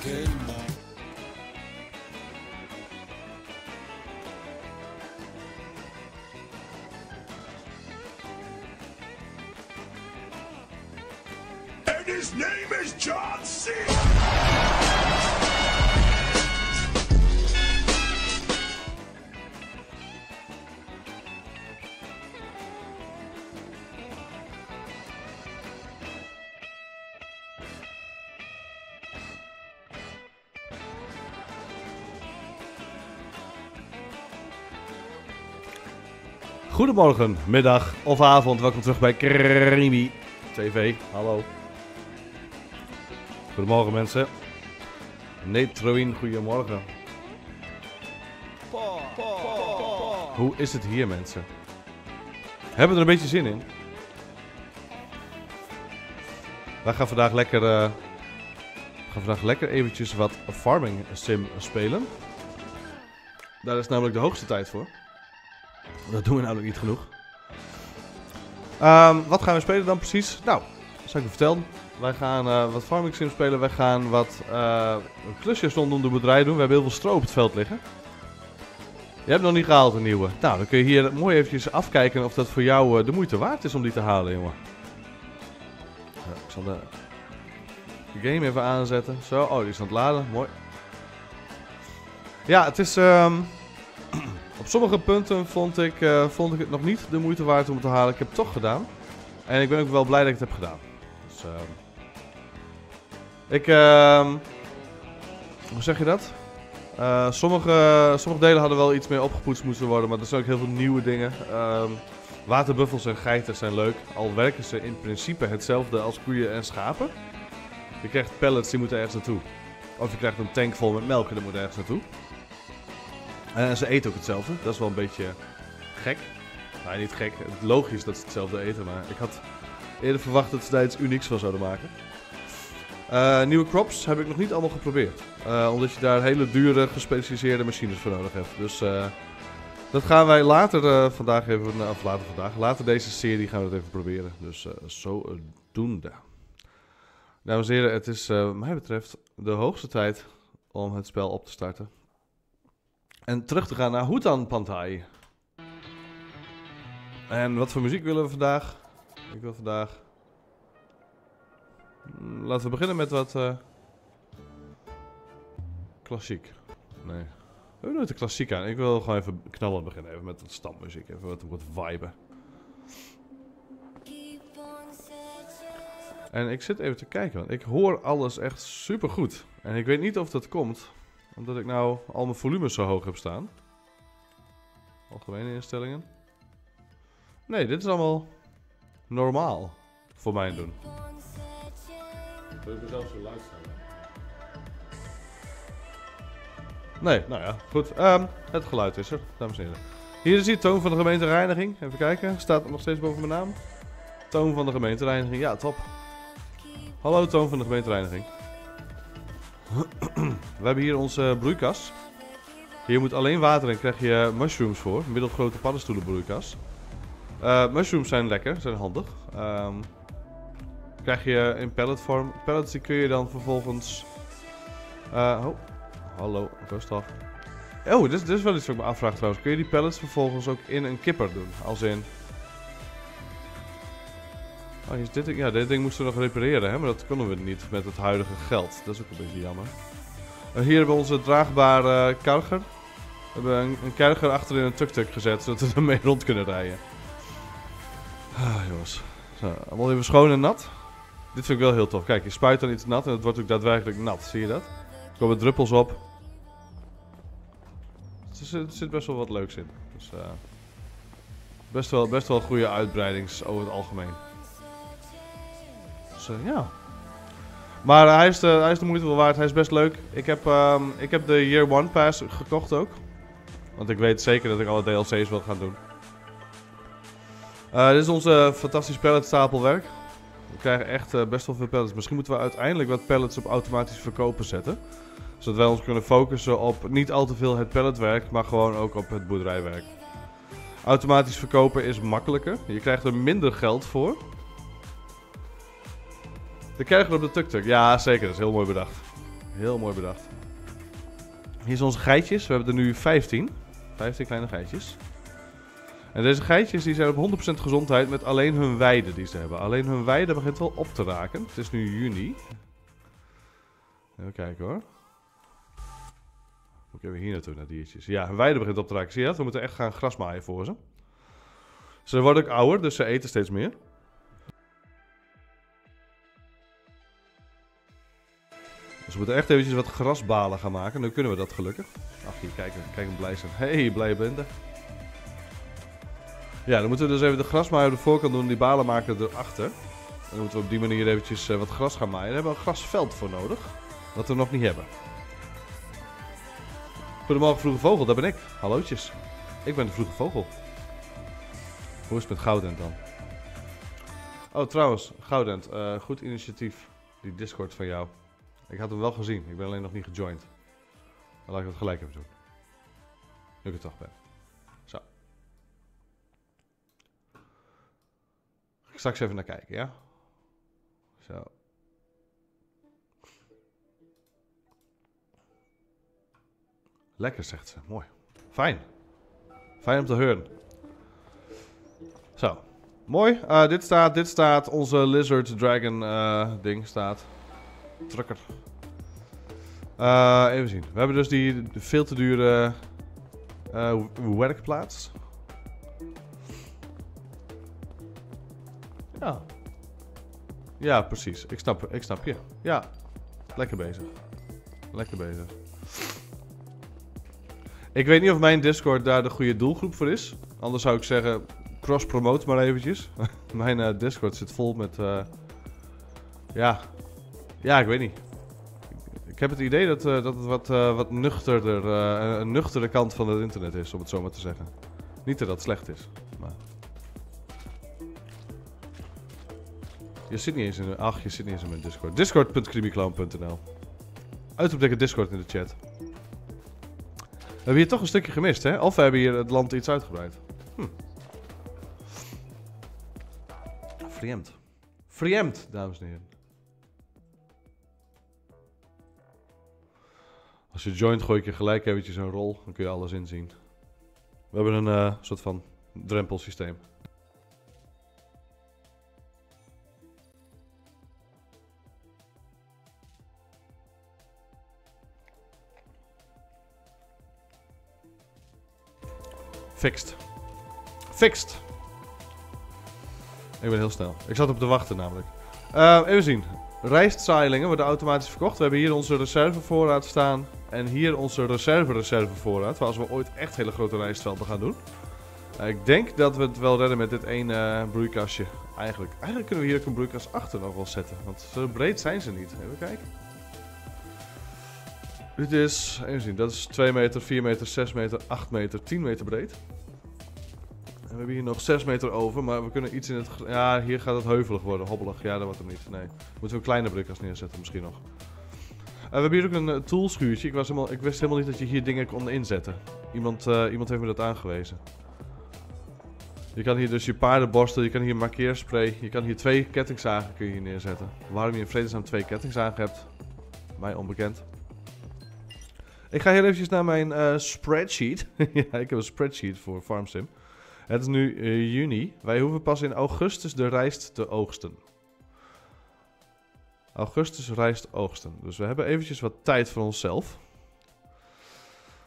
again. Goedemorgen, middag of avond. Welkom terug bij Krimi TV. Hallo. Goedemorgen mensen. Netroin, goedemorgen. Hoe is het hier mensen? Hebben we er een beetje zin in? Wij gaan vandaag lekker, we gaan vandaag lekker eventjes wat farming sim spelen. Daar is namelijk de hoogste tijd voor. Dat doen we namelijk niet genoeg. Ehm, wat gaan we spelen dan precies? Nou, zal ik je vertellen. Wij gaan eh, wat farming sim spelen. Wij gaan wat uh, klusjes rondom de boerderij doen. We hebben heel veel stro op het veld liggen. Je hebt nog niet gehaald een nieuwe. Nou, dan kun je hier mooi eventjes afkijken of dat voor jou eh, de moeite waard is om die te halen, jongen. Ja, ik zal de, game even aanzetten. Zo, oh, die is aan het laden. Mooi. Ja, het is... ehm, sommige punten vond ik, eh, vond ik het nog niet de moeite waard om het te halen. Ik heb het toch gedaan. En ik ben ook wel blij dat ik het heb gedaan. Dus, ehm, ik, ehm, hoe zeg je dat? Eh, sommige, sommige delen hadden wel iets meer opgepoetst moeten worden, maar er zijn ook heel veel nieuwe dingen. Ehm, waterbuffels en geiten zijn leuk, al werken ze in principe hetzelfde als koeien en schapen. Je krijgt pellets, die moeten ergens naartoe. Of je krijgt een tank vol met melk en dat moet ergens naartoe. En ze eten ook hetzelfde. Dat is wel een beetje gek. Nou, niet gek. Logisch dat ze hetzelfde eten, maar ik had eerder verwacht dat ze daar iets unieks van zouden maken. Eh, nieuwe crops heb ik nog niet allemaal geprobeerd. Eh, omdat je daar hele dure, gespecialiseerde machines voor nodig hebt. Dus eh, dat gaan wij later eh, vandaag even, nou, of later vandaag, later deze serie gaan we het even proberen. Dus eh, zodoende. Dames en heren, het is eh, mij betreft de hoogste tijd om het spel op te starten. En terug te gaan naar Hutan Pantai. En wat voor muziek willen we vandaag? Ik wil vandaag... Mm, Laten we beginnen met wat... eh, klassiek. Nee. We hebben nooit de klassiek aan. Ik wil gewoon even knallen beginnen. Even met wat stammuziek. Even wat, wat viben. En ik zit even te kijken, want ik hoor alles echt super goed. En ik weet niet of dat komt omdat ik nou al mijn volumes zo hoog heb staan. Algemene instellingen. Nee, dit is allemaal normaal voor mijn doen. Wil ik mezelf zo luid? Nee, nou ja, goed. Ehm, het geluid is er, dames en heren. Hier is die toon van de gemeentereiniging. Even kijken, staat er nog steeds boven mijn naam? Toon van de gemeentereiniging, ja, top. Hallo, toon van de gemeentereiniging. We hebben hier onze broeikas. Hier moet alleen water in, krijg je mushrooms voor. Middelgrote paddenstoelenbroeikas. Eh mushrooms zijn lekker, zijn handig. Ehm, krijg je in palletvorm. Pellets die kun je dan vervolgens... eh, oh, hallo, rust. Oh, dit is, dit is wel iets wat ik me afvraag trouwens. Kun je die pellets vervolgens ook in een kipper doen? Als in... Oh, is dit, ding- ja, dit ding moesten we nog repareren, hè? maar dat konden we niet met het huidige geld. Dat is ook een beetje jammer. Eh, hier hebben we onze draagbare uh, karger. We hebben een, een karger achter in een tuk-tuk gezet, zodat we ermee rond kunnen rijden. Ah, jongens. Zo, allemaal even schoon en nat. Dit vind ik wel heel tof. Kijk, je spuit dan iets nat en het wordt ook daadwerkelijk nat. Zie je dat? Er komen druppels op. Er zit, zit best wel wat leuks in. Dus, eh, best, wel, best wel goede uitbreidings over het algemeen. Eh, ja. Maar hij is, de, hij is de moeite wel waard. Hij is best leuk. Ik heb, ehm, ik heb de Year One Pass gekocht ook. Want ik weet zeker dat ik alle DLC's wil gaan doen. Eh, dit is onze fantastische palletstapelwerk. We krijgen echt eh, best wel veel pallets. Misschien moeten we uiteindelijk wat pallets op automatisch verkopen zetten. Zodat wij ons kunnen focussen op niet al te veel het palletwerk, maar gewoon ook op het boerderijwerk. Automatisch verkopen is makkelijker. Je krijgt er minder geld voor. De krijgen op de tuk-tuk. Ja, zeker. Dat is heel mooi bedacht. Heel mooi bedacht. Hier zijn onze geitjes. We hebben er nu 15. 15 kleine geitjes. En deze geitjes die zijn op 100% gezondheid met alleen hun weide die ze hebben. Alleen hun weide begint wel op te raken. Het is nu juni. Even kijken hoor. Moet ik even hier naartoe naar diertjes. Ja, hun weide begint op te raken. Zie je dat? We moeten echt gaan grasmaaien voor ze. Ze worden ook ouder, dus ze eten steeds meer. Dus we moeten echt eventjes wat grasbalen gaan maken. Nu kunnen we dat gelukkig. Ach, hier, kijk, kijk hem blij zijn. hey, blije bende. Ja, dan moeten we dus even de grasmaaier op de voorkant doen. Die balen maken erachter. En dan moeten we op die manier eventjes eh, wat gras gaan maaien. Daar hebben we een grasveld voor nodig. Wat we nog niet hebben. Goedemorgen vroege vogel, daar ben ik. Hallootjes. Ik ben de vroege vogel. Hoe is het met Goudend dan? Oh, trouwens, Goudend. eh, goed initiatief. Die Discord van jou. Ik had hem wel gezien. Ik ben alleen nog niet gejoind. Dan laat ik dat gelijk even doen. Nu ik er toch ben. Zo. Ga ik straks even naar kijken, ja? Zo. Lekker, zegt ze. Mooi. Fijn. Fijn om te horen. Zo. Mooi. Eh, dit staat, dit staat. Onze Lizard Dragon eh, ding staat. Trucker. Eh, even zien. We hebben dus die veel te dure eh, werkplaats. Ja. Ja, precies. Ik snap, ik snap je. Ja. Lekker bezig. Lekker bezig. Ik weet niet of mijn Discord daar de goede doelgroep voor is. Anders zou ik zeggen, cross-promote maar eventjes. mijn eh, Discord zit vol met... ja. Ja, ik weet niet. Ik heb het idee dat, eh, dat het wat, eh, wat nuchterder, eh, een nuchtere kant van het internet is, om het zo maar te zeggen. Niet dat dat slecht is, maar... Je zit niet eens in... Ach, je zit niet eens in mijn Discord. Discord.creepyclown.nl Uitroepteken Discord in de chat. We hebben hier toch een stukje gemist, hè? Of we hebben hier het land iets uitgebreid. Hm. Vreemd. Vreemd, dames en heren. Als je joint, gooi ik je gelijk eventjes een rol. Dan kun je alles inzien. We hebben een eh, soort van drempelsysteem. Fixed. Fixed. Ik ben heel snel. Ik zat op te wachten namelijk. Eh, even zien. Rijstzaaiingen worden automatisch verkocht. We hebben hier onze reservevoorraad staan. En hier onze reserve-reservevoorraad. Waar als we ooit echt hele grote rijstvelden gaan doen. Eh, ik denk dat we het wel redden met dit ene broeikastje. Eigenlijk. Eigenlijk kunnen we hier ook een broeikas achter nog wel zetten. Want zo breed zijn ze niet. Even kijken. Dit is, even zien, dat is 2 meter, 4 meter, 6 meter, 8 meter, 10 meter breed. En we hebben hier nog 6 meter over, maar we kunnen iets in het... Ja, hier gaat het heuvelig worden, hobbelig. Ja, dat wordt hem niet. Nee. Moeten we een kleine broeikas neerzetten misschien nog. Eh, we hebben hier ook een eh, toolschuurtje. Ik, was helemaal, ik wist helemaal niet dat je hier dingen kon inzetten. Iemand, eh, iemand heeft me dat aangewezen. Je kan hier dus je paardenborstel, je kan hier markeerspray, je kan hier twee kettingzagen kun je neerzetten. Waarom je in vredesnaam twee kettingzagen hebt, mij onbekend. Ik ga heel eventjes naar mijn spreadsheet. ja, ik heb een spreadsheet voor FarmSim. Het is nu juni. Wij hoeven pas in augustus de rijst te oogsten. Augustus rijst oogsten. Dus we hebben eventjes wat tijd voor onszelf.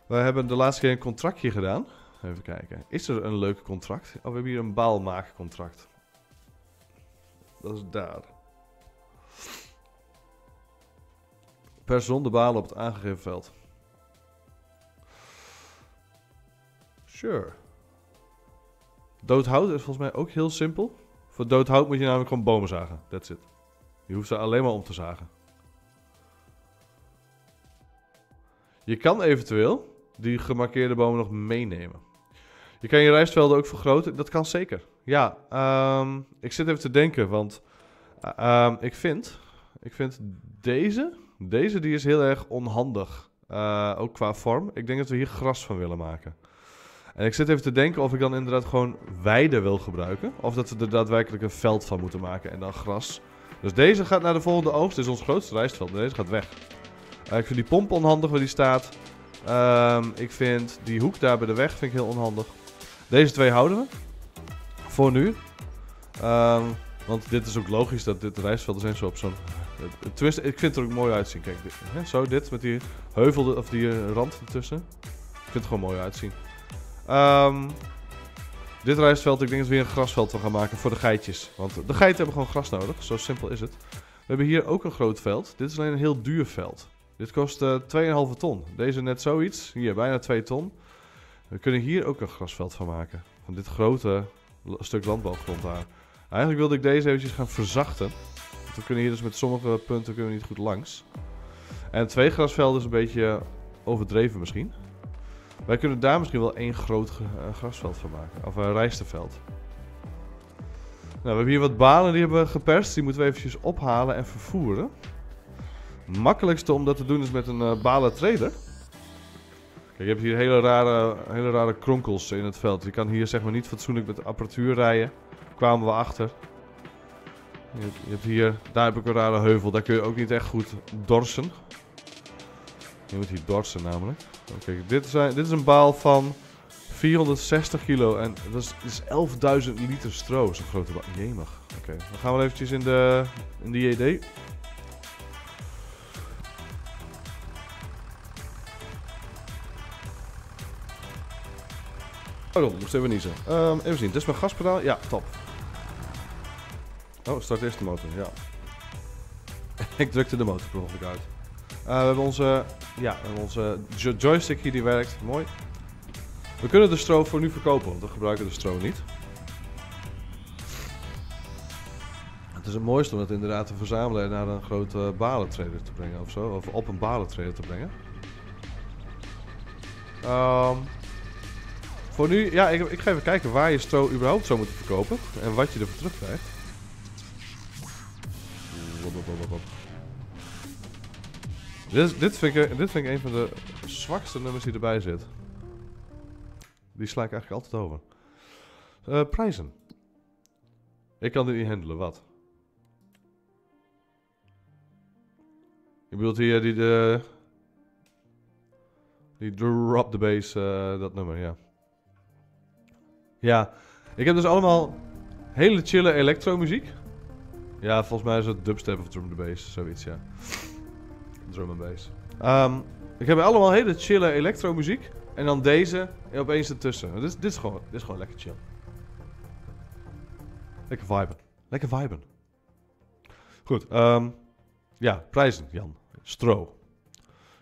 We hebben de laatste keer een contractje gedaan. Even kijken. Is er een leuk contract? Oh, we hebben hier een baalmaakcontract. Dat is daar. Per zonde balen op het aangegeven veld. Sure. Doodhout is volgens mij ook heel simpel. Voor doodhout moet je namelijk gewoon bomen zagen. That's it. Je hoeft ze alleen maar om te zagen. Je kan eventueel die gemarkeerde bomen nog meenemen. Je kan je rijstvelden ook vergroten. Dat kan zeker. Ja, ehm, ik zit even te denken, want eh, ehm, ik vind, ik vind deze, deze die is heel erg onhandig. Eh, ook qua vorm. Ik denk dat we hier gras van willen maken. En ik zit even te denken of ik dan inderdaad gewoon weide wil gebruiken. Of dat we er daadwerkelijk een veld van moeten maken en dan gras. Dus deze gaat naar de volgende oogst. Dit is ons grootste rijstveld. Deze gaat weg. Eh, ik vind die pomp onhandig waar die staat. Ehm, ik vind die hoek daar bij de weg vind ik heel onhandig. Deze twee houden we. Voor nu. Ehm, want dit is ook logisch dat dit de rijstvelden zijn zo op zo'n... Tenminste, ik vind het er ook mooi uitzien. Kijk, dit, hè, zo dit met die heuvel of die rand ertussen. Ik vind het gewoon mooi uitzien. Ehm, dit rijstveld, ik denk dat we hier een grasveld van gaan maken voor de geitjes. Want de geiten hebben gewoon gras nodig, zo simpel is het. We hebben hier ook een groot veld. Dit is alleen een heel duur veld. Dit kost eh 2,5 ton. Deze net zoiets. Hier, bijna 2 ton. We kunnen hier ook een grasveld van maken. Van dit grote stuk landbouwgrond daar. Eigenlijk wilde ik deze eventjes gaan verzachten. Want we kunnen hier dus met sommige punten kunnen we niet goed langs. En twee grasvelden is een beetje overdreven misschien. Wij kunnen daar misschien wel één groot eh, grasveld van maken. Of een rijstenveld. Nou, we hebben hier wat balen die hebben we geperst. Die moeten we eventjes ophalen en vervoeren. Makkelijkste om dat te doen is met een eh, balen trader. Kijk, je hebt hier hele rare, hele rare kronkels in het veld. Je kan hier zeg maar niet fatsoenlijk met de apparatuur rijden. Kwamen we achter. Je hebt, je hebt hier, daar heb ik een rare heuvel. Daar kun je ook niet echt goed dorsen. Je moet hier dorsen namelijk. Oké, dit, zijn, dit is een baal van 460 kilo en dat is, is 11.000 liter stro, zo'n grote baal. Jemig. Oké, dan gaan we eventjes in de, in de JD. Pardon, moest even niezen. Ehm even zien, dit is mijn gaspedaal. Ja, top. Oh, start eerst de motor, ja. Ik drukte de motor per ongeluk uit. Eh, we hebben onze, ja, onze jo- joystick hier die werkt. Mooi. We kunnen de stro voor nu verkopen, want we gebruiken de stro niet. Het is het mooiste om het inderdaad te verzamelen en naar een grote balentrader te brengen of zo. Of op een balentrader te brengen. Ehm, voor nu, ja, ik, ik ga even kijken waar je stro überhaupt zou moeten verkopen. En wat je ervoor terugkrijgt. Wop. Dit, dit, vind ik, dit een van de zwakste nummers die erbij zit. Die sla ik eigenlijk altijd over. Eh, prijzen. Ik kan dit niet handelen, wat? Je bedoelt hier die de... Die drop the bass, eh, dat nummer, ja. Ja, ik heb dus allemaal hele chille elektromuziek. Ja, volgens mij is het dubstep of drum the bass, zoiets, ja. Drum and bass. Ehm, ik heb allemaal hele chille elektromuziek. En dan deze en opeens ertussen. Dit, is- dit, is gewoon, dit is gewoon lekker chill. Lekker viben. Lekker viben. Goed, ehm, ja, prijzen, Jan. Stro.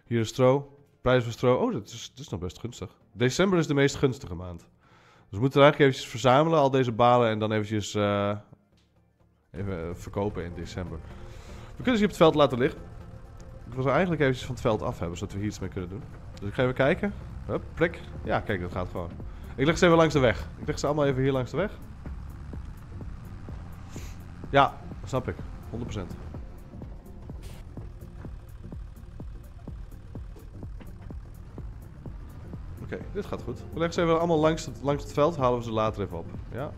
Hier is stro. Prijs van stro. Oh, dit is, is nog best gunstig. December is de meest gunstige maand. Dus we moeten eigenlijk eventjes verzamelen, al deze balen. En dan eventjes eh, even eh, verkopen in december. We kunnen ze op het veld laten liggen. Ik wil ze eigenlijk eventjes van het veld af hebben, zodat we hier iets mee kunnen doen. Dus ik ga even kijken. Hup, prik. Ja, kijk, dat gaat gewoon. Ik leg ze even langs de weg. Ik leg ze allemaal even hier langs de weg. Ja, snap ik. 100%. Oké, dit gaat goed. We leggen ze even allemaal langs het, langs het veld. Halen we ze later even op. Ja.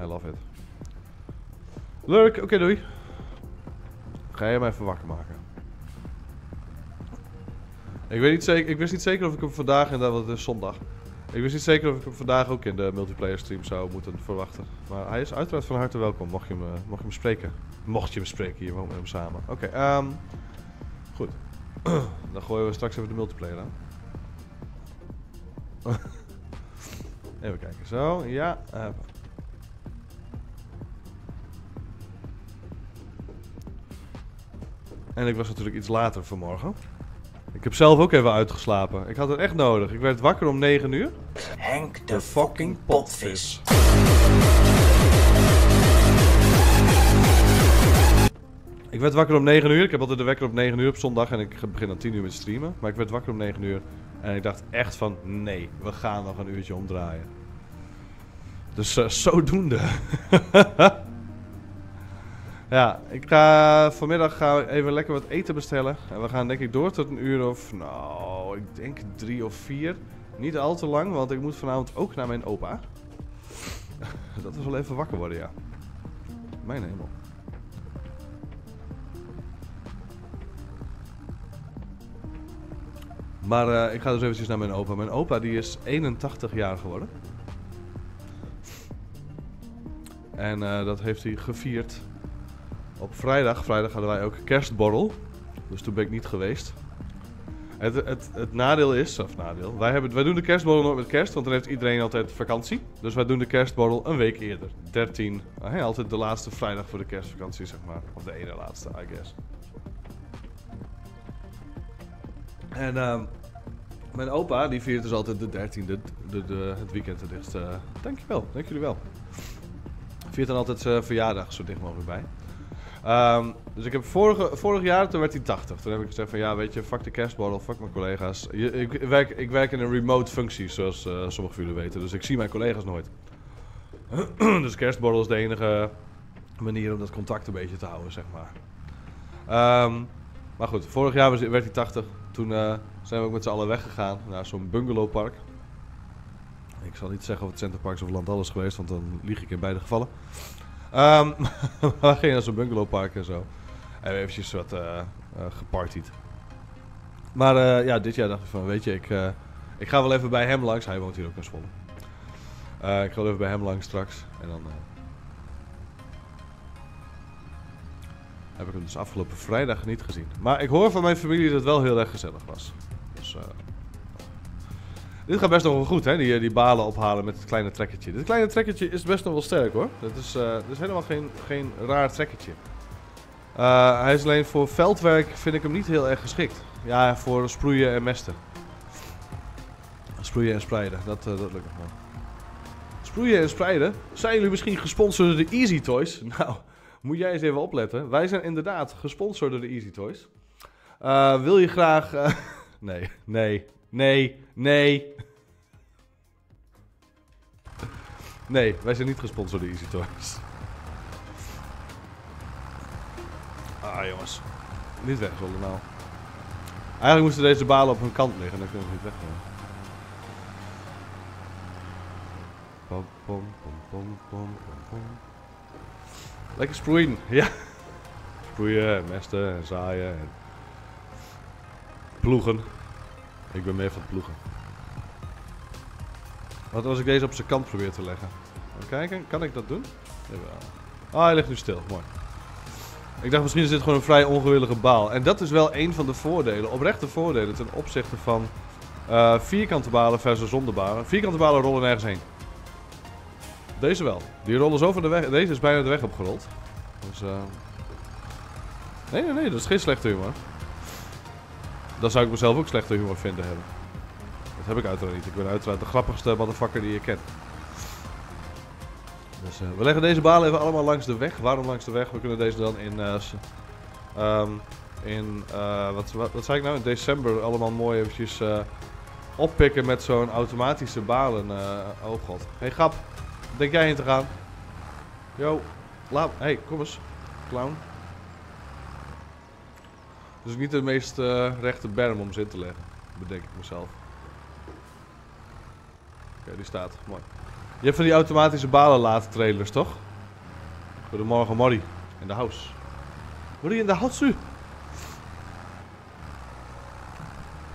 I love it. Leuk, oké, doei. Ga je hem even wakker maken. Ik, weet niet zeker, ik wist niet zeker of ik hem vandaag, en dat dus zondag. Ik wist niet zeker of ik hem vandaag ook in de multiplayer stream zou moeten verwachten. Maar hij is uiteraard van harte welkom, mocht je hem, eh, mocht je hem spreken. Mocht je hem spreken, hier wonen we hem samen. Oké, ehm goed. Dan gooien we straks even de multiplayer aan. even kijken, zo, ja. eh, En ik was natuurlijk iets later vanmorgen. Ik heb zelf ook even uitgeslapen. Ik had het echt nodig. Ik werd wakker om 9 uur. Henk de fucking potvis. Ik werd wakker om 9 uur. Ik heb altijd de wekker op 9 uur op zondag en ik begin om 10 uur met streamen. Maar ik werd wakker om 9 uur en ik dacht echt van nee, we gaan nog een uurtje omdraaien. Dus eh, zodoende. ja, ik ga vanmiddag even lekker wat eten bestellen. En we gaan denk ik door tot een uur of, nou, ik denk drie of vier. Niet al te lang, want ik moet vanavond ook naar mijn opa. Dat is wel even wakker worden, ja. Mijn hemel. Maar eh, ik ga dus eventjes naar mijn opa. Mijn opa die is 81 jaar geworden. En eh, dat heeft hij gevierd op vrijdag. Vrijdag hadden wij ook kerstborrel. Dus toen ben ik niet geweest. Het, het, het nadeel is, of nadeel, wij, hebben, wij doen de kerstborrel nooit met kerst, want dan heeft iedereen altijd vakantie. Dus wij doen de kerstborrel een week eerder. 13, uh, altijd de laatste vrijdag voor de kerstvakantie, zeg maar. Of de ene laatste, I guess. En ehm, mijn opa, die viert dus altijd de 13e, de, de, het weekend het dichtst. Uh, dankjewel, dank jullie wel. Viert dan altijd zijn verjaardag zo dicht mogelijk bij. Um, dus ik heb vorig jaar, toen werd hij 80. Toen heb ik gezegd van ja, weet je, fuck de kerstborrel, fuck mijn collega's. Ik, werk, ik werk in een remote functie, zoals uh, sommigen van jullie weten. Dus ik zie mijn collega's nooit. dus kerstborrel is de enige manier om dat contact een beetje te houden, zeg maar. Um, maar goed, vorig jaar werd hij 80. Toen uh, zijn we ook met z'n allen weggegaan naar zo'n bungalowpark. Ik zal niet zeggen of het Centerparks of Land Alles geweest, want dan lieg ik in beide gevallen. Um, we gingen naar zo'n bungalowpark en zo. En we eventjes wat uh, gepartied. Maar uh, ja, dit jaar dacht ik van, weet je, ik, ik ga wel even bij hem langs. Hij woont hier ook in Zwolle. ik ga wel even bij hem langs straks. En dan heb ik hem dus afgelopen vrijdag niet gezien. Maar ik hoor van mijn familie dat het wel heel erg gezellig was. Dus dit gaat best nog wel goed, hè? Die, die balen ophalen met het kleine trekkertje. Dit kleine trekkertje is best nog wel sterk, hoor. Dat is, is helemaal geen, geen raar trekkertje. Uh, hij is alleen voor veldwerk, vind ik hem niet heel erg geschikt. Ja, voor sproeien en mesten. Sproeien en spreiden, dat, dat lukt nog wel. Sproeien en spreiden? Zijn jullie misschien gesponsord door de Easy Toys? Nou, moet jij eens even opletten. Wij zijn inderdaad gesponsord door de Easy Toys. wil je graag... nee, nee, Nee, nee. Nee, wij zijn niet gesponsord door Easy Toys. Ah, jongens. Niet wegzollen nou. Eigenlijk moesten deze balen op hun kant liggen, dan kunnen we niet weggooien. Pom, pom, pom, pom, pom, pom. Lekker sproeien, ja. Sproeien en mesten en zaaien en ploegen. Ik ben meer van ploegen. Wat als ik deze op zijn kant probeer te leggen? Even kijken, kan ik dat doen? Jawel. Ah, hij ligt nu stil. Mooi. Ik dacht misschien is dit gewoon een vrij ongewillige baal. En dat is wel een van de voordelen, oprechte voordelen ten opzichte van uh, vierkante balen versus zonder balen. Vierkante balen rollen nergens heen. Deze wel. Die rollen zo van de weg. Deze is bijna de weg opgerold. Dus uh... Nee, nee, nee. Dat is geen slechte humor. Dan zou ik mezelf ook slechte humor vinden hebben. Dat heb ik uiteraard niet. Ik ben uiteraard de grappigste motherfucker die je kent. Dus uh, we leggen deze balen even allemaal langs de weg. Waarom langs de weg? We kunnen deze dan in... Uh, in uh, wat, wat, wat, zei ik nou? In december allemaal mooi eventjes oppikken met zo'n automatische balen. oh god. Hey grap. Denk jij in te gaan? Yo. Laat... Hey, kom eens. Clown. Dus niet de meest rechte berm om zin te leggen. Bedenk ik mezelf. Oké, die staat. Mooi. Je hebt van die automatische balen trailers, toch? Goedemorgen, Morrie. In de house. Morrie in de house, u?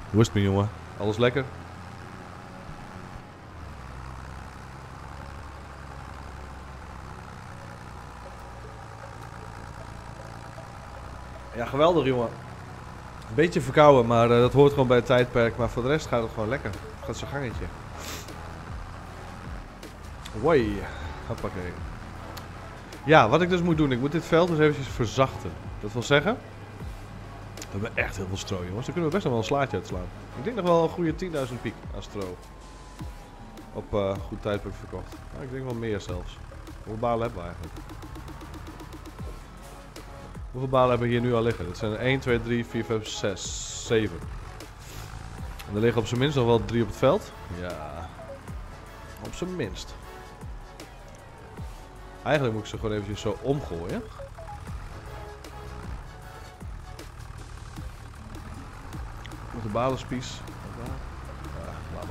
Hoe jongen? Alles lekker? Ja, geweldig, jongen. Een beetje verkouden, maar uh, dat hoort gewoon bij het tijdperk. Maar voor de rest gaat het gewoon lekker. Het gaat zijn gangetje. Woi. Hoppakee. Ja, wat ik dus moet doen. Ik moet dit veld dus eventjes verzachten. Dat wil zeggen... We hebben echt heel veel stro, jongens. Dan kunnen we best nog wel een slaatje uitslaan. Ik denk nog wel een goede 10.000 piek aan stro. Op uh, goed tijdperk verkocht. ik denk wel meer zelfs. Hoeveel balen hebben we eigenlijk? Hoeveel balen hebben we hier nu al liggen? Dat zijn 1, 2, 3, 4, 5, 6, 7. En er liggen op zijn minst nog wel drie op het veld. Ja. Op zijn minst. Eigenlijk moet ik ze gewoon eventjes zo omgooien. Met de balenspies. Ja,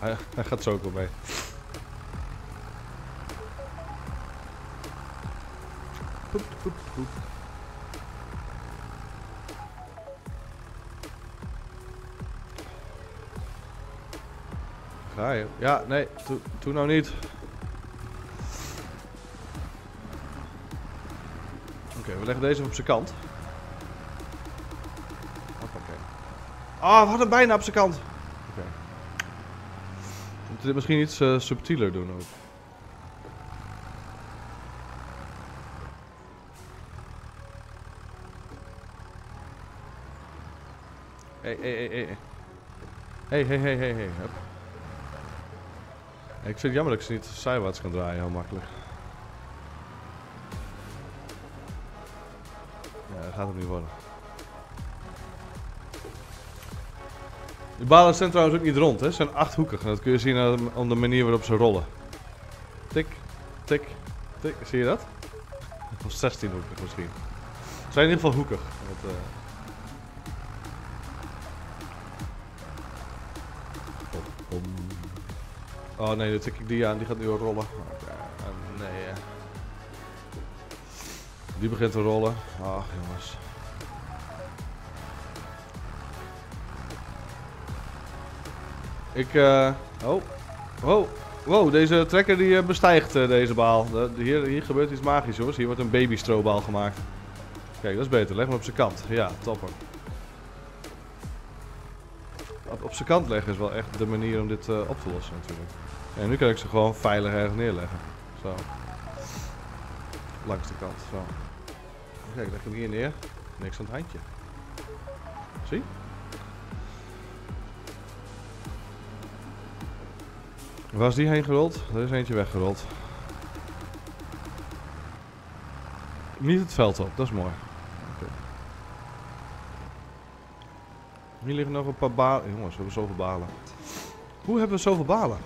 maar. Hij, gaat zo ook wel mee. Poep. Ga je? Ja, nee, doe, doe nou niet. Oké, we leggen deze op zijn kant. Ah, we hadden bijna op zijn kant. Oké. We moeten dit misschien iets eh, subtieler doen ook. Hé, hé, hé, hé. Hé, hé, hé, hé. Ik vind het jammer dat ik ze niet zijwaarts kan draaien, heel makkelijk. Gaat het niet worden. Die balen zijn trouwens ook niet rond, hè? Ze zijn achthoekig. En dat kun je zien aan de, de manier waarop ze rollen. Tik, tik, tik. Zie je dat? Of 16 hoekig misschien. Ze zijn in ieder geval hoekig. Eh. Oh nee, dan tik ik die aan. Die gaat nu al rollen. Ah, nee, eh. Die begint te rollen. Ach, jongens. Ik, eh... Oh. Wow. Wow, deze trekker die eh, bestijgt eh, deze baal. De- hier, hier gebeurt iets magisch, jongens. Hier wordt een babystrobaal gemaakt. Kijk, dat is beter. Leg hem op zijn kant. Ja, topper. Op, zijn kant leggen is wel echt de manier om dit op te lossen natuurlijk. En nu kan ik ze gewoon veilig ergens neerleggen. Zo. Langs de kant, zo. Kijk, ik leg hier neer. Niks aan het handje. Zie? Waar is die heen gerold? Er is eentje weggerold. Niet het veld op, dat is mooi. Hier liggen nog een paar balen. Jongens, we hebben zoveel balen. Hoe hebben we zoveel balen?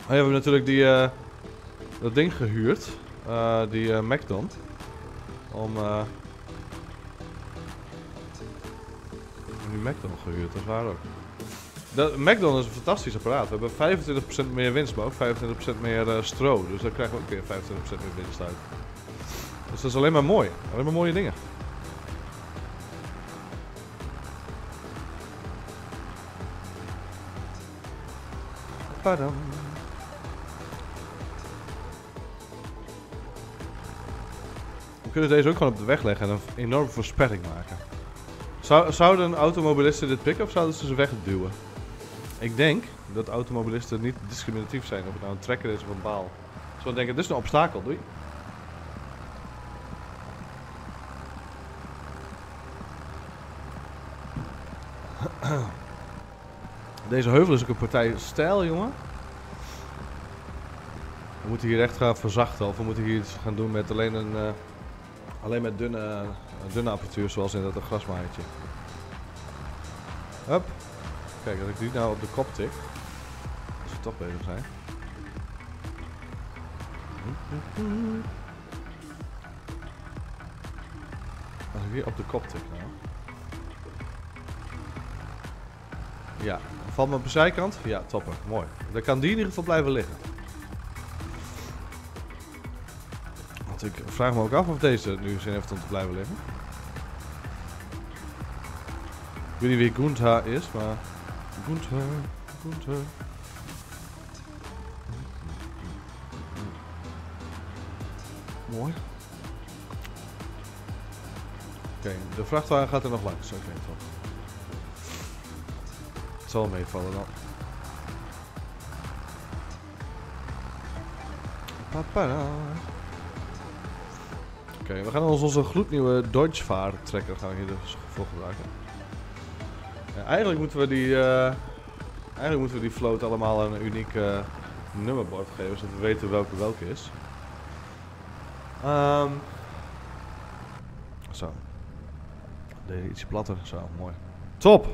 Oh we hebben natuurlijk die, eh, dat ding gehuurd. eh, die eh Macdon. Om... eh om die Macdon gehuurd, dat is waar ook. De Macdon is een fantastisch apparaat. We hebben 25% meer winst, maar ook 25% meer eh, stro. Dus daar krijgen we ook weer 25% meer winst uit. Dus dat is alleen maar mooi. Alleen maar mooie dingen. Padam. We kunnen deze ook gewoon op de weg leggen en een enorme versperring maken. Zou, zouden automobilisten dit pikken of zouden ze ze wegduwen? Ik denk dat automobilisten niet discriminatief zijn of het nou een trekker is of een baal. Ze denken, dit is een obstakel, doei. Deze heuvel is ook een partij stijl, jongen. We moeten hier echt gaan verzachten of we moeten hier iets gaan doen met alleen een... eh, alleen met dunne, dunne apparatuur zoals in dat grasmaaiertje. Hup. Kijk, als ik die nou op de kop tik. Als we toch bezig zijn. Als ik die op de kop tik nou. Ja, valt me op de zijkant? Ja, topper. Mooi. Dan kan die in ieder geval blijven liggen. Ik vraag me ook af of deze nu zin heeft om te blijven liggen. Ik weet niet wie Gunther is, maar... Gunther, Gunther... Mooi. Oké, de vrachtwagen gaat er nog langs. Oké, top. Het zal meevallen dan. Papada. Oké, we gaan ons onze gloednieuwe Dodge trekker gaan hier dus voor gebruiken. Ja, eigenlijk moeten we die, eh, eigenlijk moeten we die float allemaal een uniek eh, nummerbord geven, zodat we weten welke welke is. Ehm zo. Deze ietsje platter, zo, mooi. Top!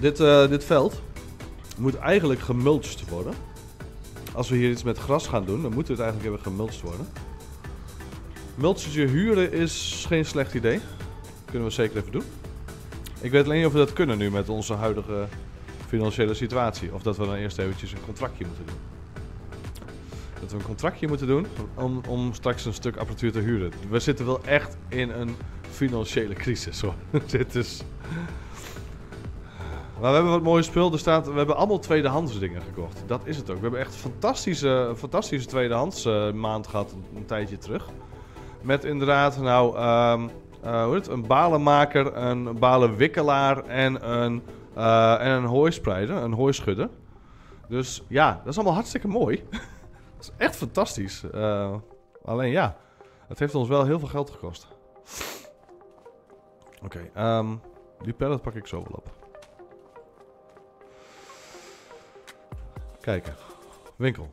Dit, eh, dit veld moet eigenlijk gemulcht worden. Als we hier iets met gras gaan doen, dan moet het eigenlijk even gemulcht worden. Mulchertje huren is geen slecht idee. Kunnen we zeker even doen. Ik weet alleen niet of we dat kunnen nu met onze huidige financiële situatie. Of dat we dan eerst eventjes een contractje moeten doen. dat we een contractje moeten doen om, om straks een stuk apparatuur te huren. We zitten wel echt in een financiële crisis hoor. Dit is... Maar we hebben wat mooie spul. Er staat, we hebben allemaal tweedehands dingen gekocht. Dat is het ook. We hebben echt fantastische, fantastische tweedehands eh, maand gehad een, tijdje terug. Met inderdaad, nou, ehm, eh, hoe het? een balenmaker, een balenwikkelaar en een, uh, en een hooispreider, een hooischudder. Dus ja, dat is allemaal hartstikke mooi. dat is echt fantastisch. alleen ja, het heeft ons wel heel veel geld gekost. Oké, ehm, die pallet pak ik zo wel op. Kijken. Winkel.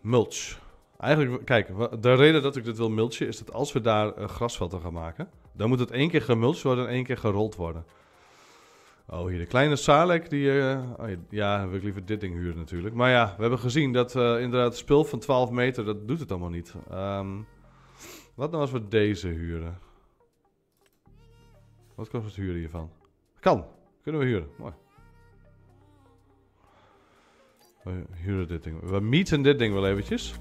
Mulch. Eigenlijk, kijk, de reden dat ik dit wil mulchen is dat als we daar een grasveld aan gaan maken, dan moet het één keer gemulcht worden en één keer gerold worden. Oh, hier de kleine Salek, die... Uh, oh, ja, dan wil ik liever dit ding huren natuurlijk. Maar ja, we hebben gezien dat uh, inderdaad spul van 12 meter, dat doet het allemaal niet. Um, wat nou als we deze huren? Wat kost het huren hiervan? Kan. Kunnen we huren. Mooi. We huren dit ding. We meeten dit ding wel eventjes.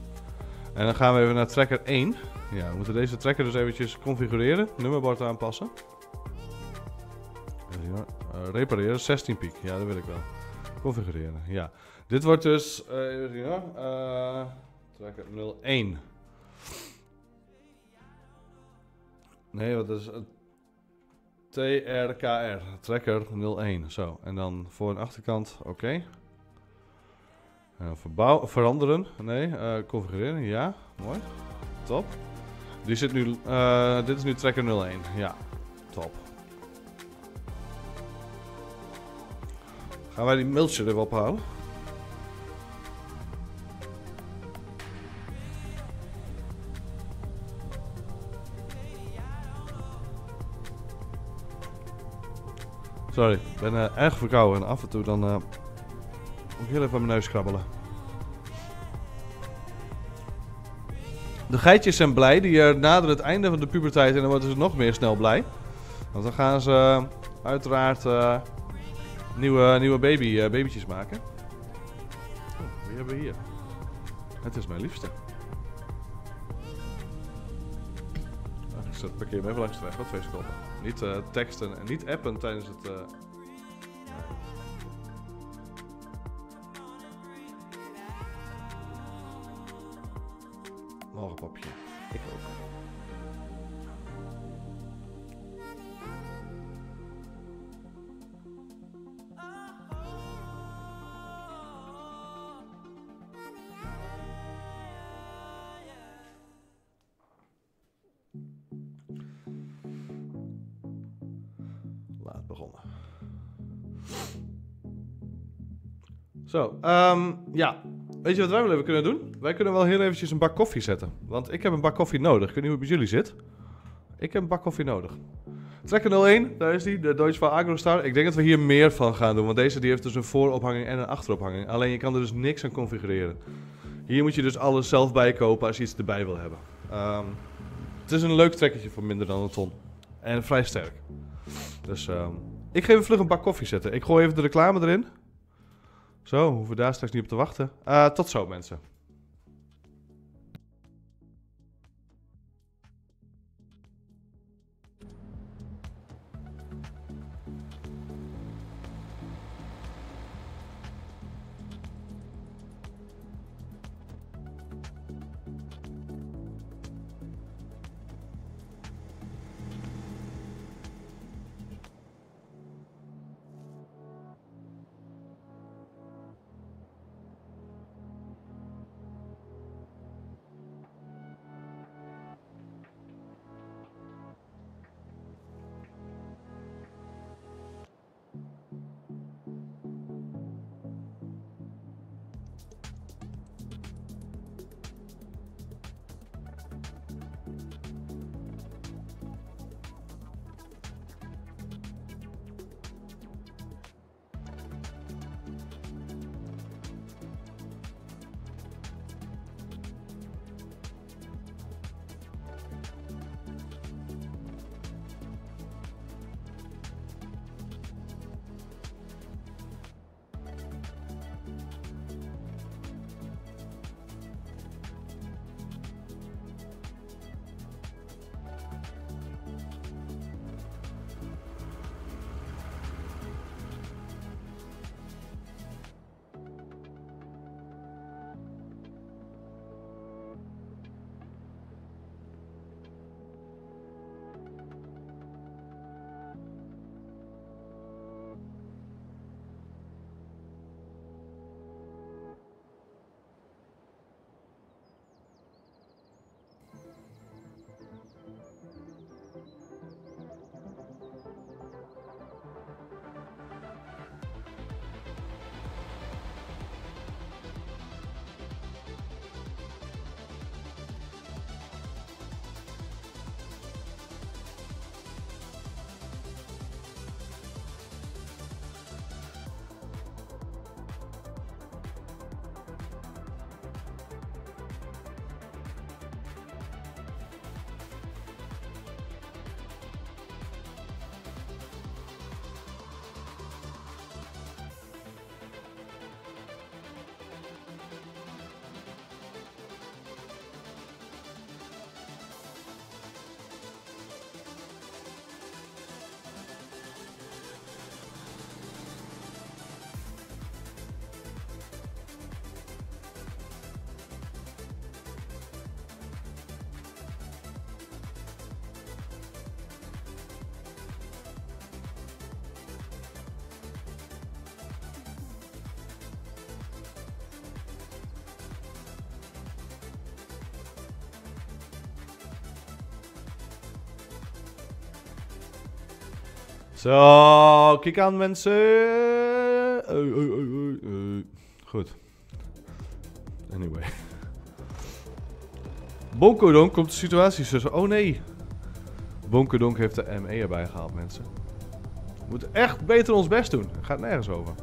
En dan gaan we even naar tracker 1. Ja, we moeten deze tracker dus eventjes configureren. Nummerbord aanpassen. Uh, repareren, 16 piek. Ja, dat wil ik wel. Configureren, ja. Dit wordt dus, uh, even zien. Uh, tracker 01. Nee, wat is het? TRKR, tracker 01. Zo, en dan voor een achterkant, oké. Verbouw, veranderen, nee, uh, configureren, ja, mooi. Top. Die zit nu, uh, dit is nu tracker 01, ja, top. Gaan wij die mailtje er ophalen? Sorry, ik ben erg verkouden en af en toe dan ik heel even aan mijn neus krabbelen. De geitjes zijn blij, die uh, naderen het einde van de puberteit en dan worden ze nog meer snel blij. Want dan gaan ze uiteraard nieuwe, nieuwe baby, babytjes maken. Oh, wie hebben we hier? Het is mijn liefste. Ik zet parkeer hem even langs de weg, wat twee seconden. Niet uh, teksten en niet appen tijdens het... Morgenpapje. Ik ook. Zo, um, ja. Weet je wat wij wel even kunnen doen? Wij kunnen wel heel eventjes een bak koffie zetten. Want ik heb een bak koffie nodig. Ik weet niet hoe het bij jullie zit. Ik heb een bak koffie nodig. Trekker 01, daar is die, de Deutsche van Agrostar. Ik denk dat we hier meer van gaan doen, want deze die heeft dus een voorophanging en een achterophanging. Alleen je kan er dus niks aan configureren. Hier moet je dus alles zelf bijkopen als je iets erbij wil hebben. Um, het is een leuk trekkertje voor minder dan een ton. En vrij sterk. Dus um, ik ga even vlug een bak koffie zetten. Ik gooi even de reclame erin. Zo, hoeven we daar straks niet op te wachten. Uh, tot zo, mensen. Zo, kijk aan mensen. Goed. Anyway. Bonkodonk komt de situatie tussen. Oh nee. Bonkodonk heeft de ME erbij gehaald, mensen. We moeten echt beter ons best doen. Gaat nergens over.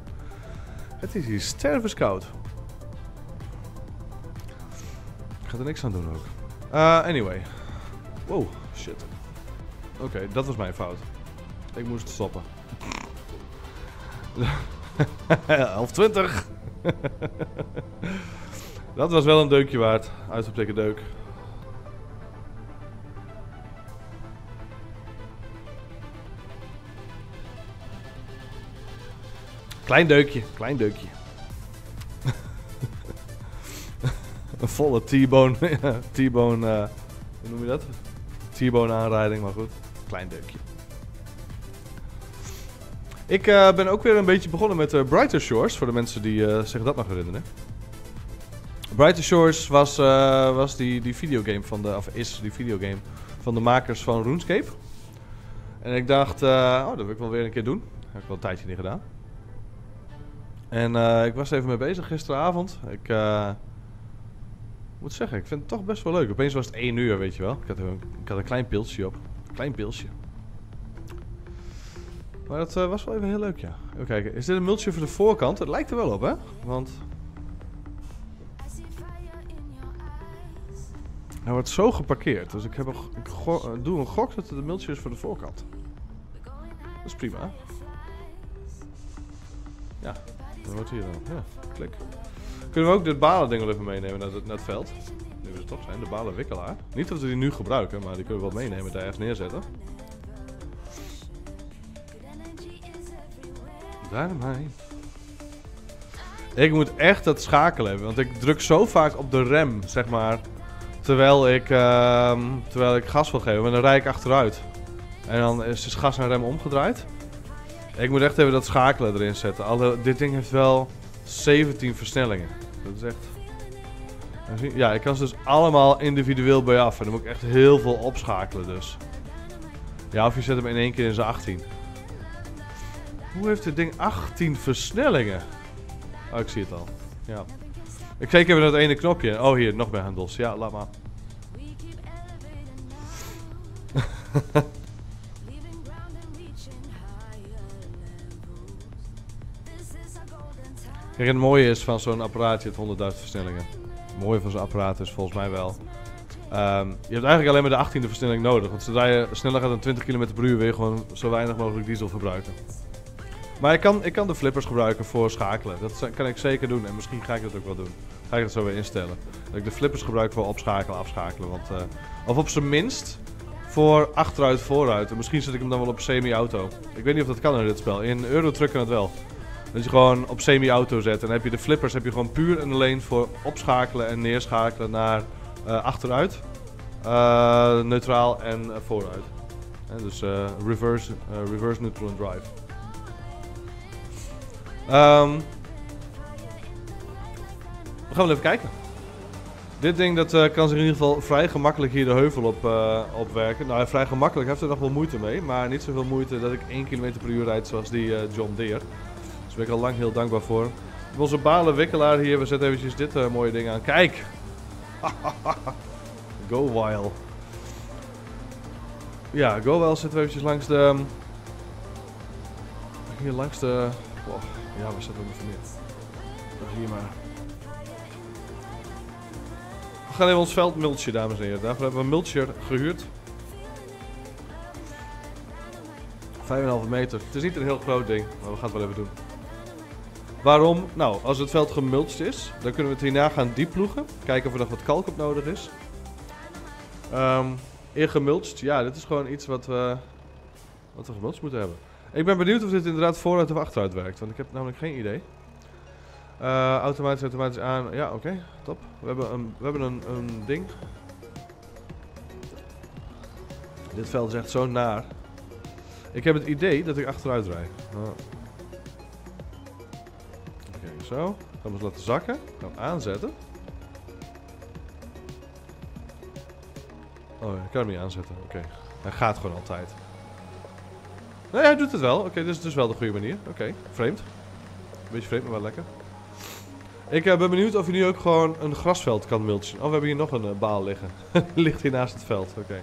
Het is hier stervenskoud. Ik ga er niks aan doen ook. Uh, anyway. Wow, shit. Oké, dat was mijn fout. Ik moest stoppen. Half 20. dat was wel een deukje waard. Uitroepteken deuk. Klein deukje, klein deukje. een volle T-bone, T-bone, uh, hoe noem je dat? T-bone aanrijding, maar goed. Klein deukje. Ik uh, ben ook weer een beetje begonnen met uh, Brighter Shores, voor de mensen die uh, zich dat nog herinneren. Brighter Shores was, was die, die videogame van de, of is die videogame van de makers van RuneScape. En ik dacht, oh, dat wil ik wel weer een keer doen. Dat heb ik wel een tijdje niet gedaan. En ik was even mee bezig gisteravond. Ik moet zeggen, ik vind het toch best wel leuk. Opeens was het 1 uur, weet je wel. Ik had een, ik had een klein pilsje op. Klein pilsje. Maar dat uh, was wel even heel leuk, ja. Even kijken. Is dit een multje voor de voorkant? Het lijkt er wel op, hè? Want... Hij wordt zo geparkeerd. Dus ik, heb ik go doe een gok dat het een multje is voor de voorkant. Dat is prima. Ja, dat wordt hier dan. Ja, klik. Kunnen we ook dit balen ding wel even meenemen naar het, het veld? Nu we het toch zijn, de balen wikkelaar. Niet dat we die nu gebruiken, maar die kunnen we wel meenemen, daar ergens neerzetten. Ik moet echt dat schakelen hebben, want ik druk zo vaak op de rem, zeg maar. Terwijl ik, uh, terwijl ik gas wil geven, maar dan rijd ik achteruit. En dan is dus gas en rem omgedraaid. Ik moet echt even dat schakelen erin zetten. Dit ding heeft wel 17 versnellingen. Dat is echt... Ja, ik kan ze dus allemaal individueel bij af. En dan moet ik echt heel veel opschakelen dus. Ja, of je zet hem in één keer in zijn 18. Hoe heeft dit ding 18 versnellingen? Oh, ik zie het al. Ja. Ik kijk even naar het ene knopje. Oh, hier, nog meer handels. Ja, laat maar. Kijk, het mooie is van zo'n apparaatje, het 100.000 versnellingen. Het mooie van zo'n apparaat is volgens mij wel... Um, je hebt eigenlijk alleen maar de 18e versnelling nodig. Want zodra je sneller gaat dan 20 km per uur, wil je gewoon zo weinig mogelijk diesel verbruiken. Maar ik kan, ik kan de flippers gebruiken voor schakelen. Dat kan ik zeker doen. En misschien ga ik dat ook wel doen. Ga ik dat zo weer instellen. Dat ik de flippers gebruik voor opschakelen, afschakelen. Want, uh, of op zijn minst voor achteruit, vooruit. En misschien zet ik hem dan wel op semi-auto. Ik weet niet of dat kan in dit spel. In Eurotruck kan het wel. Dat je gewoon op semi-auto zet. En dan heb je de flippers heb je gewoon puur en alleen voor opschakelen en neerschakelen naar uh, achteruit. Uh, neutraal en vooruit. En dus reverse, reverse neutral en drive. Um, we gaan wel even kijken. Dit ding dat, uh, kan zich in ieder geval vrij gemakkelijk hier de heuvel op, uh, op werken. Nou, vrij gemakkelijk heeft er nog wel moeite mee. Maar niet zoveel moeite dat ik 1 km per uur rijd zoals die uh, John Deere. Dus daar ben ik al lang heel dankbaar voor. Onze balen wikkelaar hier, we zetten eventjes dit mooie ding aan. Kijk! Go Wild. Ja, Go Wild zitten we eventjes langs de... Hier langs de... Wow. Ja, we hem even neer. Dat hier maar. We gaan even ons veld multje, dames en heren. Daarvoor hebben we een mulcher gehuurd. 5,5 meter. Het is niet een heel groot ding, maar we gaan het wel even doen. Waarom? Nou, als het veld gemulcht is, dan kunnen we het hierna gaan dieploegen. Kijken of er nog wat kalk op nodig is. Um, gemulcht, ja, dit is gewoon iets wat we, wat we gemulcht moeten hebben. Ik ben benieuwd of dit inderdaad vooruit of achteruit werkt, want ik heb namelijk geen idee. Uh, automatisch, automatisch aan. Ja, oké, top. We hebben een, we hebben een, een ding. Dit veld is echt zo naar. Ik heb het idee dat ik achteruit rijd. Oh. Oké, zo. Gaan we eens laten zakken. Gaan aanzetten. Oh, ik kan hem niet aanzetten. Oké. Hij gaat gewoon altijd. Nee, hij doet het wel. Oké, dit is dus wel de goede manier. Oké, vreemd. Beetje vreemd, maar wel lekker. Ik eh, ben benieuwd of je nu ook gewoon een grasveld kan mulchen. Oh, we hebben hier nog een eh, baal liggen. Ligt hier naast het veld. Oké.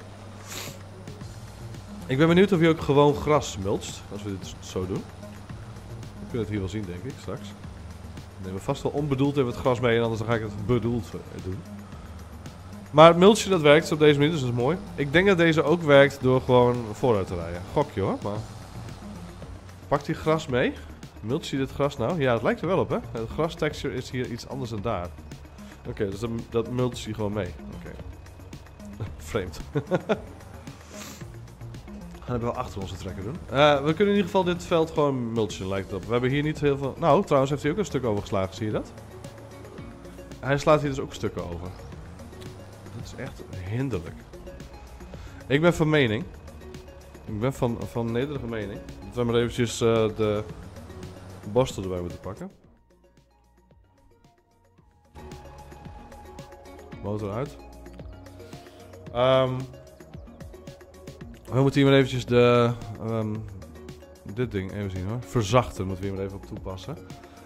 Ik ben benieuwd of je ook gewoon gras mulcht. Als we dit zo doen. We kunnen het hier wel zien, denk ik, straks. We nemen vast wel onbedoeld even het gras mee. En anders dan ga ik het bedoeld eh, doen. Maar het mulchen dat werkt op deze manier, dus dat is mooi. Ik denk dat deze ook werkt door gewoon vooruit te rijden. Gokje hoor, maar... Pakt hij gras mee? Mulch je dit gras nou? Ja, het lijkt er wel op hè. Het grastexture is hier iets anders dan daar. Oké, dus dat, dat mulch je gewoon mee. Oké. Vreemd. Gaan we wel achter onze trekker doen. Eh, we kunnen in ieder geval dit veld gewoon mulchen, lijkt het op. We hebben hier niet heel veel... Nou, trouwens heeft hij ook een stuk overgeslagen, zie je dat? Hij slaat hier dus ook stukken over. Dat is echt hinderlijk. Ik ben van mening. Ik ben van, van nederige mening. We maar eventjes uh, de borstel erbij moeten pakken. Motor uit. Um, we moeten hier maar eventjes de... Um, dit ding even zien hoor. Verzachten moeten we hier maar even op toepassen.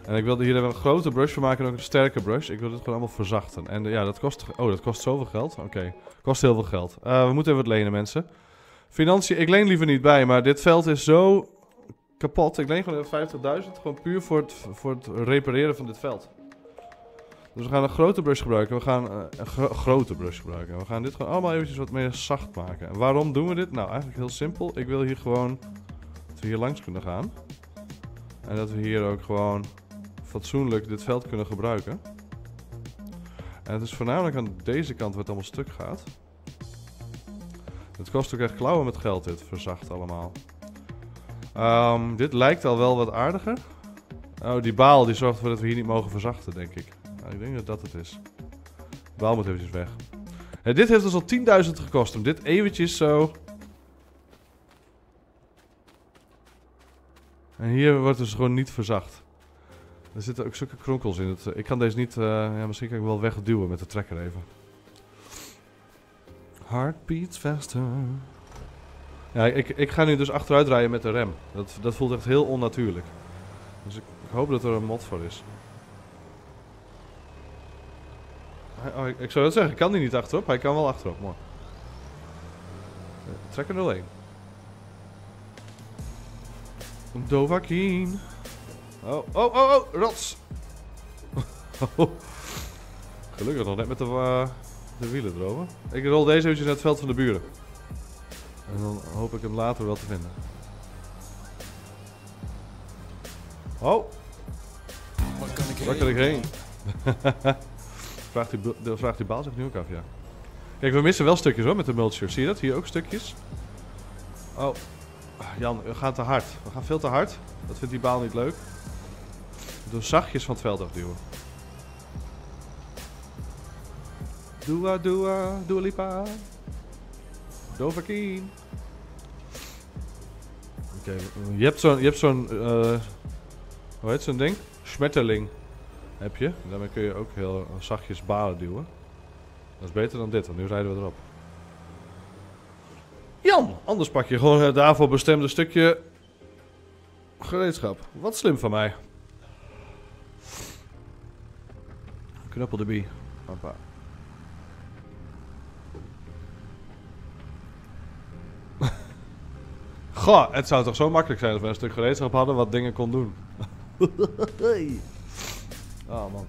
En ik wilde hier even een grote brush voor maken en ook een sterke brush. Ik wil dit gewoon allemaal verzachten. En ja, dat kost... Oh, dat kost zoveel geld. Oké, kost heel veel geld. Uh, we moeten even wat lenen mensen. Financiën, ik leen liever niet bij, maar dit veld is zo kapot. Ik leen gewoon 50.000, gewoon puur voor het, voor het repareren van dit veld. Dus we gaan een grote brush gebruiken. We gaan uh, een grote brush gebruiken. We gaan dit gewoon allemaal eventjes wat meer zacht maken. En waarom doen we dit? Nou, eigenlijk heel simpel. Ik wil hier gewoon dat we hier langs kunnen gaan. En dat we hier ook gewoon fatsoenlijk dit veld kunnen gebruiken. En het is voornamelijk aan deze kant waar het allemaal stuk gaat. Het kost ook echt klauwen met geld dit, verzacht allemaal. Um, dit lijkt al wel wat aardiger. Oh, die baal die zorgt ervoor dat we hier niet mogen verzachten, denk ik. Nou, ik denk dat dat het is. De baal moet eventjes weg. En dit heeft dus al 10.000 gekost om dit eventjes zo... En hier wordt dus gewoon niet verzacht. Er zitten ook zulke kronkels in. Het, ik kan deze niet... Uh, ja, misschien kan ik wel wegduwen met de trekker even. Heartbeats faster. Ja, ik, ik ga nu dus achteruit rijden met de rem. Dat, dat voelt echt heel onnatuurlijk. Dus ik, hoop dat er een mod voor is. Oh, ik, zou dat zeggen, kan hij niet achterop? Hij kan wel achterop, mooi. Trekker 01. Dovakien. Oh, oh, oh, oh, rots. Gelukkig nog net met de, uh, de wielen erover. Ik rol deze eventjes naar het veld van de buren. En dan hoop ik hem later wel te vinden. Oh! Waar kan ik heen? Waar kan ik heen? vraagt, die, vraagt die baal zich nu ook af, ja. Kijk, we missen wel stukjes hoor met de mulcher. Zie je dat? Hier ook stukjes. Oh. Jan, we gaan te hard. We gaan veel te hard. Dat vindt die baal niet leuk. Doe zachtjes van het veld afduwen. Doa, doa, doa lipa. Dovakien. Oké, je hebt zo'n, je hebt uh, hoe heet zo'n ding? Schmetterling heb je. Daarmee kun je ook heel zachtjes balen duwen. Dat is beter dan dit, want nu rijden we erop. Jan, anders pak je gewoon het daarvoor bestemde stukje gereedschap. Wat slim van mij. Knuppel de bie. Papa. Goh, het zou toch zo makkelijk zijn als we een stuk gereedschap hadden wat dingen kon doen. oh man.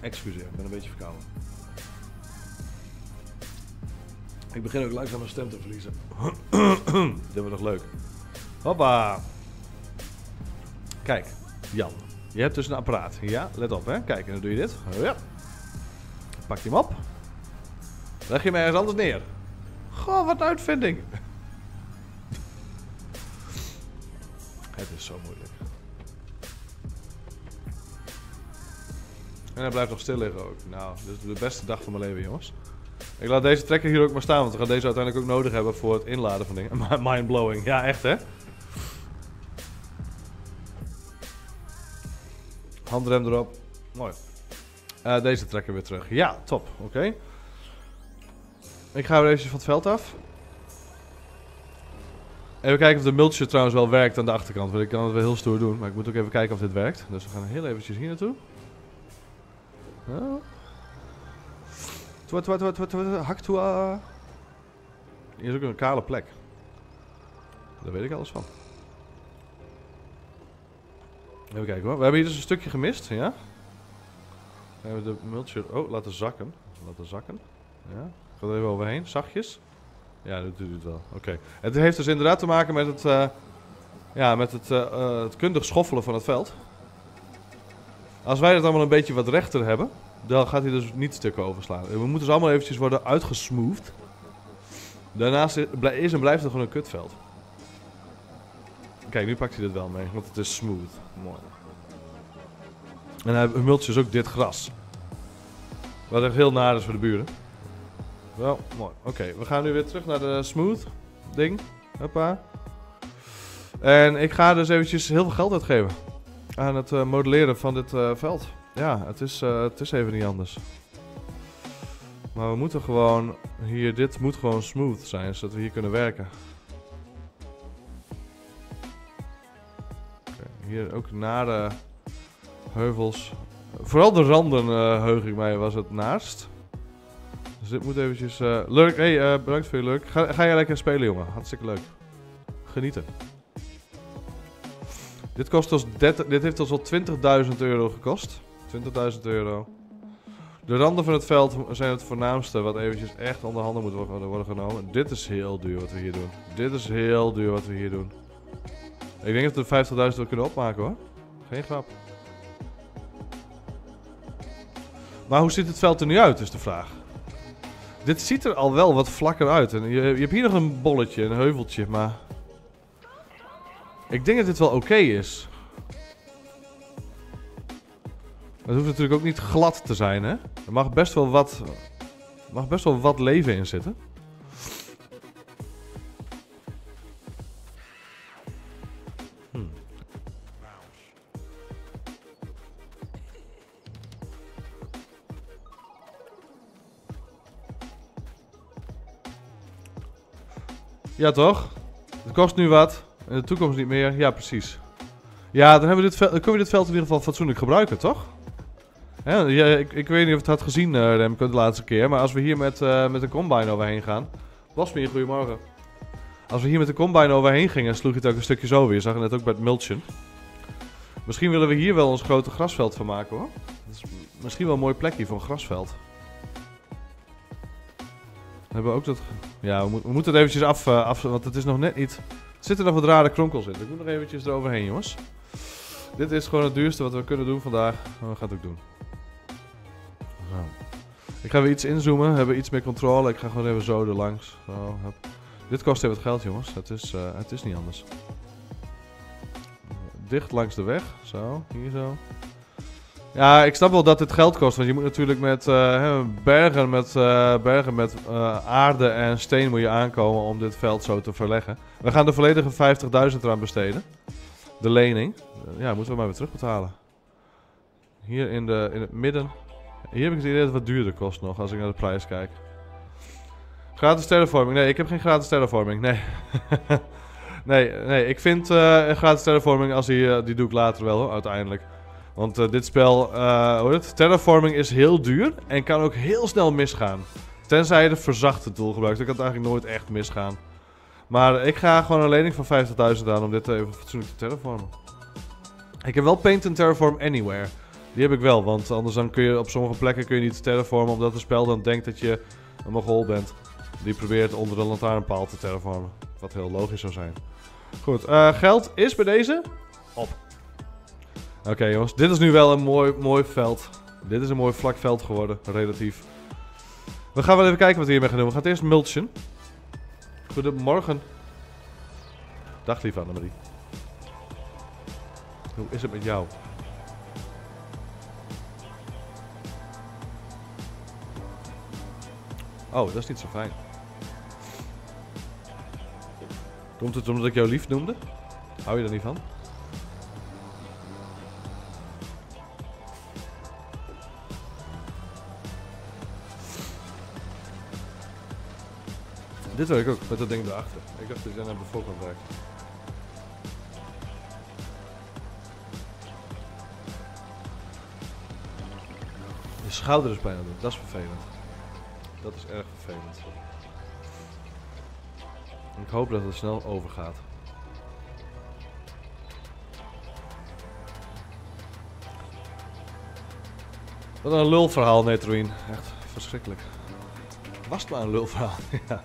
Excuseer, ik ben een beetje verkouden. Ik begin ook langzaam mijn stem te verliezen. Dit wordt nog leuk. Hoppa. Kijk, Jan. Je hebt dus een apparaat. Ja, let op hè. Kijk, en dan doe je dit. Ja. Pak je hem op. Leg je hem ergens anders neer. Goh, wat een uitvinding. Het is zo moeilijk. En hij blijft nog stil liggen ook. Nou, dit is de beste dag van mijn leven, jongens. Ik laat deze trekker hier ook maar staan, want we gaan deze uiteindelijk ook nodig hebben voor het inladen van dingen. Mindblowing. Ja, echt hè? Handrem erop. Mooi. Uh, deze trekker weer terug. Ja, top. Oké. Ik ga weer even van het veld af. Even kijken of de mulcher trouwens wel werkt aan de achterkant. Want ik kan het wel heel stoer doen. Maar ik moet ook even kijken of dit werkt. Dus we gaan heel eventjes hier naartoe. Oh. Twa, twa, twa, twa, Haktua. Hier is ook een kale plek. Daar weet ik alles van. Even kijken hoor. We hebben hier dus een stukje gemist, ja? We hebben de mulcher... Oh, laten zakken. Laten zakken. Ja. Ga er even overheen. Zachtjes. Ja, dat doet het wel. Oké. Het heeft dus inderdaad te maken met het... eh, ja, met het, eh, het kundig schoffelen van het veld. Als wij het allemaal een beetje wat rechter hebben... Dan gaat hij dus niet stukken overslaan. We moeten dus allemaal eventjes worden uitgesmoothed. Daarnaast is en blijft het gewoon een kutveld. Kijk, nu pakt hij dit wel mee, want het is smooth. Mooi. En hij mulcht dus ook dit gras. Wat echt heel naar is voor de buren. Wel, mooi. Oké, we gaan nu weer terug naar de smooth ding. Hoppa. En ik ga dus eventjes heel veel geld uitgeven. Aan het eh, modelleren van dit eh, veld. Ja, het is, eh, het is even niet anders. Maar we moeten gewoon hier, dit moet gewoon smooth zijn, zodat we hier kunnen werken. Hier ook nare heuvels. Vooral de randen heug ik mij was het naast. Dus dit moet eventjes... eh Lurk, hey, eh, bedankt voor je Lurk. Ga, ga jij lekker spelen, jongen. Hartstikke leuk. Genieten. Dit, kost ons 30, dit heeft ons al 20.000 euro gekost. 20.000 euro. De randen van het veld zijn het voornaamste wat eventjes echt onder handen moet worden genomen. Dit is heel duur wat we hier doen. Dit is heel duur wat we hier doen. Ik denk dat we de 50.000 wel kunnen opmaken hoor. Geen grap. Maar hoe ziet het veld er nu uit, is de vraag. Dit ziet er al wel wat vlakker uit. En je, je hebt hier nog een bolletje, een heuveltje, maar... Ik denk dat dit wel oké is. Het hoeft natuurlijk ook niet glad te zijn, hè? Er mag best wel wat, mag best wel wat leven in zitten. Ja, toch? Het kost nu wat. In de toekomst niet meer. Ja, precies. Ja, dan, hebben we dit dan kunnen we dit veld in ieder geval fatsoenlijk gebruiken, toch? Ja, ik, ik weet niet of je het had gezien, eh Remco, de laatste keer. Maar als we hier met, eh, met een combine overheen gaan... Blasmier, goedemorgen. Als we hier met de combine overheen gingen, sloeg je het ook een stukje zo weer. Je zag het net ook bij het mulchen. Misschien willen we hier wel ons grote grasveld van maken, hoor. Dat is misschien wel een mooi plekje voor een grasveld. We hebben ook dat... Ja, we, moet- we moeten het eventjes af, eh, af... Want het is nog net niet... Er zitten nog wat rare kronkels in. Ik moet nog eventjes eroverheen, jongens. Dit is gewoon het duurste wat we kunnen doen vandaag. Maar we gaan het ook doen. Zo. Ik ga weer iets inzoomen. We hebben iets meer controle. Ik ga gewoon even zo er langs. Zo, hup. Dit kost even wat geld, jongens. Het is, eh, het is niet anders. Dicht langs de weg. Zo, hier zo. Ja, ik snap wel dat dit geld kost. Want je moet natuurlijk met eh, bergen met, eh, bergen met eh, aarde en steen moet je aankomen om dit veld zo te verleggen. We gaan de volledige 50.000 eraan besteden. De lening. Ja, moeten we maar weer terugbetalen. Hier in, de, in het midden. Hier heb ik het idee dat het wat duurder kost nog als ik naar de prijs kijk. Gratis terraforming. Nee, ik heb geen gratis terraforming. Nee. nee, nee, ik vind gratis terraforming als die, die doe ik later wel hoor, uiteindelijk. Want eh, dit spel, eh hoe het? Terraforming is heel duur en kan ook heel snel misgaan. Tenzij je de verzachte tool gebruikt. Dan kan het eigenlijk nooit echt misgaan. Maar ik ga gewoon een lening van 50.000 aan om dit even fatsoenlijk te terraformen. Ik heb wel Paint and Terraform Anywhere. Die heb ik wel, want anders dan kun je op sommige plekken kun je niet terraformen omdat het spel dan denkt dat je een mogol bent. Die probeert onder een lantaarnpaal te terraformen. Wat heel logisch zou zijn. Goed, eh, geld is bij deze op. Oké jongens, dit is nu wel een mooi, mooi veld. Dit is een mooi vlak veld geworden, relatief. We gaan wel even kijken wat we hiermee gaan doen. We gaan het eerst mulchen. Goedemorgen. Dag lieve Annemarie. Hoe is het met jou? Oh, dat is niet zo fijn. Komt het omdat ik jou lief noemde? Hou je er niet van? Dit werk ook, met dat ding erachter. Ik dacht, die zijn naar de voorkant werk. Je schouder is bijna doen, dat is vervelend. Dat is erg vervelend. Ik hoop dat het snel overgaat. Wat een lulverhaal, Netroin. Echt verschrikkelijk. Was het maar een lulverhaal, ja.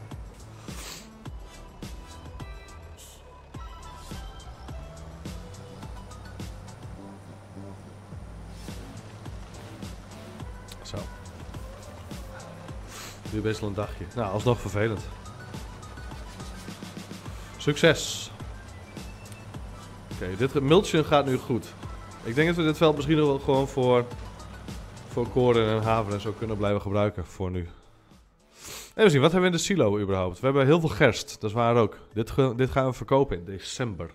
Nu best wel een dagje. Nou, alsnog vervelend. Succes! Oké, dit mulchen gaat nu goed. Ik denk dat we dit veld misschien nog wel gewoon voor, voor koren en haver en zo kunnen blijven gebruiken voor nu. Even zien, wat hebben we in de silo überhaupt? We hebben heel veel gerst, dat is waar ook. Dit, dit gaan we verkopen in december.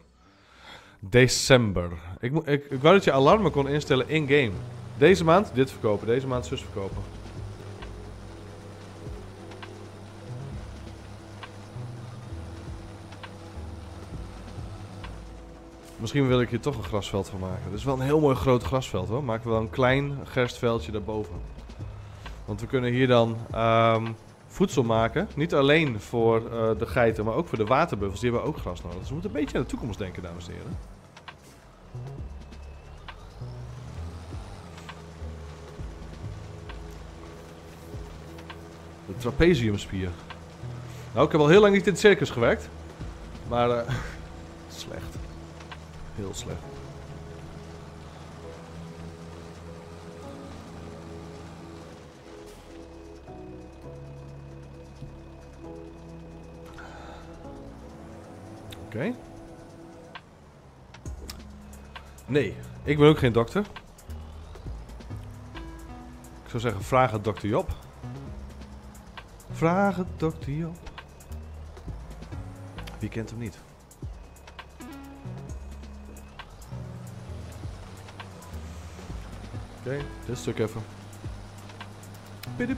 December. Ik, ik, ik wou dat je alarmen kon instellen in-game. Deze maand dit verkopen, deze maand zus verkopen. Misschien wil ik hier toch een grasveld van maken. Dit is wel een heel mooi groot grasveld hoor. Maken we wel een klein gerstveldje daarboven. Want we kunnen hier dan ehm, voedsel maken. Niet alleen voor eh, de geiten, maar ook voor de waterbuffels. Die hebben ook gras nodig. Dus we moeten een beetje aan de toekomst denken, dames en heren. De trapeziumspier. Nou, ik heb al heel lang niet in het circus gewerkt. Maar eh, slecht. Heel slecht. Oké. Nee, ik ben ook geen dokter. Ik zou zeggen, vraag het dokter Job. Vraag het dokter Job. Wie kent hem niet? Oké, dit stuk even. Ik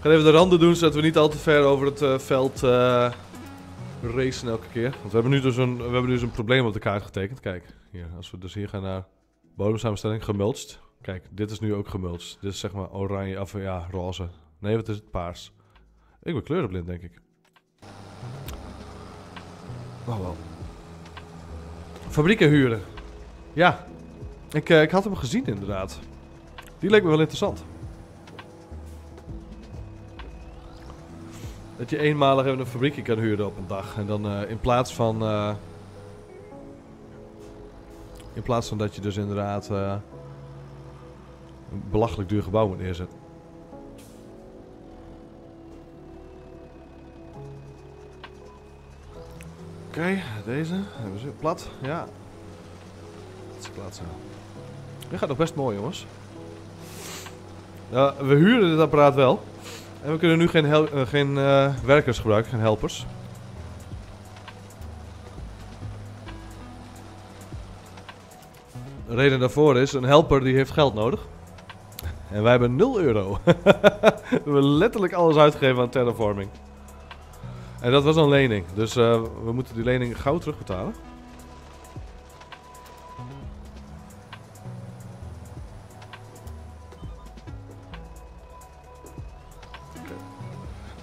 ga even de randen doen, zodat we niet al te ver over het eh, veld eh, racen elke keer. Want we hebben, nu dus een, we hebben dus een probleem op de kaart getekend. Kijk, hier, als we dus hier gaan naar bodemsamenstelling, gemulcht. Kijk, dit is nu ook gemulcht. Dit is zeg maar oranje, of ja, roze. Nee, wat is het? Paars. Ik ben kleurenblind, denk ik. Oh wel. Fabrieken huren. Ja, ik, eh, ik had hem gezien inderdaad. Die leek me wel interessant. Dat je eenmalig even een fabriekje kan huren op een dag. En dan eh, in plaats van... eh, in plaats van dat je dus inderdaad... een belachelijk duur gebouw moet neerzetten. Oké, deze. Hebben ze plat. Ja. Zo. Dit gaat nog best mooi, jongens. We huren dit apparaat wel. En we kunnen nu geen, eh, geen eh, werkers gebruiken, geen helpers. De reden daarvoor is, een helper die heeft geld nodig. En wij hebben 0 euro. we hebben letterlijk alles uitgegeven aan terraforming. En dat was een lening. Dus eh, we moeten die lening gauw terugbetalen.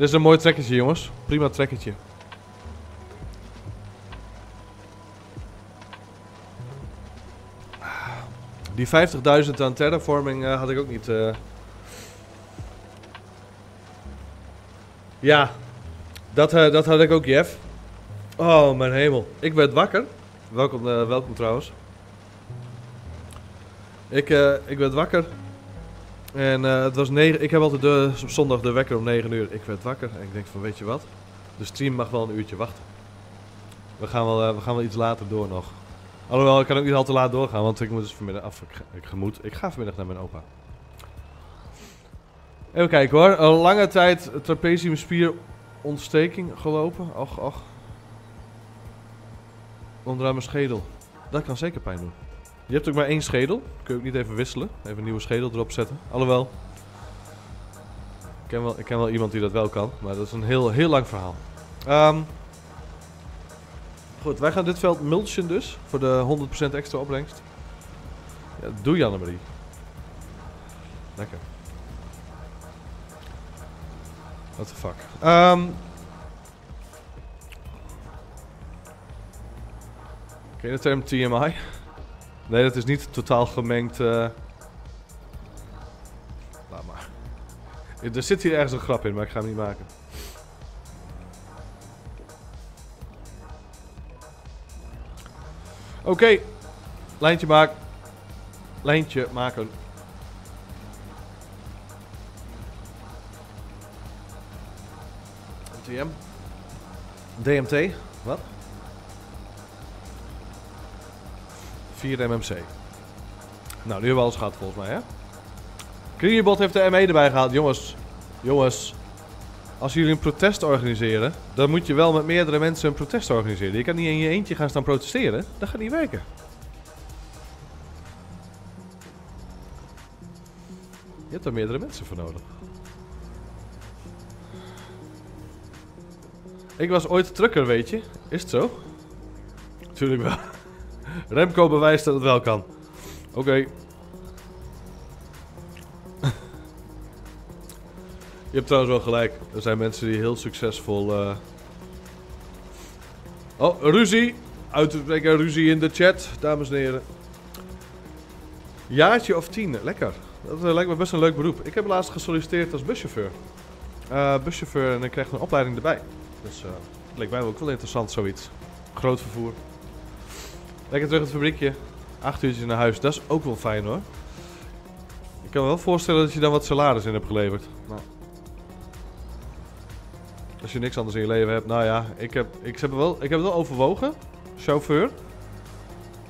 Dit is een mooi trekkertje, jongens. Prima trekkertje. Die 50.000 aan terraforming eh, had ik ook niet. eh. Ja, dat, eh, dat had ik ook, Jeff. Oh, mijn hemel. Ik werd wakker. Welkom, welkom trouwens. Ik, ik werd wakker. En eh, het was negen, ik heb altijd de, op zondag de wekker om 9 uur. Ik werd wakker en ik denk van weet je wat? De stream mag wel een uurtje wachten. We gaan wel, eh, we gaan wel iets later door nog. Alhoewel, ik kan ook niet al te laat doorgaan, want ik moet dus vanmiddag af. Ik, ik, gemoed, ik ga vanmiddag naar mijn opa. Even kijken hoor. Lange tijd trapeziumspierontsteking gelopen. Och, och. Onderaan mijn schedel. Dat kan zeker pijn doen. Je hebt ook maar één schedel. Kun je ook niet even wisselen. Even een nieuwe schedel erop zetten. Alhoewel. ken wel, ik ken wel iemand die dat wel kan, maar dat is een heel, heel lang verhaal. Ehm, goed, wij gaan dit veld mulchen dus, voor de 100% extra opbrengst. Ja, doe je Annemarie. Lekker. What the fuck. Ehm ken je de term TMI? Nee, dat is niet totaal gemengd... eh Laat maar. Er zit hier ergens een grap in, maar ik ga hem niet maken. Oké. Lijntje maken. Lijntje maken. DMT. Wat? 4 MMC. Nou, nu hebben we alles gehad volgens mij, hè? Heeft de ME erbij gehaald. Jongens, jongens. Als jullie een protest organiseren, dan moet je wel met meerdere mensen een protest organiseren. Je kan niet in je eentje gaan staan protesteren. Dat gaat niet werken. Je hebt er meerdere mensen voor nodig. Ik was ooit trucker, weet je. Is het zo? Tuurlijk wel. Remco bewijst dat het wel kan. Oké. Je hebt trouwens wel gelijk. Er zijn mensen die heel succesvol. eh Oh, ruzie! Uit te spreken ruzie in de chat, dames en heren. Jaartje of tien, lekker. Dat eh, lijkt me best een leuk beroep. Ik heb laatst gesolliciteerd als buschauffeur. Eh buschauffeur en ik krijg een opleiding erbij. Dus het leek mij ook wel interessant, zoiets. Groot vervoer. Lekker terug het fabriekje. Acht uurtjes naar huis, dat is ook wel fijn hoor. Ik kan me wel voorstellen dat je dan wat salaris in hebt geleverd. Nou. Als je niks anders in je leven hebt, nou ja, ik heb, ik heb, het, wel, ik heb het wel overwogen. Chauffeur.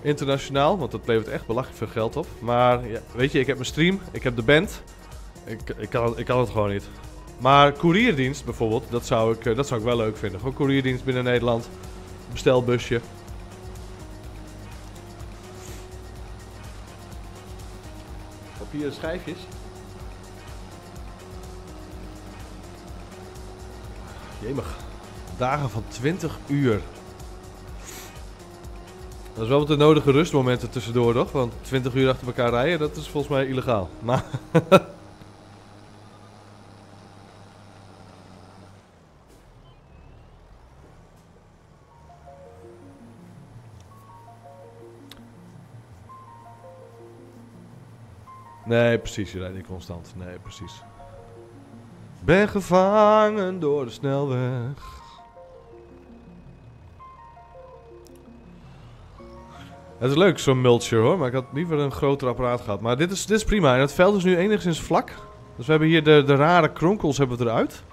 Internationaal, want dat levert echt belachelijk veel geld op. Maar ja, weet je, ik heb mijn stream, ik heb de band. Ik, ik, kan, ik kan het gewoon niet. Maar courierdienst bijvoorbeeld, dat zou, ik, eh, dat zou ik wel leuk vinden. Gewoon courierdienst binnen Nederland. Bestelbusje. Papieren schijfjes. Jemig. Dagen van 20 uur. Dat is wel met de nodige rustmomenten tussendoor, toch? Want 20 uur achter elkaar rijden, dat is volgens mij illegaal. Maar. Nee, precies. Je rijdt niet constant. Nee, precies. Ben gevangen door de snelweg. Het is leuk, zo'n mulcher hoor, maar ik had liever een groter apparaat gehad. Maar dit is, dit is prima. En het veld is nu enigszins vlak. Dus we hebben hier de, de rare kronkels hebben we eruit.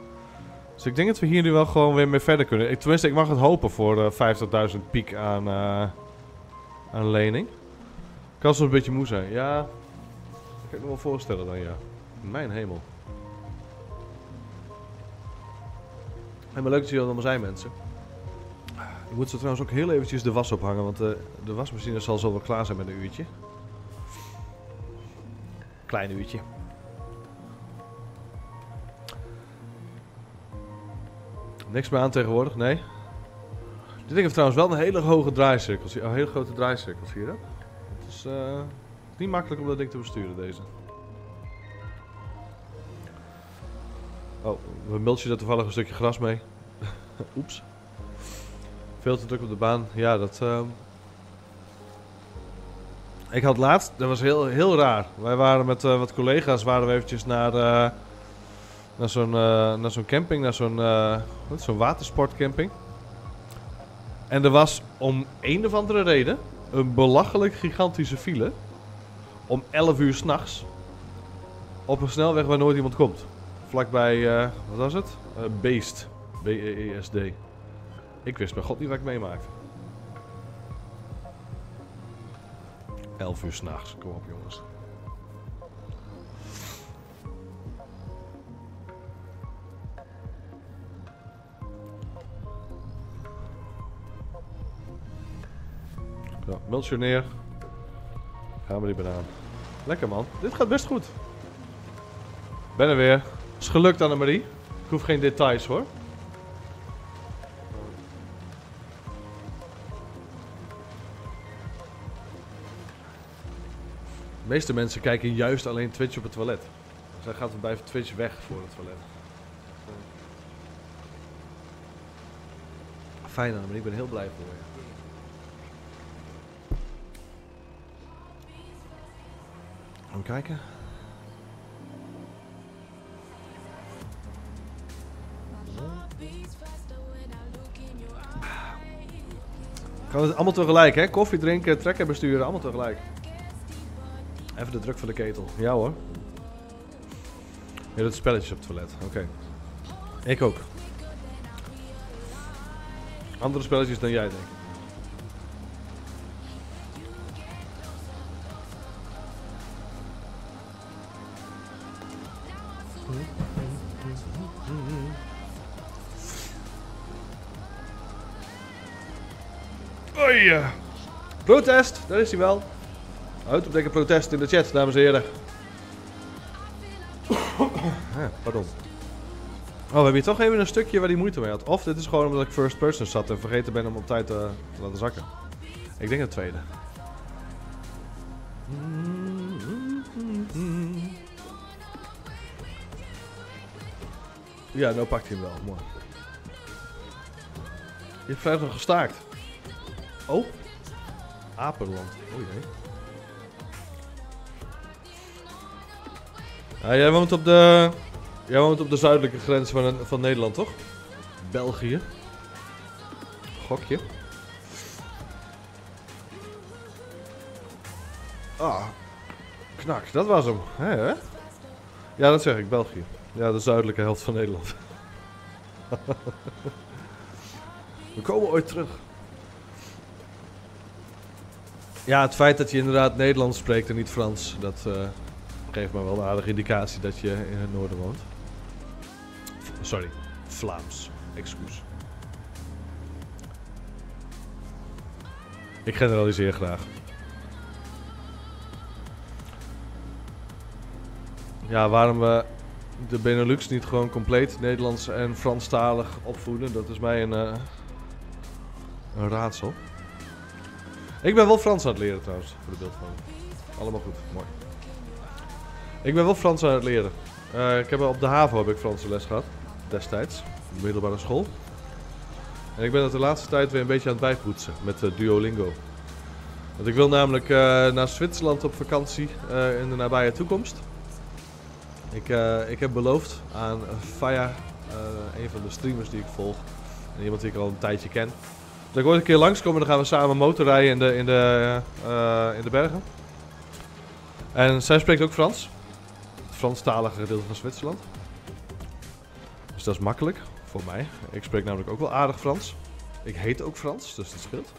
Dus ik denk dat we hier nu wel gewoon weer mee verder kunnen. Ik, tenminste, ik mag het hopen voor eh 50.000 piek aan, eh, aan lening. Kan soms een beetje moe zijn. Ja, kan ik me wel voorstellen dan, ja. Mijn hemel. Helemaal leuk dat jullie allemaal zijn, mensen. Ik moet zo trouwens ook heel eventjes de was ophangen, want de, de wasmachine zal zo wel klaar zijn met een uurtje. Klein uurtje. Niks meer aan tegenwoordig, nee. Dit ding heeft trouwens wel een hele hoge draaicirkel. Zie- Een hele grote draaicirkel, zie je dat? Het is niet makkelijk om dat ding te besturen, deze. Oh, we mulchen er toevallig een stukje gras mee. Oeps. Veel te druk op de baan. Ja, dat... ehm, Ik had laatst... Dat was heel, heel raar. Wij waren met eh, wat collega's... waren we eventjes naar... eh, naar zo'n eh, naar zo'n camping. Naar zo'n... zo'n watersportcamping. En er was om een of andere reden... Een belachelijk gigantische file. Om 11 uur s'nachts. Op een snelweg waar nooit iemand komt. Vlakbij... eh, wat was het? Eh, Beest. B-E-E-S-D. Ik wist bij god niet wat ik meemaakte. 11 uur s'nachts, kom op jongens. Ja. Gaan we die banaan. Lekker man, dit gaat best goed. Ben er weer. Is gelukt, Annemarie. Ik hoef geen details hoor. De meeste mensen kijken juist alleen Twitch op het toilet. Zij gaat bij Twitch weg voor het toilet. Fijn Annemarie, ik ben heel blij voor je. Even kijken. Gaan we het allemaal tegelijk, hè? Koffie drinken, trekken, besturen, allemaal tegelijk. Even de druk van de ketel. Ja hoor. Je doet spelletjes op het toilet. Oké. Ik ook. Andere spelletjes dan jij, denk ik. Eh. Protest, daar is hij wel. Uitroepteken protest in de chat, dames en heren. Ja, pardon. Oh, we hebben hier toch even een stukje waar hij moeite mee had. Of dit is gewoon omdat ik first person zat en vergeten ben om op tijd te, te laten zakken. Ik denk het tweede. Ja, nou pakt hij hem wel. Mooi. Je hebt vrijdag nog gestaakt. Oh. Apenland. O jee. Ja, jij woont op de... Jij woont op de zuidelijke grens van, van Nederland, toch? België. Gokje. Ah. Knak, dat was hem. Hè, hè? Ja, dat zeg ik, België. Ja, de zuidelijke helft van Nederland. We komen ooit terug. Ja, het feit dat je inderdaad Nederlands spreekt en niet Frans, dat eh, geeft me wel een aardige indicatie dat je in het noorden woont. Sorry, Vlaams. Excuus. Ik generaliseer graag. Ja, waarom we de Benelux niet gewoon compleet Nederlands en Franstalig opvoeden, dat is mij een, eh, een raadsel. Ik ben wel Frans aan het leren trouwens, voor de beeldvorming. Allemaal goed, mooi. Ik ben wel Frans aan het leren. Eh, ik heb op de HAVO heb ik Franse les gehad, destijds, de middelbare school. En ik ben dat de laatste tijd weer een beetje aan het bijpoetsen met eh, Duolingo. Want ik wil namelijk eh, naar Zwitserland op vakantie in de nabije toekomst. Ik, ik heb beloofd aan Faya, een van de streamers die ik volg, en iemand die ik al een tijdje ken, dat ik ooit een keer langskom en dan gaan we samen motorrijden in de, in de, eh, in de bergen. En zij spreekt ook Frans. Het Franstalige gedeelte van Zwitserland. Dus dat is makkelijk voor mij. Ik spreek namelijk ook wel aardig Frans. Ik heet ook Frans, dus dat scheelt.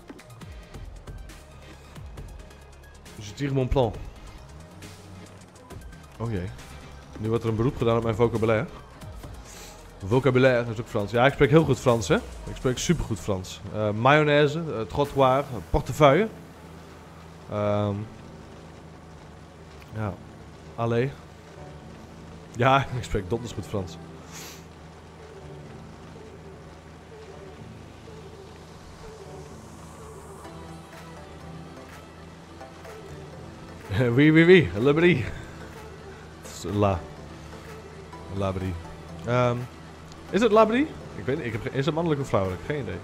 Je tire mon plan. Oh jee. Nu wordt er een beroep gedaan op mijn vocabulaire. Vocabulaire is ook Frans. Ja, ik spreek heel goed Frans, hè. Ik spreek supergoed Frans. Eh mayonaise, uh, trottoir, eh, portefeuille. Ehm ja, allee. Ja, ik spreek donders goed Frans. oui, oui, oui. Labrie. La. Labrie. Ehm is het Labrie? Ik weet. Ik heb, is het mannelijk of vrouwelijk? Geen idee.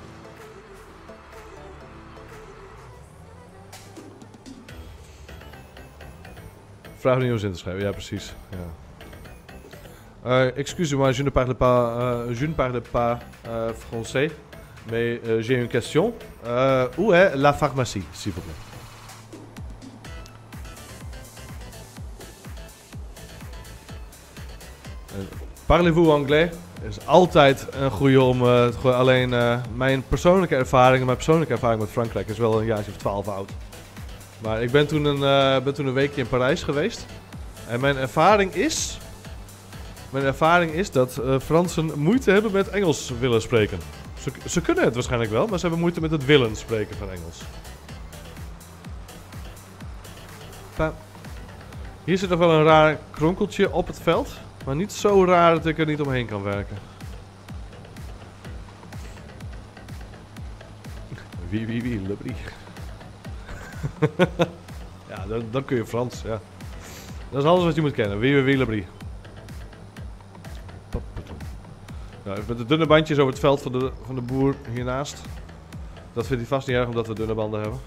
Vraag niet om zin te schrijven. Ja, precies. Ja. Euh, Excusez-moi, je ne parle pas, euh, je ne parle pas euh, français, mais j'ai une question. Où est la pharmacie, s'il vous plaît Euh, Parlez-vous anglais? Is altijd een goede om eh. Alleen eh, mijn persoonlijke ervaring, mijn persoonlijke ervaring met Frankrijk is wel een jaartje of 12 oud. Maar ik ben toen een, eh, ben toen een weekje in Parijs geweest. En mijn ervaring is. Mijn ervaring is dat Fransen moeite hebben met Engels willen spreken. Ze, ze kunnen het waarschijnlijk wel, maar ze hebben moeite met het willen spreken van Engels. Pa- Hier zit nog wel een raar kronkeltje op het veld. Maar niet zo raar dat ik er niet omheen kan werken. Wie, wie, wie, Lubri. ja, dan, dan kun je Frans, ja. Dat is alles wat je moet kennen. Wie, wie, wie, Lubri. Nou, met de dunne bandjes over het veld van de, van de boer hiernaast. Dat vindt hij vast niet erg omdat we dunne banden hebben.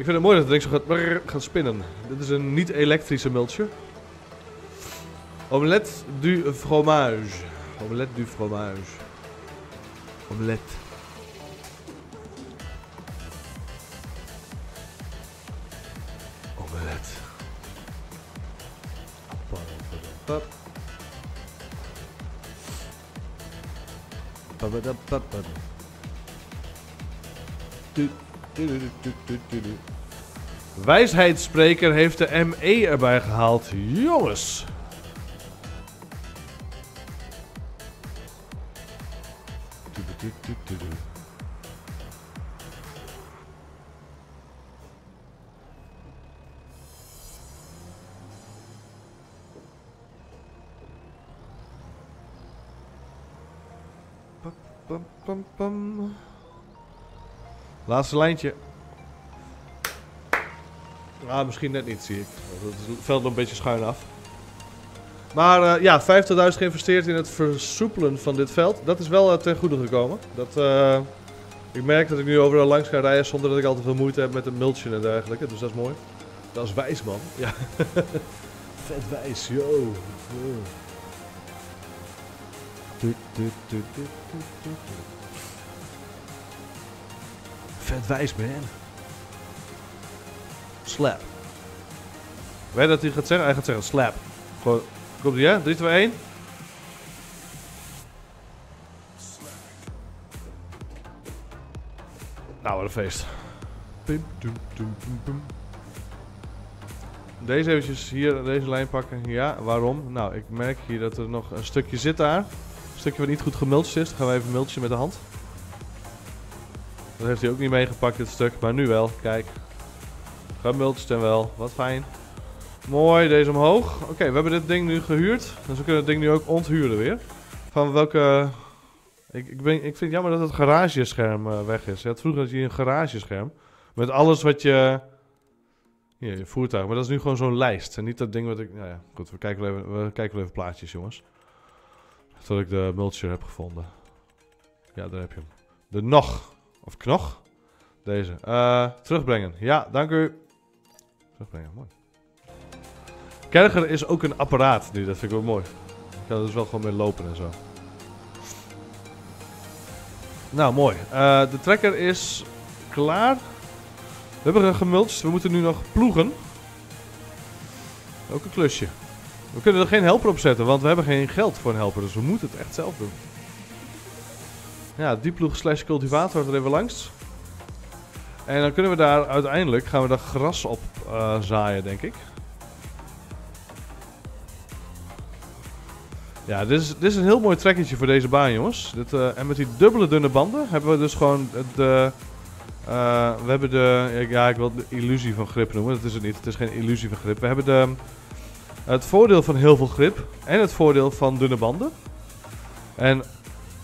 Ik vind het mooi dat het zo gaat, brrr, gaat spinnen. Dit is een niet-elektrische multje. Omelette du fromage. Omelette du fromage. Omelette. Omelette. Paddelpaddelpap. Wijsheidsspreker heeft de ME erbij gehaald. Jongens. Laatste lijntje. Ah, misschien net niet, zie ik. Het veld nog een beetje schuin af. Maar eh, ja, 50.000 geïnvesteerd in het versoepelen van dit veld. Dat is wel eh, ten goede gekomen. Dat, eh, ik merk dat ik nu overal langs ga rijden zonder dat ik al te veel moeite heb met een multje en dergelijke. Dus dat is mooi. Dat is wijs, man. Ja. Vet wijs, yo. Yo. Vet wijs, man. Slap. Weet dat hij gaat zeggen? Hij gaat zeggen slap. Gewoon, komt ie, hè? 3, 2, 1. Nou, wat een feest. Deze eventjes hier, deze lijn pakken. Ja, waarom? Nou, ik merk hier dat er nog een stukje zit daar. Een stukje wat niet goed gemultst is. Dan gaan we even multje met de hand. Dat heeft hij ook niet meegepakt, dit stuk. Maar nu wel, kijk. Gemultst en wel. Wat fijn. Mooi, deze omhoog. Oké, we hebben dit ding nu gehuurd. Dus we kunnen het ding nu ook onthuren weer. Van welke... Ik, ik, ben, ik vind het jammer dat het garagescherm eh, weg is. Had vroeger had je een garagescherm. Met alles wat je... Je voertuig. Maar dat is nu gewoon zo'n lijst. En niet dat ding wat ik... Nou ja, goed. We kijken wel even, we kijken wel even plaatjes, jongens. Tot ik de mulcher heb gevonden. Ja, daar heb je hem. De nog. Of knog. Deze. Eh, terugbrengen. Ja, dank u. Terugbrengen, mooi. Kerger is ook een apparaat nu, dat vind ik wel mooi. Ik kan er dus wel gewoon mee lopen en zo. Nou, mooi. Eh, de trekker is klaar. We hebben gemulcht. We moeten nu nog ploegen. Ook een klusje. We kunnen er geen helper op zetten, want we hebben geen geld voor een helper. Dus we moeten het echt zelf doen. Ja, dieploeg slash cultivator er even langs. En dan kunnen we daar uiteindelijk, gaan we daar gras op eh, zaaien, denk ik. Ja, dit is, dit is een heel mooi trekkertje voor deze baan, jongens. Dit, eh, en met die dubbele dunne banden hebben we dus gewoon de... eh, we hebben de... Ja, ik wil de illusie van grip noemen. Dat is het niet. Het is geen illusie van grip. We hebben de, het voordeel van heel veel grip en het voordeel van dunne banden. En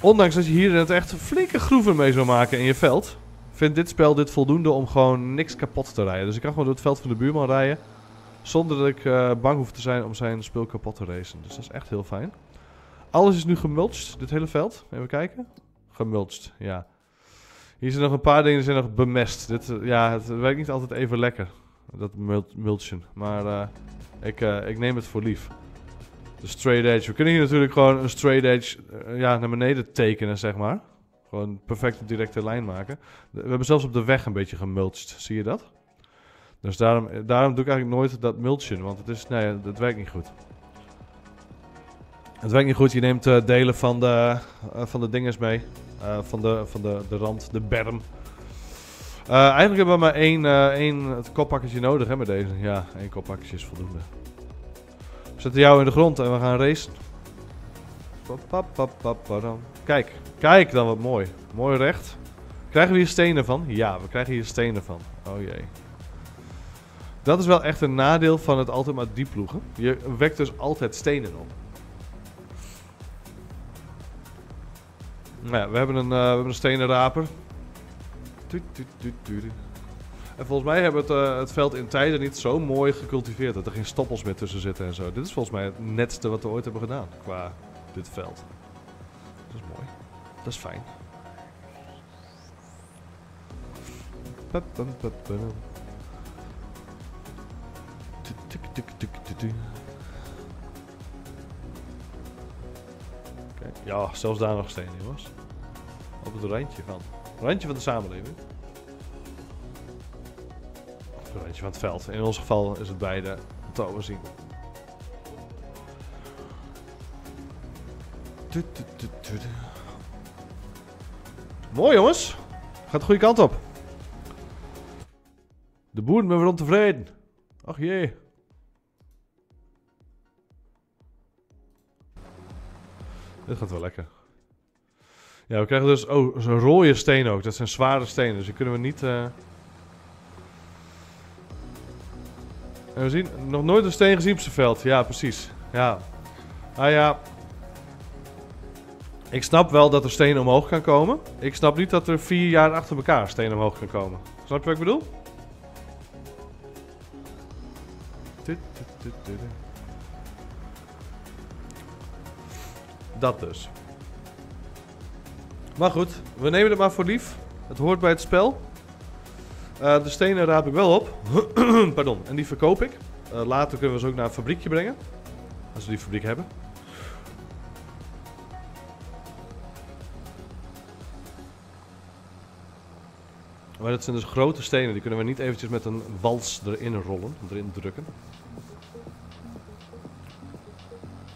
ondanks dat je hier het echt flinke groeven mee zou maken in je veld... vindt dit spel dit voldoende om gewoon niks kapot te rijden. Dus ik kan gewoon door het veld van de buurman rijden... Zonder dat ik eh, bang hoef te zijn om zijn spul kapot te racen. Dus dat is echt heel fijn. Alles is nu gemulcht, dit hele veld. Even kijken. Gemulcht, ja. Hier zijn nog een paar dingen die zijn nog bemest. Dit, eh, ja, het werkt niet altijd even lekker. Dat mul- mulchen. Maar eh, ik, ik neem het voor lief. De straight edge. We kunnen hier natuurlijk gewoon een straight edge eh, ja, naar beneden tekenen, zeg maar. Gewoon een perfecte directe lijn maken. We hebben zelfs op de weg een beetje gemulcht. Zie je dat? Dus daarom, daarom doe ik eigenlijk nooit dat mulchen, want het, is, nee, het werkt niet goed. Het werkt niet goed, je neemt eh, delen van de, eh, van de dinges mee. Eh, van de, van de, de rand, de berm. Eh, eigenlijk hebben we maar één, eh één koppakketje nodig hè, met deze. Ja, één koppakketje is voldoende. Zetten jou in de grond en we gaan. Papapapapam. Kijk, kijk dan wat mooi. Mooi recht. Krijgen we hier stenen van? Ja, we krijgen hier stenen van. Oh jee. Dat is wel echt een nadeel van het altijd maar diep ploegen. Je wekt dus altijd stenen op. Nou ja, we hebben een, uh, we hebben een stenen raper. En volgens mij hebben het, uh, het veld in tijden niet zo mooi gecultiveerd dat er geen stoppels meer tussen zitten en zo. Dit is volgens mij het netste wat we ooit hebben gedaan qua dit veld. Dat is mooi. Dat is fijn. Ja, zelfs daar nog stenen, jongens. Op het randje van. Randje van de samenleving. Randje van het veld. In ons geval is het beide te overzien. Mooi jongens. Gaat de goede kant op. De boeren zijn weer ontevreden. Ach jee. Dit gaat wel lekker. Ja, we krijgen dus oh, zo'n rode steen ook. Dat zijn zware stenen, dus die kunnen we niet... Uh... En we zien nog nooit een steen gezien op zijn veld. Ja, precies. Ja. Ah ja. Ik snap wel dat er stenen omhoog kan komen. Ik snap niet dat er vier jaar achter elkaar stenen omhoog kan komen. Snap je wat ik bedoel? Dat dus. Maar goed, we nemen het maar voor lief. Het hoort bij het spel. Uh, de stenen raap ik wel op. Pardon. En die verkoop ik. Uh, later kunnen we ze ook naar een fabriekje brengen. Als we die fabriek hebben. Maar dat zijn dus grote stenen. Die kunnen we niet eventjes met een wals erin rollen. Erin drukken.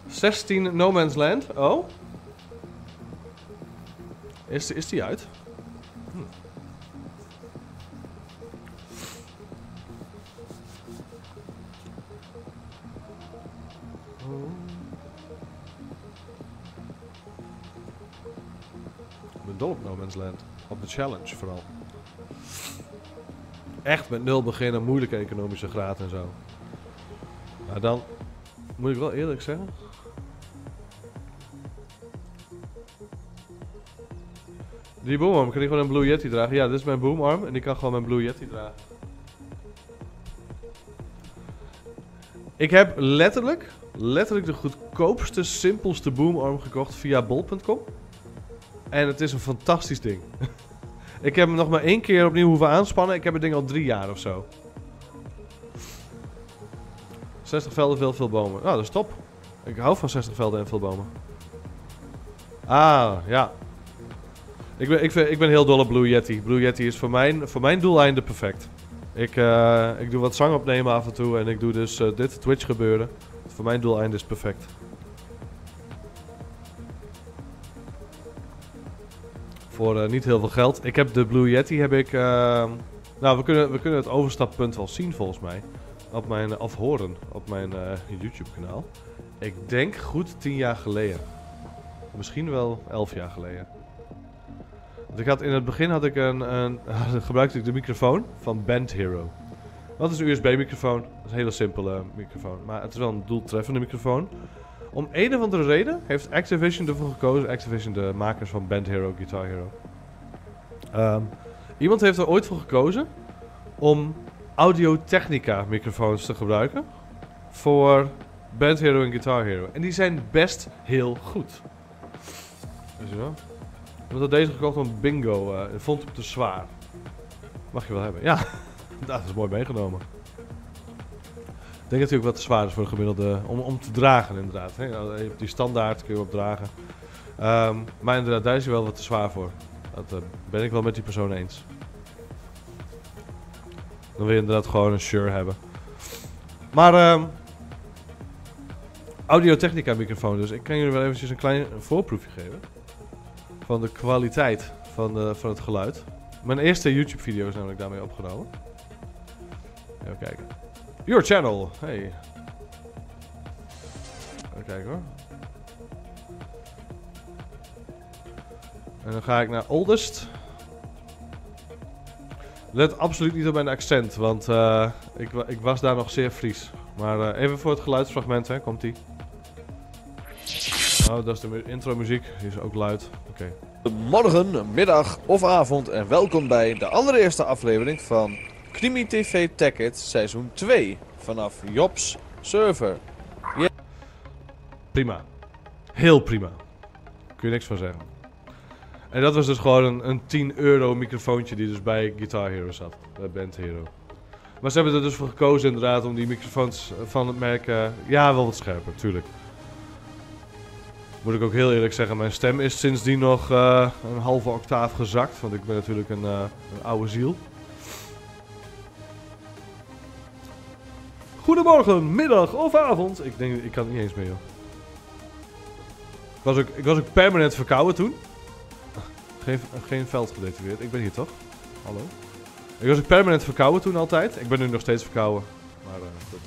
16 No Man's Land. Oh. Is, is die uit? Op No Man's Land. Op de challenge vooral. Echt met nul beginnen, moeilijke economische graad en zo. Maar dan moet ik wel eerlijk zeggen. Die boomarm, kan die gewoon een Blue Yeti dragen? Ja, dit is mijn boomarm en die kan gewoon mijn Blue Yeti dragen. Ik heb letterlijk, letterlijk de goedkoopste, simpelste boomarm gekocht via bol.com. En het is een fantastisch ding. ik heb hem nog maar één keer opnieuw hoeven aanspannen. Ik heb het ding al drie jaar of zo. 60 velden, veel, veel bomen. Nou, dat is top. Ik hou van 60 velden en veel bomen. Ah, ja. Ik ben, ik, ik ben heel dol op Blue Yeti. Blue Yeti is voor mijn, voor mijn doeleinde perfect. Ik, uh, ik doe wat zang opnemen af en toe en ik doe dus uh, dit Twitch gebeuren. Voor mijn doeleinde is perfect. Voor uh, niet heel veel geld. Ik heb de Blue Yeti heb ik... nou, we kunnen, we kunnen het overstappunt wel zien volgens mij. Op mijn, of horen op mijn YouTube kanaal. Ik denk goed 10 jaar geleden. Misschien wel 11 jaar geleden. Want ik had, in het begin had ik een, een, gebruikte ik de microfoon van Band Hero. Dat is een USB-microfoon. Dat is een hele simpele microfoon. Maar het is wel een doeltreffende microfoon. Om een of andere reden heeft Activision ervoor gekozen. Activision, de makers van Band Hero, Guitar Hero. Um, iemand heeft er ooit voor gekozen om Audio-Technica microfoons te gebruiken. Voor Band Hero en Guitar Hero. En die zijn best heel goed. Weet je wel? Ik heb deze gekocht van Bingo. Uh, vond het te zwaar. Mag je wel hebben. Ja, dat is mooi meegenomen. Denk natuurlijk wat te zwaar is voor een gemiddelde... Om, om te dragen inderdaad. Hè? Die standaard kun je op dragen. Um, maar inderdaad, daar is hij wel wat te zwaar voor. Dat uh, ben ik wel met die persoon eens. Dan wil je inderdaad gewoon een Shure hebben. Maar... Um, Audio-Technica microfoon dus. Ik kan jullie wel eventjes een klein voorproefje geven van de kwaliteit van, de, van het geluid. Mijn eerste YouTube video is namelijk daarmee opgenomen. Even kijken. Your channel. Hey. Even kijken hoor. En dan ga ik naar oldest. Let absoluut niet op mijn accent, want uh, ik, ik, was daar nog zeer Fries. Maar uh, even voor het geluidsfragment, hè, komt ie. Oh, dat is de intro muziek, die is ook luid. Oké. Morgen, middag of avond en welkom bij de allereerste aflevering van Krimi TV Tech It seizoen 2 vanaf Jobs server. Prima. Heel prima. Kun je niks van zeggen. En dat was dus gewoon een, een 10 euro microfoontje die dus bij Guitar Hero zat. Bij Band Hero. Maar ze hebben er dus voor gekozen inderdaad om die microfoons van het merk... Uh, ja, wel wat scherper, tuurlijk. Moet ik ook heel eerlijk zeggen, mijn stem is sindsdien nog uh, een halve octaaf gezakt. Want ik ben natuurlijk een, een oude ziel. Goedemorgen, middag of avond. Ik denk, ik kan het niet eens meer, joh. Ik was ook, ik was ook permanent verkouden toen. Geen, geen veld gedetecteerd. Ik ben hier toch? Hallo? Ik was ook permanent verkouden toen altijd. Ik ben nu nog steeds verkouden. Maar uh, goed.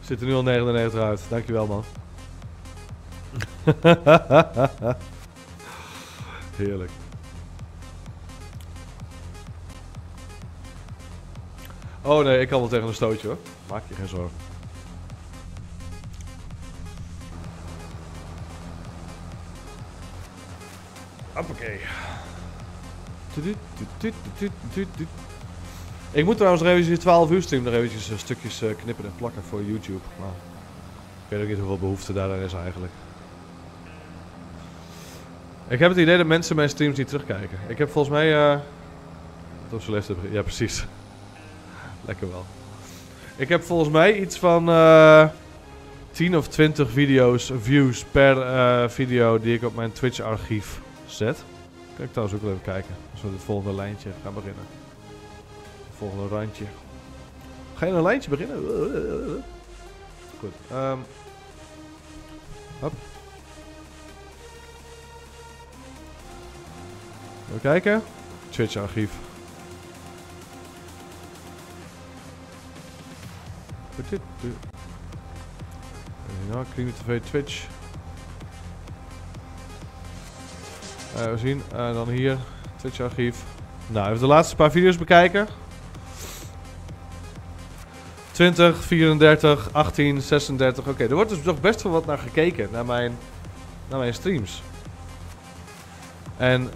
Zit er nu al 99 uit. Dankjewel man. Heerlijk. Oh nee, ik kan wel tegen een stootje hoor. Maak je geen zorgen. Hoppakee. Ik moet trouwens nog eventjes 12 uur stream nog eventjes uh, stukjes uh, knippen en plakken voor YouTube. Maar ik weet ook niet hoeveel behoefte daar is eigenlijk. Ik heb het idee dat mensen mijn streams niet terugkijken. Ik heb volgens mij... Uh, op zijn leeftijd... Ja, precies. Lekker wel. Ik heb volgens mij iets van uh, 10 of 20 video's, views per uh, video die ik op mijn Twitch archief zet. Kan ik trouwens ook even kijken. Als we het volgende lijntje gaan beginnen. Volgende randje. Ga je een lijntje beginnen? Goed. Um, hop. Even kijken. Twitch archief. Ja, Krimi TV Twitch. Uh, we zien, uh, dan hier, Twitch archief. Nou, even de laatste paar video's bekijken. 20, 34, 18, 36. Oké, er wordt dus toch best wel wat naar gekeken, naar mijn, naar mijn streams. En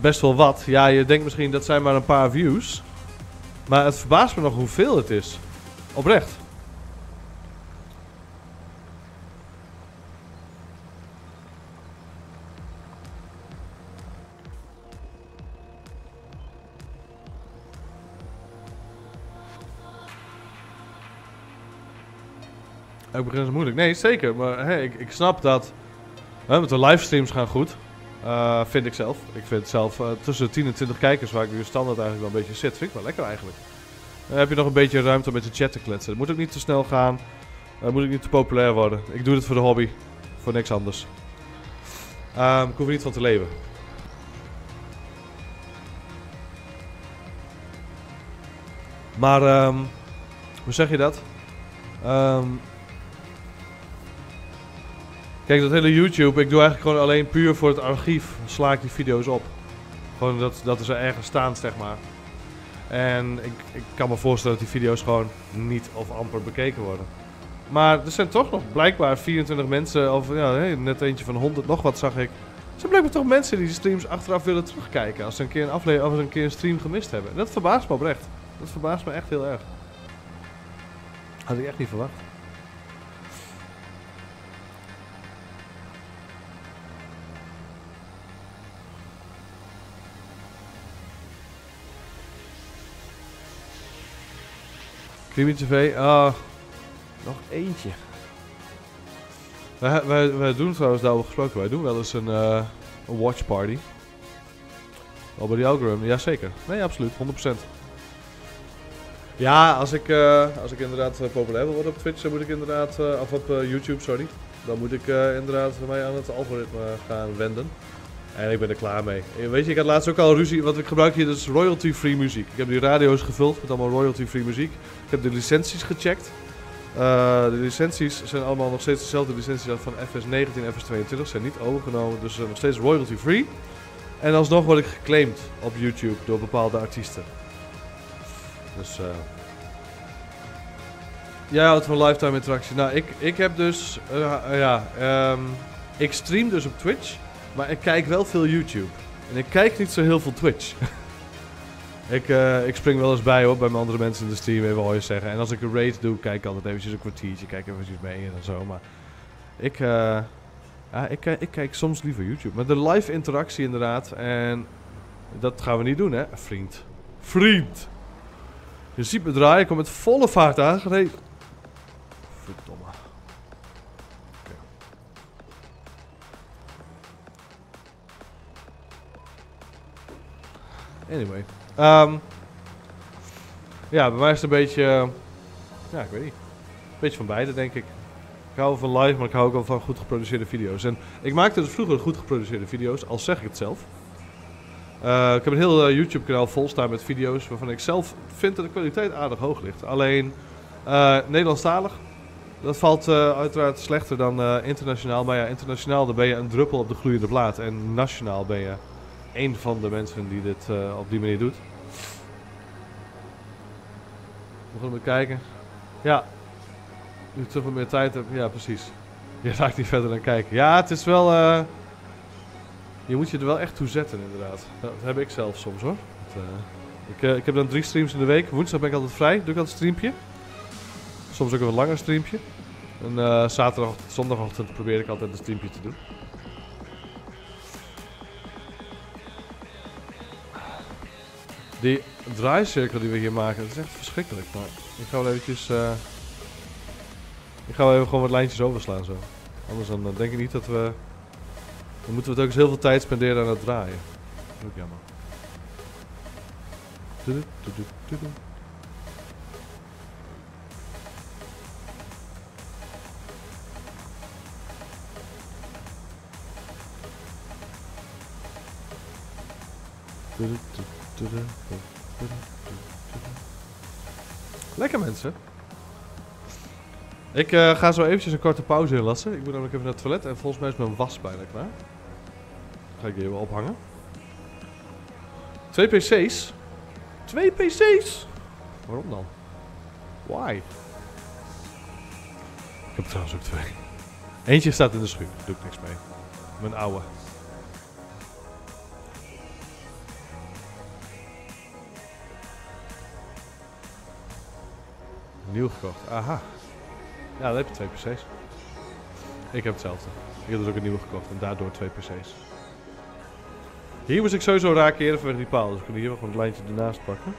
best wel wat. Ja, je denkt misschien dat zijn maar een paar views. Maar het verbaast me nog hoeveel het is. Oprecht. Ik begin het moeilijk. Nee, zeker. Maar hey, ik, ik snap dat... Hè, met de livestreams gaan goed. Uh, vind ik zelf. Ik vind zelf uh, tussen 10 en 20 kijkers, waar ik nu standaard eigenlijk wel een beetje zit, vind ik wel lekker eigenlijk. Dan heb je nog een beetje ruimte om met de chat te kletsen. Het moet ook niet te snel gaan. Moet ook niet te populair worden. Ik doe het voor de hobby. Voor niks anders. Um, ik hoef er niet van te leven. Maar, um, hoe zeg je dat? Um, Kijk, dat hele YouTube, ik doe eigenlijk gewoon alleen puur voor het archief. Sla ik die video's op. Gewoon dat, dat is er ergens staan, zeg maar. En ik, ik kan me voorstellen dat die video's gewoon niet of amper bekeken worden. Maar er zijn toch nog blijkbaar 24 mensen, of ja, net eentje van 100 nog wat zag ik. Er zijn blijkbaar toch mensen die die streams achteraf willen terugkijken. Als ze een keer een aflevering of een keer een stream gemist hebben. En dat verbaast me oprecht. Dat verbaast me echt heel erg. Had ik echt niet verwacht. Creamy TV, ah, nog eentje. Wij, wij, wij doen trouwens daarover gesproken, wij doen wel eens een, uh, een watch party. Al bij die algoritme, ja zeker. Nee, absoluut, 100%. Ja, als ik, uh, als ik inderdaad uh, populair wil worden op Twitch, dan moet ik inderdaad, of op YouTube, sorry. Dan moet ik inderdaad mij aan het algoritme gaan wenden. En ik ben er klaar mee. Weet je, ik had laatst ook al ruzie. Wat ik gebruik hier is royalty-free muziek. Ik heb die radio's gevuld met allemaal royalty-free muziek. Heb de licenties gecheckt. Uh, de licenties zijn allemaal nog steeds dezelfde licenties als van FS19 en FS22. Zijn niet overgenomen, dus nog steeds royalty-free. En alsnog word ik geclaimd op YouTube door bepaalde artiesten. Dus eh Jij houdt van lifetime interactie. Nou, ik, ik heb dus... eh, eh, ja, ehm, ik stream dus op Twitch. Maar ik kijk wel veel YouTube. En ik kijk niet zo heel veel Twitch. ik, eh, ik spring wel eens bij hoor, bij mijn andere mensen in de stream even hoi zeggen. En als ik een raid doe, kijk ik altijd eventjes een kwartiertje. Kijk eventjes mee en zo. Maar ik, ja, ik, ik kijk soms liever YouTube. Maar de live interactie inderdaad. En dat gaan we niet doen hè, vriend. Vriend! Je ziet me draaien, ik kom met volle vaart aangereden. Verdomme. Oké. Anyway. Ehm, ja, bij mij is het een beetje... ja, ik weet niet. Een beetje van beide, denk ik. Ik hou van live, maar ik hou ook wel van goed geproduceerde video's. En ik maakte dus vroeger goed geproduceerde video's, al zeg ik het zelf. Eh, ik heb een heel eh, YouTube-kanaal vol staan met video's waarvan ik zelf vind dat de kwaliteit aardig hoog ligt. Alleen eh, Nederlandstalig, dat valt uiteraard slechter dan internationaal. Maar ja, internationaal dan ben je een druppel op de gloeiende plaat. En nationaal ben je één van de mensen die dit eh, op die manier doet. We gaan even kijken. Ja, nu ik zoveel meer tijd heb. Ja, precies. Je raakt niet verder dan kijken. Ja, het is wel... eh, je moet je er wel echt toe zetten, inderdaad. Dat heb ik zelf soms hoor. Het, eh, ik, ik heb dan drie streams in de week. Woensdag ben ik altijd vrij. Doe ik altijd een streampje. Soms ook een wat langer streampje. En zaterdagochtend, zondagochtend probeer ik altijd een streampje te doen. Die draaicirkel die we hier maken, dat is echt verschrikkelijk. Maar ik ga wel eventjes... eh, ik ga wel even gewoon wat lijntjes overslaan zo. Anders dan eh, denk ik niet dat we... Dan moeten we ook eens heel veel tijd spenderen aan het draaien. Dat is ook jammer. Lekker mensen. Ik eh, ga zo eventjes een korte pauze inlassen. Ik moet namelijk even naar het toilet en volgens mij is mijn was bijna klaar. Ga ik die even ophangen. Twee PC's. Twee PC's? Waarom dan? Why? Ik heb trouwens ook twee. Eentje staat in de schuur. Doe ik niks mee. Mijn oude. Nieuw gekocht. Aha. Ja, dan heb je twee PC's. Ik heb hetzelfde. Ik heb dus ook een nieuwe gekocht en daardoor twee PC's. Hier moest ik sowieso raken vanwege die paal, dus ik kan hier wel gewoon het lijntje ernaast pakken.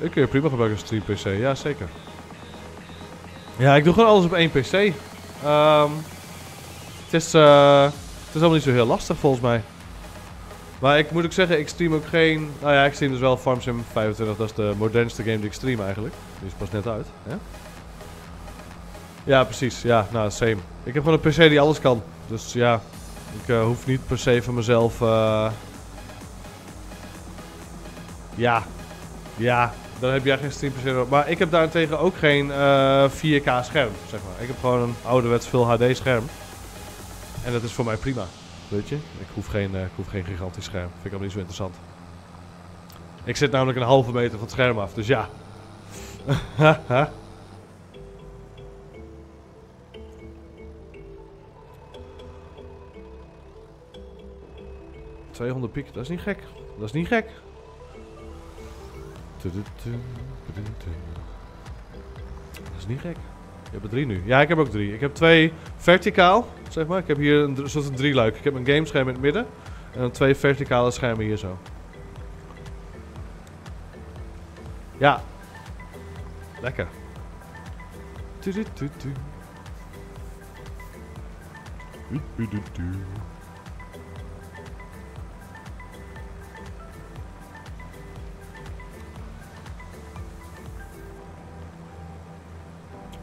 Ik kun je prima gebruiken als stream PC, ja zeker. Ja, ik doe gewoon alles op één PC. Ehm, het, eh, het is allemaal niet zo heel lastig volgens mij. Maar ik moet ook zeggen, ik stream ook geen... Nou ja, ik stream dus wel Farm Sim 25. Dat is de modernste game die ik stream eigenlijk. Die is pas net uit. Hè? Ja, precies. Ja, nou, same. Ik heb gewoon een PC die alles kan. Dus ja, ik eh, hoef niet per se van mezelf... eh, Ja. Ja, dan heb jij geen stream nodig. Maar ik heb daarentegen ook geen eh, 4K scherm, zeg maar. Ik heb gewoon een ouderwets Full HD scherm. En dat is voor mij prima. Weet je? Ik hoef geen, eh, ik hoef geen gigantisch scherm. Vind ik allemaal niet zo interessant. Ik zit namelijk een halve meter van het scherm af, dus ja. Haha. 200 piek, dat is niet gek. Dat is niet gek. Dat is niet gek. Ik heb er drie nu. Ja, ik heb ook drie. Ik heb twee verticaal, zeg maar. Ik heb hier een soort van drieluik. Ik heb een gamescherm in het midden. En dan twee verticale schermen hier zo. Ja. Lekker.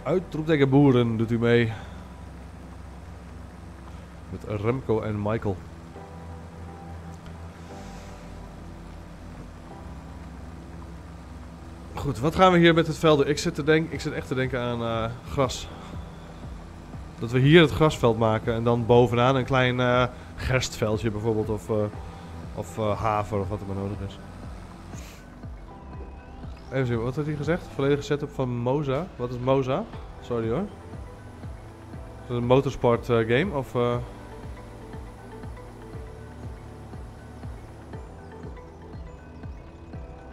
Uitroepteken boeren doet u mee. Met Remco en Michael. Goed, wat gaan we hier met het veld? Ik zit, te denk, ik zit echt te denken aan eh, gras. Dat we hier het grasveld maken en dan bovenaan een klein eh, gerstveldje bijvoorbeeld. Of, eh, of haver of wat er maar nodig is. Even zien, wat had hij gezegd? Volledige setup van Moza. Wat is Moza? Sorry hoor. Is dat een motorsport game? Of...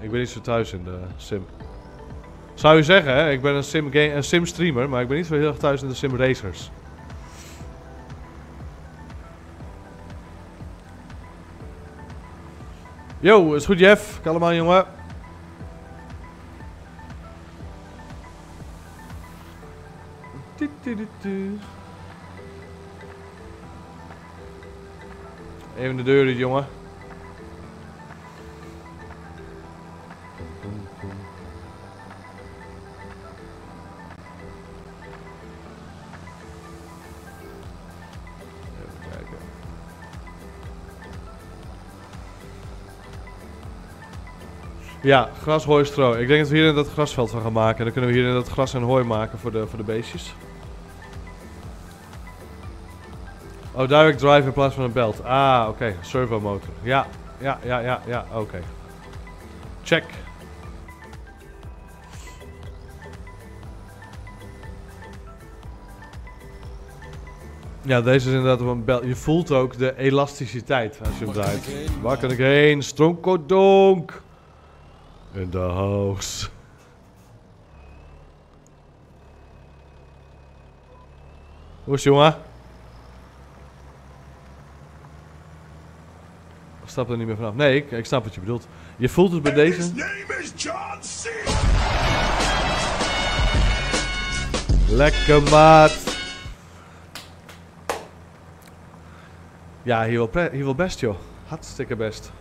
Ik ben niet zo thuis in de sim. Zou je zeggen, hè? ik ben een sim, game, een sim streamer, maar ik ben niet zo heel erg thuis in de sim racers. Yo, is goed Jeff. Kalm aan jongen. Even de deur uit, jongen. Ja, gras, hooi, stro. Ik denk dat we hier in dat grasveld van gaan maken. En dan kunnen we hier in dat gras en hooi maken voor de, voor de beestjes. Oh, direct drive in plaats van een belt. Ah, oké. Servo motor. Ja, ja, ja, ja, ja. Oké. Check. Ja, deze is inderdaad een belt. Je voelt ook de elasticiteit als je hem draait. Waar kan ik heen? Stronkodonk! In de house. Hoe is het, jongen? Ik stap er niet meer vanaf. Nee, ik, ik snap wat je bedoelt. Je voelt het bij deze. his name is John C. Lekker maat. Ja, hier wel, pre- hier wel best joh. Hartstikke best.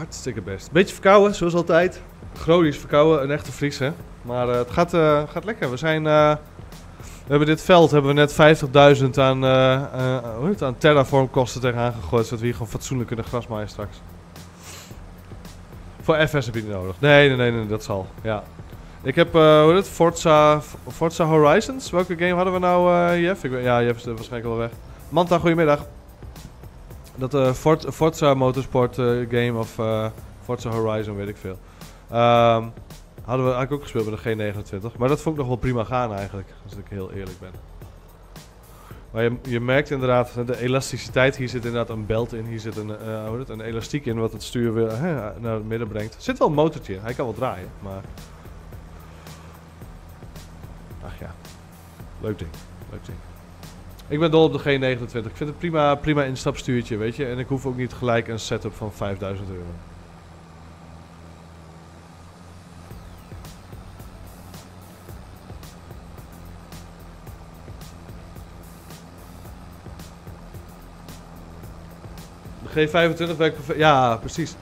Hartstikke best. Beetje verkouden, zoals altijd. Chronisch verkouden, een echte Fries hè. Maar eh, het gaat, eh, gaat lekker. We zijn... eh, we hebben dit veld hebben we net 50.000 aan, hoe heet het, aan terraform kosten tegenaan gegooid. Zodat we hier gewoon fatsoenlijk kunnen grasmaaien straks. Voor FS heb je niet nodig. Nee, nee, nee, dat zal. Ja. Ik heb, hoe heet het, Forza, Forza Horizons. Welke game hadden we nou, Jeff? Ik ja, Jeff is waarschijnlijk wel weg. Manta, goedemiddag. Dat Fort- Forza Motorsport eh, game of eh, Forza Horizon, weet ik veel. Ehm, hadden we eigenlijk ook gespeeld met de G29. Maar dat vond ik nog wel prima gaan eigenlijk, als ik heel eerlijk ben. Maar je, je merkt inderdaad, de elasticiteit, hier zit inderdaad een belt in, hier zit een, het, een elastiek in wat het stuur weer naar het midden brengt. Er zit wel een motortje hij kan wel draaien, maar... Ach ja, leuk ding, leuk ding. Ik ben dol op de G29, ik vind het prima, prima instapstuurtje, weet je. En ik hoef ook niet gelijk een setup van 5000 euro. De G25 werkt. Ja, precies.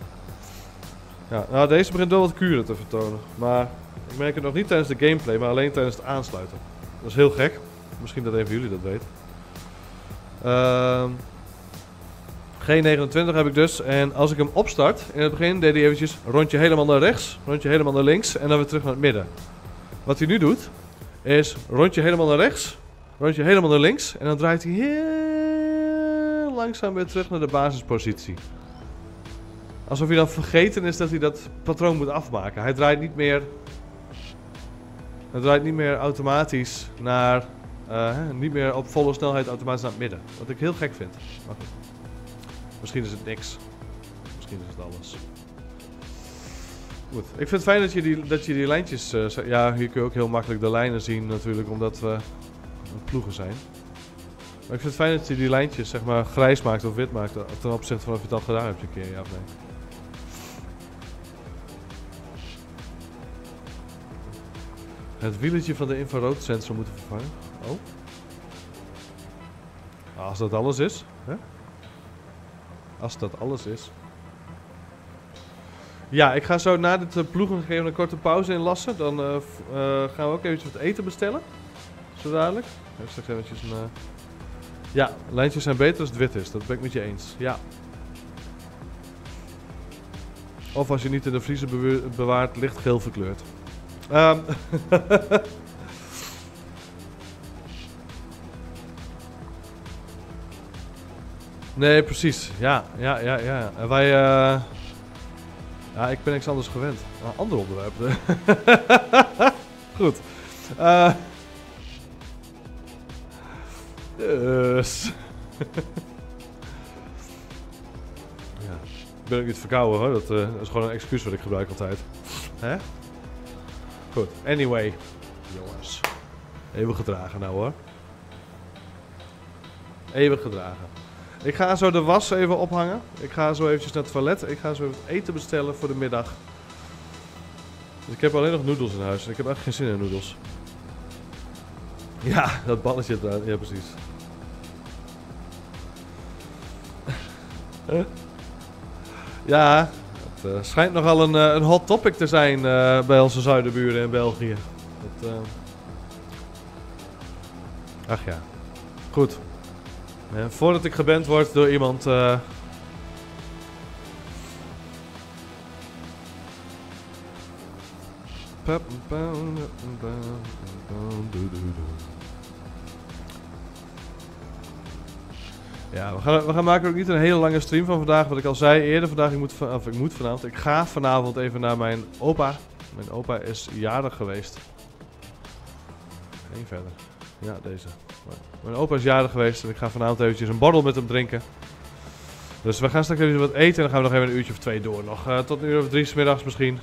Ja, nou, deze begint wel wat kuren te vertonen. Maar ik merk het nog niet tijdens de gameplay, maar alleen tijdens het aansluiten. Dat is heel gek. Misschien dat een van jullie dat weet. Ehm G29 heb ik dus. En als ik hem opstart, in het begin deed hij eventjes rondje helemaal naar rechts, rondje helemaal naar links en dan weer terug naar het midden. Wat hij nu doet, is rondje helemaal naar rechts, rondje helemaal naar links en dan draait hij heel langzaam weer terug naar de basispositie. Alsof hij dan vergeten is dat hij dat patroon moet afmaken. Hij draait niet meer, hij draait niet meer automatisch naar, eh, niet meer op volle snelheid automatisch naar het midden. Wat ik heel gek vind. Misschien is het niks. Misschien is het alles. Goed. Ik vind het fijn dat je die, dat je die lijntjes... eh, ja, hier kun je ook heel makkelijk de lijnen zien natuurlijk, omdat we ploegen zijn. Maar ik vind het fijn dat je die lijntjes zeg maar grijs maakt of wit maakt, eh, ten opzichte van of je al gedaan hebt een keer, ja of nee. Het wieletje van de infraroodsensor moeten vervangen. Oh. Als dat alles is, hè? Als dat alles is. Ja, ik ga zo na dit uh, ploegen even een korte pauze inlassen. Dan eh, eh, gaan we ook eventjes wat eten bestellen. Zo dadelijk. Even straks eventjes een... eh, Ja, lijntjes zijn beter als het wit is. Dat ben ik met je eens. Ja. Of als je niet in de vriezer bewaart, lichtgeel verkleurd. Ehm, nee, precies. Ja, ja, ja, ja. En wij... eh, Ja, ik ben niks anders gewend. Een ander onderwerp. Goed. Eh dus... ja. Ik ben ook niet verkouden hoor. Dat, eh, dat is gewoon een excuus wat ik gebruik altijd. Hè? Goed. Anyway. Jongens. Even gedragen nou hoor. Even gedragen. Ik ga zo de was even ophangen. Ik ga zo eventjes naar het toilet. Ik ga zo even eten bestellen voor de middag. Dus ik heb alleen nog noedels in huis. Ik heb echt geen zin in noedels. Ja, dat balletje daar. Ja, precies. Ja, het eh, schijnt nogal een, eh, een hot topic te zijn eh, bij onze zuidenburen in België. Ach ja. Goed. Eh, voordat ik geband word door iemand. Ja, we gaan, we gaan maken ook niet een hele lange stream van vandaag. Wat ik al zei eerder vandaag, ik moet, van- of ik moet vanavond. Ik ga vanavond even naar mijn opa. Mijn opa is jarig geweest. Eén verder. Ja, deze. Mijn opa is jarig geweest en ik ga vanavond eventjes een borrel met hem drinken. Dus we gaan straks even wat eten en dan gaan we nog even een uurtje of twee door. Nog eh, tot een uur of drie 's middags misschien.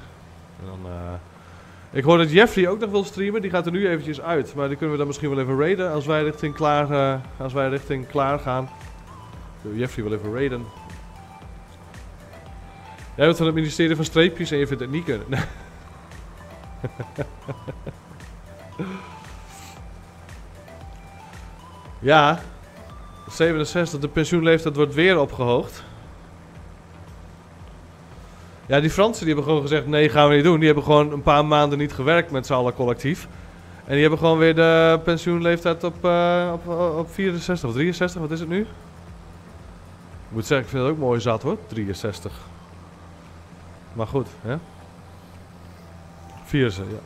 En dan, eh, ik hoor dat Jeffrey ook nog wil streamen. Die gaat er nu eventjes uit. Maar die kunnen we dan misschien wel even raiden als wij richting klaar, eh, als wij richting klaar gaan. Jeffrey wel even raiden. Jij bent van het ministerie van Streepjes en je vindt het niet kunnen. ja, 67, de pensioenleeftijd wordt weer opgehoogd. Ja, die Fransen die hebben gewoon gezegd: nee, gaan we niet doen. Die hebben gewoon een paar maanden niet gewerkt met z'n allen collectief. En die hebben gewoon weer de pensioenleeftijd op, eh, op, op 64 of 63, wat is het nu? Ik moet zeggen, ik vind het ook mooi zat hoor, 63. Maar goed, hè? 64, ja.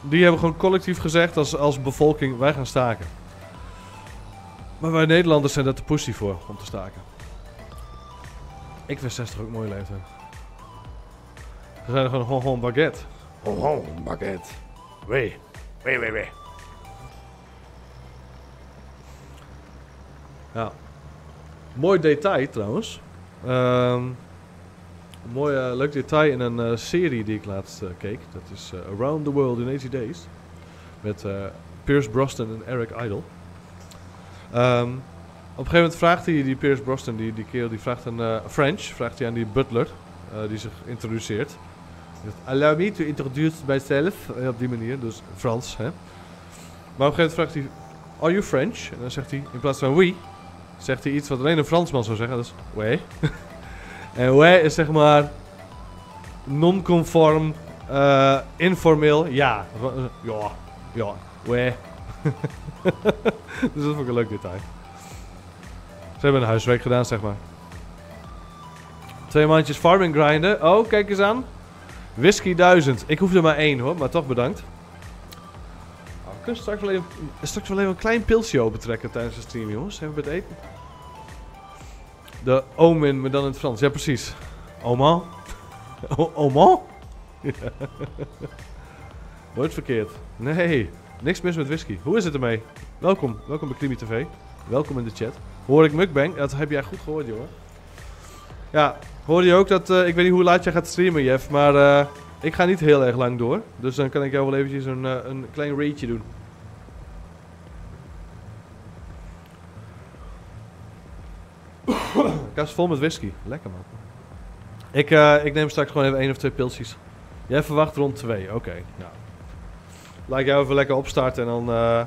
Die hebben gewoon collectief gezegd als, als bevolking: wij gaan staken. Maar wij Nederlanders zijn daar te pussy voor om te staken. Ik vind 60 ook een mooie leeftijd. We zijn gewoon gewoon gewoon baguette. Oh, baguette. Wee. Wee, wee, wee. Ja. Mooi detail trouwens. Ehm, een mooi eh, leuk detail in een eh, serie die ik laatst eh, keek. Dat is Around the World in 80 Days. Met Pierce Brosnan en Eric Idle. Ehm, op een gegeven moment vraagt hij, die Pierce Brosnan, die, die kerel, die vraagt een eh, French, vraagt hij aan die butler, eh, die zich introduceert. Allow me to introduce myself. Eh, op die manier, dus Frans. Hè? Maar op een gegeven moment vraagt hij, Are you French? En dan zegt hij, in plaats van oui, zegt hij iets wat alleen een Fransman zou zeggen. Dat is en ouais is zeg maar non-conform, informeel, ja. Ja, ja, ouais. dus dat vond ik een leuk detail. Ze hebben een huiswerk gedaan, zeg maar. Twee maandjes farming grinden. Oh, kijk eens aan. Whisky 1000. Ik hoef er maar één hoor, maar toch bedankt. Oh, we kunnen straks wel, even, straks wel een klein pilsje opentrekken tijdens de stream, jongens. Even met eten. De omen, maar dan in het Frans. Ja, precies. Oma. Oma? Ja. Verkeerd. Nee, niks mis met whisky. Hoe is het ermee? Welkom, welkom bij Krimi TV. Welkom in de chat. Hoor ik mukbang? Dat heb jij goed gehoord, jongen. Ja, hoorde je ook dat... eh, ik weet niet hoe laat jij gaat streamen, Jeff, maar... eh, ik ga niet heel erg lang door. Dus dan kan ik jou wel eventjes een, eh, een klein raidje doen. Kast vol met whisky. Lekker man. Ik, ik neem straks gewoon even één of twee pilsjes. Jij verwacht rond twee. Oké, nou. Laat jou even lekker opstarten en dan eh,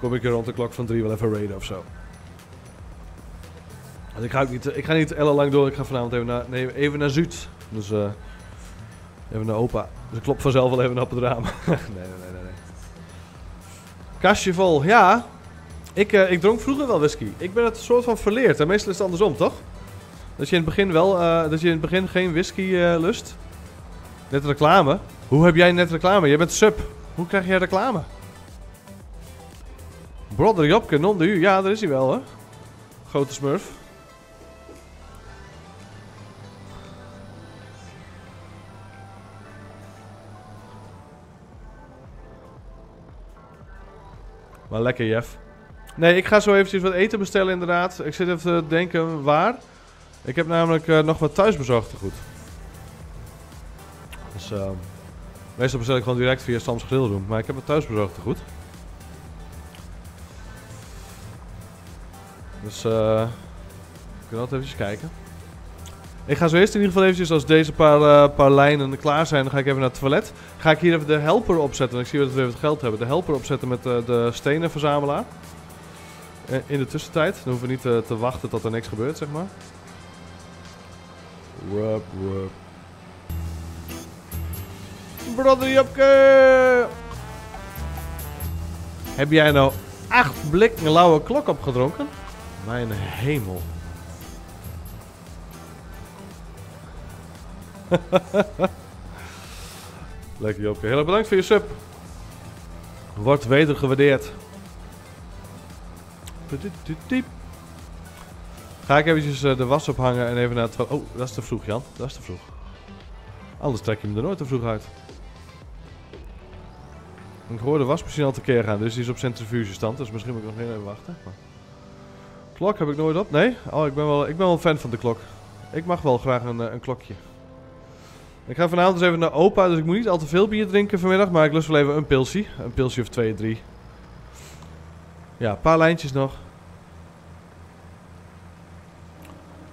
kom ik er rond de klok van drie wel even raiden of zo. Want ik ga, niet, ik ga niet ellenlang door. Ik ga vanavond even naar, nee, even naar Zuid. Dus eh, even naar opa. Dus ik klop vanzelf wel even op het raam. nee, nee, nee, nee. Kastje vol. Ja, ik, eh, ik dronk vroeger wel whisky. Ik ben het soort van verleerd. En meestal is het andersom, toch? Dat je in het begin wel, dat je in het begin geen whisky lust. Net reclame. Hoe heb jij net reclame? Jij bent sub. Hoe krijg jij reclame? Brother Jopke, non de u. Ja, daar is hij wel, hè? Grote smurf. Maar lekker, Jeff. Nee, ik ga zo eventjes wat eten bestellen inderdaad. Ik zit even te denken waar. Ik heb namelijk eh, nog wat thuisbezorgd goed. Dus eh, meestal bestel ik gewoon direct via Stam's Grillroom. Maar ik heb het thuisbezorgd te goed. Dus eh we kunnen altijd even kijken. Ik ga zo eerst in ieder geval eventjes, als deze paar, eh, paar lijnen klaar zijn, dan ga ik even naar het toilet. Ga ik hier even de helper opzetten, want ik zie dat we even het geld hebben. De helper opzetten met eh, de stenen verzamelaar. Eh, in de tussentijd, dan hoeven we niet te wachten tot er niks gebeurt, zeg maar. Wup, wup. Brother Jopke! Heb jij nou acht blikken lauwe klok opgedronken? Mijn hemel. Lekker Jopke. Heel erg bedankt voor je sub. Wordt weder gewaardeerd. Ga ik eventjes eh, de was ophangen en even naar het... Oh, dat is te vroeg Jan. Dat is te vroeg. Anders trek je hem er nooit te vroeg uit. Ik hoor de wasmachine al tekeer gaan, dus die is op centrifugestand. Dus misschien moet ik nog even wachten. Klok heb ik nooit op. Nee? Oh, ik ben wel, ik ben wel een fan van de klok. Ik mag wel graag een, eh, een klokje. Ik ga vanavond dus even naar opa, dus ik moet niet al te veel bier drinken vanmiddag. Maar ik lust wel even een pilsie. Een pilsje of twee, drie. Ja, een paar lijntjes nog.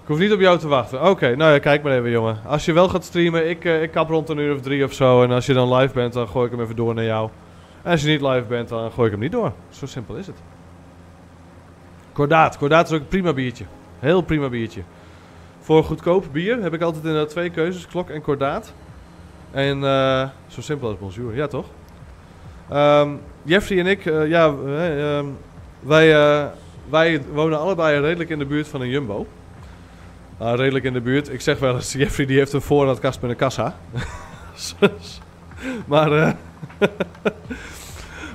Ik hoef niet op jou te wachten. Oké, nou ja, kijk maar even jongen. Als je wel gaat streamen, ik, eh, ik kap rond een uur of drie of zo. En als je dan live bent, dan gooi ik hem even door naar jou. Als je niet live bent, dan gooi ik hem niet door. Zo simpel is het. Kordaat. Kordaat is ook een prima biertje. Heel prima biertje. Voor goedkoop bier heb ik altijd inderdaad twee keuzes. Klok en kordaat. En eh, zo simpel als bonjour. Ja, toch? Ehm, Jeffrey en ik, eh, ja, eh, ehm, wij, wij wonen allebei redelijk in de buurt van een Jumbo. Nou, redelijk in de buurt. Ik zeg wel eens, Jeffrey die heeft een voorraadkast met een kassa. maar eh,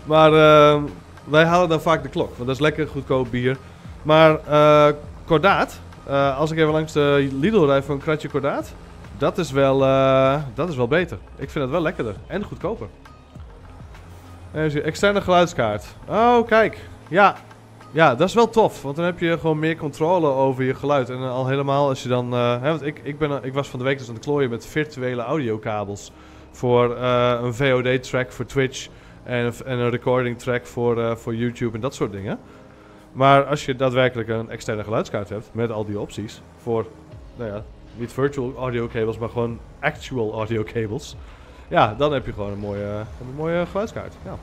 maar ehm, wij halen dan vaak de klok, want dat is lekker goedkoop bier. Maar eh kordaat, eh, als ik even langs de Lidl rijd voor een kratje kordaat, dat is wel, eh, dat is wel beter. Ik vind het wel lekkerder en goedkoper. En zie je, externe geluidskaart. Oh, kijk. Ja. ja, dat is wel tof. Want dan heb je gewoon meer controle over je geluid. En al helemaal als je dan... hè, want ik, ik, ben, ik was van de week dus aan het klooien met virtuele audiokabels. Voor een VOD-track voor Twitch. En, een- en een recording track voor, eh, voor YouTube en dat soort dingen. Maar als je daadwerkelijk een externe geluidskaart hebt met al die opties voor, nou ja, niet virtual audio cables, maar gewoon actual audio cables. Ja, dan heb je gewoon een mooie, een mooie geluidskaart. Ja.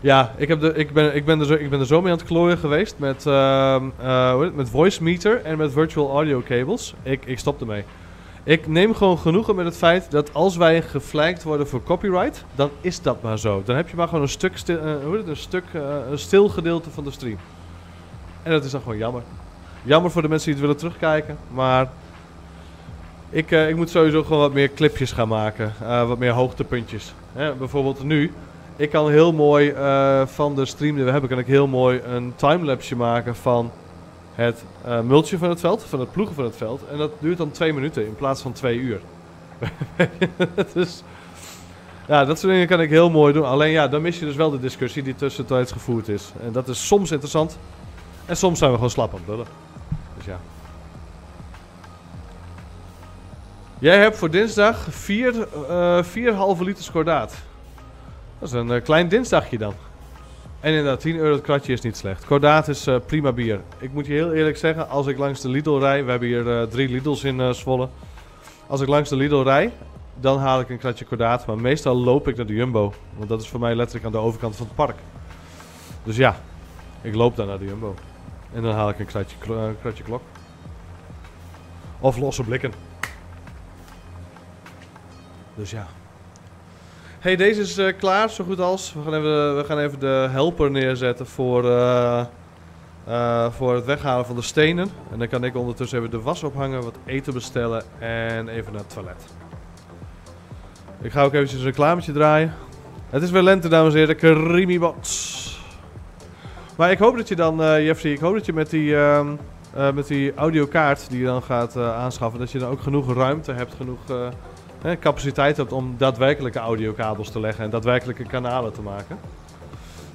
Ja, ik, heb de, ik, ben, ik, ben er zo, ik ben er zo mee aan het klooien geweest met, het, met voice meter en met virtual audio cables. Ik, ik stop ermee. Ik neem gewoon genoegen met het feit dat als wij geflagged worden voor copyright, dan is dat maar zo. Dan heb je maar gewoon een stuk, stil, eh, het, een stuk eh, een stil gedeelte van de stream. En dat is dan gewoon jammer. Jammer voor de mensen die het willen terugkijken, maar ik, eh, ik moet sowieso gewoon wat meer clipjes gaan maken. wat meer hoogtepuntjes. Hè, bijvoorbeeld nu. Ik kan heel mooi van de stream die we hebben, kan ik heel mooi een timelapse maken van het eh multje van het veld, van het ploegen van het veld. En dat duurt dan twee minuten in plaats van twee uur. dus ja, dat soort dingen kan ik heel mooi doen. Alleen ja, dan mis je dus wel de discussie die tussentijds gevoerd is. En dat is soms interessant. En soms zijn we gewoon slap aan. Dus ja. Jij hebt voor dinsdag vier, eh, vier halve liter kordaat. Dat is een eh, klein dinsdagje dan. En inderdaad, 10 euro het kratje is niet slecht. Kordaat is eh, prima bier. Ik moet je heel eerlijk zeggen, als ik langs de Lidl rij... We hebben hier eh, drie Lidls in eh, Zwolle. Als ik langs de Lidl rij, dan haal ik een kratje kordaat. Maar meestal loop ik naar de Jumbo. Want dat is voor mij letterlijk aan de overkant van het park. Dus ja, ik loop dan naar de Jumbo. En dan haal ik een kratje, kratje klok. Of losse blikken. Dus ja. Hey, deze is eh, klaar, zo goed als. We gaan even, we gaan even de helper neerzetten voor, eh, eh, voor het weghalen van de stenen. En dan kan ik ondertussen even de was ophangen, wat eten bestellen en even naar het toilet. Ik ga ook eventjes een reclametje draaien. Het is weer lente, dames en heren. Krimibots. Maar ik hoop dat je dan, Jeffrey, ik hoop dat je met die, ehm, eh, met die audiokaart die je dan gaat aanschaffen, dat je dan ook genoeg ruimte hebt, genoeg capaciteit hebt om daadwerkelijke audiokabels te leggen en daadwerkelijke kanalen te maken.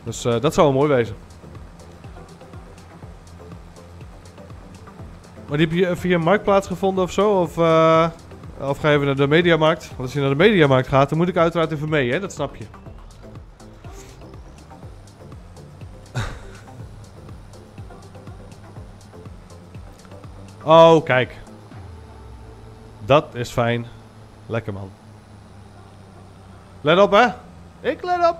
Dus eh, dat zou wel mooi wezen. Maar die heb je via Marktplaats gevonden of zo? Of, eh, of ga je even naar de Mediamarkt? Want als je naar de Mediamarkt gaat, dan moet ik uiteraard even mee, hè? Dat snap je. Oh, kijk. Dat is fijn. Lekker man. Let op, hè? Ik let op.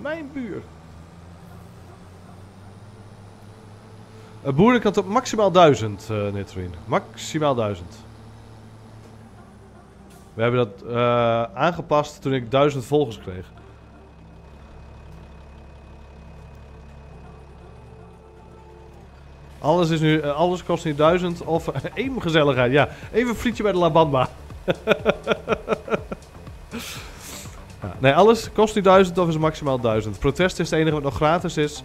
Mijn buur. Een boeren kan tot maximaal 1000, eh Nitrine. Maximaal 1000. We hebben dat eh, aangepast toen ik 1000 volgers kreeg. Alles, is nu, eh, alles kost nu 1000 of even gezelligheid. Ja, even een frietje bij de La Bamba. nee, alles kost nu 1000 of is maximaal 1000. Protest is het enige wat nog gratis is.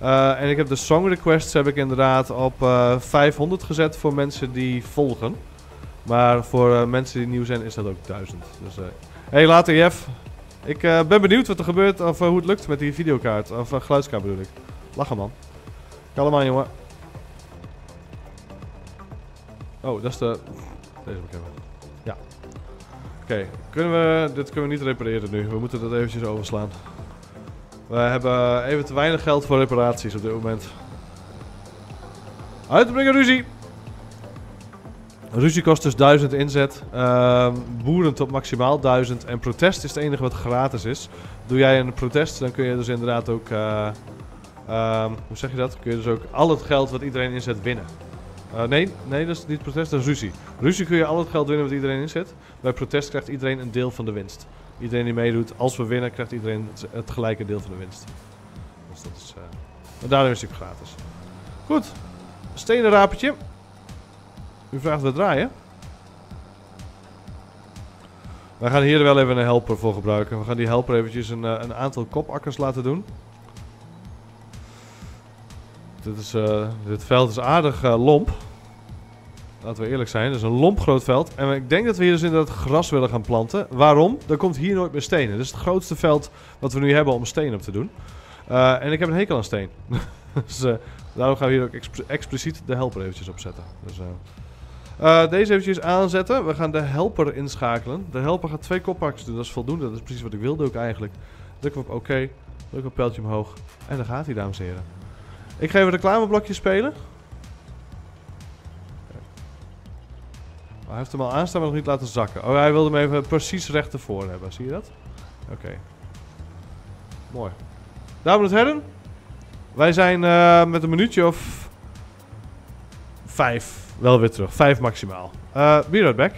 Eh, en ik heb de song requests heb ik inderdaad op eh, 500 gezet voor mensen die volgen. Maar voor mensen die nieuw zijn is dat ook 1000. Dus, hey, later Jeff. Ik ben benieuwd wat er gebeurt of hoe het lukt met die videokaart. Of uh, geluidskaart bedoel ik. Lachen man. Kalm aan jongen. Oh, dat is de... Deze moet ik. Ja. Oké, kunnen we... Dit kunnen we niet repareren nu. We moeten dat eventjes overslaan. We hebben even te weinig geld voor reparaties op dit moment. Uitbrengen ruzie! Ruzie kost dus 1000 inzet. Ehm, boeren tot maximaal 1000. En protest is het enige wat gratis is. Doe jij een protest, dan kun je dus inderdaad ook... eh, ehm, hoe zeg je dat? Kun je dus ook al het geld wat iedereen inzet winnen. Eh, nee, nee, dat is niet protest, dat is ruzie. Ruzie kun je al het geld winnen wat iedereen inzet. Bij protest krijgt iedereen een deel van de winst. Iedereen die meedoet, als we winnen, krijgt iedereen het, gelijke deel van de winst. Dus dat is... maar daarom is het gratis. Goed. Stenen rapertje. U vraagt wat draaien. Wij gaan hier wel even een helper voor gebruiken. We gaan die helper eventjes een, eh, een aantal kopakkers laten doen. Dit, is, eh, dit veld is aardig eh, lomp. Laten we eerlijk zijn. Het is een lomp groot veld. En ik denk dat we hier dus inderdaad gras willen gaan planten. Waarom? Er komt hier nooit meer stenen. Dit is het grootste veld wat we nu hebben om steen op te doen. Eh, en ik heb een hekel aan steen. dus daarom gaan we hier ook exp- expliciet de helper eventjes opzetten. Dus, deze eventjes aanzetten. We gaan de helper inschakelen. De helper gaat twee koppakkers doen. Dat is voldoende. Dat is precies wat ik wilde ook eigenlijk. Druk op oké. Druk op pijltje omhoog. En dan gaat hij, dames en heren. Ik ga even reclameblokje spelen. Hij heeft hem al aanstaan, maar nog niet laten zakken. Oh, hij wilde hem even precies recht ervoor hebben. Zie je dat? Oké. Mooi. Dames en heren. Wij zijn eh, met een minuutje of... Vijf. Wel weer terug. Vijf maximaal. Eh be back.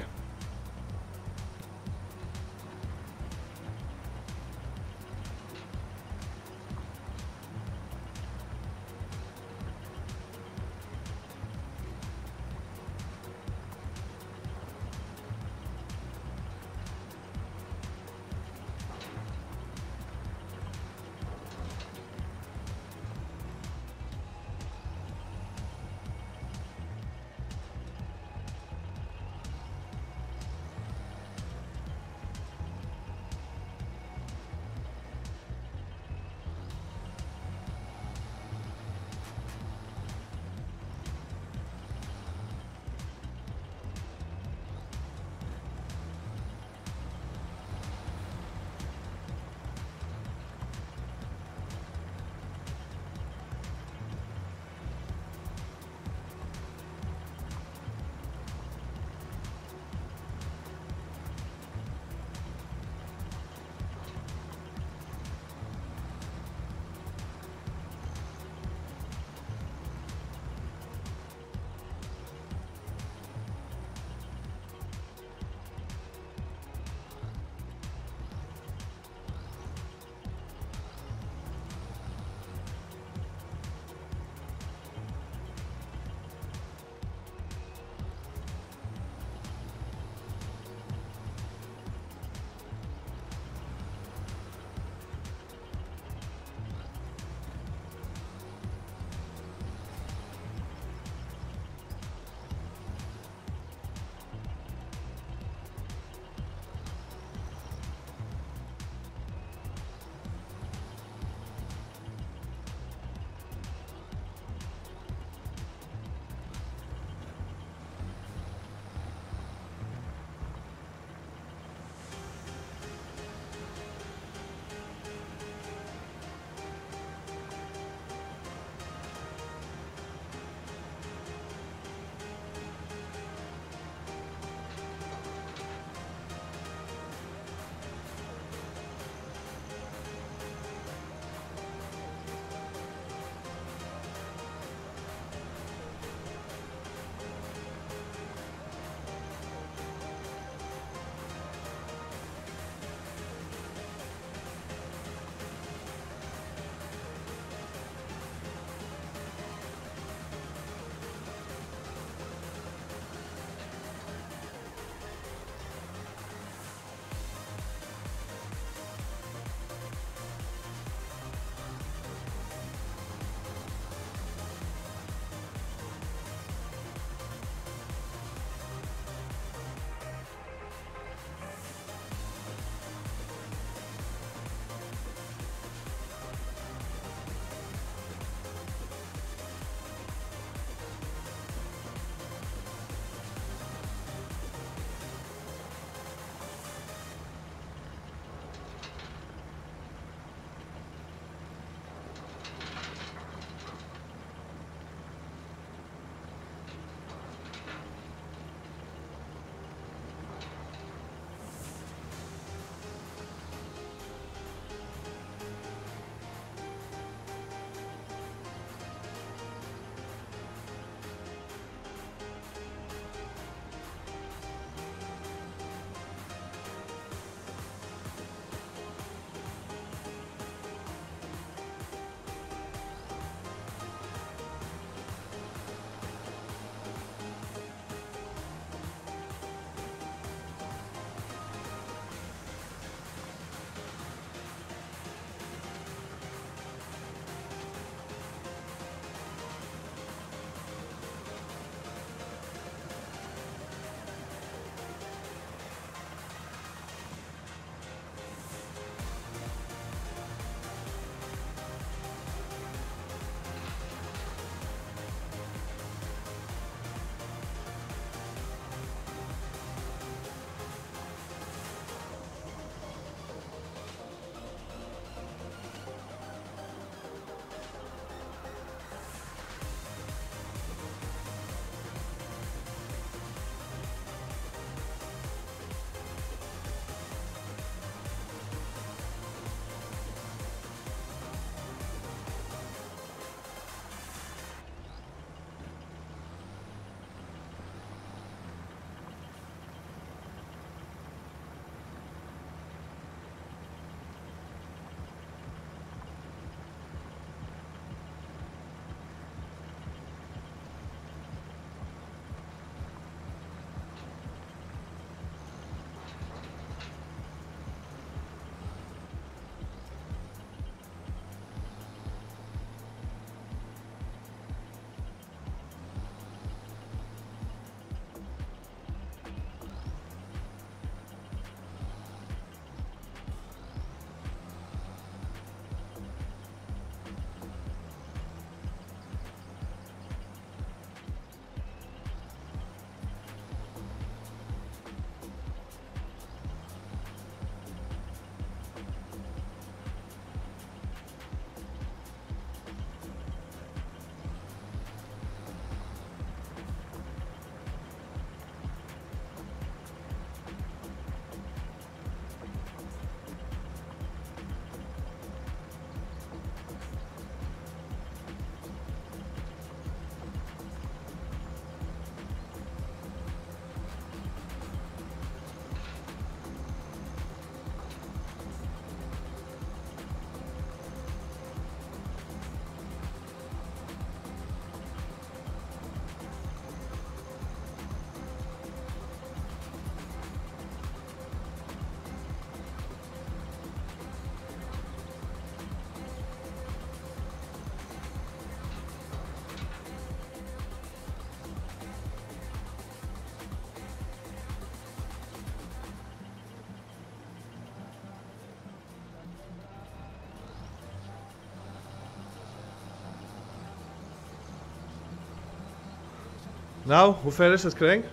Nou, hoe ver is het, Krenk?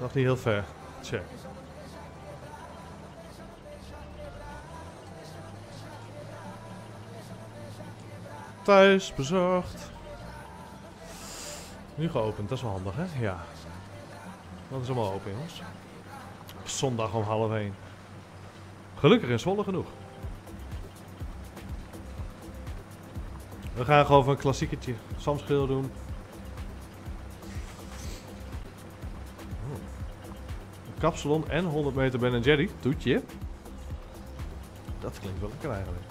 Nog niet heel ver. Check. Thuis bezorgd. Nu geopend, dat is wel handig, hè? Ja. Dat is allemaal open, jongens. Zondag om half één. Gelukkig in Zwolle genoeg. We gaan gewoon een klassieketje Samschil doen. Kapsalon en 100 meter Ben Jerry. Toetje. Dat klinkt wel lekker eigenlijk.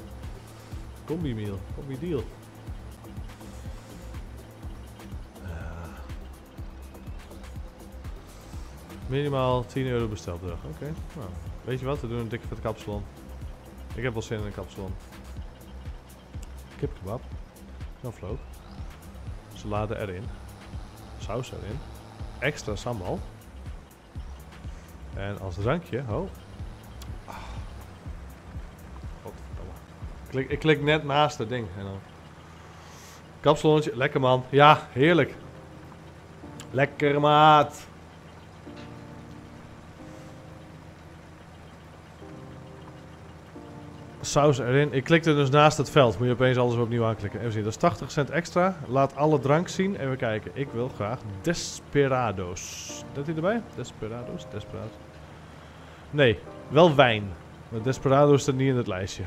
Combi meal, combi deal. Ja. Minimaal 10 euro bestelbedrag. Oké. Nou, weet je wat? We doen een dikke vet kapsalon. Ik heb wel zin in een kapsalon. Kipkebab. Knoflook. Salade erin. Saus erin. Extra sambal. En als drankje. Godverdomme. Ik klik, ik klik net naast het ding. En dan. Kapsalonnetje, lekker man. Ja, heerlijk. Lekker maat. Saus erin. Ik klikte dus naast het veld. Moet je opeens alles opnieuw aanklikken. Even zien, dat is 80 cent extra. Laat alle drank zien. Even kijken. Ik wil graag Desperados. Dat hij erbij? Desperados? Desperados. Nee, wel wijn. Maar Desperados staat niet in het lijstje.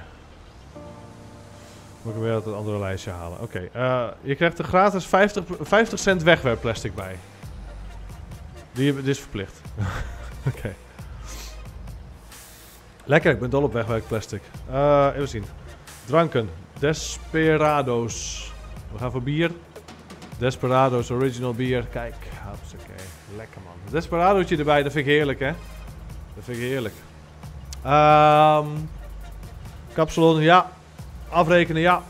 Moet ik weer uit het andere lijstje halen. Oké, eh, je krijgt er gratis 50, 50 cent wegwerpplastic bij. Die is verplicht. Oké. Lekker, ik ben dol op wegwerkplastic. Eh even zien. Dranken. Desperados. We gaan voor bier. Desperados Original Bier. Kijk, hartstikke lekker man. Desperadootje erbij, dat vind ik heerlijk hè. Dat vind ik heerlijk. Ehm kapsalon, ja. Afrekenen, ja.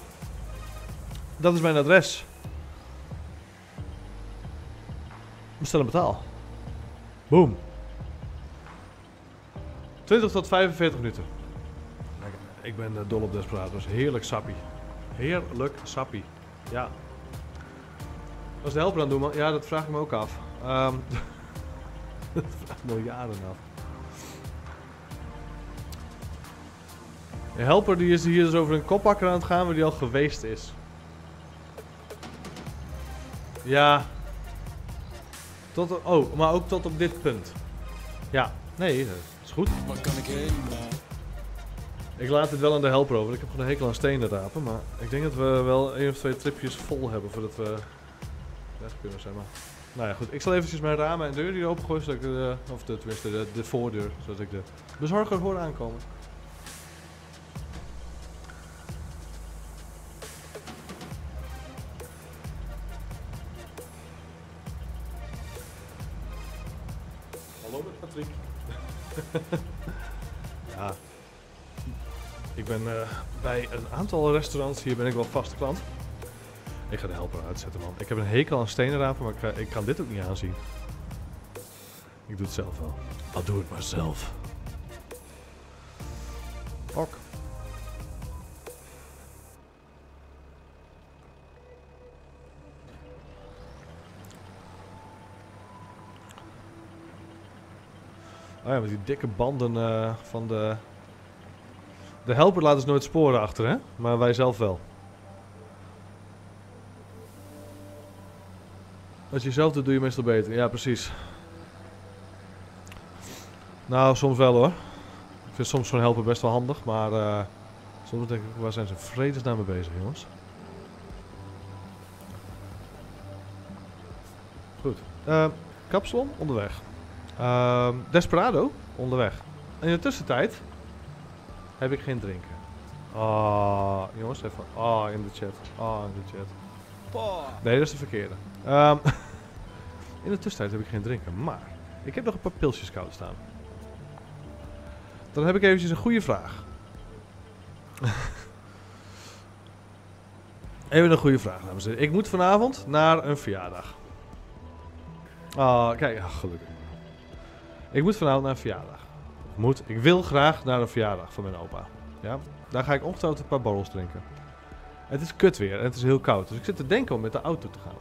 Dat is mijn adres. Bestel en betaal. Boom. 20 tot 45 minuten. Ik ben eh, dol op Desperados. Heerlijk sappie. Heerlijk sappie. Ja. Was de helper aan het doen, man? Ja, dat vraag ik me ook af. Ehm dat vraag ik me jaren af. De helper die is hier dus over een koppakker aan het gaan waar die al geweest is. Ja. Tot, oh, maar ook tot op dit punt. Ja, nee, is goed. Waar kan ik heen? Ik laat het wel aan de helper over. Ik heb gewoon een hekel aan stenen rapen. Maar ik denk dat we wel één of twee tripjes vol hebben voordat we weg kunnen, zeg maar. Nou ja, goed. Ik zal eventjes mijn ramen en deur hier opengooien. Zodat ik de, of de, tenminste de, de voordeur. Zodat ik de bezorger hoor aankomen. ja. Ik ben eh, bij een aantal restaurants hier ben ik wel vaste klant. Ik ga de helper uitzetten, man. Ik heb een hekel aan stenenrapen, maar ik, ga- ik kan dit ook niet aanzien. Ik doe het zelf wel. I'll do it myself. Ok. Oh ja, met die dikke banden eh, van de... De helper laat dus nooit sporen achter, hè? Maar wij zelf wel. Als je zelf doet, doe je meestal beter. Ja, precies. Nou, soms wel hoor. Ik vind soms zo'n helper best wel handig, maar eh, soms denk ik, waar zijn ze vredesnaam mee bezig, jongens? Goed. Eh, kapsalon, onderweg. Ehm, Desperado, onderweg. En in de tussentijd heb ik geen drinken. Ah, jongens, even. Ah, in de chat. Ah, in de chat. Nee, dat is de verkeerde. Ehm, in de tussentijd heb ik geen drinken, maar ik heb nog een paar pilsjes koud staan. Dan heb ik eventjes een goede vraag. Even een goede vraag, dames en heren. Ik moet vanavond naar een verjaardag. Ah, kijk, ah, gelukkig. Ik moet vanavond naar een verjaardag. Moet, ik wil graag naar een verjaardag van mijn opa. Ja, daar ga ik ongetwijfeld een paar borrels drinken. Het is kut weer en het is heel koud, dus ik zit te denken om met de auto te gaan.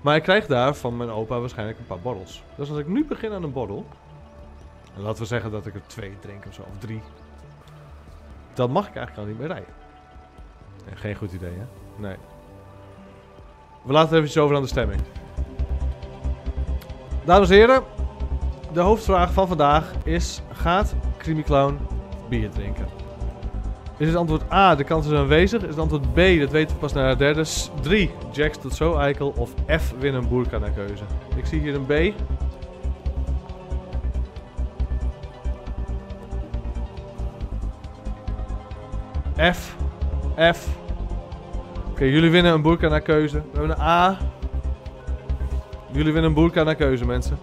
Maar ik krijg daar van mijn opa waarschijnlijk een paar borrels. Dus als ik nu begin aan een borrel... En laten we zeggen dat ik er twee drink of zo, of drie. Dan mag ik eigenlijk al niet meer rijden. Geen goed idee, hè? Nee. We laten het even over aan de stemming. Dames en heren, de hoofdvraag van vandaag is: gaat Creamy Clown bier drinken? Is het antwoord A, de kans is aanwezig? Is het antwoord B, dat weten we pas na de derde? 3, Jax tot zo eikel. Of F, win een boerka naar keuze. Ik zie hier een B. F. F. Oké, jullie winnen een boerka naar keuze. We hebben een A. Jullie winnen een boerka naar keuze, mensen.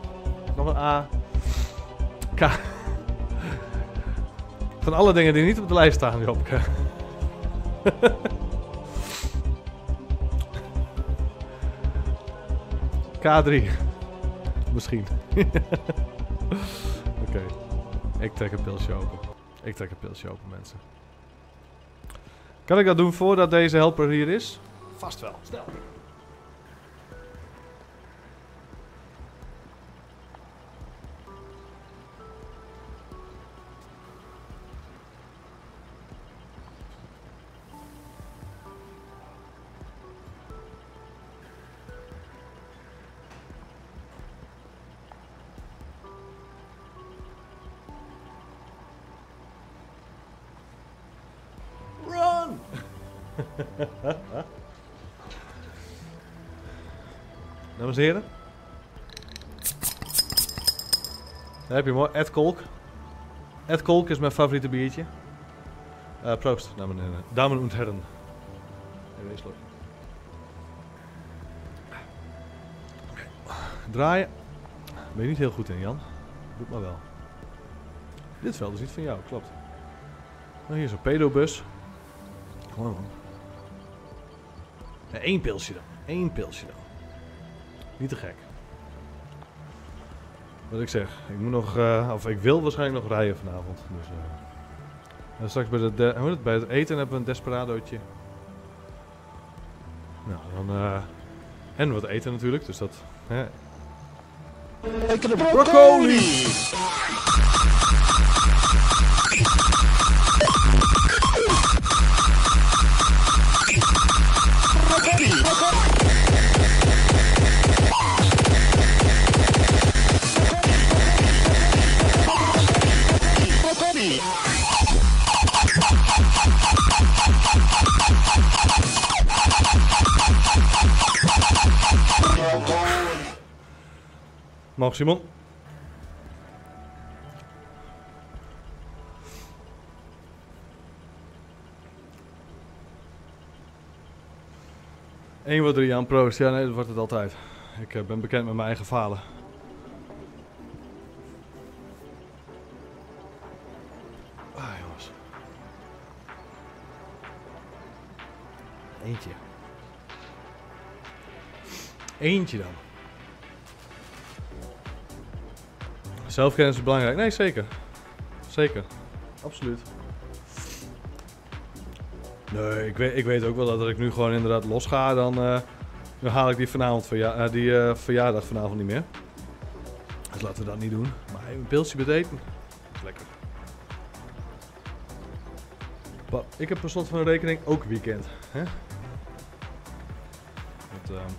Nog een A. K. Van alle dingen die niet op de lijst staan, Jopke. K3. Misschien. Oké. Ik trek een pilsje open. Ik trek een pilsje open, mensen. Kan ik dat doen voordat deze helper hier is? Vast wel. Snel. Dames en heren. Daar heb je hoor, Ed Kolk. Ed Kolk is mijn favoriete biertje. Eh proost, dames en heren. Damen en heren. Draaien. Ben je niet heel goed in, Jan. Doe maar wel. Dit veld is niet van jou, klopt. Nou, hier is een pedobus. Mooi man. Eén pilsje dan. Eén pilsje dan. Niet te gek. Wat ik zeg, ik moet nog, eh, of ik wil waarschijnlijk nog rijden vanavond. Dus, eh, en straks bij, de de- hoe het, bij het eten hebben we een desperadootje. Nou, dan, eh, en wat eten natuurlijk, dus dat... Hè. Broccoli! Mag Simon? Eén wat drie aan proost. Ja, nee, dat wordt het altijd. Ik eh, ben bekend met mijn eigen falen. Ah, jongens. Eentje. Eentje dan. Zelfkennis is belangrijk. Nee, zeker. Zeker. Absoluut. Nee, ik weet, ik weet ook wel dat als ik nu gewoon inderdaad los ga, dan, eh, dan haal ik die, vanavond verja eh, die eh, verjaardag vanavond niet meer. Dus laten we dat niet doen. Maar een pilsje met eten. is lekker. Pa, ik heb per slot van de rekening ook weekend. Hè? Dat, ehm,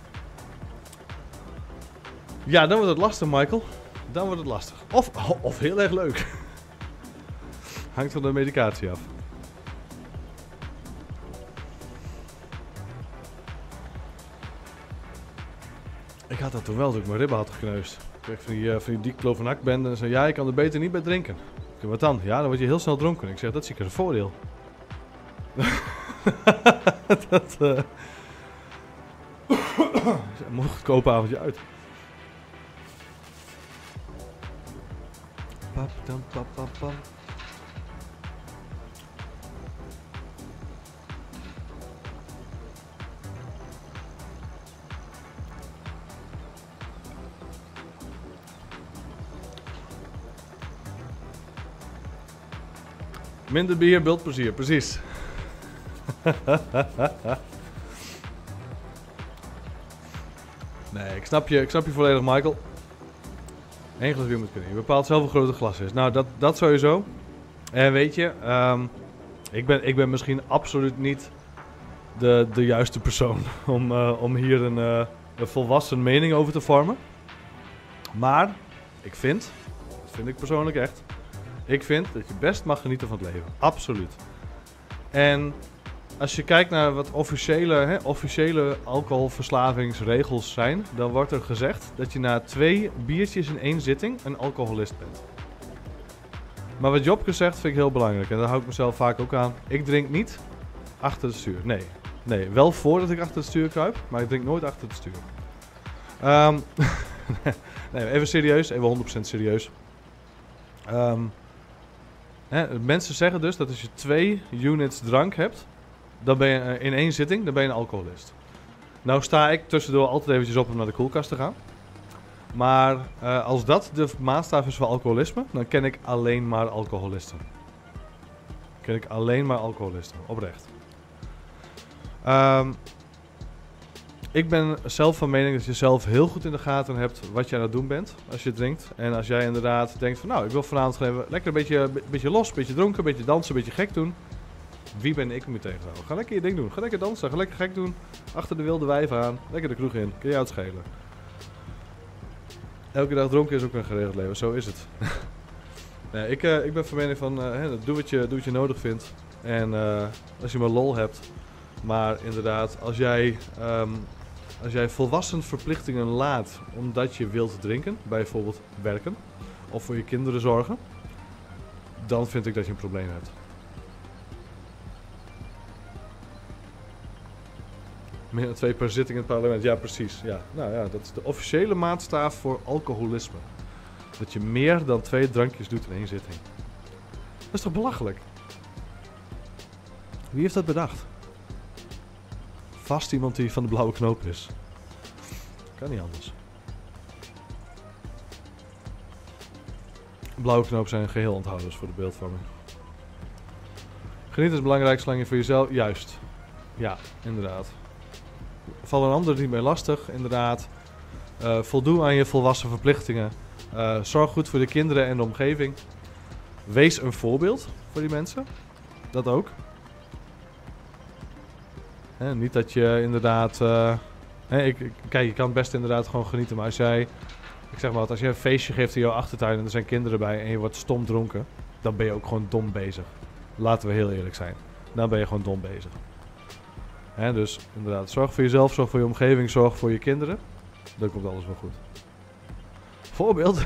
Ja, dan wordt het lastig, Michael. Dan wordt het lastig. Of, of heel erg leuk. Hangt van de medicatie af. Ik had dat toen wel toen ik mijn ribben had gekneusd. Ik kreeg van die, uh, van die diclofenac-bende en zei... Ja, ik kan er beter niet bij drinken. Ik wat dan? Ja, dan word je heel snel dronken. Ik zeg, dat zie ik als een voordeel. dat... eh een goedkoop avondje uit. Pap. Minder bier, beeldplezier, precies. Nee, ik snap je, ik snap je volledig, Michael. Eén glas bier moet kunnen. Je bepaalt zelf hoe groot het glas is. Nou, dat, dat sowieso. En weet je, ehm, ik, ben, ik ben misschien absoluut niet de, de juiste persoon om, eh, om hier een, eh, een volwassen mening over te vormen. Maar ik vind, dat vind ik persoonlijk echt, ik vind dat je best mag genieten van het leven. Absoluut. En als je kijkt naar wat officiële, hè, officiële alcoholverslavingsregels zijn, dan wordt er gezegd dat je na twee biertjes in één zitting een alcoholist bent. Maar wat Jobke zegt vind ik heel belangrijk en daar hou ik mezelf vaak ook aan. Ik drink niet achter het stuur. Nee, nee wel voordat ik achter het stuur kruip, maar ik drink nooit achter het stuur. Ehm, nee, even serieus, even 100% serieus. Ehm, hè, mensen zeggen dus dat als je twee units drank hebt, dan ben je eh, in één zitting, dan ben je een alcoholist. Nou sta ik tussendoor altijd eventjes op om naar de koelkast te gaan. Maar eh, als dat de maatstaf is voor alcoholisme, dan ken ik alleen maar alcoholisten. Ken ik alleen maar alcoholisten, oprecht. Ehm, ik ben zelf van mening dat je zelf heel goed in de gaten hebt wat je aan het doen bent als je drinkt. En als jij inderdaad denkt van nou, ik wil vanavond even lekker een beetje, een beetje los, een beetje dronken, een beetje dansen, een beetje gek doen. Wie ben ik om je tegen? Ga lekker je ding doen. Ga lekker dansen. Ga lekker gek doen. Achter de wilde wijven aan. Lekker de kroeg in. Kun je het schelen. Elke dag dronken is ook een geregeld leven. Zo is het. ik, eh, ik ben van mening van... eh, doe, wat je, je nodig vindt. En eh, als je maar lol hebt. Maar inderdaad, als jij... ehm, als jij volwassen verplichtingen laat omdat je wilt drinken, bijvoorbeeld werken of voor je kinderen zorgen, dan vind ik dat je een probleem hebt. Meer dan twee per zitting in het parlement. Ja, precies. Ja. Nou ja, dat is de officiële maatstaaf voor alcoholisme. Dat je meer dan twee drankjes doet in één zitting. Dat is toch belachelijk? Wie heeft dat bedacht? Vast iemand die van de blauwe knoop is. Kan niet anders. Blauwe knoop zijn geheel onthouders voor de beeldvorming. Genieten is belangrijk zolang je voor jezelf... Juist. Ja, inderdaad. Val een ander niet meer lastig, inderdaad. Eh, voldoe aan je volwassen verplichtingen. Eh, zorg goed voor de kinderen en de omgeving. Wees een voorbeeld voor die mensen. Dat ook. Hè, niet dat je inderdaad... eh, hè, ik, kijk, je kan best inderdaad gewoon genieten. Maar als jij... Ik zeg maar als je een feestje geeft in jouw achtertuin en er zijn kinderen bij en je wordt stom dronken, dan ben je ook gewoon dom bezig. Laten we heel eerlijk zijn. Dan ben je gewoon dom bezig. Dus inderdaad, zorg voor jezelf, zorg voor je omgeving, zorg voor je kinderen. Dan komt alles wel goed. Voorbeeld.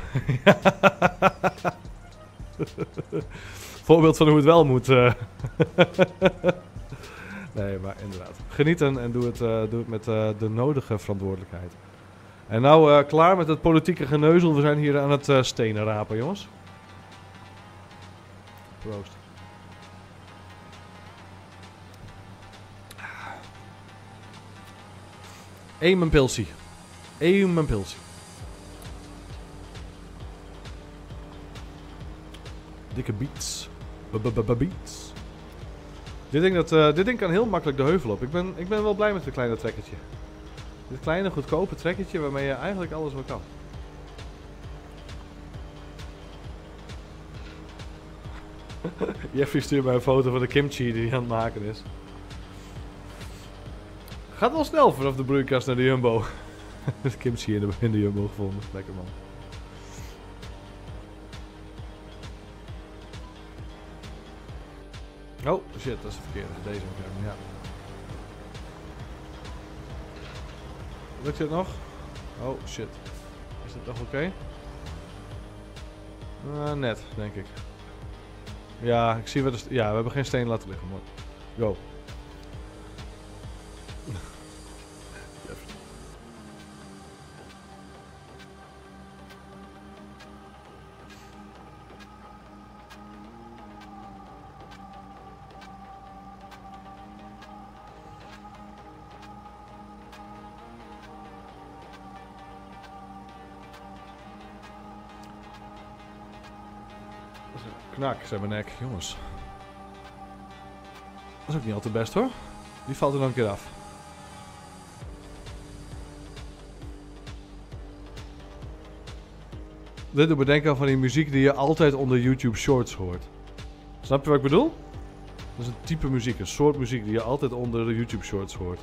Voorbeeld van hoe het wel moet. eh. nee, maar inderdaad. Genieten en doe het, eh, doe het met eh, de nodige verantwoordelijkheid. En nou klaar met het politieke geneuzel. We zijn hier aan het stenen rapen, jongens. Proost. Eén mijn pilsie. Eén mijn pilsie. Dikke beats. B-b-b- Beats. Dit ding, dat, eh, dit ding kan heel makkelijk de heuvel op. Ik ben, ik ben wel blij met dit kleine trekkertje. Dit kleine, goedkope trekkertje waarmee je eigenlijk alles wel kan. Jeffrey stuurt mij een foto van de kimchi die hij aan het maken is. Gaat wel snel vanaf de broeikast naar de Jumbo. Het kimchi in de, in de Jumbo gevonden. Lekker man. Oh, shit, dat is de verkeerde. Deze moet ik hebben, ja. Lukt dit nog? Oh, shit. Is dit nog oké? Eh, net, denk ik. Ja, ik zie st- Ja, we hebben geen steen laten liggen, mooi. Go. Knak, zei mijn nek. Jongens. Dat is ook niet altijd best hoor. Die valt er dan een keer af. Dit doet me denken aan van die muziek die je altijd onder YouTube Shorts hoort. Snap je wat ik bedoel? Dat is een type muziek, een soort muziek die je altijd onder de YouTube Shorts hoort.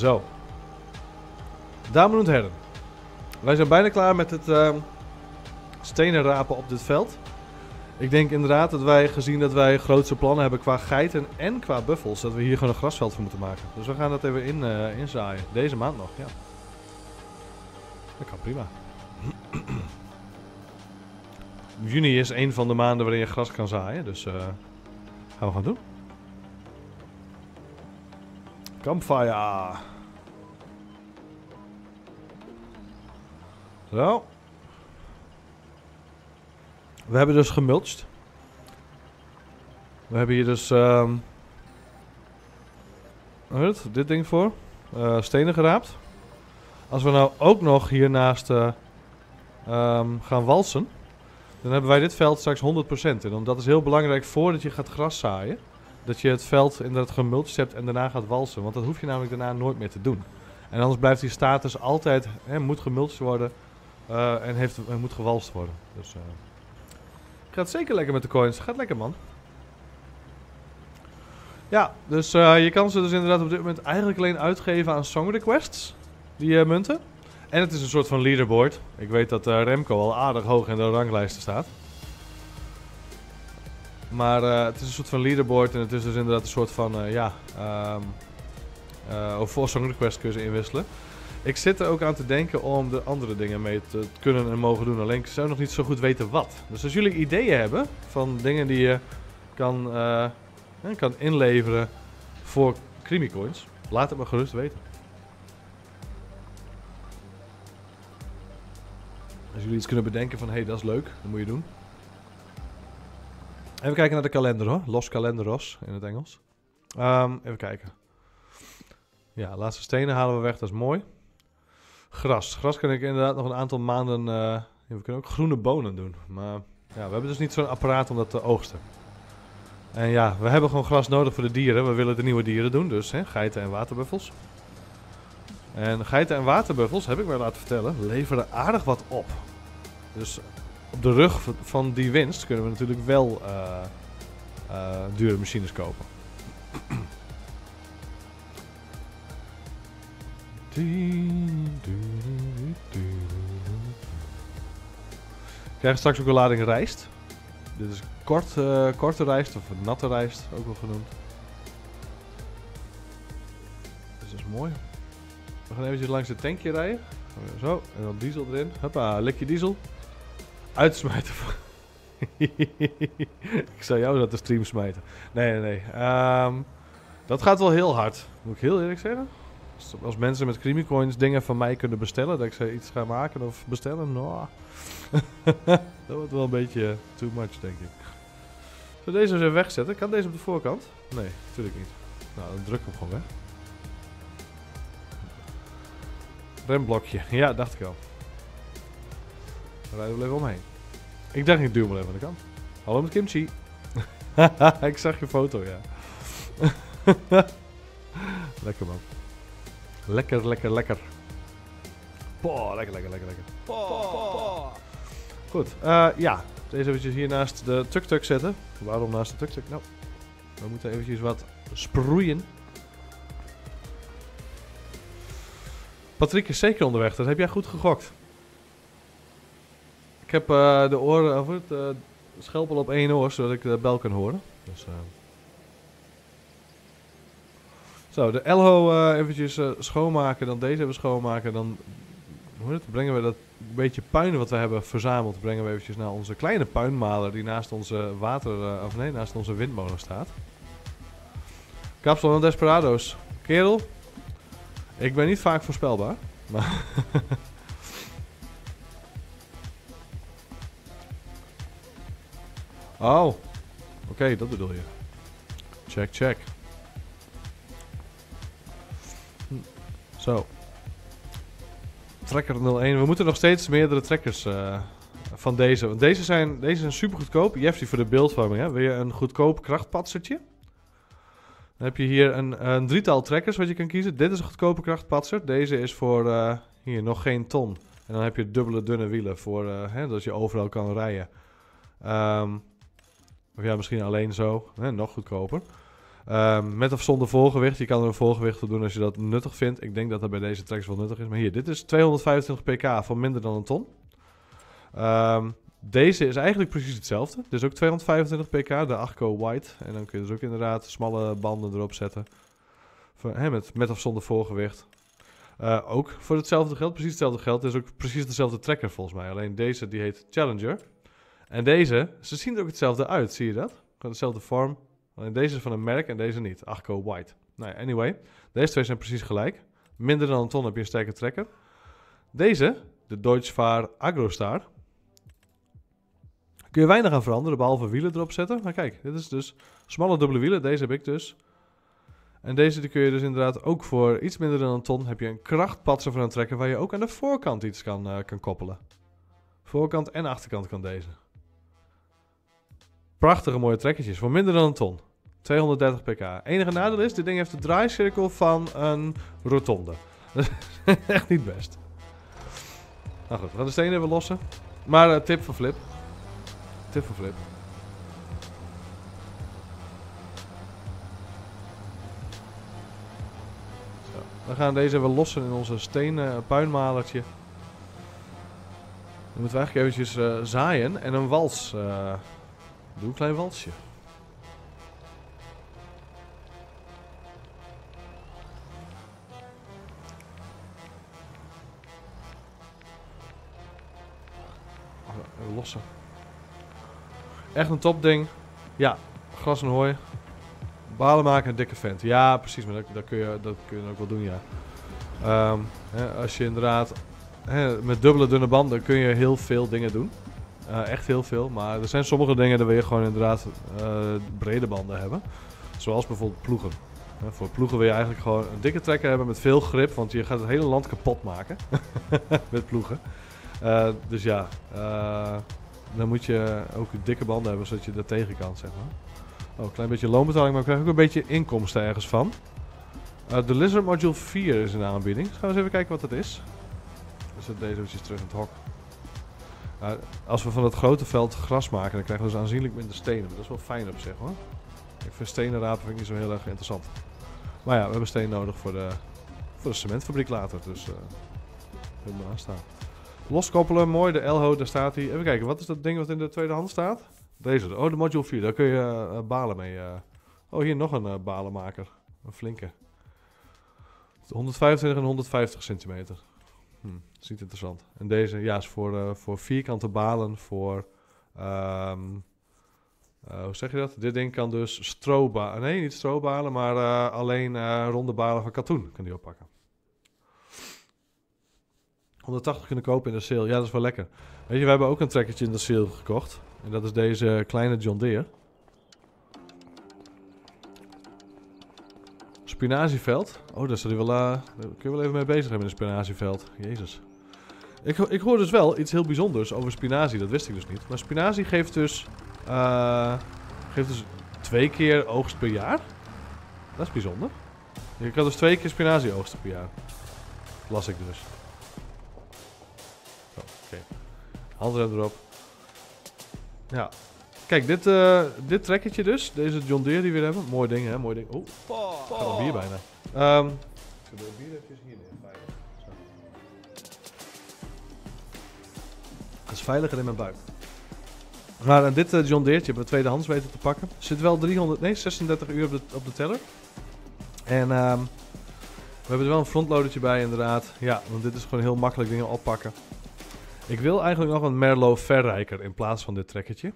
Zo. Dames en heren. Wij zijn bijna klaar met het ehm, stenen rapen op dit veld. Ik denk inderdaad dat wij, gezien dat wij grootse plannen hebben qua geiten en qua buffels, dat we hier gewoon een grasveld voor moeten maken. Dus we gaan dat even in, eh, inzaaien. Deze maand nog, ja. Dat kan prima. Juni is een van de maanden waarin je gras kan zaaien, dus eh gaan we gaan doen. Campfire. Zo. We hebben dus gemulcht. We hebben hier dus heet het? dit ding voor. Eh, stenen geraapt. Als we nou ook nog hiernaast ehm, gaan walsen, dan hebben wij dit veld straks 100%. En dat is heel belangrijk voordat je gaat gras zaaien. Dat je het veld inderdaad gemulcht hebt en daarna gaat walsen. Want dat hoef je namelijk daarna nooit meer te doen. En anders blijft die status altijd, hè, moet gemulcht worden eh, en heeft, moet gewalst worden. Dus eh gaat zeker lekker met de coins. Gaat lekker man. Ja, dus eh, je kan ze dus inderdaad op dit moment eigenlijk alleen uitgeven aan song requests. Die munten. En het is een soort van leaderboard. Ik weet dat Remco al aardig hoog in de ranglijsten staat. Maar eh, het is een soort van leaderboard en het is dus inderdaad een soort van, eh, ja, ehm eh, voor song request kun je ze inwisselen. Ik zit er ook aan te denken om de andere dingen mee te kunnen en mogen doen. Alleen ik zou nog niet zo goed weten wat. Dus als jullie ideeën hebben van dingen die je kan, eh, kan inleveren voor Creamy Coins, laat het me gerust weten. Als jullie iets kunnen bedenken van, hé, hey, dat is leuk, dat moet je doen. Even kijken naar de kalender hoor. Los calenderos in het Engels. Ehm, even kijken. Ja, laatste stenen halen we weg, dat is mooi. Gras. Gras kan ik inderdaad nog een aantal maanden... eh, we kunnen ook groene bonen doen. Maar ja, we hebben dus niet zo'n apparaat om dat te oogsten. En ja, we hebben gewoon gras nodig voor de dieren. We willen de nieuwe dieren doen, dus hè, geiten en waterbuffels. En geiten en waterbuffels, heb ik mij laten vertellen, leveren aardig wat op. Dus op de rug van die winst kunnen we natuurlijk wel eh, eh, dure machines kopen. We krijgen straks ook een lading rijst. Dit is kort, eh, korte rijst, of natte rijst, ook wel genoemd. Dus dat is mooi. We gaan eventjes langs het tankje rijden. Zo, en dan diesel erin. Hoppa, likje diesel. Uitsmijten. ik zou jou dat de stream smijten. Nee, nee, nee. Ehm, dat gaat wel heel hard. Moet ik heel eerlijk zeggen. Als, mensen met Creamy dingen van mij kunnen bestellen, dat ik ze iets ga maken of bestellen, nou. dat wordt wel een beetje too much, denk ik. Zullen we deze eens wegzetten? Kan deze op de voorkant? Nee, natuurlijk niet. Nou, dan druk ik hem gewoon weg. Remblokje. Ja, dacht ik al. Rijden we even omheen. Ik dacht, ik duw hem even aan de kant. Hallo met kimchi. ik zag je foto, ja. lekker man. Lekker, lekker, lekker. Poh, lekker, lekker, lekker, lekker. Goed, eh, ja. Deze eventjes hier naast de tuk-tuk zetten. Waarom naast de tuk-tuk? Nou, we moeten eventjes wat sproeien. Patrick is zeker onderweg, dat heb jij goed gegokt. Ik heb eh, de oren, of het, eh, schelpel op één oor, zodat ik de bel kan horen. Dus, eh. Zo, de Elho eventjes schoonmaken, dan deze even schoonmaken, dan hoe het, brengen we dat beetje puin wat we hebben verzameld, brengen we eventjes naar onze kleine puinmaler die naast onze water, of nee, naast onze windmolen staat. Kapsel en Desperado's. Kerel, ik ben niet vaak voorspelbaar, maar... oh, oké, dat bedoel je. Check, check. Hm. Zo. Trekker 01. We moeten nog steeds meerdere trekkers eh, van deze. Want deze zijn, deze zijn super goedkoop. Je hebt die voor de beeldvorming. Wil je een goedkoop krachtpatsertje? Dan heb je hier een, een drietal trekkers wat je kan kiezen. Dit is een goedkope krachtpatser. Deze is voor eh, hier nog geen ton. En dan heb je dubbele dunne wielen voor eh, hè, dat je overal kan rijden. Ehm, of ja, misschien alleen zo. Hè, nog goedkoper. Ehm, met of zonder voorgewicht. Je kan er een voorgewicht op doen als je dat nuttig vindt. Ik denk dat dat bij deze trekkers wel nuttig is. Maar hier, dit is 225 pk voor minder dan een ton. Ehm, deze is eigenlijk precies hetzelfde. Dit is ook 225 pk, de Achco White. En dan kun je dus ook inderdaad smalle banden erop zetten. Hè, met, met of zonder voorgewicht. Eh, ook voor hetzelfde geld, precies hetzelfde geld. Het is ook precies dezelfde trekker volgens mij. Alleen deze die heet Challenger. En deze, ze zien er ook hetzelfde uit, zie je dat? Gewoon dezelfde vorm. Alleen deze is van een merk en deze niet. Achco White. Nou anyway. Deze twee zijn precies gelijk. Minder dan een ton heb je een sterke trekker. Deze, de Deutschfahr Agrostar. Kun je weinig aan veranderen, behalve wielen erop zetten. Maar kijk, dit is dus smalle dubbele wielen. Deze heb ik dus. En deze kun je dus inderdaad ook voor iets minder dan een ton... heb je een krachtpatser van een trekker... waar je ook aan de voorkant iets kan, eh, kan koppelen. Voorkant en achterkant kan deze. Prachtige mooie trekkertjes voor minder dan een ton. 230 pk. Enige nadeel is, dit ding heeft de draaicirkel van een rotonde. Echt niet best. Nou goed, we gaan de steen even lossen. Maar eh, tip voor Flip. Tip voor Flip. Zo, we gaan deze even lossen in onze stenen puinmalertje. Dan moeten we eigenlijk eventjes eh, zaaien en een wals. eh, doe een klein walsje. Even lossen. Echt een topding. Ja, gras en hooi. Balen maken, een dikke vent. Ja, precies, maar dat, dat, kun, je, dat kun je ook wel doen, ja. Ehm, hè, als je inderdaad hè, met dubbele dunne banden kun je heel veel dingen doen. Eh, echt heel veel, maar er zijn sommige dingen daar wil je gewoon inderdaad eh, brede banden hebben. Zoals bijvoorbeeld ploegen. Voor ploegen wil je eigenlijk gewoon een dikke trekker hebben met veel grip, want je gaat het hele land kapot maken met ploegen. Eh, dus ja, dan moet je ook dikke banden hebben zodat je er tegen kan, zeg maar. Oh, een klein beetje loonbetaling, maar ik krijg ook een beetje inkomsten ergens van. De Lizard Module 4 is de aanbieding. Dus gaan we eens even kijken wat dat is. We zetten deze eventjes terug in het hok. Nou, als we van het grote veld gras maken, dan krijgen we dus aanzienlijk minder stenen. Dat is wel fijn op zich hoor. Ik vind stenen rapen vind ik niet zo heel erg interessant. Maar ja, we hebben steen nodig voor de, voor cementfabriek later. Dus eh helemaal aan staan. Loskoppelen, mooi. De Elho, daar staat hij. Even kijken, wat is dat ding wat in de tweede hand staat? Deze. Oh, de Module 4. Daar kun je eh, eh, balen mee. Oh, hier nog een balenmaker. Een flinke. 125 en 150 centimeter. Hm, dat is niet interessant. En deze, ja, is voor, eh, voor vierkante balen. Voor, ehm, eh, hoe zeg je dat? Dit ding kan dus strobalen. Nee, niet strobalen, maar eh, alleen ronde balen van katoen kan die oppakken. 180 kunnen kopen in de sale. Ja, dat is wel lekker. Weet je, we hebben ook een trekkertje in de sale gekocht. En dat is deze kleine John Deere. Spinazieveld. Oh, daar staat hij wel, daar kun je wel even mee bezig hebben in een spinazieveld. Jezus. Ik, ik hoor dus wel iets heel bijzonders over spinazie. Dat wist ik dus niet. Maar spinazie geeft dus, eh, geeft dus twee keer oogst per jaar. Dat is bijzonder. Je kan dus twee keer spinazie oogsten per jaar. Las ik dus. Zo, oké. Handrem erop. Ja. Kijk, dit, eh dit trekkertje dus. Deze John Deere die we weer hebben. Mooi ding, hè? Mooi ding. Oh, gaat al bier bijna. Ehm ik zet de bier eventjes hier neer. Dat is veiliger in mijn buik. Maar aan dit eh, John Deertje hebben we tweedehands weten te pakken. Zit wel 300, nee, 36 uur op de, op de teller. En ehm, we hebben er wel een frontloadertje bij inderdaad. Ja, want dit is gewoon heel makkelijk dingen oppakken. Ik wil eigenlijk nog een Merlot verrijker in plaats van dit trekkertje.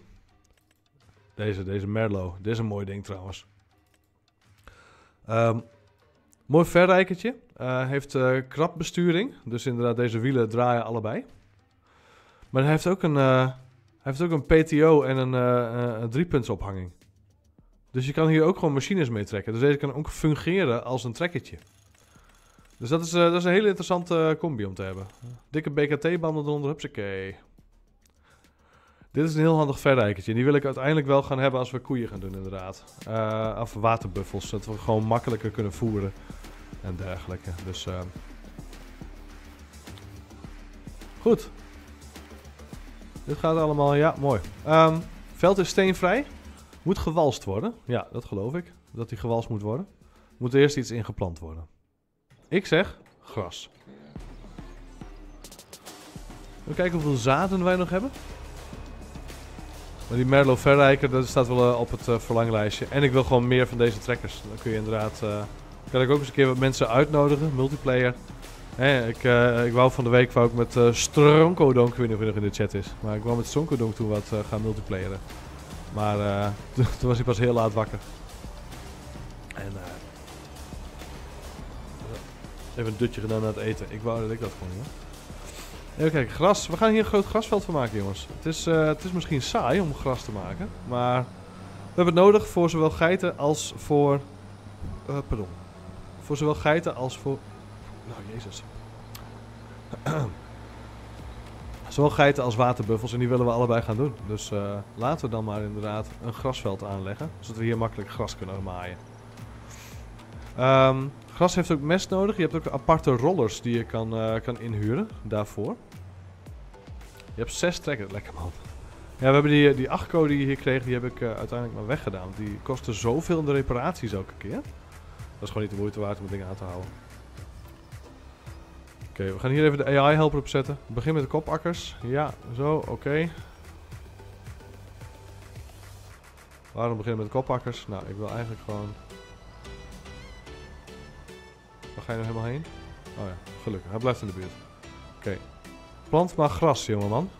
Deze, deze Merlot. Dit is een mooi ding trouwens. Ehm, mooi verrijkertje. Eh, heeft eh krapbesturing. Dus inderdaad, deze wielen draaien allebei. Maar hij heeft ook een, eh, heeft ook een PTO en een, driepuntsophanging. Dus je kan hier ook gewoon machines mee trekken. Dus deze kan ook fungeren als een trekkertje. Dus dat is, dat is een hele interessante combi om te hebben. Dikke BKT-banden eronder, hupsakee. Dit is een heel handig verrijkertje. En die wil ik uiteindelijk wel gaan hebben als we koeien gaan doen, inderdaad. Eh, of waterbuffels, zodat we gewoon makkelijker kunnen voeren. En dergelijke. Dus, eh, Goed. Dit gaat allemaal, ja, mooi. Ehm, veld is steenvrij. Moet gewalst worden. Ja, dat geloof ik. Dat die gewalst moet worden. Moet er eerst iets ingeplant worden. Ik zeg gras. Even kijken hoeveel zaden wij nog hebben. Maar die Merlo Verrijker, dat staat wel eh, op het eh, verlanglijstje. En ik wil gewoon meer van deze trekkers. Dan kun je inderdaad... eh, kan ik ook eens een keer wat mensen uitnodigen, multiplayer. Ik, ik wou van de week wou ik met eh Stronkodonk, ik weet niet of hij nog in de chat is. Maar ik wou met Stronkodonk toen wat gaan multiplayeren. Maar toen, was hij pas heel laat wakker. En even een dutje gedaan na het eten. Ik wou dat ik dat gewoon hoor. Even kijken, gras. We gaan hier een groot grasveld van maken, jongens. Het is, eh, het is misschien saai om gras te maken, maar we hebben het nodig voor zowel geiten als voor. eh, pardon. Voor zowel geiten als voor. Nou, jezus. zowel geiten als waterbuffels en die willen we allebei gaan doen. Dus eh, laten we dan maar inderdaad een grasveld aanleggen, zodat we hier makkelijk gras kunnen maaien. Ehm, gras heeft ook mest nodig. Je hebt ook aparte rollers die je kan, eh, kan inhuren daarvoor. Je hebt zes trekkers. Lekker man. Ja, we hebben die, die Achco die je hier kreeg, die heb ik eh, uiteindelijk maar weggedaan. Die kostte zoveel in de reparaties elke keer. Dat is gewoon niet de moeite waard om het ding aan te houden. Oké, we gaan hier even de AI-helper opzetten. We beginnen met de kopakkers. Ja, zo, oké. Waarom beginnen met kopakkers? Nou, ik wil eigenlijk gewoon... Waar ga je nou helemaal heen? Oh ja, gelukkig. Hij blijft in de buurt. Oké. Plant maar gras, jongeman.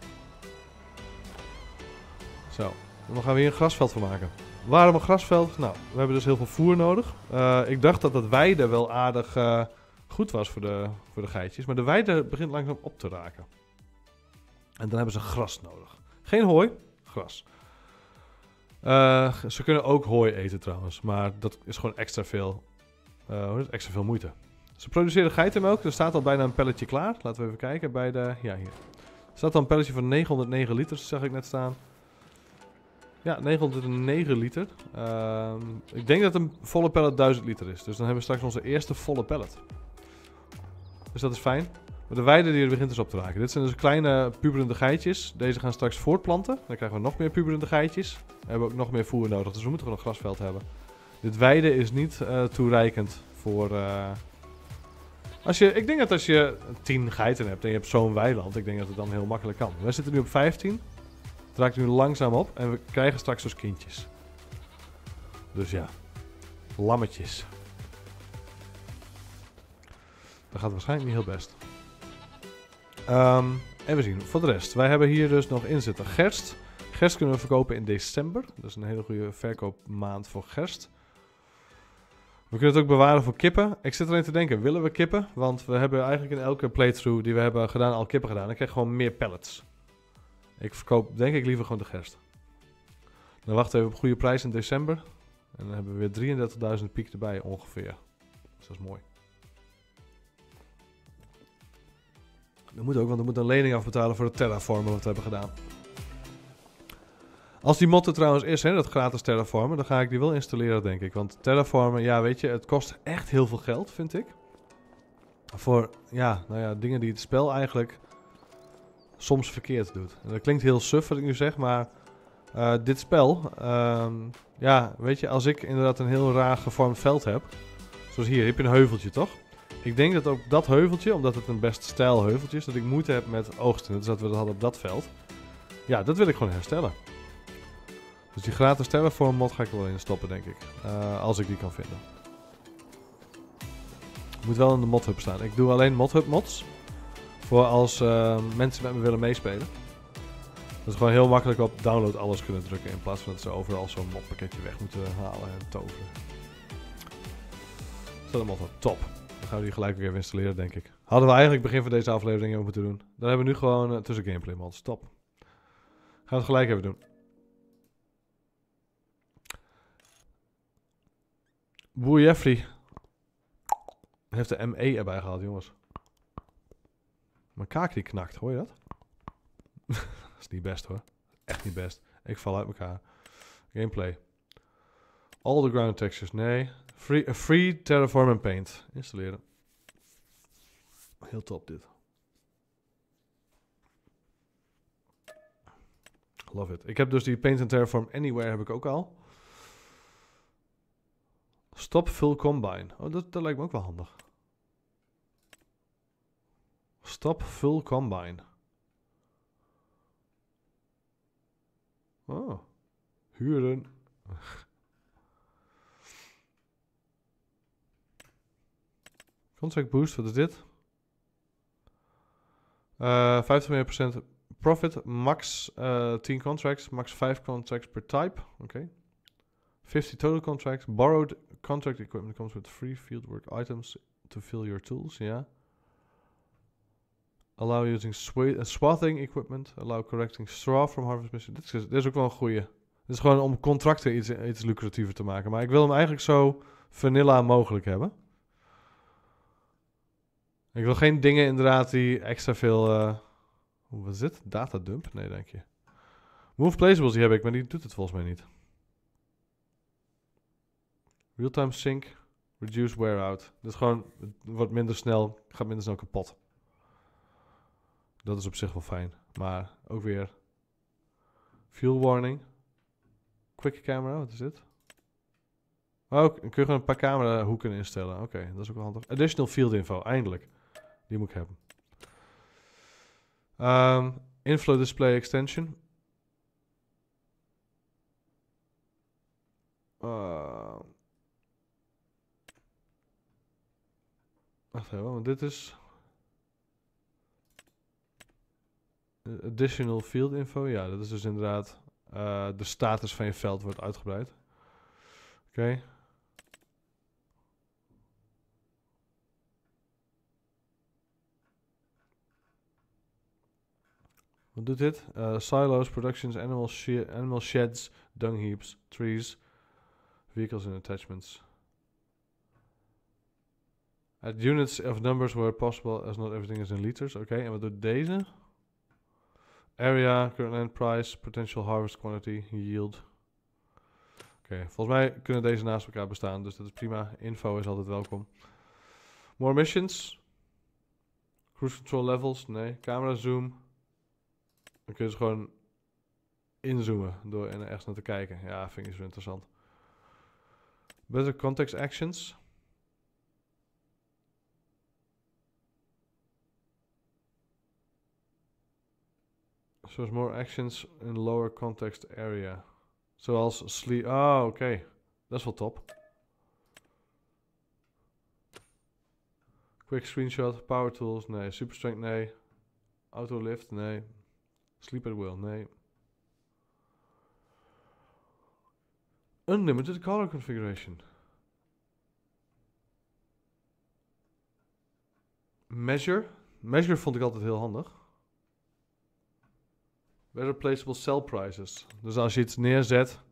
Zo. Dan gaan we hier een grasveld van maken. Waarom een grasveld? Nou, we hebben dus heel veel voer nodig. Eh, ik dacht dat het weide wel aardig eh, goed was voor de, voor de geitjes. Maar de weide begint langzaam op te raken. En dan hebben ze gras nodig. Geen hooi, gras. Eh, ze kunnen ook hooi eten trouwens. Maar dat is gewoon extra veel, het? extra veel moeite. Ze produceren geitenmelk. Er staat al bijna een pelletje klaar. Laten we even kijken bij de... Ja, hier. Er staat al een pelletje van 909 liter, zag ik net staan. Ja, 909 liter. Ehm, ik denk dat een volle pellet 1000 liter is. Dus dan hebben we straks onze eerste volle pellet. Dus dat is fijn. Maar de weide die begint dus op te raken. Dit zijn dus kleine puberende geitjes. Deze gaan straks voortplanten. Dan krijgen we nog meer puberende geitjes. We hebben ook nog meer voer nodig. Dus we moeten gewoon een grasveld hebben. Dit weide is niet eh, toereikend voor... eh, als je, ik denk dat als je 10 geiten hebt en je hebt zo'n weiland, ik denk dat het dan heel makkelijk kan. Wij zitten nu op 15. Het raakt nu langzaam op en we krijgen straks dus kindjes. Dus ja, lammetjes. Dat gaat waarschijnlijk niet heel best. Ehm, en we zien, voor de rest, wij hebben hier dus nog in zitten gerst. Gerst kunnen we verkopen in december. Dat is een hele goede verkoopmaand voor gerst. We kunnen het ook bewaren voor kippen. Ik zit erin te denken, willen we kippen? Want we hebben eigenlijk in elke playthrough die we hebben gedaan al kippen gedaan. Ik krijg gewoon meer pallets. Ik verkoop denk ik liever gewoon de gerst. Dan wachten we op goede prijs in december. En dan hebben we weer 33.000 piek erbij ongeveer. Dus dat is mooi. Dat moet ook, want we moeten een lening afbetalen voor het terraformen wat we hebben gedaan. Als die er trouwens is, hè, dat gratis terraformen, dan ga ik die wel installeren, denk ik. Want terraformen, ja, weet je, het kost echt heel veel geld, vind ik. Voor, ja, nou ja, dingen die het spel eigenlijk soms verkeerd doet. En dat klinkt heel suf wat ik nu zeg, maar eh, dit spel, ehm, ja, weet je, als ik inderdaad een heel raar gevormd veld heb, zoals hier, heb je een heuveltje, toch? Ik denk dat ook dat heuveltje, omdat het een best stijl heuveltje is, dat ik moeite heb met oogsten. Dus dat we dat hadden op dat veld. Ja, dat wil ik gewoon herstellen. Dus die gratis terraform mod ga ik er wel in stoppen, denk ik. Eh, als ik die kan vinden. Moet wel in de modhub staan. Ik doe alleen modhub mods. Voor als eh, mensen met me willen meespelen. Dat is gewoon heel makkelijk op download alles kunnen drukken. In plaats van dat ze overal zo'n modpakketje weg moeten halen en toveren. Dat is een mod top. Dan gaan we die gelijk weer even installeren, denk ik. Hadden we eigenlijk begin van deze aflevering even moeten doen. Dan hebben we nu gewoon eh, tussen gameplay mods. Top. Gaan we het gelijk even doen. Boer Jeffrey. Heeft de ME erbij gehaald, jongens. Mijn kaak die knakt, hoor je dat? dat is niet best hoor. Echt niet best. Ik val uit elkaar. Gameplay. All the ground textures, nee. Free, eh, free Terraform en Paint. Installeren. Heel top dit. Love it. Ik heb dus die Paint en Terraform Anywhere heb ik ook al. Stop full combine. Oh, dat, lijkt me ook wel handig. Stop full combine. Oh. Huren. Contract boost, wat is dit? Eh 50 meer procent profit, max eh 10 contracts, max 5 contracts per type. Oké. 50 total contracts, borrowed contract equipment comes with free fieldwork items to fill your tools, ja. Allow using uh, swathing equipment, allow correcting straw from harvest mission. Dit is, dit is ook wel een goeie. Dit is gewoon om contracten iets, iets lucratiever te maken. Maar ik wil hem eigenlijk zo vanilla mogelijk hebben. Ik wil geen dingen inderdaad die extra veel... eh hoe was dit? Datadump? Nee, denk je. Move placeables, die heb ik, maar die doet het volgens mij niet. Real-time sync, reduce wear out. Is gewoon, het wordt minder snel, gaat minder snel kapot. Dat is op zich wel fijn. Maar ook weer fuel warning. Quick camera, wat is dit? Oh, kun je gewoon een paar camera hoeken instellen. Oké, dat is ook wel handig. Additional field info, eindelijk. Die moet ik hebben. Ehm, inflow display extension. Uh, wacht even, want dit is... eh, Additional field info, ja, dat is dus inderdaad eh, de status van je veld wordt uitgebreid. Oké. Wat doet dit? Eh, silos, productions, animal, animal sheds, dung heaps, trees, vehicles and attachments. Add units of numbers where possible, as not everything is in liters. Oké, en wat doet deze? Area, current land price, potential harvest quantity, yield. Oké, volgens mij kunnen deze naast elkaar bestaan, dus dat is prima. Info is altijd welkom. More missions. Cruise control levels, nee. Camera zoom. Dan kun je dus gewoon inzoomen door er ergens naar te kijken. Ja, vind ik zo interessant. Better context actions. Zoals more actions in lower context area. Zoals sleep. Ah, oké. Dat is wel top. Quick screenshot, power tools, nee. Super strength, nee. Auto lift, nee. Sleep at will, nee. Unlimited color configuration. Measure. Measure vond ik altijd heel handig. Better placeable sell prices. Dus als je iets neerzet.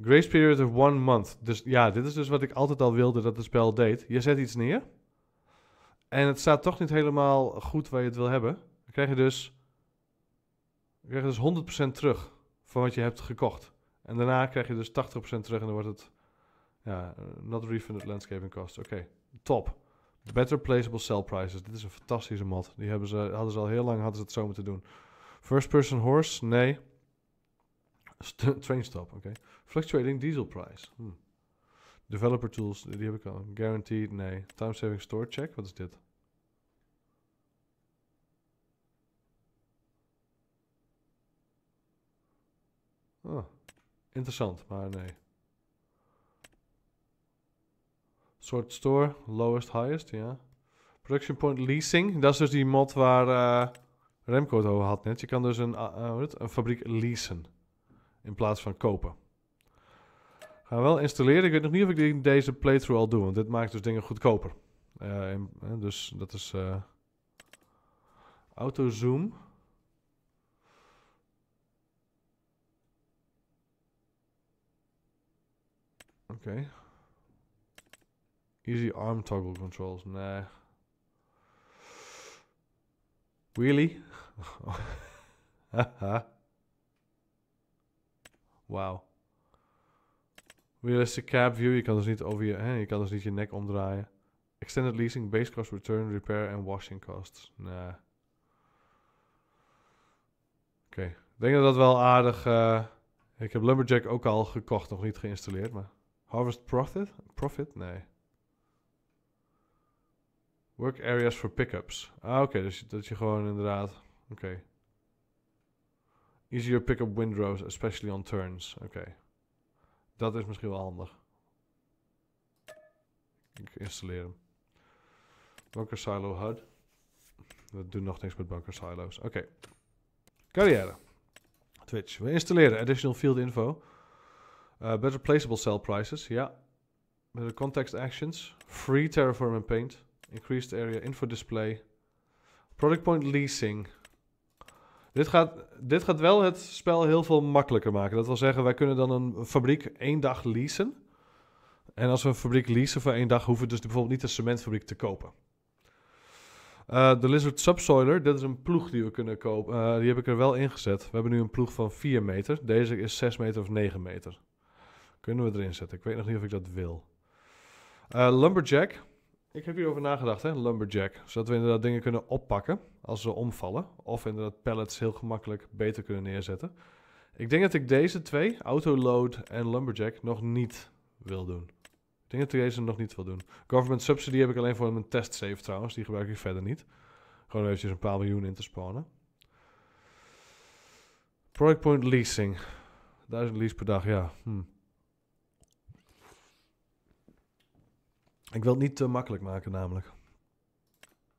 Grace period of one month. Dus ja, dit is dus wat ik altijd al wilde dat het spel deed. Je zet iets neer. En het staat toch niet helemaal goed waar je het wil hebben. Dan krijg je dus, krijg je dus 100% terug van wat je hebt gekocht. En daarna krijg je dus 80% terug en dan wordt het ja, not refunded landscaping cost. Oké, top. Better placeable sell prices. Dit is een fantastische mod. Die hebben ze, hadden ze al heel lang hadden ze het zo moeten doen. First person horse? Nee. Train stop, oké. Fluctuating diesel price. Hm. Developer tools, die heb ik al. Guaranteed, nee. Time saving store check, wat is dit? Oh, interessant, maar nee. Sort store, lowest, highest, ja. Production point leasing, dat is dus die mod waar eh, Remco het over had net. Je kan dus een, uh, uh, heet het? een fabriek leasen in plaats van kopen. Gaan we wel installeren. Ik weet nog niet of ik deze playthrough al doe, want dit maakt dus dingen goedkoper. Eh, eh, dus dat is eh auto zoom. Oké. Easy arm toggle controls. Nee. Haha. Wauw. Realistic cab view. Je kan dus niet over je, hè, je kan dus niet je nek omdraaien. Extended leasing, base cost, return, repair en washing costs. Nee. Oké. Ik denk dat dat wel aardig... eh, ik heb Lumberjack ook al gekocht, nog niet geïnstalleerd, maar... Harvest Profit? Profit? Nee. Work areas for pickups. Ah, oké. dus dat je gewoon inderdaad... Oké. Easier pick-up windrows, especially on turns. Oké. Dat is misschien wel handig. Ik installeer hem. Bunker Silo HUD. We doen nog niks met Bunker Silos. Oké. Carrière. Twitch. We installeren additional field info. Uh, better placeable cell prices. Ja. Better context actions. Free Terraform and Paint. Increased area info display. Product point leasing. Dit gaat, dit gaat wel het spel heel veel makkelijker maken. Dat wil zeggen, wij kunnen dan een fabriek één dag leasen. En als we een fabriek leasen voor één dag, hoeven we dus bijvoorbeeld niet een cementfabriek te kopen. Eh, de Lizard Subsoiler, dit is een ploeg die we kunnen kopen. Eh, die heb ik er wel ingezet. We hebben nu een ploeg van 4 meter. Deze is 6 meter of 9 meter. Kunnen we erin zetten. Ik weet nog niet of ik dat wil. Eh, Lumberjack. Ik heb hierover nagedacht, hè, Lumberjack. Zodat we inderdaad dingen kunnen oppakken als ze omvallen. Of inderdaad pallets heel gemakkelijk beter kunnen neerzetten. Ik denk dat ik deze twee, Autoload en Lumberjack, nog niet wil doen. Ik denk dat ik deze nog niet wil doen. Government Subsidy heb ik alleen voor mijn test save trouwens. Die gebruik ik verder niet. Gewoon eventjes een paar miljoen in te spannen. Product Point Leasing. 1000 lease per dag, ja. Hm. Ik wil het niet te makkelijk maken namelijk.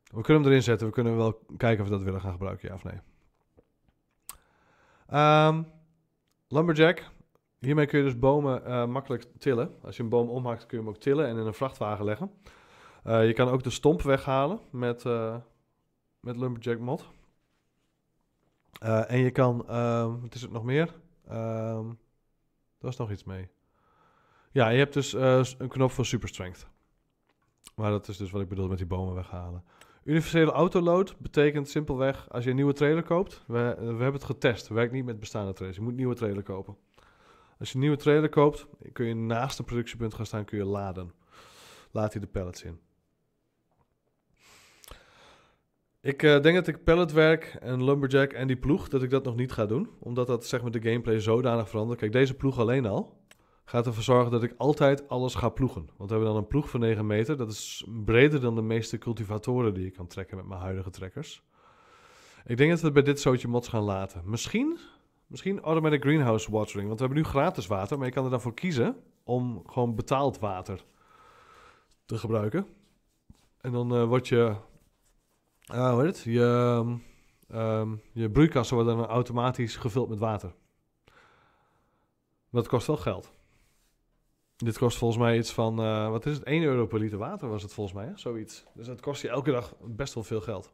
We kunnen hem erin zetten. We kunnen wel kijken of we dat willen gaan gebruiken, ja of nee. Ehm, lumberjack. Hiermee kun je dus bomen eh, makkelijk tillen. Als je een boom omhaakt kun je hem ook tillen en in een vrachtwagen leggen. Eh, je kan ook de stomp weghalen met, eh, met Lumberjack mod. En je kan, ehm, wat is het nog meer? Ehm er was nog iets mee. Ja, je hebt dus een knop voor super strength. Maar dat is dus wat ik bedoel met die bomen weghalen. Universele autoload betekent simpelweg als je een nieuwe trailer koopt. We, we hebben het getest. Werkt niet met bestaande trailers. Je moet een nieuwe trailer kopen. Als je een nieuwe trailer koopt, kun je naast een productiepunt gaan staan, kun je laden. Laat hij de pallets in. Ik eh, denk dat ik palletwerk en lumberjack en die ploeg, dat ik dat nog niet ga doen. Omdat dat zeg maar de gameplay zodanig verandert. Kijk, deze ploeg alleen al gaat ervoor zorgen dat ik altijd alles ga ploegen. Want we hebben dan een ploeg van 9 meter. Dat is breder dan de meeste cultivatoren die ik kan trekken met mijn huidige trekkers. Ik denk dat we het bij dit soortje mods gaan laten. Misschien, misschien automatic greenhouse watering. Want we hebben nu gratis water, maar je kan er dan voor kiezen om gewoon betaald water te gebruiken. En dan uh, wordt je, uh, hoe heet het? Je, um, je broeikassen worden dan automatisch gevuld met water. Dat kost wel geld. Dit kost volgens mij iets van, uh, wat is het, 1 euro per liter water was het volgens mij, hè? zoiets. Dus dat kost je elke dag best wel veel geld.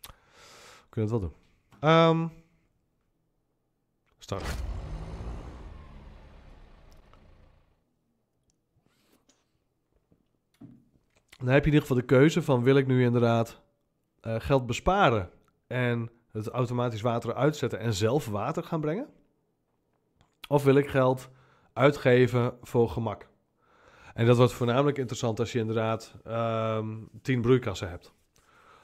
We kunnen het wel doen. Um, start. Dan heb je in ieder geval de keuze van wil ik nu inderdaad uh, geld besparen en het automatisch water uitzetten en zelf water gaan brengen? Of wil ik geld uitgeven voor gemak? En dat wordt voornamelijk interessant als je inderdaad um, 10 broeikassen hebt.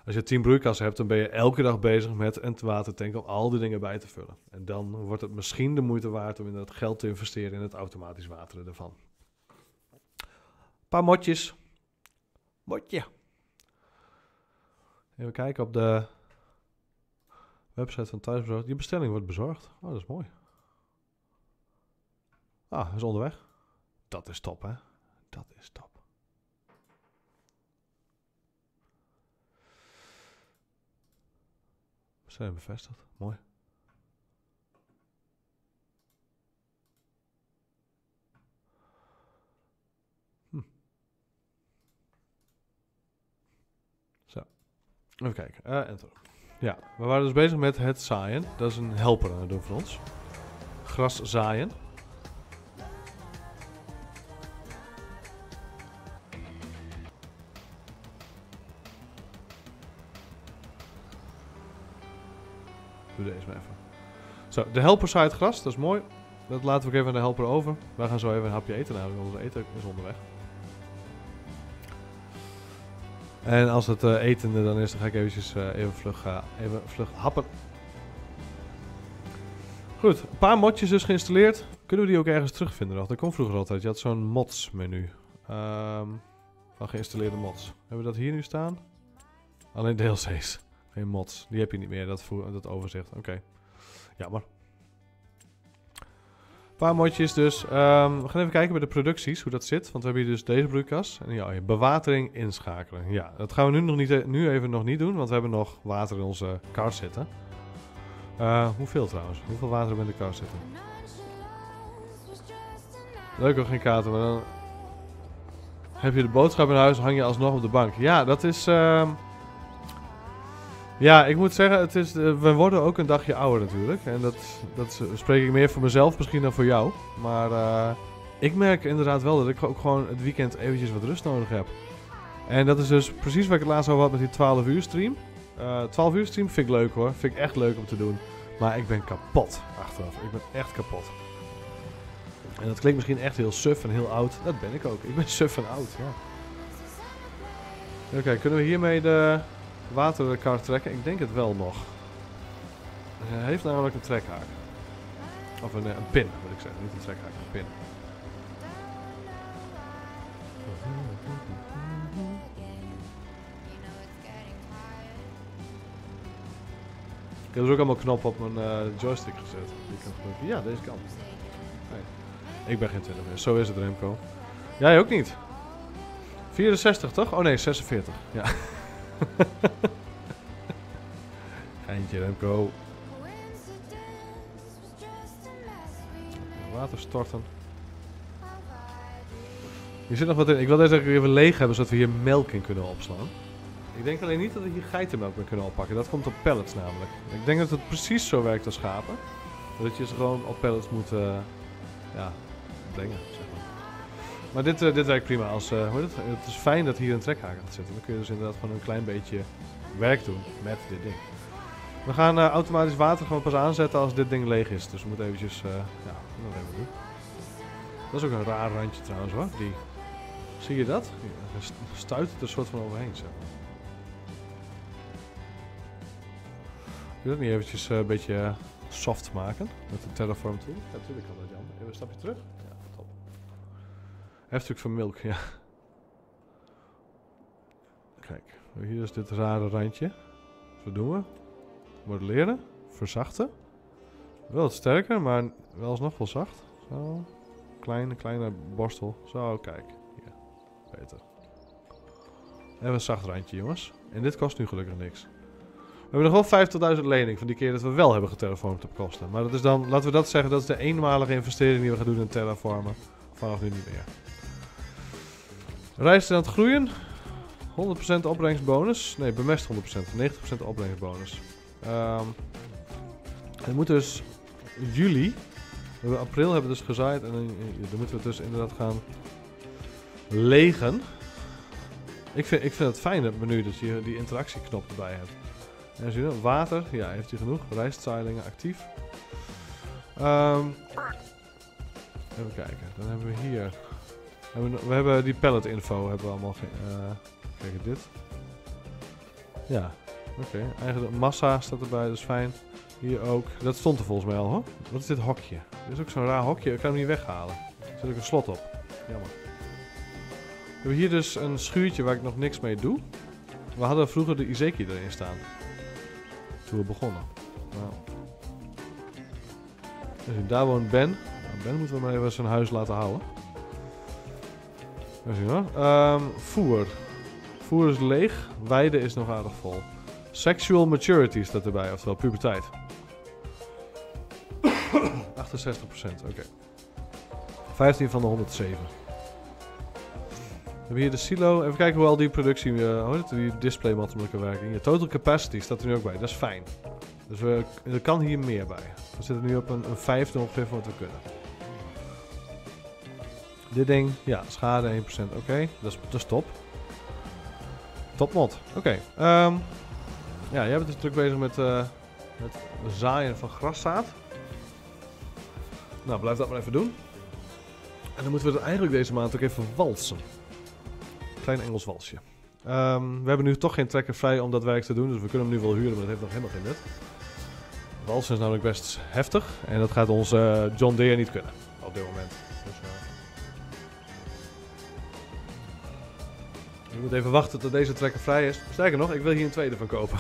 Als je 10 broeikassen hebt, dan ben je elke dag bezig met een watertank om al die dingen bij te vullen. En dan wordt het misschien de moeite waard om inderdaad geld te investeren in het automatisch wateren ervan. Paar motjes. Motje. Even kijken op de website van Thuisbezorgd. Die bestelling wordt bezorgd. Oh, dat is mooi. Ah, is onderweg. Dat is top, hè? Dat is top. Bestelling bevestigd. Mooi. Hm. Zo. Even kijken. Uh, enter. Ja, we waren dus bezig met het zaaien. Dat is een helper aan het doen voor ons. Gras zaaien. Deze maar even. Zo, de helper zaait gras, dat is mooi. Dat laten we ook even aan de helper over. Wij gaan zo even een hapje eten want onze eten is onderweg. En als het eh, eten er dan is, dan ga ik eventjes eh, even, vlug, eh, even vlug happen. Goed, een paar modjes dus geïnstalleerd. Kunnen we die ook ergens terugvinden nog? Dat kon vroeger altijd. Je had zo'n mods menu. Ehm, van geïnstalleerde mods. Hebben we dat hier nu staan? Alleen DLC's. Geen mods. Die heb je niet meer, dat, dat overzicht. Oké. Jammer. Een paar modjes dus. Ehm, we gaan even kijken bij de producties, hoe dat zit. Want we hebben hier dus deze broeikas. En ja, bewatering inschakelen. Ja, dat gaan we nu, nog niet, e- nu even nog niet doen, want we hebben nog water in onze kar zitten. Eh, hoeveel trouwens? Hoeveel water hebben we in de kar zitten? Leuk ook geen dan heb je de boodschap in huis, hang je alsnog op de bank. Ja, dat is... ehm, Ja, ik moet zeggen, het is, eh, we worden ook een dagje ouder natuurlijk. En dat, dat spreek ik meer voor mezelf misschien dan voor jou. Maar eh, ik merk inderdaad wel dat ik ook gewoon het weekend eventjes wat rust nodig heb. En dat is dus precies wat ik het laatst over had met die 12 uur stream. Eh 12 uur stream vind ik leuk hoor. Vind ik echt leuk om te doen. Maar ik ben kapot achteraf. Ik ben echt kapot. En dat klinkt misschien echt heel suf en heel oud. Dat ben ik ook. Ik ben suf en oud, ja. Oké, kunnen we hiermee de waterkar trekken? Ik denk het wel nog. Hij heeft namelijk een trekhaak. Of een, eh, een pin, moet ik zeggen. Niet een trekhaak, een pin. Ik heb dus ook allemaal knoppen op mijn eh, joystick gezet. Die kan. Ja, deze kant. Ik ben geen 20 meer. Zo is het, Remco. Jij ook niet. 64, toch? Oh nee, 46. Ja. Eindje, Remco. Water storten. Hier zit nog wat in. Ik wil deze eigenlijk even leeg hebben, zodat we hier melk in kunnen opslaan. Ik denk alleen niet dat we hier geitenmelk mee kunnen oppakken. Dat komt op pallets namelijk. Ik denk dat het precies zo werkt als schapen. Dat je ze gewoon op pallets moet eh, ja, brengen, maar. Dit, eh, dit werkt prima als... eh, hoe het? het is fijn dat hier een trekhaak gaat zitten. Dan kun je dus inderdaad gewoon een klein beetje werk doen met dit ding. We gaan eh, automatisch water gewoon pas aanzetten als dit ding leeg is. Dus we moeten eventjes... ja, dat even doen. Dat is ook een raar randje trouwens hoor. Die, zie je dat? Ja, stuit het er soort van overheen zeg. Kun je dat niet eventjes een beetje soft maken met de Terraform tool? Ja, natuurlijk kan dat Jan. Even een stapje terug. Ja. Heftig van milk, ja. Kijk, hier is dit rare randje. Wat doen we? Modelleren. Verzachten. Wel wat sterker, maar wel alsnog wel zacht. Zo. Kleine, kleine borstel. Zo, kijk. Hier. Beter. Even een zacht randje, jongens. En dit kost nu gelukkig niks. We hebben nog wel 50.000 lening van die keer dat we wel hebben geterraformd op kosten. Maar dat is dan, laten we dat zeggen, dat is de eenmalige investering die we gaan doen in terraformen. Vanaf nu niet meer. Rijst aan het groeien. 100% opbrengstbonus. Nee, bemest 100%. 90% opbrengstbonus. Ehm het moet dus juli. We hebben april hebben we dus gezaaid. En dan, dan moeten we dus inderdaad gaan legen. Ik vind, ik vind het fijn het menu dat je die interactieknop erbij hebt. En zie je, water, ja, heeft hij genoeg. Rijstzailingen actief. Ehm, even kijken, dan hebben we hier. We, we hebben die pallet info, hebben we allemaal. ge- eh kijk, dit. Ja, oké. Eigen massa staat erbij, dat is fijn. Hier ook. Dat stond er volgens mij al hoor. Wat is dit hokje? Dit is ook zo'n raar hokje, ik kan hem niet weghalen. Er zit ook een slot op. Jammer. We hebben hier dus een schuurtje waar ik nog niks mee doe. We hadden vroeger de Izeki erin staan. Toen we begonnen. Nou. Dus daar woont Ben. Nou, ben moeten we maar even zijn huis laten houden. Ehm, voer. Voer is leeg. Weide is nog aardig vol. Sexual maturity staat erbij, oftewel puberteit. 68%, oké. 15 van de 107. We hebben hier de silo. Even kijken hoe al die productie, eh, hoe het, die elkaar werken. Hier, total capacity staat er nu ook bij. Dat is fijn. Dus we, er kan hier meer bij. We zitten nu op een, een vijfde ongeveer van wat we kunnen. Dit ding, ja, schade 1%. Oké, dat, is, dat top. Mod. Oké. ehm, ja, jij bent dus druk bezig met eh, Het zaaien van graszaad. Nou, blijf dat maar even doen. En dan moeten we het eigenlijk deze maand ook even walsen. Klein Engels walsje. Ehm, we hebben nu toch geen trekker vrij om dat werk te doen, dus we kunnen hem nu wel huren, maar dat heeft nog helemaal geen nut. Walsen is namelijk best heftig en dat gaat onze eh, John Deere niet kunnen op dit moment. Moet even wachten tot deze trekker vrij is. Sterker nog, ik wil hier een tweede van kopen.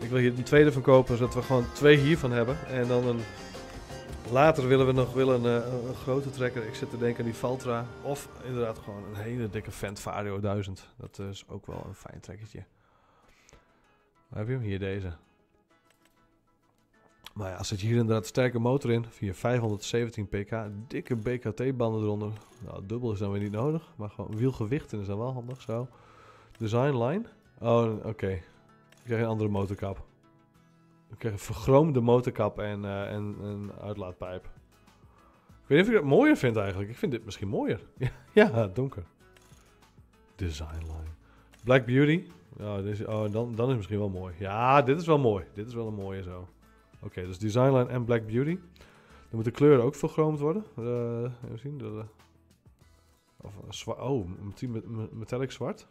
ik wil hier een tweede van kopen, zodat we gewoon twee hiervan hebben. En dan een... Later willen we nog willen een, eh, een grote trekker. Ik zit te denken aan die Valtra. Of inderdaad gewoon een hele dikke Fendt Vario 1000. Dat is ook wel een fijn trekkertje. Waar heb je hem? Hier deze. Maar ja, zit hier inderdaad sterke motor in. Via 517 pk. Dikke BKT-banden eronder. Nou, dubbel is dan weer niet nodig. Maar gewoon wielgewicht is dan wel handig zo. Design line. Oh, oké. Ik krijg een andere motorkap. Ik krijg een vergroomde motorkap en, eh, en een uitlaatpijp. Ik weet niet of ik dat mooier vind eigenlijk. Ik vind dit misschien mooier. ja, donker. Design line. Black Beauty. Is, oh, dan, dan is het misschien wel mooi. Ja, dit is wel mooi. Dit is wel een mooie zo. Oké, dus Design line en Black Beauty. Dan moeten de kleuren ook vergroomd worden. Uh, even zien. Of, zwa oh, met, met, metallic zwart.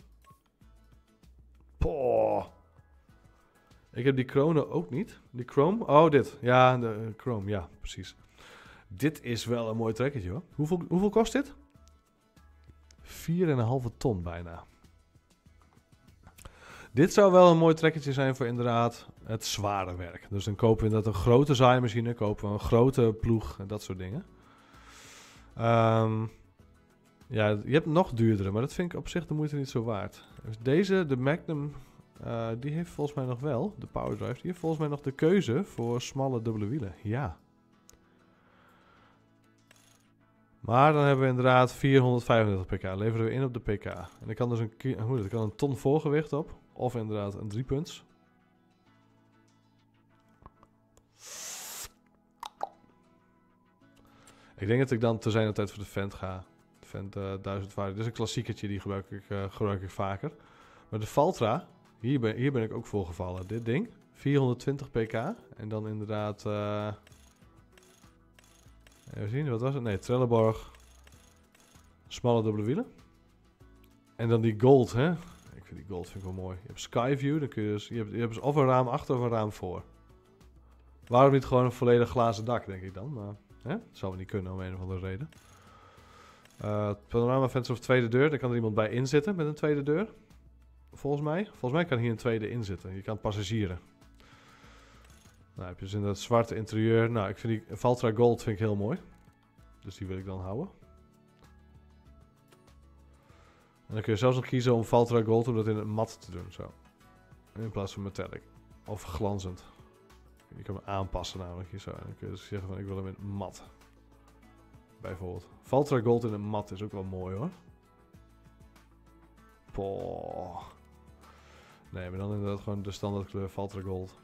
Poh. Ik heb die kronen ook niet. Die chrome. Oh, dit. Ja, de uh, chrome. Ja, precies. Dit is wel een mooi trekkertje hoor. Hoeveel, hoeveel kost dit? 4,5 ton bijna. Dit zou wel een mooi trekkertje zijn voor inderdaad het zware werk. Dus dan kopen we inderdaad een grote zaaimachine, kopen we een grote ploeg en dat soort dingen. Um, ja, je hebt nog duurdere, maar dat vind ik op zich de moeite niet zo waard. Dus deze, de Magnum, uh, die heeft volgens mij nog wel, de Power Drive, die heeft volgens mij nog de keuze voor smalle dubbele wielen. Ja. Maar dan hebben we inderdaad 435 pk. Leveren we in op de pk. En er kan dus een, hoe, er kan een ton voorgewicht op. Of inderdaad een driepunts. Ik denk dat ik dan te zijn tijd voor de vent ga. De vent uh, 1000 waarde. Dit is een klassiekertje, die gebruik ik, uh, gebruik ik vaker. Maar de Valtra, hier ben, hier ben ik ook voor gevallen. Dit ding, 420 pk. En dan inderdaad... Uh, even zien, wat was het? Nee, Trelleborg. Smalle dubbele wielen. En dan die gold, hè. Ik vind die gold vind ik wel mooi. Je hebt Skyview, dan kun je dus... Je hebt, je hebt dus of een raam achter of een raam voor. Waarom niet gewoon een volledig glazen dak, denk ik dan. Maar hè? dat zou we niet kunnen om een of andere reden. Uh, panorama venster of tweede deur. Daar kan er iemand bij inzitten met een tweede deur. Volgens mij. Volgens mij kan hier een tweede inzitten. Je kan passagieren. Nou, heb je dus in dat zwarte interieur. Nou, ik vind die Valtra Gold vind ik heel mooi. Dus die wil ik dan houden. En dan kun je zelfs nog kiezen om Valtra Gold om dat in een mat te doen. Zo. In plaats van metallic. Of glanzend. Je kan hem aanpassen namelijk hier zo. En kun je dus zeggen van ik wil hem in mat. Bijvoorbeeld. Valtra Gold in een mat is ook wel mooi hoor. Poh. Nee, maar dan inderdaad gewoon de standaard kleur Valtra Gold.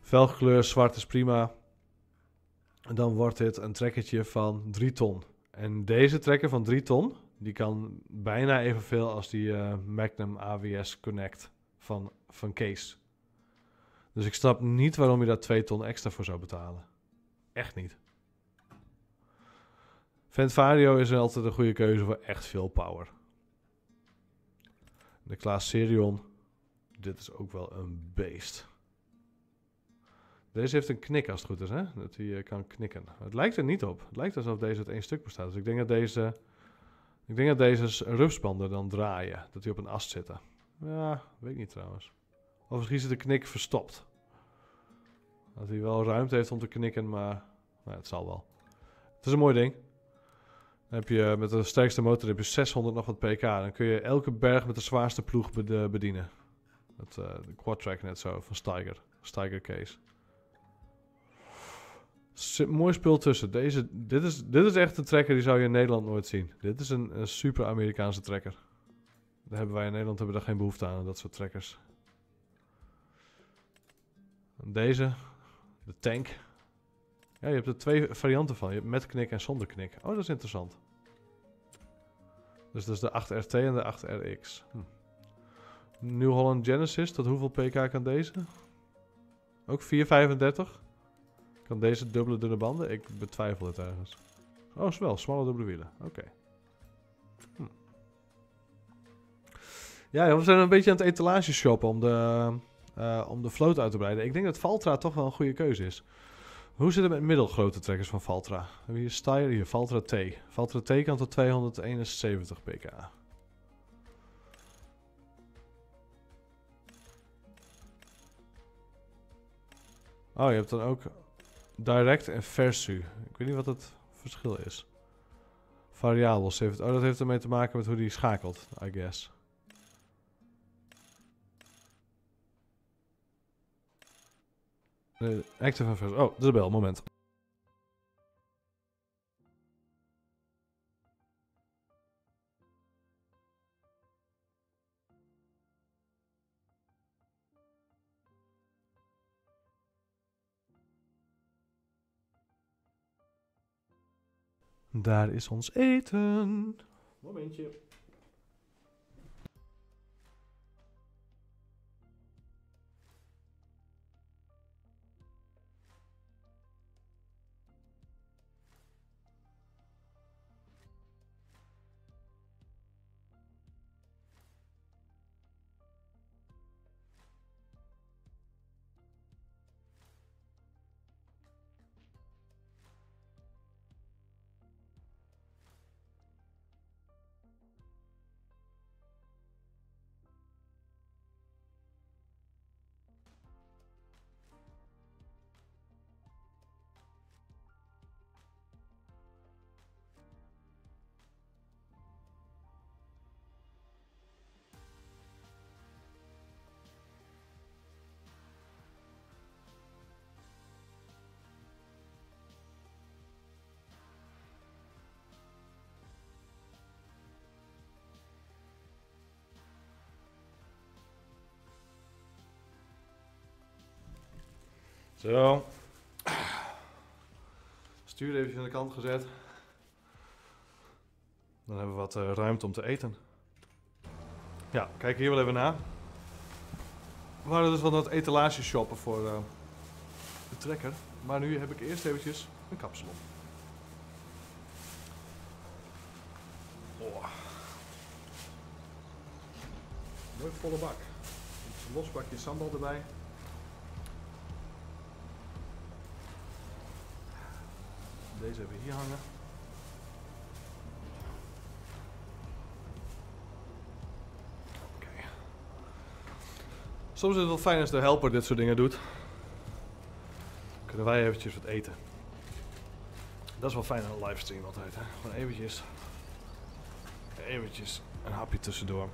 Velgkleur zwart is prima. En dan wordt dit een trekkertje van 3 ton. En deze trekker van 3 ton, die kan bijna evenveel als die uh, Magnum AWS Connect van, van Case. Dus ik snap niet waarom je daar 2 ton extra voor zou betalen. Echt niet. Ventvario is altijd een goede keuze voor echt veel power. De Klaas Serion, dit is ook wel een beest. Deze heeft een knik als het goed is, hè? Dat hij uh, kan knikken. Het lijkt er niet op. Het lijkt alsof deze uit één stuk bestaat. Dus ik denk dat deze, ik denk dat deze rupsbanden dan draaien. Dat die op een ast zitten. Ja, weet ik niet trouwens. Of misschien zit de knik verstopt. Dat hij wel ruimte heeft om te knikken, maar nou, het zal wel. Het is een mooi ding. Dan heb je met de sterkste motor heb je 600 nog wat pk. Dan kun je elke berg met de zwaarste ploeg bedienen. Uh, de quad-track net zo van Steiger. Steiger case. Mooi spul tussen. Deze, dit, is, dit is echt een trekker die zou je in Nederland nooit zien. Dit is een, een super Amerikaanse trekker. Daar hebben wij in Nederland hebben daar geen behoefte aan, dat soort trekkers. Deze, de tank. Ja, je hebt er twee varianten van. Je hebt met knik en zonder knik. Oh, dat is interessant. Dus dat is de 8RT en de 8RX. Hm. New Holland Genesis, tot hoeveel pk kan deze? Ook 435? Kan deze dubbele dunne banden? Ik betwijfel het ergens. Oh, is wel. Smalle dubbele wielen. Oké. Hm. Ja, we zijn een beetje aan het etalage shoppen om de, eh, om de vloot uit te breiden. Ik denk dat Valtra toch wel een goede keuze is. Hoe zit het met middelgrote trekkers van Valtra? We hebben hier Steyr, hier Valtra T. Valtra T kan tot 271 pk. Oh, je hebt dan ook direct en versu. Ik weet niet wat het verschil is. Variabels heeft. Oh, dat heeft ermee te maken met hoe die schakelt, I guess. Nee, active. Oh, de bel. Moment. Daar is ons eten. Momentje. Zo. Stuur even aan de kant gezet. Dan hebben we wat eh, ruimte om te eten. Ja, kijk hier wel even na. We waren dus van dat etalage shoppen voor eh, de trekker. Maar nu heb ik eerst eventjes een kapsalon. Oh. Mooi volle bak. Een los bakje sambal erbij. Deze hebben hier hangen. Soms is het wel fijn als de helper dit soort dingen doet. Kunnen wij eventjes wat eten. Dat is wel fijn aan een livestream altijd. Hè? Gewoon eventjes. Eventjes een hapje tussendoor.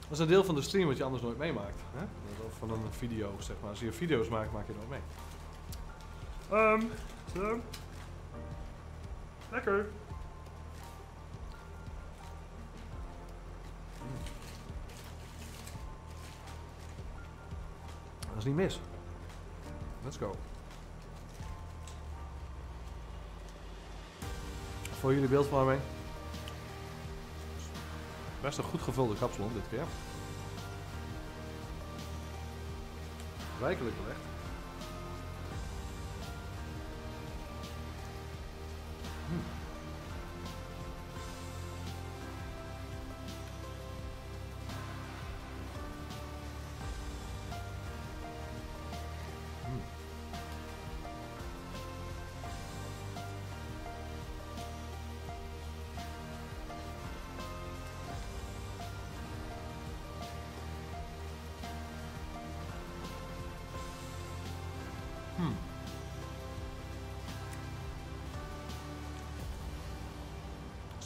Dat is een deel van de stream wat je anders nooit meemaakt. Hè? Of van een video, zeg maar. Als je video's maakt, maak je nooit mee. Ehm, zo. Lekker. Dat is niet mis. Let's go. Voor jullie beeld van mee. Best een goed gevulde kapsalon dit keer. Rijkelijk belegd.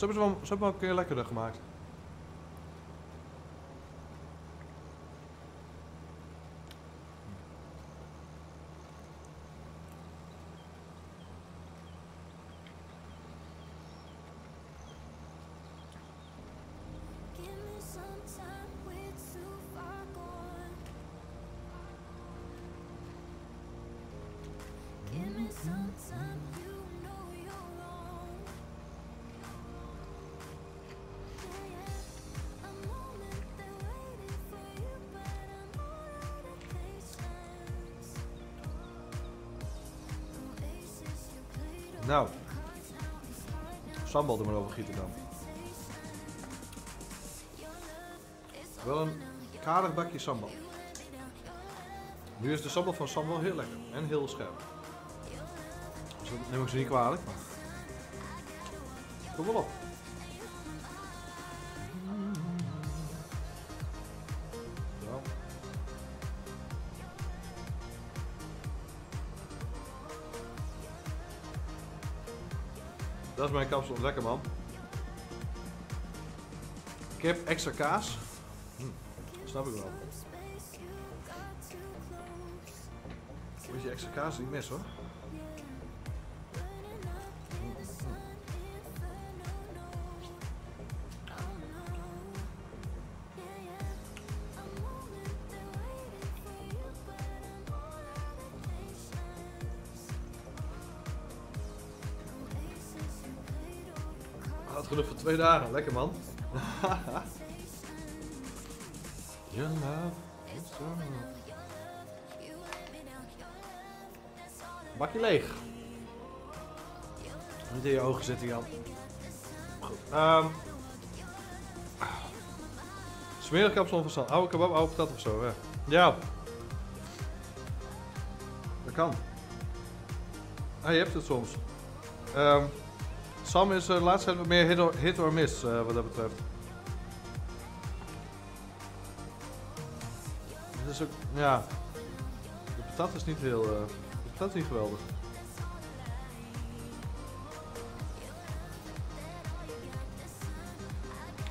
Hebben ze hebben wel een lekkerder gemaakt. Sambal er maar over gieten dan. Wel een karig bakje sambal. Nu is de sambal van sambal heel lekker en heel scherp. Dus dat neem ik ze niet kwalijk, maar... Kom wel op. mijn kapsel. Lekker man. Kip, extra kaas. Hm, snap ik wel. Beetje extra kaas niet mis hoor. Twee dagen. Lekker man. Your love is so Bakje leeg. Niet in je ogen zitten, Jan. Goed. Um, smerig kapsel van stand. Oude kebab, oude patat of zo, hè? Ja. Dat kan. Ah, je hebt het soms. Ehm, Sam is de laatste tijd meer hit or, miss, eh, wat dat betreft. Is ook, ja. De patat is niet heel, eh, de patat is niet geweldig.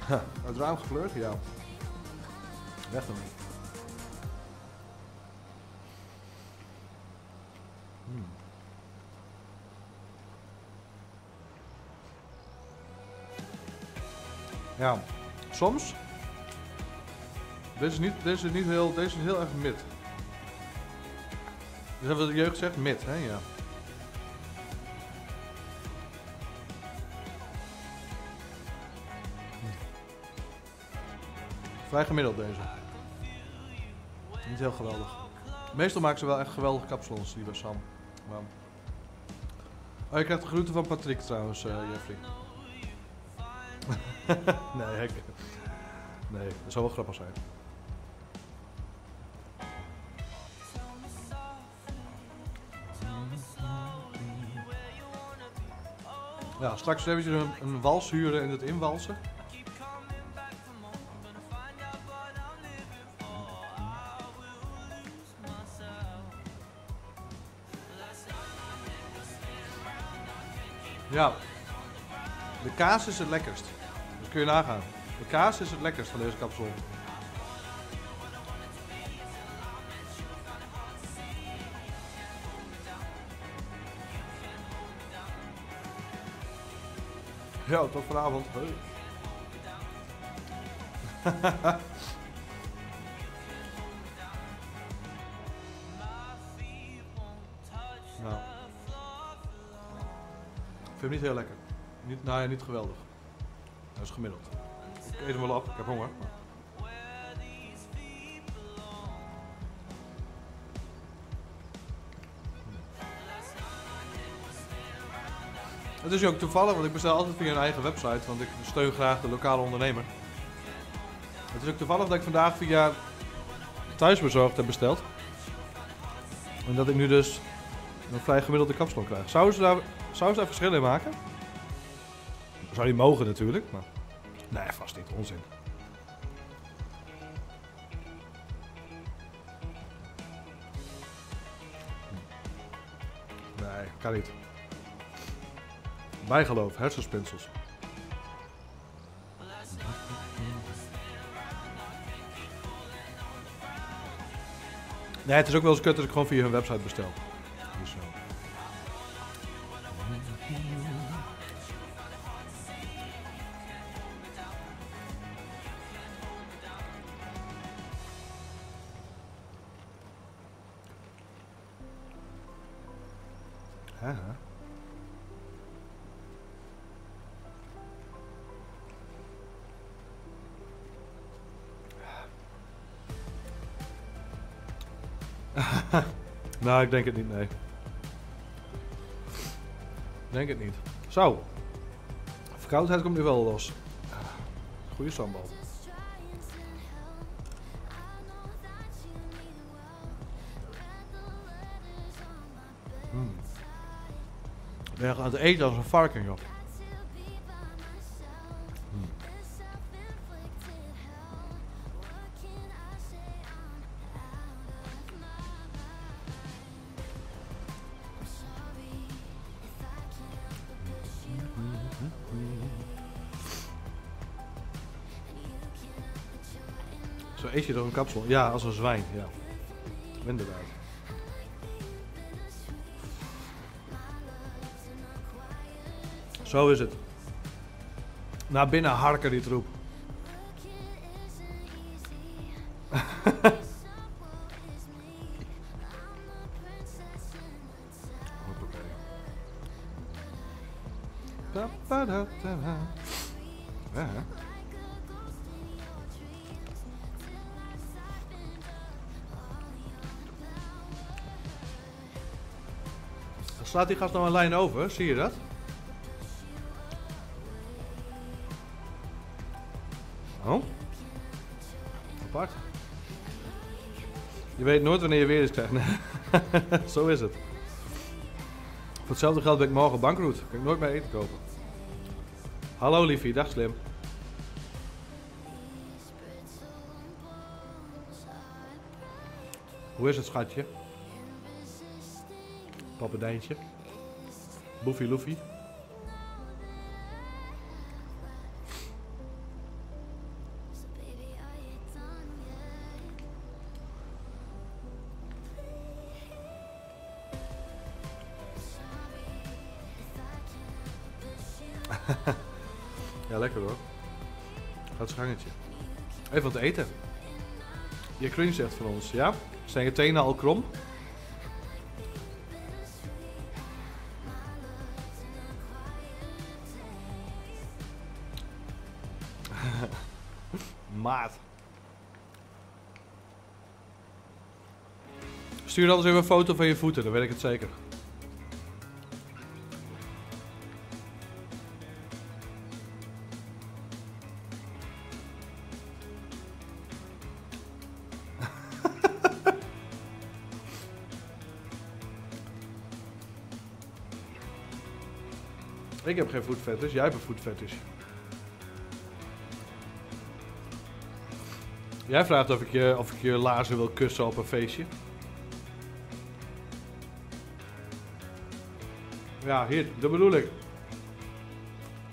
Ha, het raam gekleurd? Ja. Weg ermee. Ja, soms. Deze is niet, deze is niet heel, deze is heel erg mid. Dus hebben we de jeugd zegt mid, hè? Ja. Vrij gemiddeld deze. Niet heel geweldig. Meestal maken ze wel echt geweldige kapsalons, die bij Sam. Oh, je krijgt de groeten van Patrick trouwens, eh, Jeffrey. nee, hek. Nee, dat zou wel grappig zijn. Ja, straks eventjes een, een wals huren en het inwalsen. Ja, de kaas is het lekkerst. Dat kun je nagaan. De kaas is het lekkerst van deze kapsel. Ja, tot vanavond. Nou. Ik vind hem niet heel lekker. Niet, nou ja, niet geweldig. Dat is gemiddeld. Ik eet hem wel op, ik heb honger. Het is ook toevallig, want ik bestel altijd via een eigen website, want ik steun graag de lokale ondernemer. Het is ook toevallig dat ik vandaag via thuisbezorgd heb besteld. En dat ik nu dus een vrij gemiddelde kapsalon krijg. Zouden ze daar, zouden ze daar verschil in maken? Zou die mogen natuurlijk, maar... Nee, vast niet. Onzin. Nee, kan niet. Bijgeloof, hersenspinsels. Nee, het is ook wel eens kut dat ik gewoon via hun website bestel. Denk het niet, nee. Denk het niet. Zo. Verkoudheid komt nu wel los. Goeie sambal. Hmm. Ben je aan het eten als een varken, joh. Door een kapsel? Ja, als een zwijn, ja. Inderdaad. Zo is het. Naar binnen harken die troep. Slaat die gast nou een lijn over, zie je dat? Oh? Apart. Je weet nooit wanneer je weer eens krijgt. Zo is het. Voor hetzelfde geld ben ik morgen bankroet. Kan ik nooit meer eten kopen. Hallo liefie, dag slim. Hoe is het schatje? Pappedijntje. Boefie loefie. Ja, lekker hoor. Gaat zijn gangetje. Even wat eten. Je cringe zegt van ons, ja? Zijn je tenen al krom? Stuur anders even een foto van je voeten, dan weet ik het zeker. Ik heb geen voetfetish, jij hebt een voetfetish. Jij vraagt of ik, je, of ik je laarzen wil kussen op een feestje. Ja, hier, dat bedoel ik.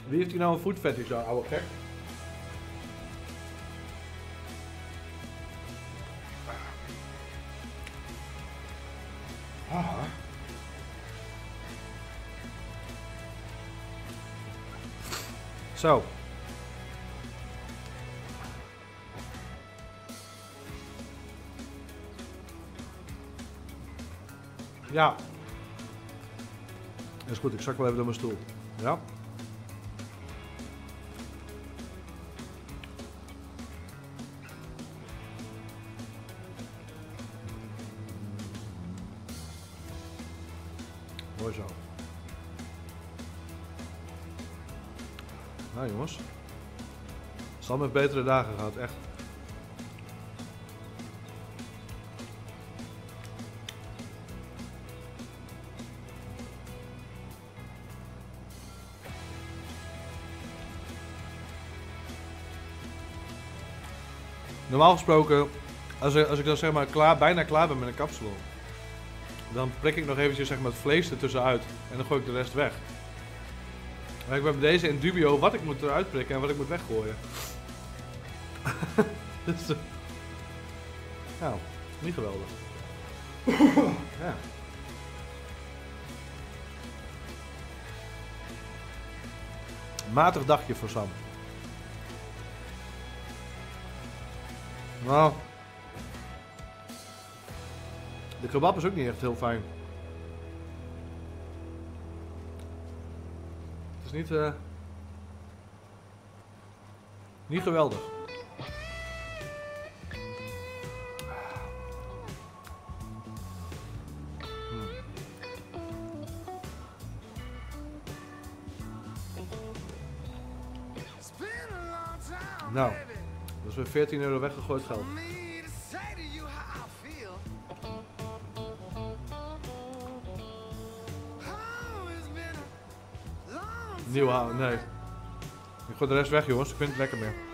Wie heeft hier nou een voetfetish dan, ouwe gek? Ah. Zo. Ja. Is goed, ik zak wel even door mijn stoel. Ja. Mooi zo. Nou jongens. Sam heeft betere dagen gehad, echt. Normaal gesproken, als, ik- als ik dan zeg maar klaar, bijna klaar ben met een kapsalon, dan prik ik nog eventjes zeg maar, het vlees ertussenuit en dan gooi ik de rest weg. Maar ik ben bij deze in dubio wat ik moet eruit prikken en wat ik moet weggooien. dus, nou, niet geweldig. ja. Matig dagje voor Sam. Nou. De kebab is ook niet echt heel fijn. Het is niet, eh niet geweldig. 14 euro weggegooid geld. Nieuw houden, nee. Ik gooi de rest weg, jongens. Ik vind het lekker meer.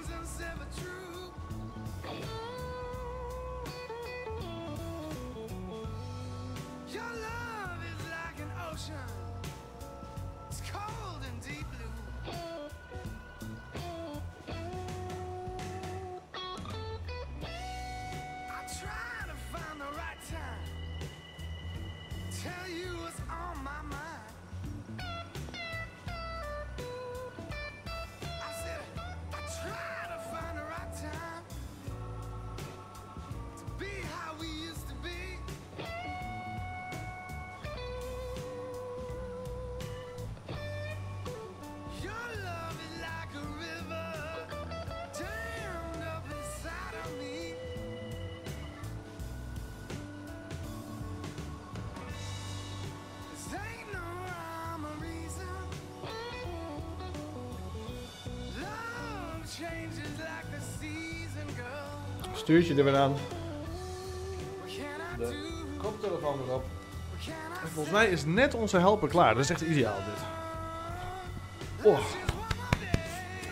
Girl. Stuurtje er weer aan. De koptelefoon erop. En volgens mij is net onze helper klaar. Dat is echt ideaal dit. Oh.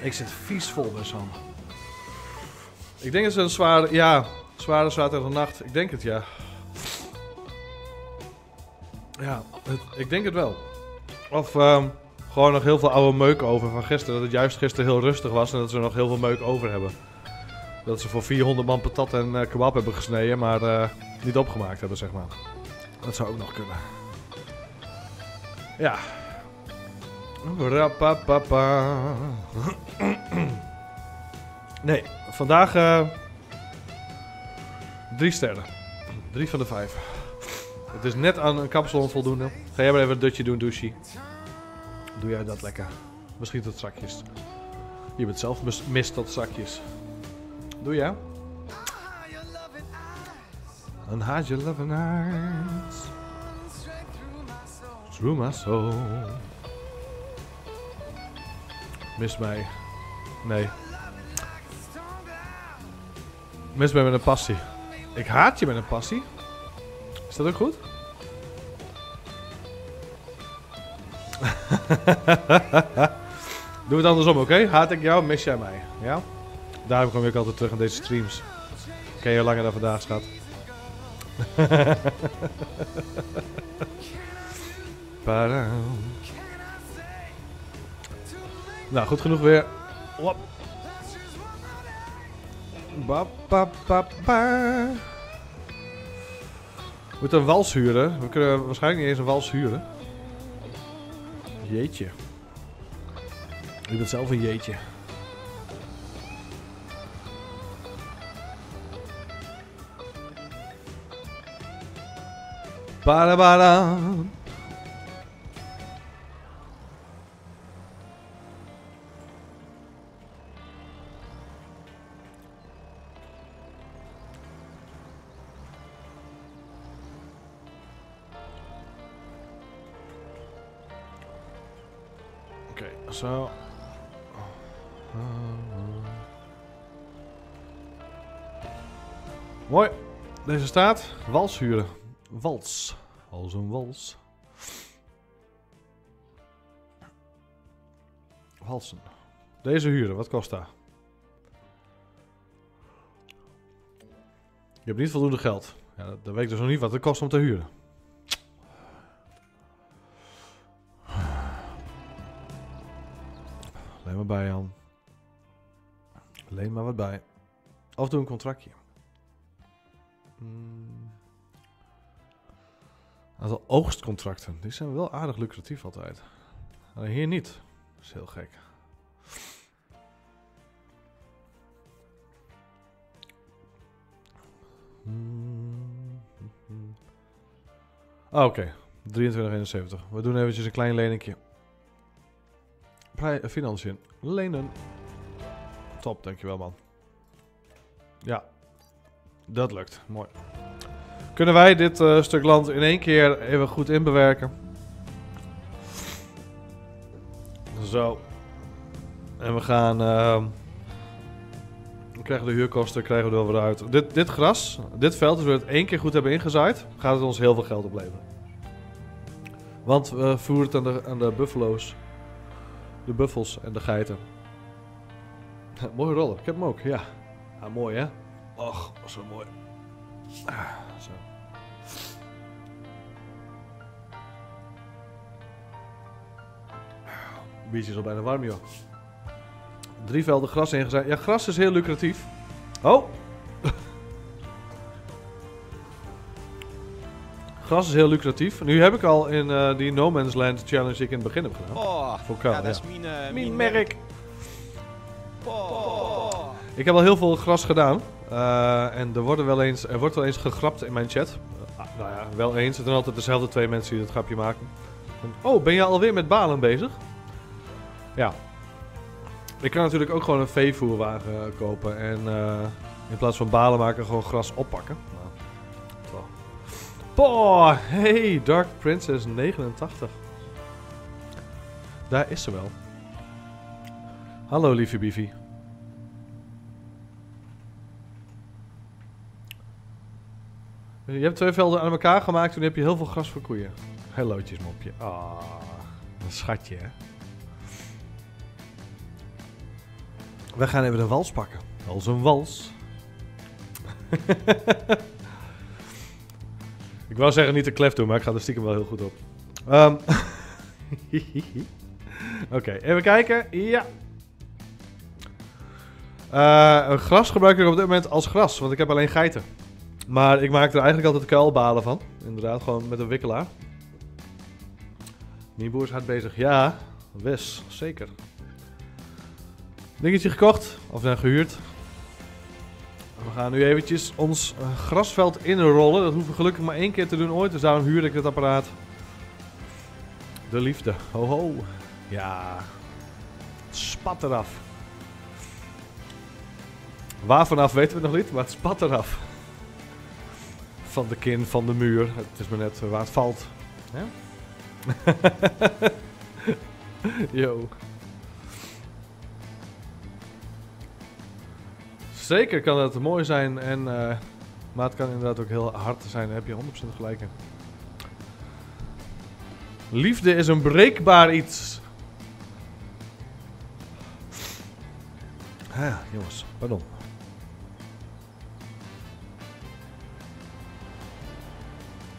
Ik zit vies vol bij Sam. Ik denk dat het een zware, ja, zware zaterdagnacht. Ik denk het, ja. Ja, het- ik denk het wel. Of ehm, gewoon nog heel veel oude meuk over van gisteren. Dat het juist gisteren heel rustig was en dat ze nog heel veel meuk over hebben. Dat ze voor 400 man patat en eh, kebab hebben gesneden, maar eh, niet opgemaakt hebben, zeg maar. Dat zou ook nog kunnen. Ja. Rapapapa. Nee, vandaag eh, drie sterren. Drie van de vijf. Het is net aan een kapsalon voldoende. Ga jij maar even een dutje doen, douche. Doe jij dat lekker. Misschien tot zakjes. Je bent zelf mis, mis tot zakjes. Doe loving eyes Een haartje love eyes. my soul. Through my soul. Mis mij. Nee. Mis mij met een passie. Ik haat je met een passie. Is dat ook goed? Doe het andersom, oké? Haat ik jou, mis jij mij. Ja? Daarom kom ik altijd terug aan deze streams. Ken je langer dan vandaag, schat? Nou, goed genoeg weer. We moeten een wals huren. We kunnen waarschijnlijk niet eens een wals huren. Jeetje. Je bent zelf een jeetje. Badabadam. Oké, zo. Mooi. Deze staat. Wals huren. Wals. Als een wals. Walsen. Deze huren, wat kost dat? Je hebt niet voldoende geld. Ja, dat- weet ik dus nog niet wat het kost om te huren. Leen maar bij, Jan. Leen maar wat bij. Of doe een contractje. Hmm. Aantal oogstcontracten. Die zijn wel aardig lucratief altijd. Alleen hier niet. Dat is heel gek. Hmm. Ah, Oké, 23,71. We doen eventjes een klein leningje. Eh, Financiën. Lenen. Top, dankjewel man. Ja, dat lukt. Mooi. Kunnen wij dit eh, stuk land in één keer even goed inbewerken? Zo. En we gaan... ehm, krijgen de huurkosten, krijgen we er wel weer uit. Dit, dit gras, dit veld, als we het één keer goed hebben ingezaaid, gaat het ons heel veel geld opleveren. Want we voeren het aan de, aan de buffalo's. De buffels en de geiten. Mooie rollen, ik heb hem ook, ja. Ja, mooi hè? Och, zo mooi. Ah, Biertje is al bijna warm, joh. Drie velden gras ingezaaid. Ja, gras is heel lucratief. Oh! gras is heel lucratief. Nu heb ik al in eh, die No Man's Land challenge die ik in het begin heb gedaan. Oh, Voor Karl, ja, dat ja. is mijn, eh, Mijn mijn merk. Oh. Ik heb al heel veel gras gedaan. Eh, en er, worden wel eens, er wordt wel eens gegrapt in mijn chat. Ah, nou ja, wel eens. Het zijn altijd dezelfde twee mensen die het grapje maken. Oh, ben je alweer met balen bezig? Ja. Ik kan natuurlijk ook gewoon een veevoerwagen eh, kopen. En eh, in plaats van balen maken, gewoon gras oppakken. Nou. Boah, hey, Dark Princess 89. Daar is ze wel. Hallo, lieve Bivi. Je hebt twee velden aan elkaar gemaakt, toen heb je heel veel gras voor koeien. Hellootjes, mopje. Ah, een schatje, hè. We gaan even een wals pakken. Als een wals. ik wou zeggen niet te klef doen, maar ik ga er stiekem wel heel goed op. Ehm. Oké, even kijken. Ja. Eh, gras gebruik ik op dit moment als gras, want ik heb alleen geiten. Maar ik maak er eigenlijk altijd kuilbalen van. Inderdaad, gewoon met een wikkelaar. Nieboer is hard bezig. Ja, Wes, zeker. Dingetje gekocht, of dan gehuurd. We gaan nu eventjes ons eh, grasveld inrollen. Dat hoeven we gelukkig maar één keer te doen ooit, dus daarom huurde ik dit apparaat. De liefde, ho ho. Ja, het spat eraf. Waar vanaf weten we nog niet, maar het spat eraf. Van de kin, van de muur. Het is maar net waar het valt. Ja? Yo. Zeker kan het mooi zijn, en, eh, maar het kan inderdaad ook heel hard zijn. Daar heb je 100% gelijk in. Liefde is een breekbaar iets. Ah, jongens, pardon.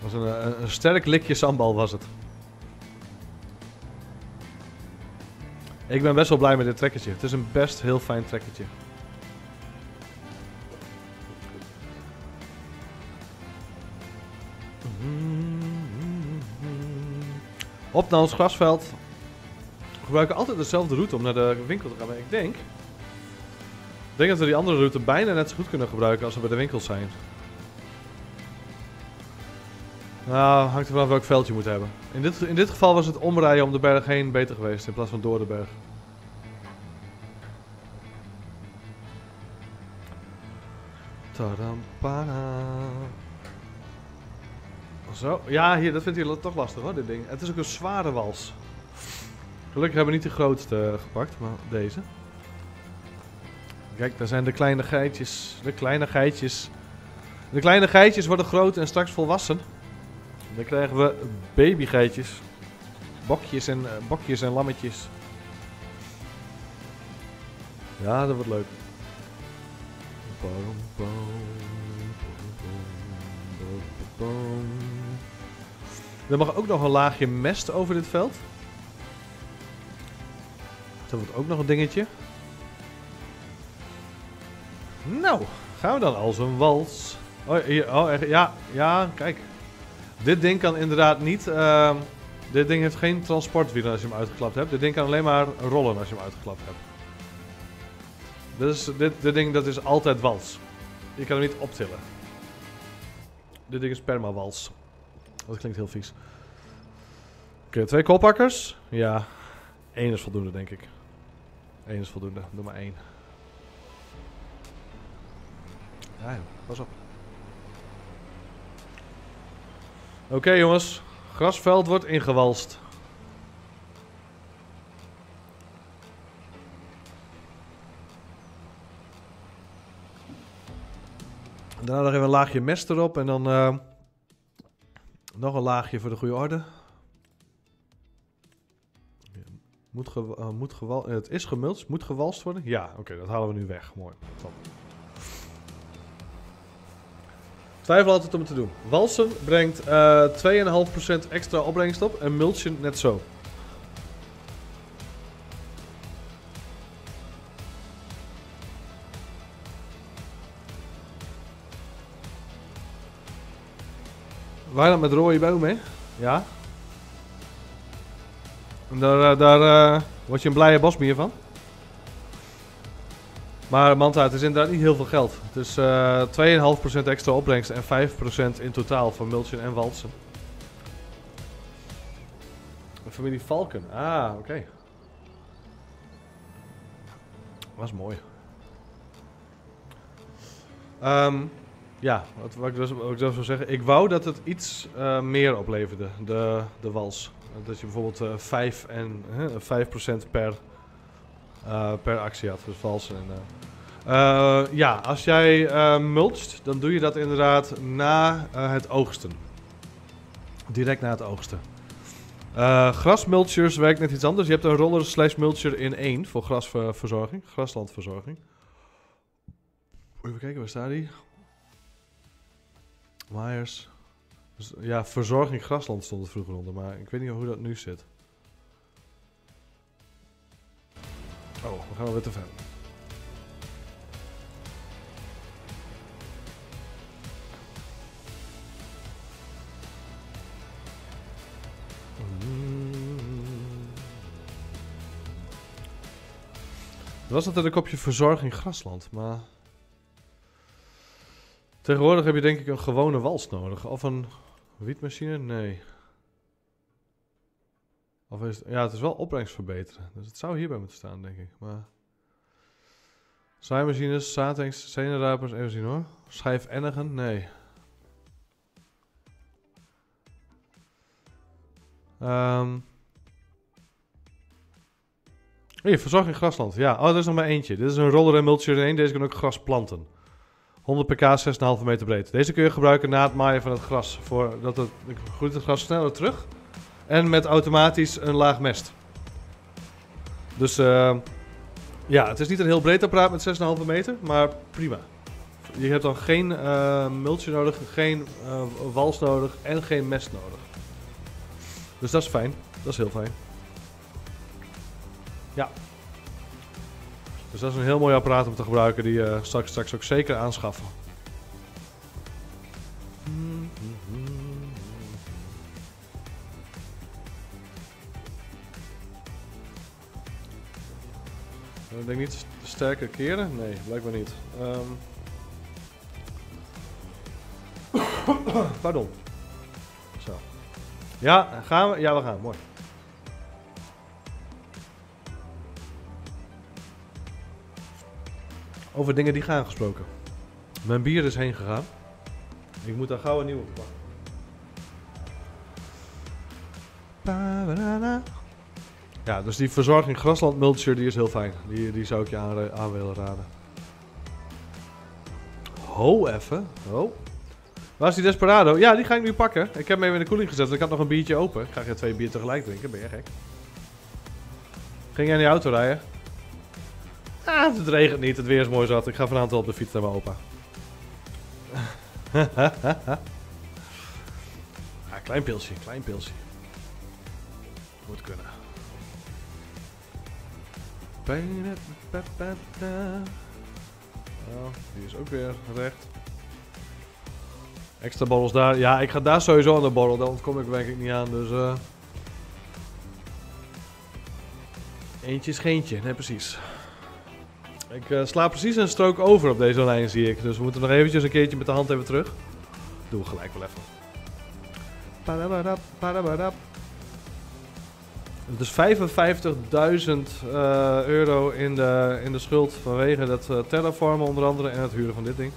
was een, eh, een sterk likje sambal was het. Ik ben best wel blij met dit trekkertje. Het is een best heel fijn trekkertje. Op naar ons grasveld. We gebruiken altijd dezelfde route om naar de winkel te gaan. Maar ik denk... Ik denk dat we die andere route bijna net zo goed kunnen gebruiken als we bij de winkels zijn. Nou, hangt er vanaf welk veld je moet hebben. In dit, in dit geval was het omrijden om de berg heen beter geweest in plaats van door de berg. Tadampana. Zo, ja, hier, dat vindt hij toch lastig hoor, dit ding. Het is ook een zware wals. Gelukkig hebben we niet de grootste eh, gepakt, maar deze. Kijk, daar zijn de kleine geitjes. De kleine geitjes. De kleine geitjes worden groot en straks volwassen. Dan krijgen we babygeitjes. Bokjes en, eh, bokjes en lammetjes. Ja, dat wordt leuk. Er mag ook nog een laagje mest over dit veld. Dat wordt ook nog een dingetje. Nou, gaan we dan als een wals. Oh, hier, oh ja, ja, kijk. Dit ding kan inderdaad niet... ehm, dit ding heeft geen transportwielen als je hem uitgeklapt hebt. Dit ding kan alleen maar rollen als je hem uitgeklapt hebt. Dus dit, dit ding dat is altijd wals. Je kan hem niet optillen. Dit ding is permawals. Dat klinkt heel vies. Oké, twee koppakkers. Ja, één is voldoende denk ik. Eén is voldoende. Doe maar één. Ja, joh. pas op. Oké jongens, grasveld wordt ingewalst. Daarna nog even een laagje mest erop en dan eh, nog een laagje voor de goede orde. Moet eh, moet gewal het is gemulst, moet gewalst worden? Ja, oké, dat halen we nu weg. Mooi. Top. Twijfel altijd om het te doen. Walsen brengt eh 2,5% extra opbrengst op en mulchen net zo. Dan met rode bomen, hè? Ja. En daar, eh, daar eh, word je een blije bosbier van. Maar Manta, het is inderdaad niet heel veel geld. Het is eh 2,5% extra opbrengst en 5% in totaal voor mulchen en walsen. Een familie Valken. Ah, oké. Was mooi. Ehm, ja, wat, wat, ik dus, wat ik dus zeggen. Ik wou dat het iets eh, meer opleverde, de, de wals. Dat je bijvoorbeeld eh 5 en hè, 5% per, eh, per actie had. Dus walsen en... ja, als jij mulcht, dan doe je dat inderdaad na het oogsten. Direct na het oogsten. Eh grasmulchers werkt net iets anders. Je hebt een roller slash mulcher in één voor grasverzorging, graslandverzorging. Even kijken, waar staat die? Myers. Dus, ja, verzorging grasland stond er vroeger onder, maar ik weet niet hoe dat nu zit. Oh, we gaan alweer te ver. Er was altijd een kopje verzorging grasland, maar... Tegenwoordig heb je denk ik een gewone wals nodig. Of een wietmachine? Nee. Of is ja, het is wel opbrengst verbeteren. Dus het zou hierbij moeten staan, denk ik. Maar... Zaaimachines, zaadtanks, zenuwrapers, even zien hoor. Schijf ennigen? Nee. Ehm Hier, verzorging grasland. Ja, oh, er is nog maar eentje. Dit is een roller en mulcher in één. Deze kan ook gras planten. 100 pk, 6,5 meter breed. Deze kun je gebruiken na het maaien van het gras. Voor dat het, groeit het gras sneller terug. En met automatisch een laag mest. Dus eh, ja, het is niet een heel breed apparaat met 6,5 meter, maar prima. Je hebt dan geen eh mulcher nodig, geen eh, wals nodig en geen mest nodig. Dus dat is fijn. Dat is heel fijn. Ja. Dus dat is een heel mooi apparaat om te gebruiken die je straks, straks ook zeker aanschaffen. Ik denk niet st- sterke keren? Nee, blijkbaar niet. Ehm. Pardon. Zo. Ja, gaan we? Ja, we gaan. Mooi. Over dingen die gaan gesproken. Mijn bier is heen gegaan. Ik moet daar gauw een nieuwe pakken. Ja, dus die verzorging grasland mulcher die is heel fijn. Die, die zou ik je aan, aan willen raden. Ho even. Ho. Waar is die Desperado? Ja, die ga ik nu pakken. Ik heb hem even in de koeling gezet. Ik had nog een biertje open. Ik ga geen twee bier tegelijk drinken. Ben je gek? Ging jij in die auto rijden? Ah, het regent niet. Het weer is mooi zat. Ik ga vanavond wel op de fiets naar mijn opa. ah, klein pilsje. Klein pilsje. Moet kunnen. Oh, die is ook weer recht. Extra borrels daar. Ja, ik ga daar sowieso aan de borrel. Daar ontkom ik denk ik niet aan. Dus eh Eentje is geentje. Nee, precies. Ik eh, sla precies een strook over op deze lijn, zie ik. Dus we moeten nog eventjes een keertje met de hand even terug. Doen we gelijk wel even. Het is 55.000 eh, euro in de, in de schuld vanwege dat eh, terraformen onder andere en het huren van dit ding.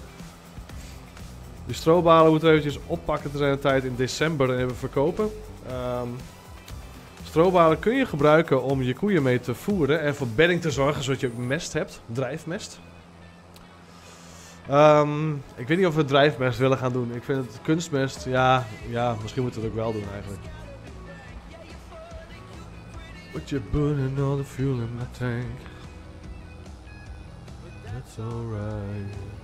Die strobalen moeten we eventjes oppakken te zijn de tijd in december en even verkopen. Ehm strobalen kun je gebruiken om je koeien mee te voeren en voor bedding te zorgen zodat je mest hebt, drijfmest. Ehm, ik weet niet of we drijfmest willen gaan doen. Ik vind het kunstmest, ja, ja misschien moeten we het ook wel doen eigenlijk. Put your burning all the fuel in my tank. That's alright.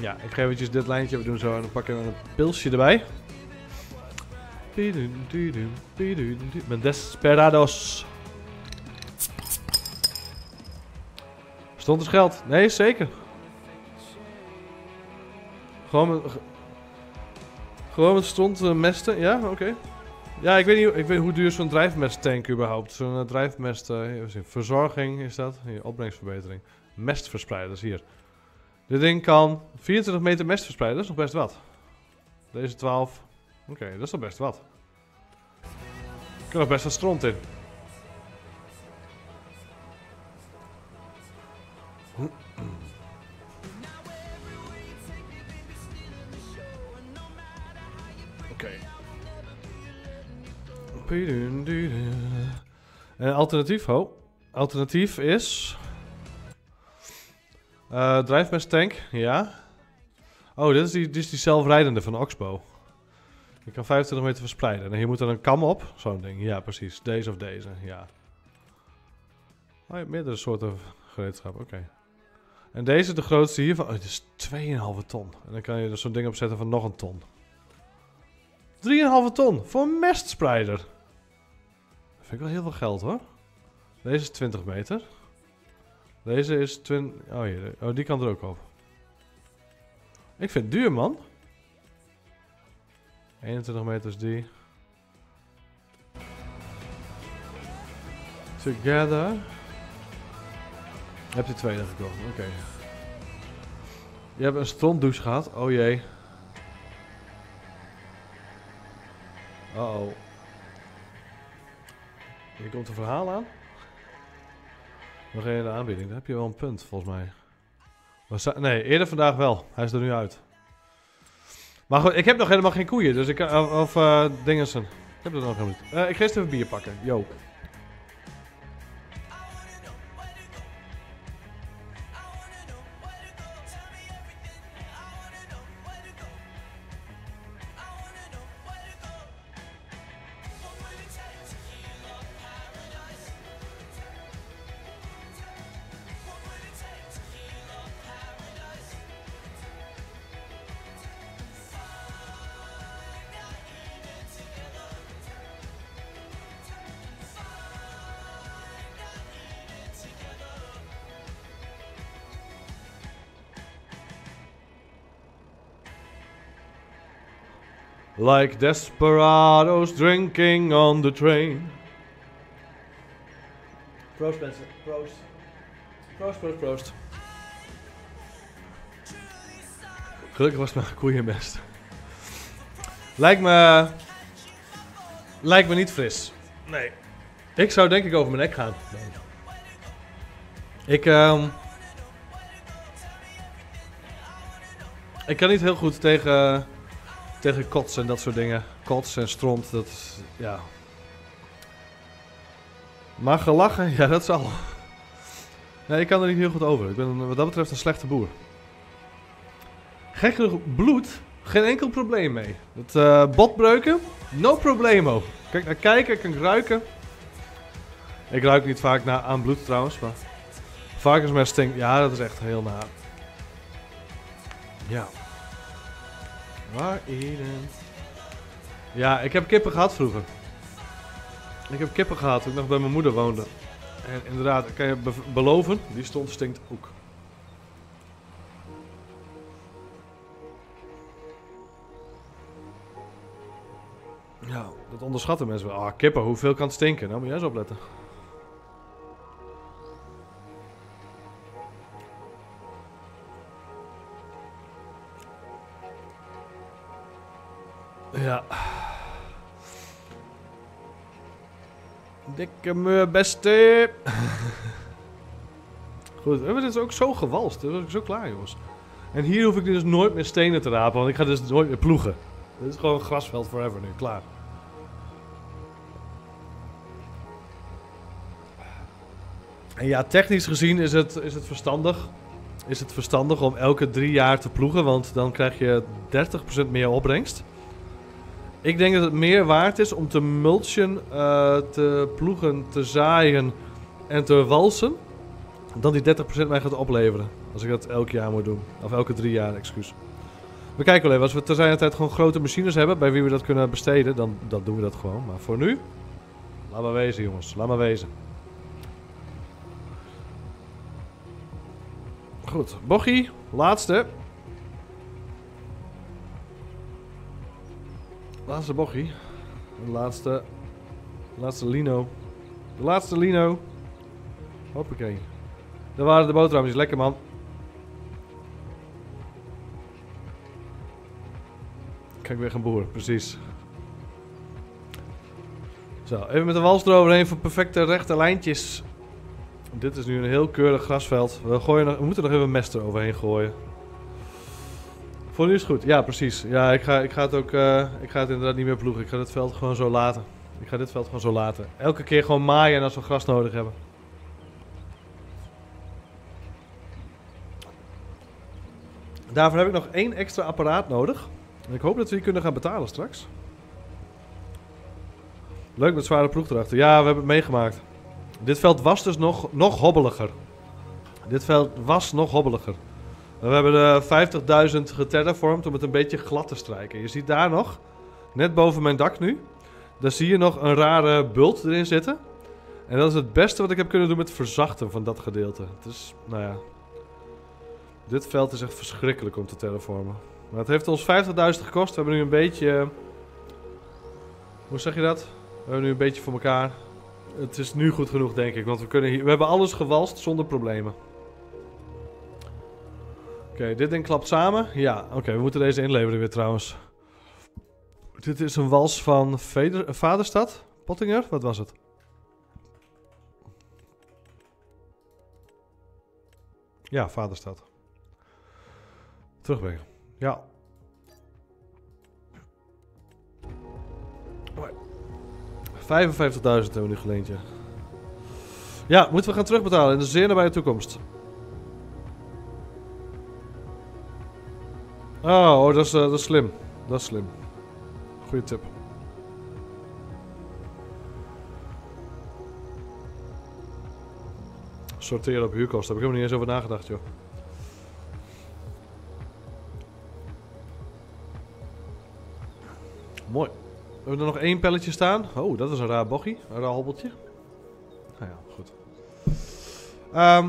Ja, ik ga eventjes dit lijntje we doen zo en dan pakken we een pilsje erbij. Met Desperados. Stond er geld? Nee, zeker. Gewoon met, ge- gewoon met stond eh, mesten? Ja, oké. Ja, ik weet niet ik weet hoe duur zo'n drijfmesttank überhaupt. Zo'n eh, drijfmest, zien. verzorging is dat. Hier, opbrengstverbetering. Mestverspreiders, hier. Dit ding kan 24 meter mest verspreiden, dat is nog best wat. Deze 12. Oké, dat is nog best wat. Er kan nog best wat stront in. Oké. En alternatief, ho. Alternatief is... drijfmesttank, ja. Oh, dit is die, dit is die zelfrijdende van Oxbow. Je kan 25 meter verspreiden. En hier moet er een kam op. Zo'n ding. Ja, precies. Deze of deze. Ja. Oh, je hebt meerdere soorten gereedschap. Oké. En deze, de grootste hiervan. Oh, dit is 2,5 ton. En dan kan je er zo'n ding op zetten van nog een ton. 3,5 ton voor een mestspreider. Dat vind ik wel heel veel geld hoor. Deze is 20 meter. Deze is 20. Oh, hier. Oh, die kan er ook op. Ik vind het duur, man. 21 meter is die. Together. Heb je tweede gekocht? Oké. Je hebt een strontdouche gehad. Oh jee. Uh oh. Hier komt een verhaal aan. Nog aanbieding. Daar heb je wel een punt, volgens mij. Nee, eerder vandaag wel. Hij is er nu uit. Maar goed, ik heb nog helemaal geen koeien. Dus ik. Of, eh, dingensen. Ik heb er nog helemaal niet. Eh, ik ga eerst even bier pakken. Yo. Like desperados drinking on the train. Proost mensen, proost. Proost, proost, proost. Gelukkig was mijn koeienmest. Lijkt me... Lijkt me niet fris. Nee. Ik zou denk ik over mijn nek gaan. Nee. Ik, ehm... Ik kan niet heel goed tegen tegen kots en dat soort dingen. Kots en stront, dat ja. Maar gelachen, ja, dat zal. Nee, ik kan er niet heel goed over. Ik ben wat dat betreft een slechte boer. Genoeg, bloed, geen enkel probleem mee. Het eh, botbreuken, no problemo. Kijk naar kijken, kan ik ruiken. Ik ruik niet vaak naar, aan bloed trouwens, maar... Varkensmest stinkt, ja, dat is echt heel naar. Ja. Waar? Ja, ik heb kippen gehad vroeger. Ik heb kippen gehad toen ik nog bij mijn moeder woonde. En inderdaad, kan je be- beloven, die stond stinkt ook. Ja, dat onderschatten mensen wel. Ah, kippen, hoeveel kan het stinken? Nou moet jij eens opletten. Ja. Dikke meur, beste. Goed, we hebben dit ook zo gewalst. Dat was ik zo klaar, jongens. En hier hoef ik dus nooit meer stenen te rapen, want ik ga dus nooit meer ploegen. Dit is gewoon grasveld forever nu, klaar. En ja, technisch gezien is het, is het verstandig. Is het verstandig om elke drie jaar te ploegen, want dan krijg je 30% meer opbrengst. Ik denk dat het meer waard is om te mulchen, eh, te ploegen, te zaaien en te walsen. Dan die 30% mij gaat opleveren. Als ik dat elk jaar moet doen. Of elke drie jaar, excuus. We kijken wel even. Als we te zijn tijd gewoon grote machines hebben bij wie we dat kunnen besteden, dan, dan doen we dat gewoon. Maar voor nu, laat maar wezen jongens. Laat maar wezen. Goed, bochie, laatste. Laatste bochie. De laatste. Laatste lino. De laatste lino. Hoppakee. Daar waren de boterhammetjes. Lekker man. Kijk, weer een boer. Precies. Zo, even met de wals eroverheen voor perfecte rechte lijntjes. Dit is nu een heel keurig grasveld. We, gooien we moeten nog even mest eroverheen gooien. Voor nu is het goed. Ja, precies. Ja, ik ga, ik ga het ook. eh, ik ga het inderdaad niet meer ploegen. Ik ga dit veld gewoon zo laten. Ik ga dit veld gewoon zo laten. Elke keer gewoon maaien als we gras nodig hebben. Daarvoor heb ik nog één extra apparaat nodig. En ik hoop dat we die kunnen gaan betalen straks. Leuk met zware ploeg erachter. Ja, we hebben het meegemaakt. Dit veld was dus nog, nog hobbeliger. Dit veld was nog hobbeliger. We hebben de 50.000 geterraformd om het een beetje glad te strijken. Je ziet daar nog, net boven mijn dak nu, daar zie je nog een rare bult erin zitten. En dat is het beste wat ik heb kunnen doen met verzachten van dat gedeelte. Het is, nou ja... Dit veld is echt verschrikkelijk om te terraformen. Maar het heeft ons 50.000 gekost. We hebben nu een beetje... Hoe zeg je dat? We hebben nu een beetje voor elkaar. Het is nu goed genoeg, denk ik. Want we, kunnen we hebben alles gewalst zonder problemen. Oké, dit ding klapt samen. Ja, oké, we moeten deze inleveren weer trouwens. Dit is een wals van Veder, Vaderstad? Pottinger? Wat was het? Ja, Vaderstad. Terugbrengen. Ja. Mooi. 55.000 hebben we nu geleend, ja. Ja, moeten we gaan terugbetalen in de zeer nabije toekomst. Oh, oh dat, is, eh, dat is slim. Dat is slim. Goeie tip. Sorteren op huurkosten. Daar heb ik helemaal niet eens over nagedacht, joh. Mooi. We hebben er nog één pelletje staan. Oh, dat is een raar bochie. Een raar hobbeltje. Nou ja, goed. Ehm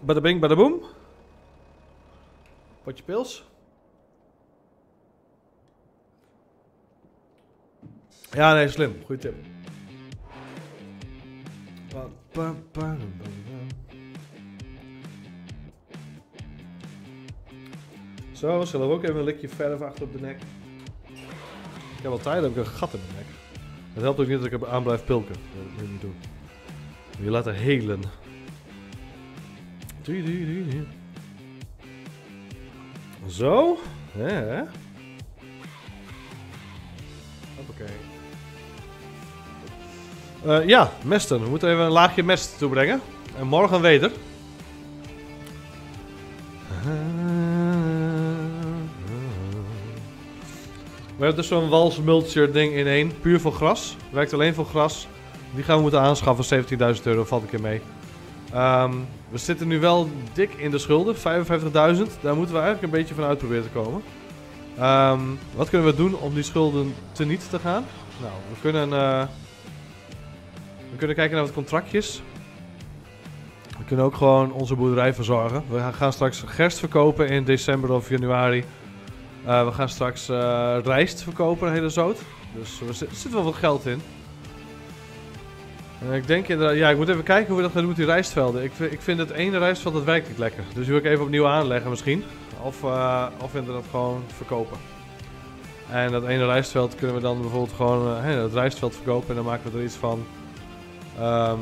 bada bing, bada boom. Potje pils. Ja, nee, slim. Goeie tip. Zo, zullen we ook even een likje verf achter op de nek. Ik heb al tijd heb ik een gat in mijn nek. Het helpt ook niet dat ik aan blijf pilken. Dat niet doen. Je laten helen. Doei, doei, doei, doei. Zo. Ja. Hoppakee. Eh, ja, mesten. We moeten even een laagje mest toebrengen. En morgen weder. We hebben dus zo'n wals mulcher ding in één. Puur voor gras. Werkt alleen voor gras. Die gaan we moeten aanschaffen. 17.000 euro valt een keer mee. Ehm, we zitten nu wel dik in de schulden. 55.000. Daar moeten we eigenlijk een beetje van uit proberen te komen. Ehm, wat kunnen we doen om die schulden teniet te gaan? Nou, we kunnen... eh, we kunnen kijken naar wat contractjes. We kunnen ook gewoon onze boerderij verzorgen. We gaan- straks gerst verkopen in december of januari. Eh, we gaan straks eh, rijst verkopen, hele zoot. Dus er zit, er wel wat geld in. En ik denk inderdaad, ja, ik moet even kijken hoe we dat gaan doen met die rijstvelden. Ik, ik vind het ene rijstveld, dat werkt niet lekker. Dus die wil ik even opnieuw aanleggen misschien. Of, eh, of inderdaad gewoon verkopen. En dat ene rijstveld kunnen we dan bijvoorbeeld gewoon eh, hè, het rijstveld verkopen. En dan maken we er iets van... ehm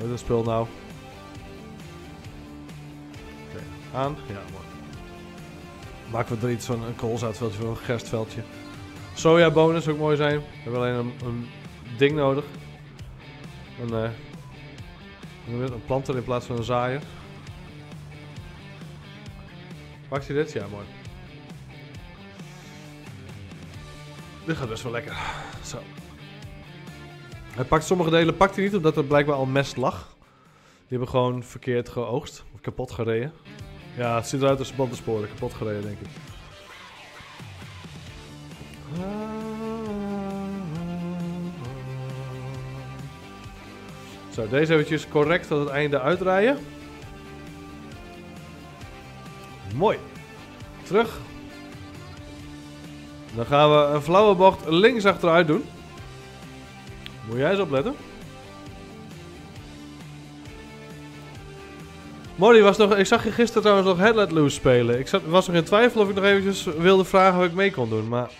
hoe is dat spul nou? Oké, aan. Ja, mooi. Maken we er iets van een koolzaadveldje of een gerstveldje. Sojabonen zou ook mooi zijn. We hebben alleen een, een ding nodig. Een, eh? Een planter in plaats van een zaaier. Pakt hij dit? Ja, mooi. Dit gaat best wel lekker. Zo. Hij pakt sommige delen pakt hij niet, omdat er blijkbaar al mest lag. Die hebben gewoon verkeerd geoogst. Of kapot gereden. Ja, het ziet eruit als bandensporen. Kapot gereden, denk ik. Zo, deze eventjes correct tot het einde uitrijden. Mooi. Terug. Dan gaan we een flauwe bocht links achteruit doen. Moet jij eens opletten. Molly was nog, ik zag je gisteren trouwens nog Headlet Loose spelen. Ik zat, was nog in twijfel of ik nog eventjes wilde vragen of ik mee kon doen, maar...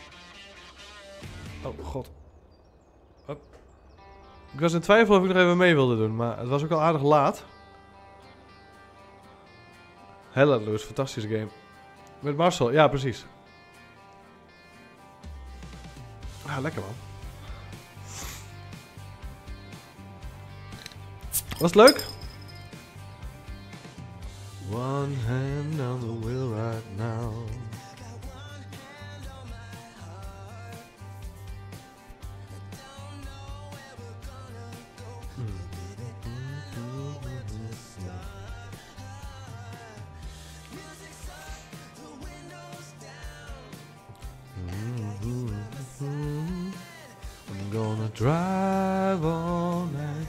Oh, god. Ik was in twijfel of ik nog even mee wilde doen, maar het was ook al aardig laat. Headlet Loose, fantastische game. Met Marcel, ja precies. Ah, lekker man. Was het leuk? One hand on the wheel right now. I'm gonna drive all night.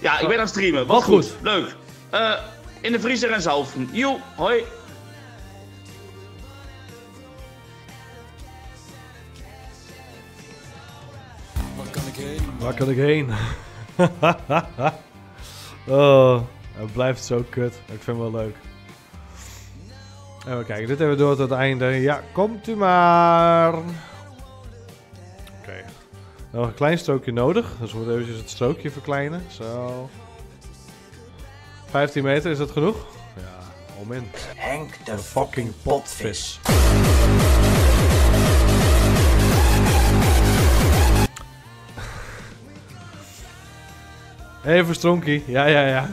Ja, ik ben aan het streamen. Wat goed. goed. Leuk. Eh, in de vriezer en zalven. Joe, hoi. Waar kan ik heen? oh, het blijft zo kut. Ik vind het wel leuk. Even kijken, dit hebben we door tot het einde. Ja, komt u maar. Nog een klein strookje nodig. Dus we moeten eventjes het strookje verkleinen. Zo. 15 meter, is dat genoeg? Ja, om in. Henk de Fucking potvis. Even stronkie. Ja, ja, ja.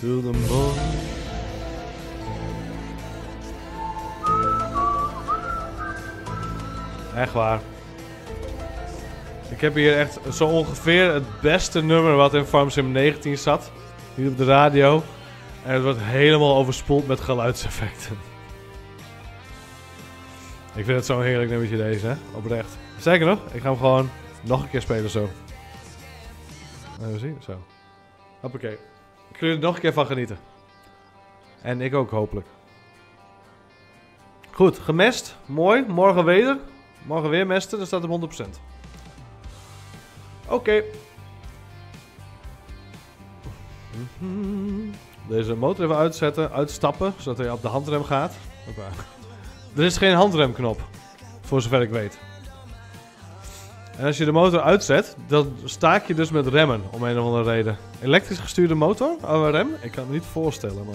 To the moon. Echt waar. Ik heb hier echt zo ongeveer het beste nummer wat in Farm Sim 19 zat. Hier op de radio. En het wordt helemaal overspoeld met geluidseffecten. Ik vind het zo'n heerlijk nummertje deze, hè? Oprecht. Zeker nog, ik ga hem gewoon nog een keer spelen zo. Even zien, zo. Hoppakee. Ga er nog een keer van genieten. En ik ook, hopelijk. Goed, gemest. Mooi. Morgen weer. Morgen weer mesten, dan staat op 100%. Oké. Deze motor even uitzetten, uitstappen, zodat hij op de handrem gaat. Hoppa. Er is geen handremknop, voor zover ik weet. En als je de motor uitzet, dan staak je dus met remmen, om een of andere reden. Elektrisch gestuurde motor, oh, rem? Ik kan het me niet voorstellen, maar...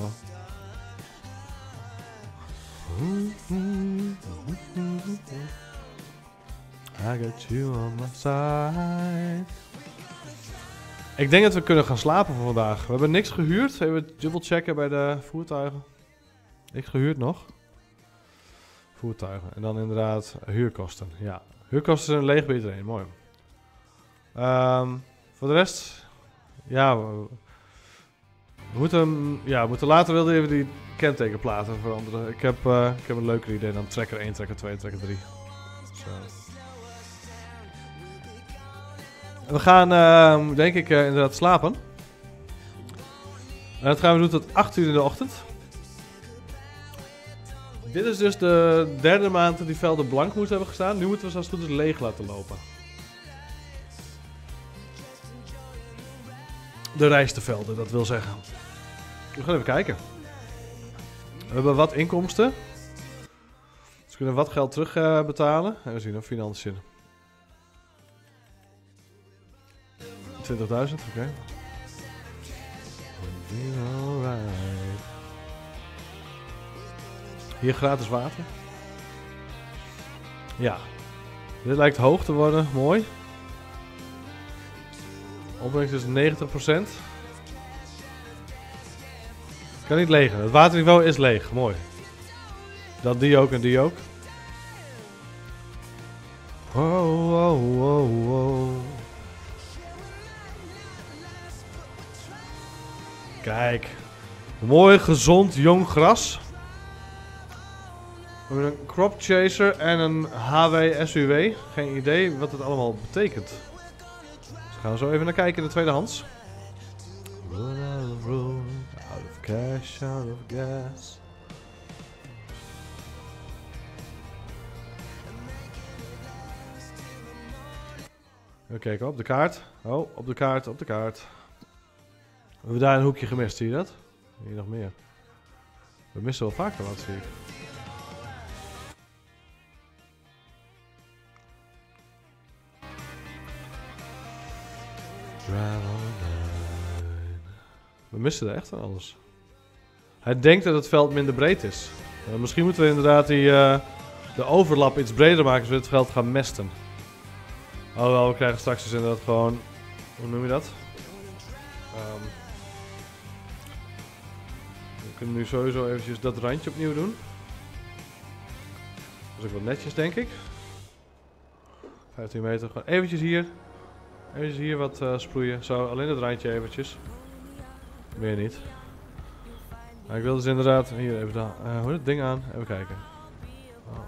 I got you on my side. Ik denk dat we kunnen gaan slapen voor vandaag. We hebben niks gehuurd. Even dubbel checken bij de voertuigen. Niks gehuurd nog. Voertuigen. En dan inderdaad huurkosten. Ja, huurkosten zijn leeg bij iedereen. Mooi. Ehm, voor de rest, ja, we, moeten, ja, moeten later wilde even die kentekenplaten veranderen. Ik heb, eh, ik heb een leuker idee dan trekker 1, trekker 2, trekker 3. Zo. We gaan, ehm, denk ik, eh, inderdaad slapen. En dat gaan we doen tot 8 uur in de ochtend. Dit is dus de derde maand die velden blank moeten hebben gestaan. Nu moeten we ze als het goed is leeg laten lopen. De rijstevelden, dat wil zeggen. We gaan even kijken. We hebben wat inkomsten. Dus we kunnen wat geld terug eh, betalen. En we zien of financiën. 20.000, oké. Hier gratis water. Ja. Dit lijkt hoog te worden, mooi. Opbrengst is 90%. Kan niet legen. Het waterniveau is leeg. Mooi. Dat die ook en die ook. Wow, wow, wow, wow. Kijk. Mooi, gezond, jong gras. We hebben een crop chaser en een HW SUW. Geen idee wat het allemaal betekent. Dus gaan we zo even naar kijken in de tweedehands. Run out op de kaart. Oh, op de kaart, op de kaart. We hebben daar een hoekje gemist, zie je dat? Hier nog meer. We missen wel vaker wat, zie ik. We missen er echt van alles. Hij denkt dat het veld minder breed is. Eh, misschien moeten we inderdaad die, eh, de overlap iets breder maken, zodat we het veld gaan mesten. Alhoewel, we krijgen straks dus inderdaad gewoon... Hoe noem je dat? Ehm, kunnen nu sowieso eventjes dat randje opnieuw doen. Dat is ook wel netjes, denk ik. 15 meter. Gewoon eventjes hier. Eventjes hier wat eh, sproeien. Zo, alleen het randje eventjes. Meer niet. Maar ik wil dus inderdaad... Hier, even dan. eh hoe het ding aan. Even kijken. Oh.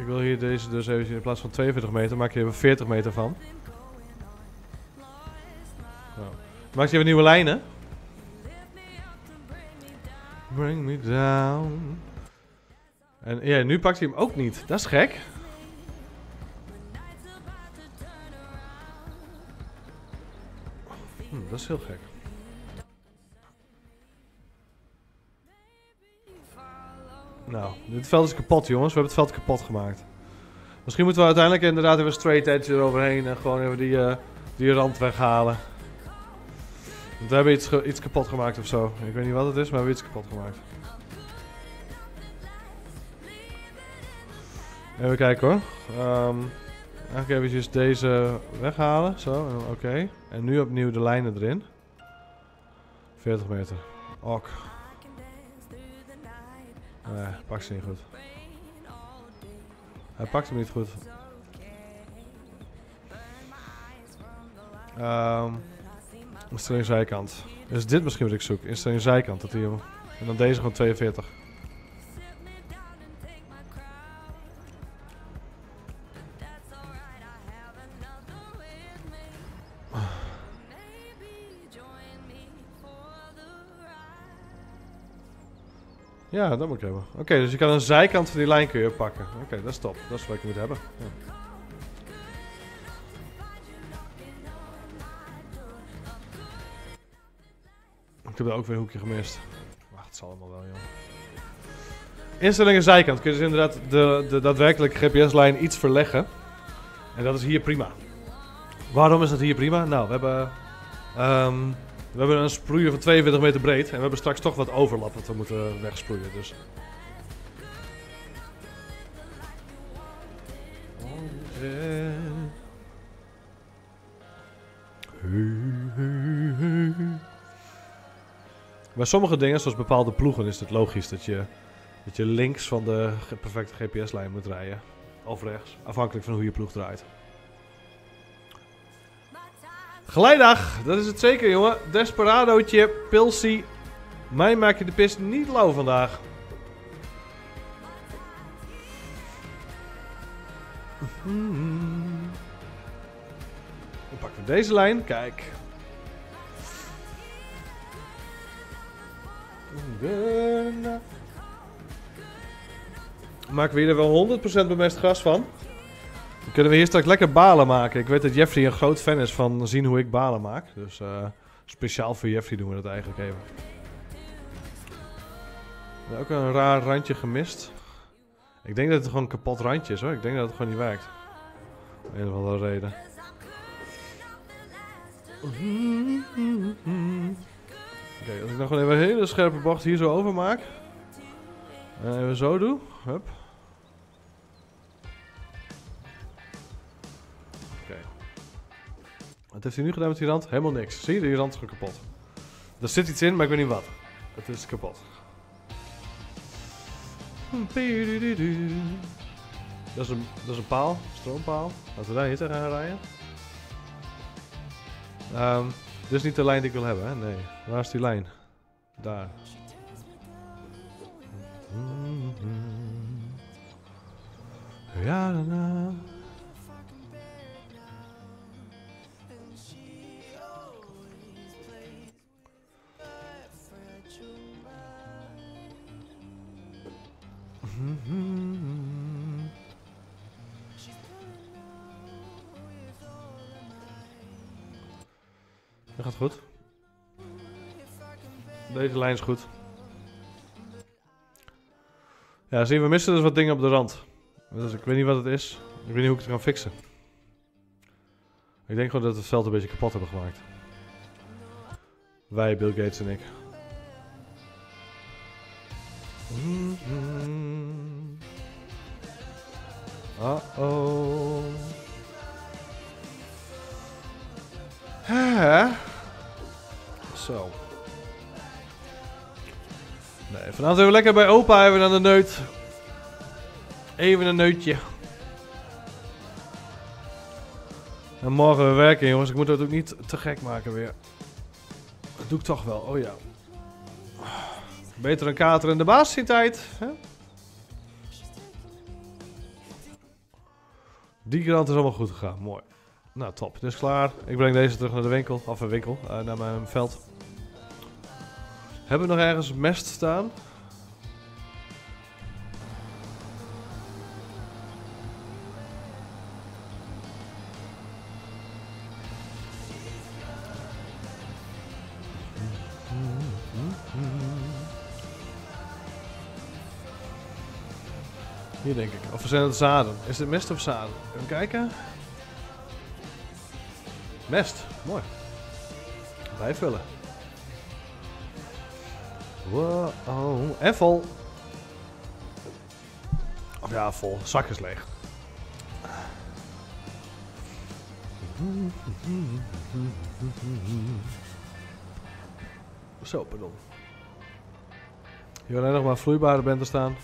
Ik wil hier deze dus even in plaats van 42 meter, maak je er 40 meter van. Maak je even nieuwe lijnen. Bring me down. En ja, nu pakt hij hem ook niet. Dat is gek. Hm, dat is heel gek. Nou, dit veld is kapot, jongens. We hebben het veld kapot gemaakt. Misschien moeten we uiteindelijk inderdaad even straight edge eroverheen en gewoon even die, eh, die rand weghalen. We hebben iets, iets kapot gemaakt of zo. Ik weet niet wat het is, maar we hebben iets kapot gemaakt. Even kijken hoor. Ehm eigenlijk eventjes deze weghalen. Zo, oké. En nu opnieuw de lijnen erin. 40 meter. Ok. Nee, pakt ze niet goed. Hij pakt hem niet goed. Ehm instelling zijkant. Is dit misschien wat ik zoek? Instelling zijkant. Dat hij hem... En dan deze gewoon 42. Ja, dat moet ik hebben. Oké, dus je kan een zijkant van die lijn kun je pakken. Oké, dat is top. Dat is wat ik moet hebben. Ja. Ik heb daar ook weer een hoekje gemist. Wacht, het zal allemaal wel, joh. Instellingen zijkant. Kun je dus inderdaad de, de daadwerkelijke GPS-lijn iets verleggen. En dat is hier prima. Waarom is dat hier prima? Nou, we hebben... ehm, we hebben een sproeier van 42 meter breed. En we hebben straks toch wat overlap wat we moeten wegsproeien. Dus. Bij sommige dingen, zoals bepaalde ploegen, is het logisch dat je, dat je links van de perfecte GPS-lijn moet rijden. Of rechts, afhankelijk van hoe je ploeg draait. Glijdag, dat is het zeker, jongen. Desperadootje, Pilsie. Mij maak je de pist niet lauw vandaag. Dan pakken we deze lijn. Kijk. Maken we hier er wel 100% bemest gras van. Dan kunnen we hier straks lekker balen maken. Ik weet dat Jeffrey een groot fan is van zien hoe ik balen maak. Dus eh, speciaal voor Jeffrey doen we dat eigenlijk even. We hebben ook een raar randje gemist. Ik denk dat het gewoon een kapot randje is hoor. Ik denk dat het gewoon niet werkt. Om een of andere reden. Oké, als ik nog even een hele scherpe bocht hier zo over maak. En even zo doe. Hup. Oké. Wat heeft hij nu gedaan met die rand? Helemaal niks. Zie je, die rand is gewoon kapot. Er zit iets in, maar ik weet niet wat. Het is kapot. Dat is een, dat is een paal, stroompaal. Laten we daar tegen gaan rijden. Ehm, dit is niet de lijn die ik wil hebben, hè? Nee. Waar is die lijn? Daar. Ja. Dat gaat goed. Deze lijn is goed. Ja, zie je, we missen dus wat dingen op de rand. Dus ik weet niet wat het is. Ik weet niet hoe ik het kan fixen. Ik denk gewoon dat we het veld een beetje kapot hebben gemaakt. Wij, Bill Gates en ik. Uh-oh. Hè? Zo. Nee, vanavond even lekker bij opa even aan de neut. Even een neutje. En morgen weer werken, jongens. Ik moet het ook niet te gek maken weer. Dat doe ik toch wel. Oh ja. Beter een kater in de baas in tijd. Hè? Die krant is allemaal goed gegaan. Mooi. Nou, top. Is klaar. Ik breng deze terug naar de winkel. Of een winkel. eh, naar mijn veld. Hebben we nog ergens mest staan? Hier denk ik. Of zijn het zaden? Is het mest of zaden? Even kijken. Mest. Mooi. Bijvullen. Wow. En vol. Of ja, vol. Zak is leeg. Zo, pardon. Hier alleen nog maar vloeibare benten staan.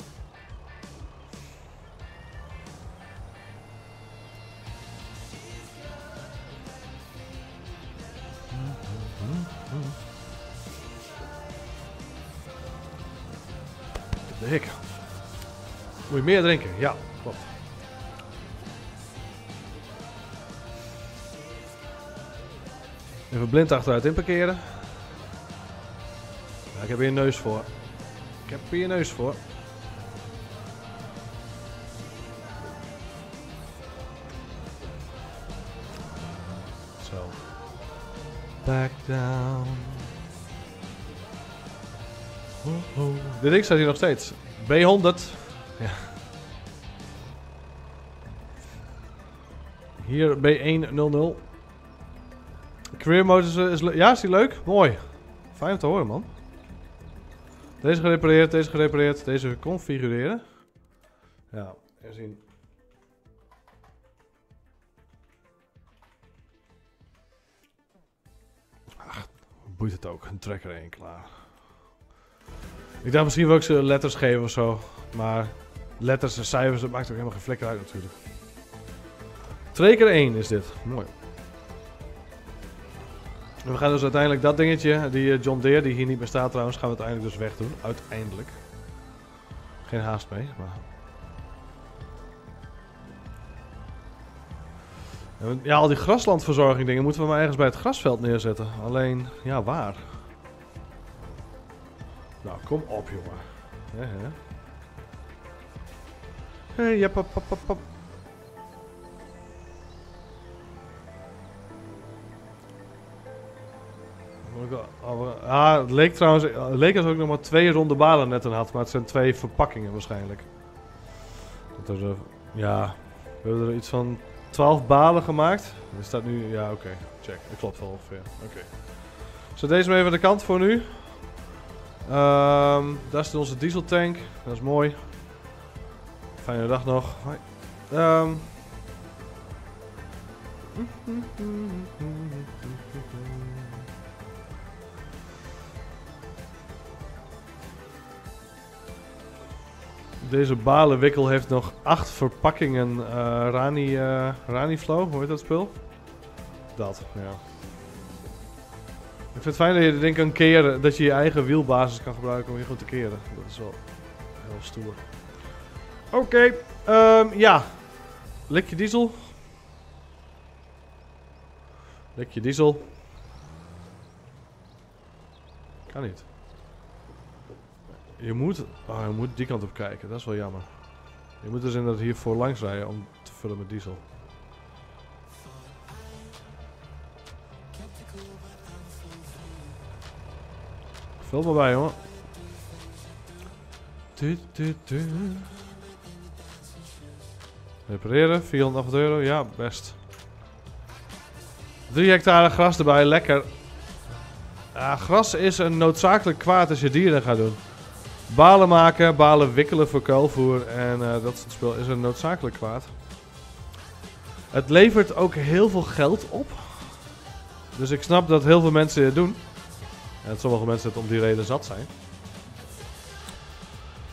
De. Moet je meer drinken? Ja, klopt. Even blind achteruit inparkeren. Ja, ik heb hier een neus voor. Ik heb hier een neus voor. Zo. Back down. Oh. De ding staat hier nog steeds. B100. Ja. Hier B100. Career mode is, is le- Ja, is die leuk? Mooi. Fijn om te horen, man. Deze gerepareerd, deze gerepareerd, deze configureren. Ja, even zien. Ach, boeit het ook. Een trekker één klaar. Ik dacht misschien wil ik ze letters geven of zo. Maar letters en cijfers, dat maakt ook helemaal geen flikker uit natuurlijk. Trekker 1 is dit. Mooi. We gaan dus uiteindelijk dat dingetje, die eh, John Deere, die hier niet meer staat trouwens, gaan we uiteindelijk dus wegdoen. Uiteindelijk. Geen haast mee, maar... Ja, al die graslandverzorging dingen moeten we maar ergens bij het grasveld neerzetten. Alleen, ja, waar? Nou, kom op, jongen. Hè, hè. Hey, pap, pap, pap, Ah, het leek trouwens het leek alsof ik nog maar twee ronde balen net aan had, maar het zijn twee verpakkingen waarschijnlijk. Dat er, eh, ja, we hebben er iets van 12 balen gemaakt. Er staat nu, ja oké, check, dat klopt wel ongeveer. Oké. Zet deze maar even aan de kant voor nu. Ehm daar staat onze dieseltank, dat is mooi. Fijne dag nog. Ehm Deze balenwikkel heeft nog acht verpakkingen eh, Rani, eh, Rani Flow. Hoe heet dat spul? Dat, ja. Ik vind het fijn dat je ding kan keren. Dat je je eigen wielbasis kan gebruiken om je goed te keren. Dat is wel heel stoer. Oké, ehm, ja. Lik je diesel. Lik je diesel. Kan niet. Je moet, oh, je moet die kant op kijken, dat is wel jammer. Je moet dus inderdaad hier voor langs rijden om te vullen met diesel. Vul maar bij, jongen. Repareren, 408 euro, ja, best. 3 hectare gras erbij, lekker. Ja, gras is een noodzakelijk kwaad als je dieren gaat doen. Balen maken, balen wikkelen voor kuilvoer en eh, dat soort spul is een noodzakelijk kwaad. Het levert ook heel veel geld op. Dus ik snap dat heel veel mensen dit doen. En dat sommige mensen het om die reden zat zijn.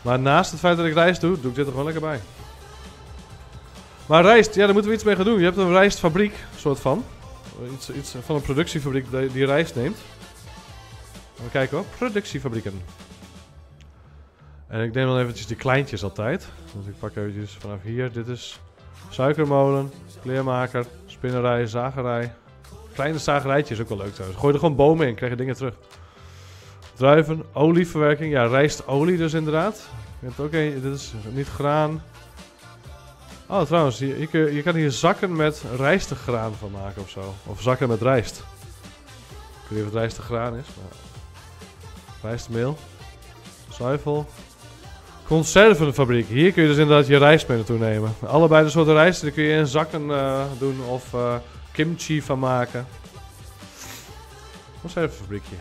Maar naast het feit dat ik rijst doe, doe ik dit er gewoon lekker bij. Maar rijst, ja, daar moeten we iets mee gaan doen. Je hebt een rijstfabriek, soort van. Iets, iets van een productiefabriek die, rijst neemt. Even kijken hoor, productiefabrieken. En ik neem dan eventjes die kleintjes altijd. Dus ik pak eventjes vanaf hier. Dit is suikermolen, kleermaker, spinnerij, zagerij. Kleine zagerijtje is ook wel leuk trouwens. Gooi er gewoon bomen in, krijg je dingen terug. Druiven, olieverwerking. Ja, rijstolie dus inderdaad. Ook een, dit is niet graan. Oh, trouwens, je, je, kan hier zakken met rijstegraan van maken of zo. Of zakken met rijst. Ik weet niet het rijstegraan is, maar... Rijstmeel. Zuivel. Conservenfabriek. Hier kun je dus inderdaad je rijst mee naartoe nemen. Allebei de soorten rijst, die kun je in zakken eh, doen of eh, kimchi van maken. Conservenfabriekje.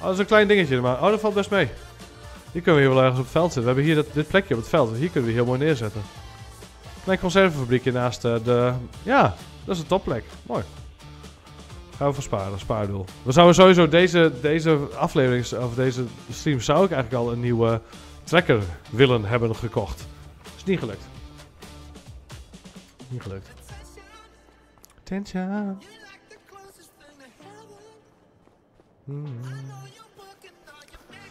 Oh, dat is een klein dingetje, maar oh, dat valt best mee. Hier kunnen we hier wel ergens op het veld zitten. We hebben hier dat, dit plekje op het veld. Hier kunnen we heel mooi neerzetten. Klein conservenfabriekje naast eh, de... Ja, dat is een topplek. Mooi. Gaan we voor sparen, spaardoel. We zouden sowieso deze, deze aflevering, of deze stream, zou ik eigenlijk al een nieuwe trekker willen hebben gekocht. Is niet gelukt. Niet gelukt. Attention. Hmm.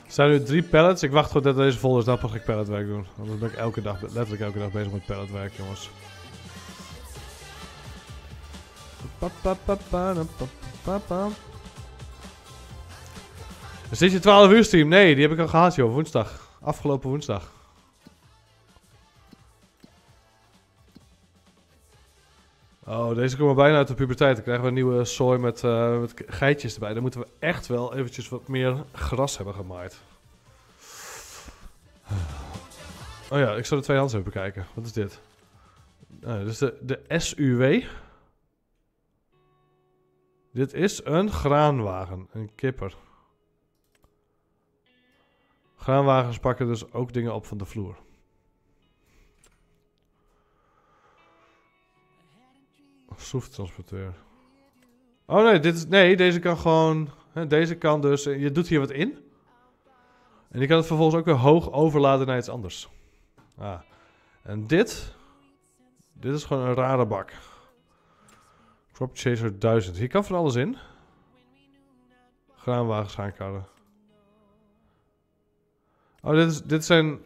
Er zijn nu drie pallets. Ik wacht gewoon dat deze vol is, dan ga ik palletwerk doen. Anders ben ik elke dag, letterlijk elke dag bezig met palletwerk, jongens. Is je 12 uur stream? Nee, die heb ik al gehad, joh. Woensdag. Afgelopen woensdag. Oh, deze komen bijna uit de puberteit. Dan krijgen we een nieuwe sooi met, eh, geitjes erbij. Dan moeten we echt wel eventjes wat meer gras hebben gemaaid. Oh ja, ik zal de twee handen even bekijken. Wat is dit? Uh, dit is de, de SUW. Dit is een graanwagen. Een kipper. Graanwagens pakken dus ook dingen op van de vloer. Schroeftransporteur. Oh nee, dit is, nee, deze kan gewoon... Hè, deze kan dus... eh, Je doet hier wat in. En je kan het vervolgens ook weer hoog overladen naar iets anders. Ah. En dit... Dit is gewoon een rare bak. Crop Chaser 1000. Hier kan van alles in. Graanwagens aankarren. Oh, dit, is, dit zijn...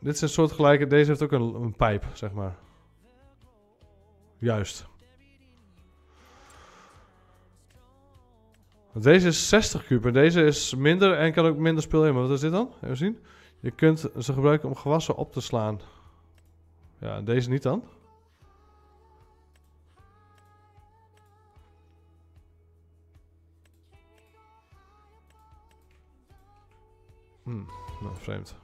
Dit zijn soortgelijke... Deze heeft ook een, een pijp, zeg maar. Juist. Deze is 60 kub en deze is minder en kan ook minder spul in. Maar wat is dit dan? Even zien. Je kunt ze gebruiken om gewassen op te slaan. Ja, deze niet dan. Hmm, nou, vreemd.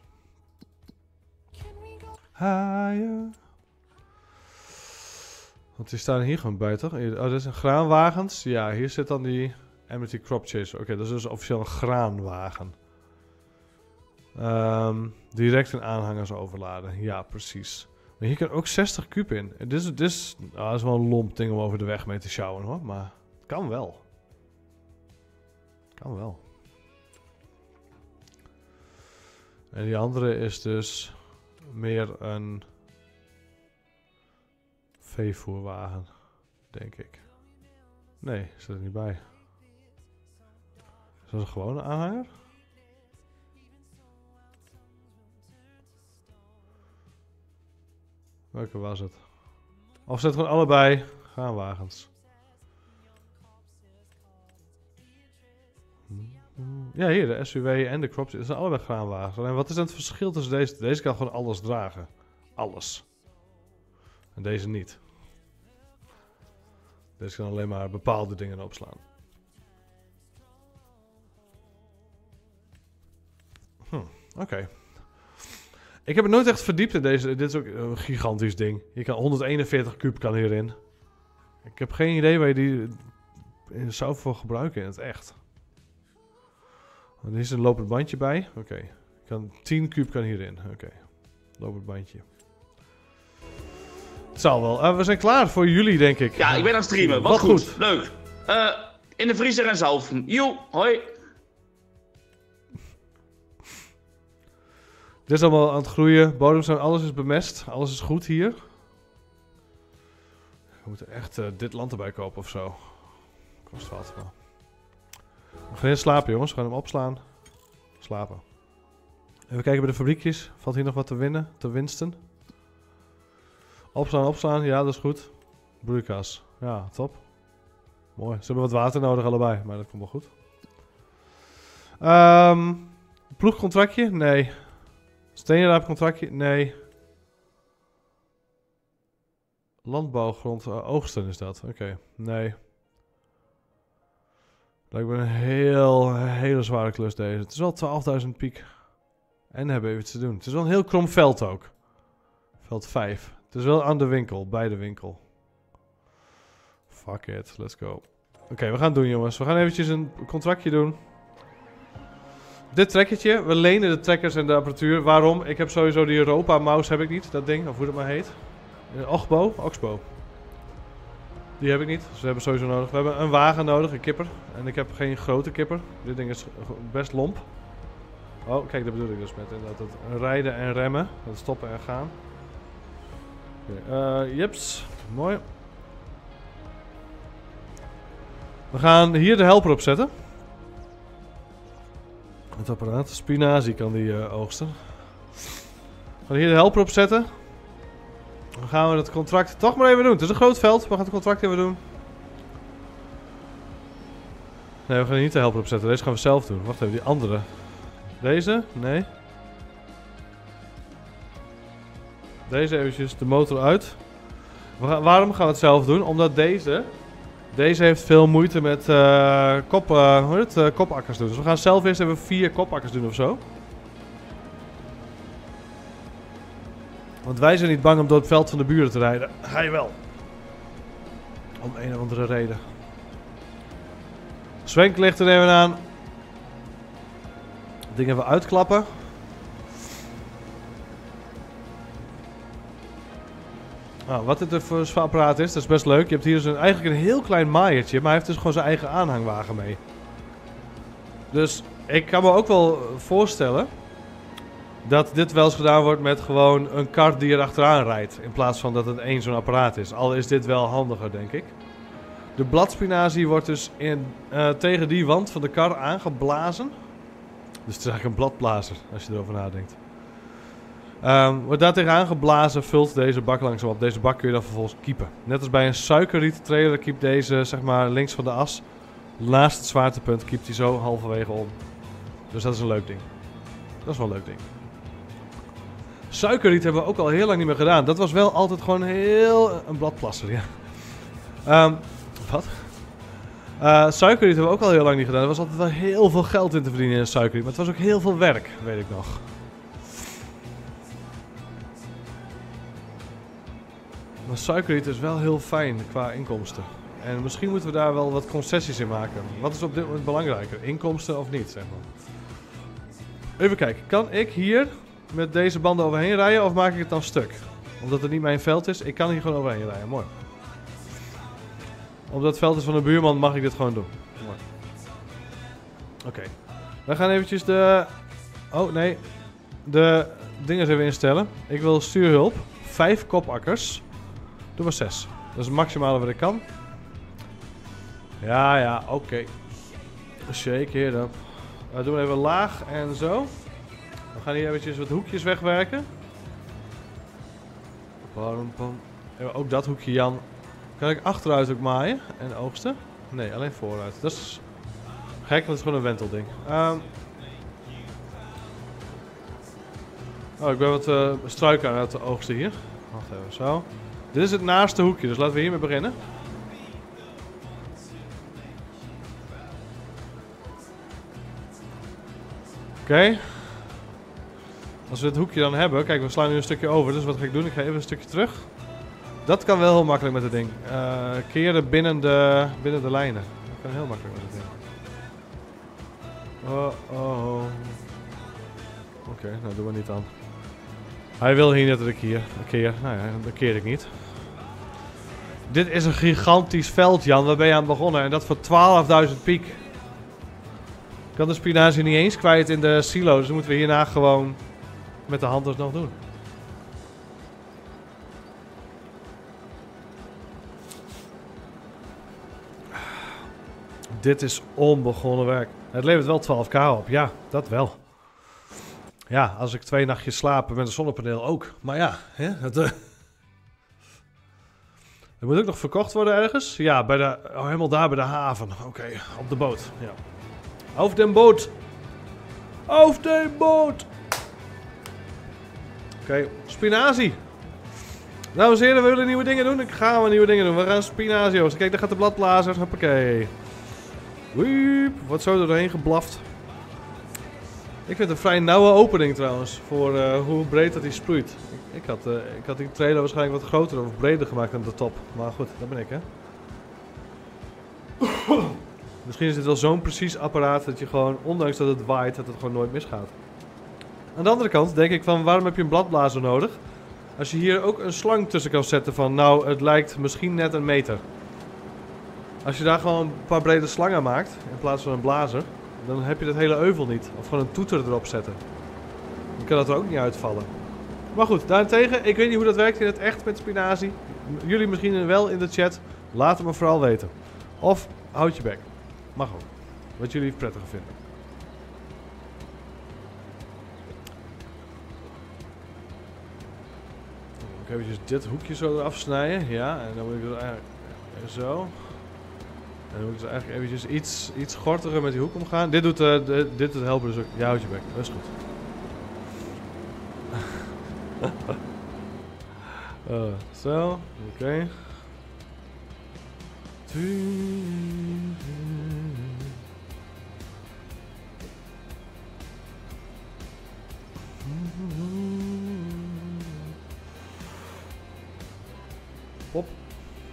Haaien. Want die staan hier gewoon? Hier- Oh, dit zijn graanwagens. Ja, hier zit dan die Amity Crop Chaser. Oké, dat is dus officieel een graanwagen. Ehm, direct in aanhangers overladen. Ja, precies. Hier kan ook 60 kuub in. Dit is, ah, is wel een lomp ding om over de weg mee te sjouwen hoor. Maar het kan wel. Kan wel. En die andere is dus meer een veevoerwagen, denk ik. Nee, zit er niet bij. Een gewone aanhanger? Welke was het? Of zit gewoon allebei graanwagens? Ja, hier, de SUW en de crops. Het zijn allebei graanwagens. Alleen wat is het verschil tussen deze? Deze kan gewoon alles dragen. Alles. En deze niet. Deze kan alleen maar bepaalde dingen opslaan. Hm, oké. Ik heb het nooit echt verdiept in deze. Dit is ook een gigantisch ding. Je kan 141 kuub kan hierin. Ik heb geen idee waar je die in zou voor gebruiken in het echt. Er is een lopend bandje bij. Oké. Kan 10 kuub kan hierin. Oké. Lopend bandje. Het zal wel. Eh, we zijn klaar voor jullie, denk ik. Ja, ik ben aan het streamen. Wat, Wat goed. goed. Leuk. Eh, in de vriezer en zalven. Joe, hoi. Dit is allemaal aan het groeien. Bodems zijn, alles is bemest. Alles is goed hier. We moeten echt eh, dit land erbij kopen of zo. Kost wat. Maar. We gaan slapen, jongens. We gaan hem opslaan. Slapen. Even kijken bij de fabriekjes. Valt hier nog wat te winnen? Te winsten? Opslaan, opslaan. Ja, dat is goed. Broeikas. Ja, top. Mooi. Ze hebben wat water nodig allebei. Maar dat komt wel goed. Ehm ploegcontractje? Nee. Steenraap contractje? Nee. Landbouwgrond eh, oogsten is dat. Oké, nee. Lijkt me een heel, hele zware klus deze. Het is wel 12.000 piek. En hebben even te doen. Het is wel een heel krom veld ook. Veld 5. Het is wel aan de winkel, bij de winkel. Fuck it, let's go. Oké, we gaan het doen jongens. We gaan eventjes een contractje doen. Dit trekkertje, we lenen de trekkers en de apparatuur. Waarom? Ik heb sowieso die Europa mouse heb ik niet, dat ding, of hoe dat maar heet. Eh, Oxbow, Oxbow. Die heb ik niet, dus we hebben sowieso nodig. We hebben een wagen nodig, een kipper. En ik heb geen grote kipper. Dit ding is best lomp. Oh, kijk, dat bedoel ik dus met inderdaad het rijden en remmen. Het stoppen en gaan. Oké, eh, jips, mooi. We gaan hier de helper op zetten. Het apparaat. Spinazie kan die eh, oogsten. We gaan hier de helper op zetten. Dan gaan we het contract toch maar even doen. Het is een groot veld. We gaan het contract even doen. Nee, we gaan niet de helper opzetten. Deze gaan we zelf doen. Wacht even, die andere. Deze? Nee. Deze eventjes de motor uit. We waarom gaan we het zelf doen? Omdat deze... Deze heeft veel moeite met eh, kop, eh, hoe het? Eh, kopakkers doen. Dus we gaan zelf eerst even vier kopakkers doen of zo. Want wij zijn niet bang om door het veld van de buren te rijden. Ga je wel. Om een of andere reden. Zwenklichten nemen we aan. Ding even uitklappen. Nou, wat dit voor voor apparaat is, dat is best leuk. Je hebt hier dus een, eigenlijk een heel klein maaiertje, maar hij heeft dus gewoon zijn eigen aanhangwagen mee. Dus ik kan me ook wel voorstellen dat dit wel eens gedaan wordt met gewoon een kar die er achteraan rijdt. In plaats van dat het één zo'n apparaat is. Al is dit wel handiger, denk ik. De bladspinazie wordt dus in, eh, tegen die wand van de kar aangeblazen. Dus het is eigenlijk een bladblazer, als je erover nadenkt. Ehm, wordt daar tegenaan geblazen, vult deze bak langzaam op. Deze bak kun je dan vervolgens kiepen. Net als bij een suikerriet trailer kiept deze zeg maar links van de as. Naast het zwaartepunt kiept hij zo halverwege om. Dus dat is een leuk ding. Dat is wel een leuk ding. Suikerriet hebben we ook al heel lang niet meer gedaan. Dat was wel altijd gewoon heel... Een bladplasser, ja. Ehm, wat? Eh suikerriet hebben we ook al heel lang niet gedaan. Er was altijd wel heel veel geld in te verdienen in suikerriet. Maar het was ook heel veel werk, weet ik nog. Maar suikerriet is wel heel fijn qua inkomsten. En misschien moeten we daar wel wat concessies in maken. Wat is op dit moment belangrijker? Inkomsten of niet, zeg maar. Even kijken. Kan ik hier met deze banden overheen rijden of maak ik het dan stuk? Omdat het niet mijn veld is. Ik kan hier gewoon overheen rijden. Mooi. Omdat het veld is van een buurman mag ik dit gewoon doen. Mooi. Oké. We gaan eventjes de... Oh, nee. De dingen even instellen. Ik wil stuurhulp. Vijf kopakkers. Doe maar zes. Dat is het maximale wat ik kan. Ja, ja, oké. Shake hier dan. We doen even laag en zo. We gaan hier eventjes wat hoekjes wegwerken. Even Ook dat hoekje, Jan. Kan ik achteruit ook maaien en oogsten? Nee, alleen vooruit. Dat is gek, het is gewoon een wentelding. Ehm. Oh, ik ben wat eh, struiken aan het oogsten hier. Wacht even, zo. Dit is het naaste hoekje, dus laten we hiermee beginnen. Oké. Als we dit hoekje dan hebben, kijk we slaan nu een stukje over, dus wat ga ik doen? Ik ga even een stukje terug. Dat kan wel heel makkelijk met het ding. Eh, keren binnen de, binnen de lijnen. Dat kan heel makkelijk met het ding. Oh, oh. Oké, nou doen we niet aan. Hij wil hier net dat ik hier keer. Nou ja, dat keer ik niet. Dit is een gigantisch veld, Jan. Waar ben je aan begonnen? En dat voor 12.000 piek. Ik kan de spinazie niet eens kwijt in de silo. Dus moeten we hierna gewoon met de hand alsnog doen. Dit is onbegonnen werk. Het levert wel 12k op. Ja, dat wel. Ja, als ik twee nachtjes slaap met een zonnepaneel ook. Maar ja, hè, het, Het moet ook nog verkocht worden ergens. Ja, bij de, oh, helemaal daar bij de haven. Oké, op de boot. Ja. Auf den boot. Auf den boot. Oké, spinazie. Dames en heren, we willen nieuwe dingen doen. Ik ga we nieuwe dingen doen. We gaan spinazie. over. Kijk, daar gaat de bladblazer. Hoppakee. Wiep. Wordt zo doorheen geblaft. Ik vind het een vrij nauwe opening trouwens. Voor eh, hoe breed dat hij sproeit. Ik, had, eh, ik had die trailer waarschijnlijk wat groter of breder gemaakt aan de top. Maar goed, dat ben ik hè. Misschien is dit wel zo'n precies apparaat dat je gewoon, ondanks dat het waait, dat het gewoon nooit misgaat. Aan de andere kant denk ik van, waarom heb je een bladblazer nodig? Als je hier ook een slang tussen kan zetten van, nou, het lijkt misschien net een meter. Als je daar gewoon een paar brede slangen maakt, in plaats van een blazer, dan heb je dat hele euvel niet. Of gewoon een toeter erop zetten. Dan kan dat er ook niet uitvallen. Maar goed, daarentegen, ik weet niet hoe dat werkt in het echt met spinazie. Jullie misschien wel in de chat. Laat het me vooral weten. Of houd je bek. Mag ook. Wat jullie prettiger vinden. Ik even dit hoekje zo eraf snijden. Ja, en dan moet ik het eigenlijk zo. En dan moet ik dus eigenlijk eventjes iets, iets gortiger met die hoek omgaan. Dit doet, eh, dit doet helpen dus ook. Ja, houd je bek. Dat is goed. Eh, zo, oké. Hop.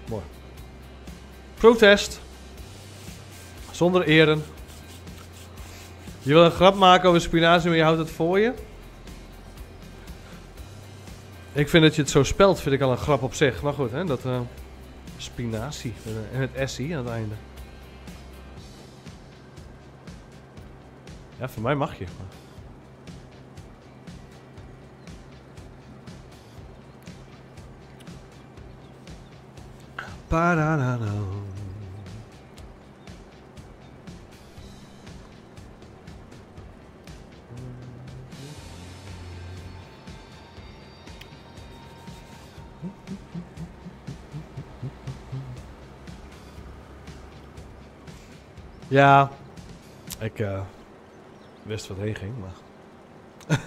Mooi. Protest. Zonder eren. Je wil een grap maken over spinazie, maar je houdt het voor je. Ik vind dat je het zo spelt, vind ik al een grap op zich. Maar goed, hè, dat... spinazie. En het essie aan het einde. Ja, voor mij mag je. Paranano. Ja, ik eh, wist wat heen ging, maar...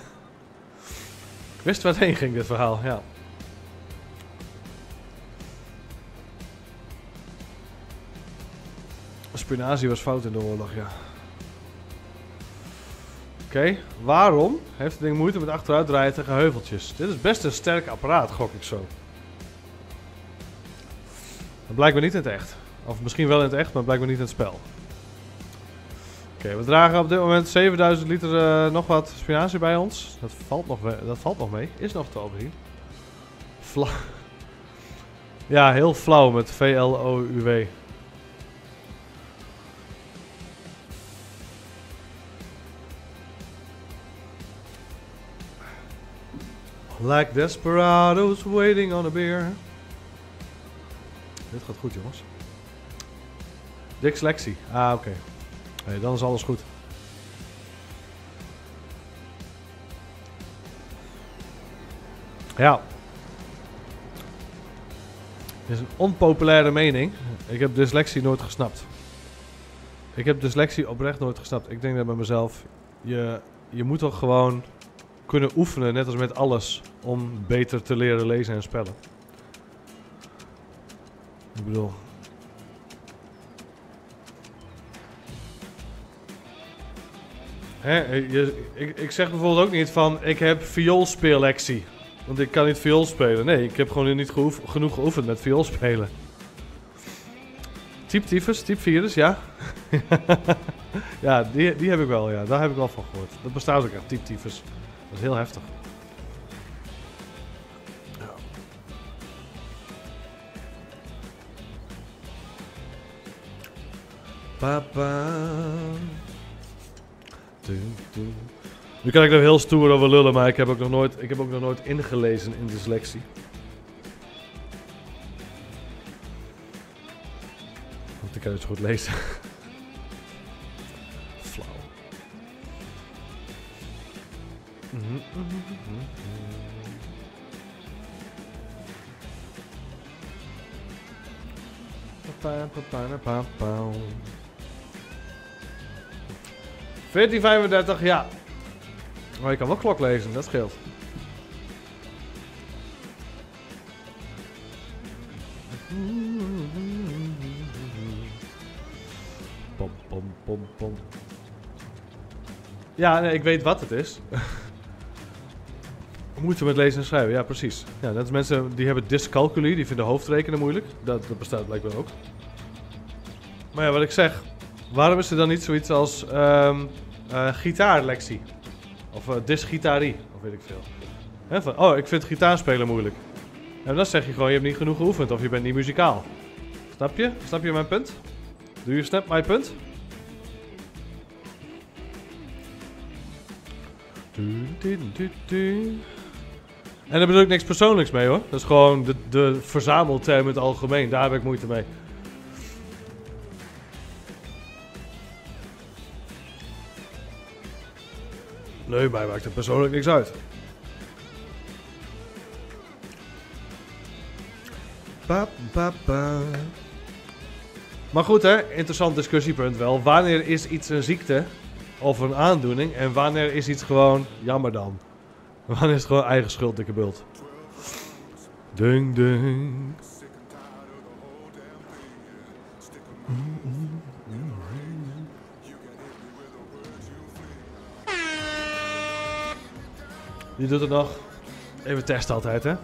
ik wist wat heen ging, dit verhaal, ja. Spinazie was fout in de oorlog, ja. Oké, waarom heeft het ding moeite met achteruit draaien tegen heuveltjes? Dit is best een sterk apparaat, gok ik zo. Dat blijkbaar niet in het echt. Of misschien wel in het echt, maar blijkbaar niet in het spel. Oké, we dragen op dit moment 7000 liter eh, nog wat spinazie bij ons. Dat valt nog, dat valt nog mee. Is nog te overzien. Fla ja, heel flauw met V-L-O-U-W. Like desperados waiting on a beer. Dit gaat goed, jongens. Dyslexie. Ah, oké. Dan is alles goed. Ja. Dit is een onpopulaire mening. Ik heb dyslexie nooit gesnapt. Ik heb dyslexie oprecht nooit gesnapt. Ik denk dat bij mezelf, je, je moet toch gewoon kunnen oefenen, net als met alles, om beter te leren lezen en spellen. Ik bedoel. Hè, ik, ik zeg bijvoorbeeld ook niet van ik heb vioolspeellexie. Want ik kan niet viool spelen. Nee, ik heb gewoon niet genoeg geoefend met viool spelen. Type tyfus, type virus, ja. ja, die, die heb ik wel, ja. Daar heb ik wel van gehoord. Dat bestaat ook echt, type tyfus. Dat is heel heftig. Papa. Nu kan ik er heel stoer over lullen, maar ik heb ook nog nooit, ik heb ook nog nooit ingelezen in dyslexie. Want ik kan het goed lezen. Flauw. Pa, pa. 1435, ja. Maar je kan wel klok lezen, dat scheelt. Pom, pom, pom, pom. Ja, nee, ik weet wat het is. Moeite met lezen en schrijven, ja precies. Ja, dat is mensen die hebben dyscalculie, die vinden hoofdrekenen moeilijk. Dat, dat bestaat blijkbaar ook. Maar ja, wat ik zeg. Waarom is er dan niet zoiets als ehm eh, gitaarlectie? Of uh, dysgitarie, of weet ik veel. Oh, ik vind gitaarspelen moeilijk. En dan zeg je gewoon, je hebt niet genoeg geoefend of je bent niet muzikaal. Snap je? Snap je mijn punt? Do you snap my punt? En daar bedoel ik niks persoonlijks mee hoor. Dat is gewoon de, de verzamelterm in het algemeen. Daar heb ik moeite mee. Nee, mij maakt er persoonlijk niks uit. Pa. Maar goed hè, interessant discussiepunt wel. Wanneer is iets een ziekte of een aandoening en wanneer is iets gewoon jammer dan? Wanneer is het gewoon eigen schuld, dikke bult? Ding, ding. Die doet het nog. Even testen altijd, hè.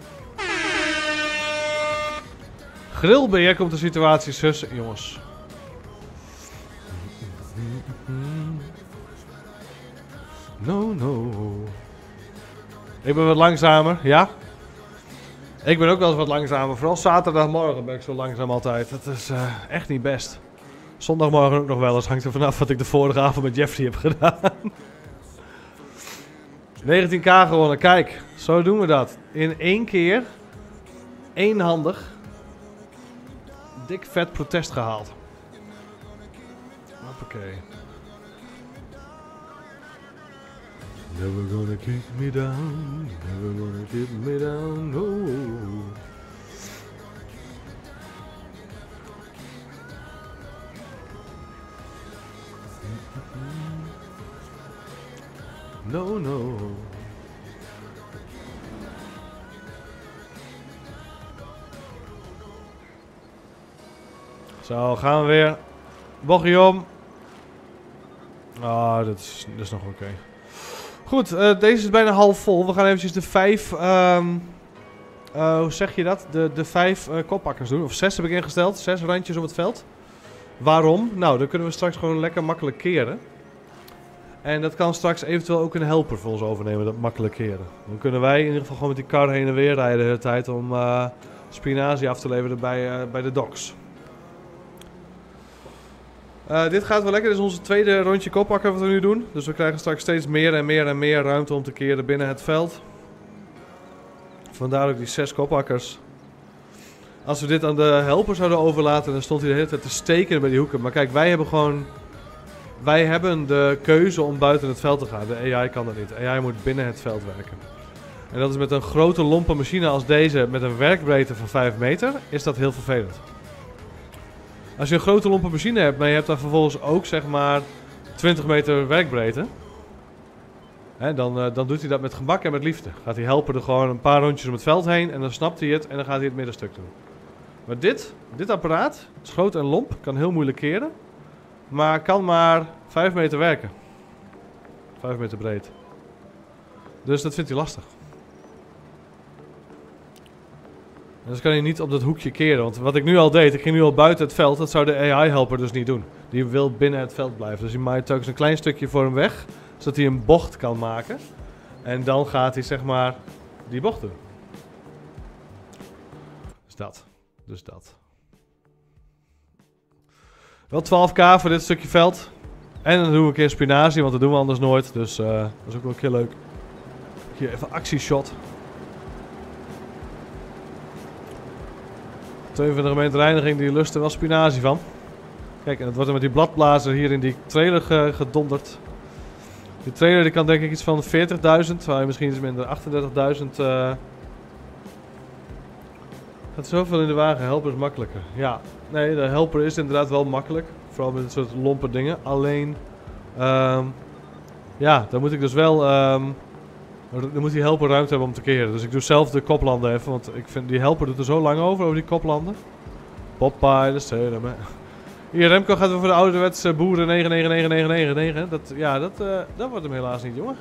Grillbeheer komt de situatie zus, jongens. No, no. Ik ben wat langzamer, ja? Ik ben ook wel eens wat langzamer. Vooral zaterdagmorgen ben ik zo langzaam altijd. Dat is eh, echt niet best. Zondagmorgen ook nog wel eens. Hangt er vanaf wat ik de vorige avond met Jeffrey heb gedaan. 19k gewonnen. Kijk, zo doen we dat. In één keer. Eenhandig. Dik vet protest gehaald. Hoppakee. Never gonna kick me down. Never gonna kick me down. No. No, no. Zo, gaan we weer. Bochtje. Ah, dat is, dat is nog oké. Goed, eh, deze is bijna half vol. We gaan eventjes de vijf... ehm, eh, hoe zeg je dat? De, de vijf eh, koppakkers doen. Of zes heb ik ingesteld. Zes randjes op het veld. Waarom? Nou, dan kunnen we straks gewoon lekker makkelijk keren. En dat kan straks eventueel ook een helper voor ons overnemen, dat makkelijk keren. Dan kunnen wij in ieder geval gewoon met die kar heen en weer rijden de tijd om eh spinazie af te leveren bij, eh, bij de docks. Eh, dit gaat wel lekker. Dit is onze tweede rondje koppakken wat we nu doen. Dus we krijgen straks steeds meer en meer en meer ruimte om te keren binnen het veld. Vandaar ook die zes koppakkers. Als we dit aan de helper zouden overlaten, dan stond hij de hele tijd te steken bij die hoeken. Maar kijk, wij hebben gewoon... Wij hebben de keuze om buiten het veld te gaan. De AI kan dat niet. AI moet binnen het veld werken. En dat is met een grote lompe machine als deze, met een werkbreedte van 5 meter, is dat heel vervelend. Als je een grote lompe machine hebt, maar je hebt daar vervolgens ook zeg maar 20 meter werkbreedte. Hè, dan, eh, dan doet hij dat met gemak en met liefde. Gaat hij helpen er gewoon een paar rondjes om het veld heen en dan snapt hij het en dan gaat hij het middenstuk doen. Maar dit, dit apparaat, is groot en lomp, kan heel moeilijk keren. Maar kan maar 5 meter werken. 5 meter breed. Dus dat vindt hij lastig. En dus kan hij niet op dat hoekje keren. Want wat ik nu al deed, ik ging nu al buiten het veld. Dat zou de AI-helper dus niet doen. Die wil binnen het veld blijven. Dus hij maait telkens een klein stukje voor hem weg. Zodat hij een bocht kan maken. En dan gaat hij zeg maar die bocht doen. Dus dat. Dus dat. Wel 12k voor dit stukje veld. En dan doen we een keer spinazie, want dat doen we anders nooit. Dus eh, dat is ook wel een keer leuk. Hier even actieshot. 22 meter reiniging, die lusten wel spinazie van. Kijk, en het wordt er met die bladblazer hier in die trailer ge- gedonderd. Die trailer die kan denk ik iets van 40.000, waar misschien iets minder, 38.000. eh gaat zoveel in de wagen, helper is makkelijker. Ja, nee, de helper is inderdaad wel makkelijk. Vooral met dit soort lompe dingen. Alleen, ehm, ja, dan moet ik dus wel, ehm, dan moet die helper ruimte hebben om te keren. Dus ik doe zelf de koplanden even, want ik vind die helper doet er zo lang over, over die koplanden. Popeye, de steunen. Hier, Remco gaat weer voor de ouderwetse boeren 999999. Dat, ja, dat, eh, dat wordt hem helaas niet, jongen.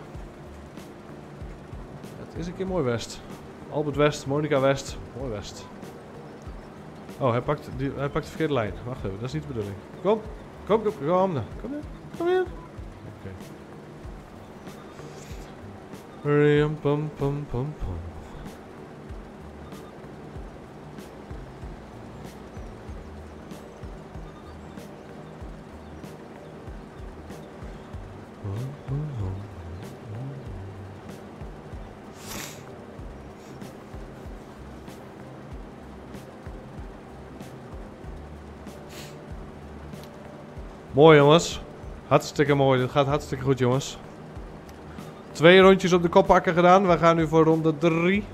Het is een keer mooi West. Albert West, Monica West, mooi West. Oh, hij pakt, die, hij pakt de verkeerde lijn. Wacht even, dat is niet de bedoeling. Kom, kom, kom, kom, kom, kom hier, kom hier. Oké. Riam, pam, pam, pam, pam. Mooi jongens. Hartstikke mooi. Dit gaat hartstikke goed jongens. Twee rondjes op de koppakker gedaan. We gaan nu voor ronde drie.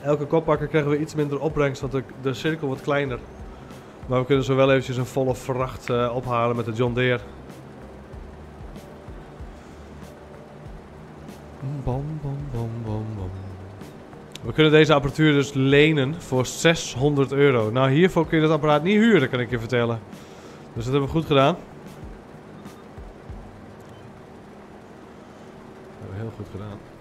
Elke koppakker krijgen we iets minder opbrengst, want de, de cirkel wordt kleiner. Maar we kunnen zo wel eventjes een volle vracht eh, ophalen met de John Deere. Bam, bam, bam. We kunnen deze apparatuur dus lenen voor 600 euro. Nou, hiervoor kun je dat apparaat niet huren, kan ik je vertellen. Dus dat hebben we goed gedaan. Dat hebben we heel goed gedaan.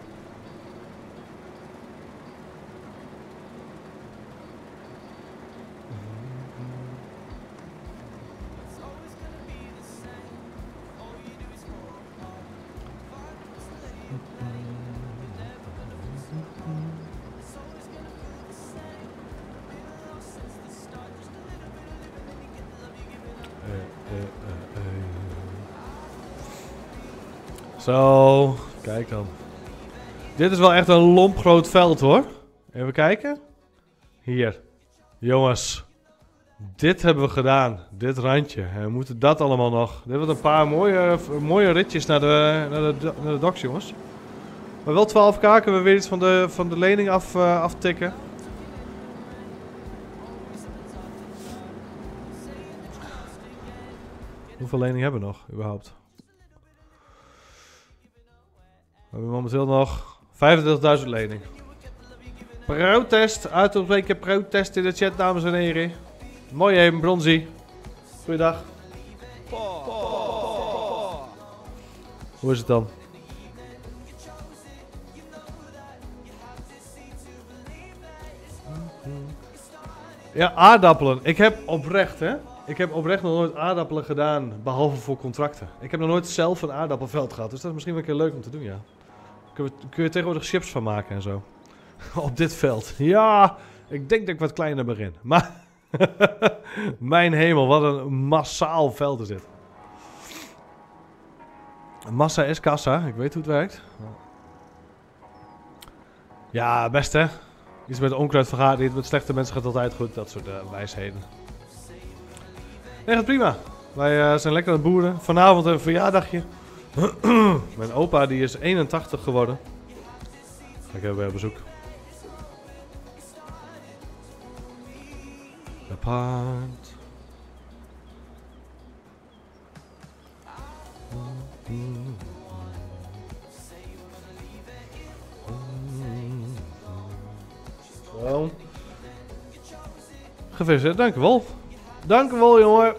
Zo, kijk dan. Dit is wel echt een lomp groot veld hoor. Even kijken. Hier. Jongens. Dit hebben we gedaan. Dit randje. En we moeten dat allemaal nog. Dit wordt een paar mooie, mooie ritjes naar de, naar de, docks jongens. Maar wel 12 kaken. We weer iets van de, van de lening af, eh, aftikken. Hoeveel lening hebben we nog, überhaupt? We hebben momenteel nog 35.000 lening. Protest, uitroepteken protest in de chat, dames en heren. Mooi even, Bronzy. Goeiedag. Hoe is het dan? Ja, aardappelen. Ik heb oprecht, hè. ik heb oprecht nog nooit aardappelen gedaan, behalve voor contracten. Ik heb nog nooit zelf een aardappelveld gehad, dus dat is misschien wel een keer leuk om te doen, ja. Kun je, kun je tegenwoordig chips van maken en zo. Op dit veld. Ja, ik denk dat ik wat kleiner begin. Maar, mijn hemel, wat een massaal veld is dit. Massa is kassa, ik weet hoe het werkt. Ja, best hè. Iets met onkruid vergaat niet, met slechte mensen gaat altijd goed. Dat soort eh, wijsheden. Nee, gaat prima. Wij eh, zijn lekker aan het boeren. Vanavond een verjaardagje. Mijn opa die is 81 geworden. Ga ik op bezoek. Gefeliciteerd, dank u wel. Dank u wel, jongen.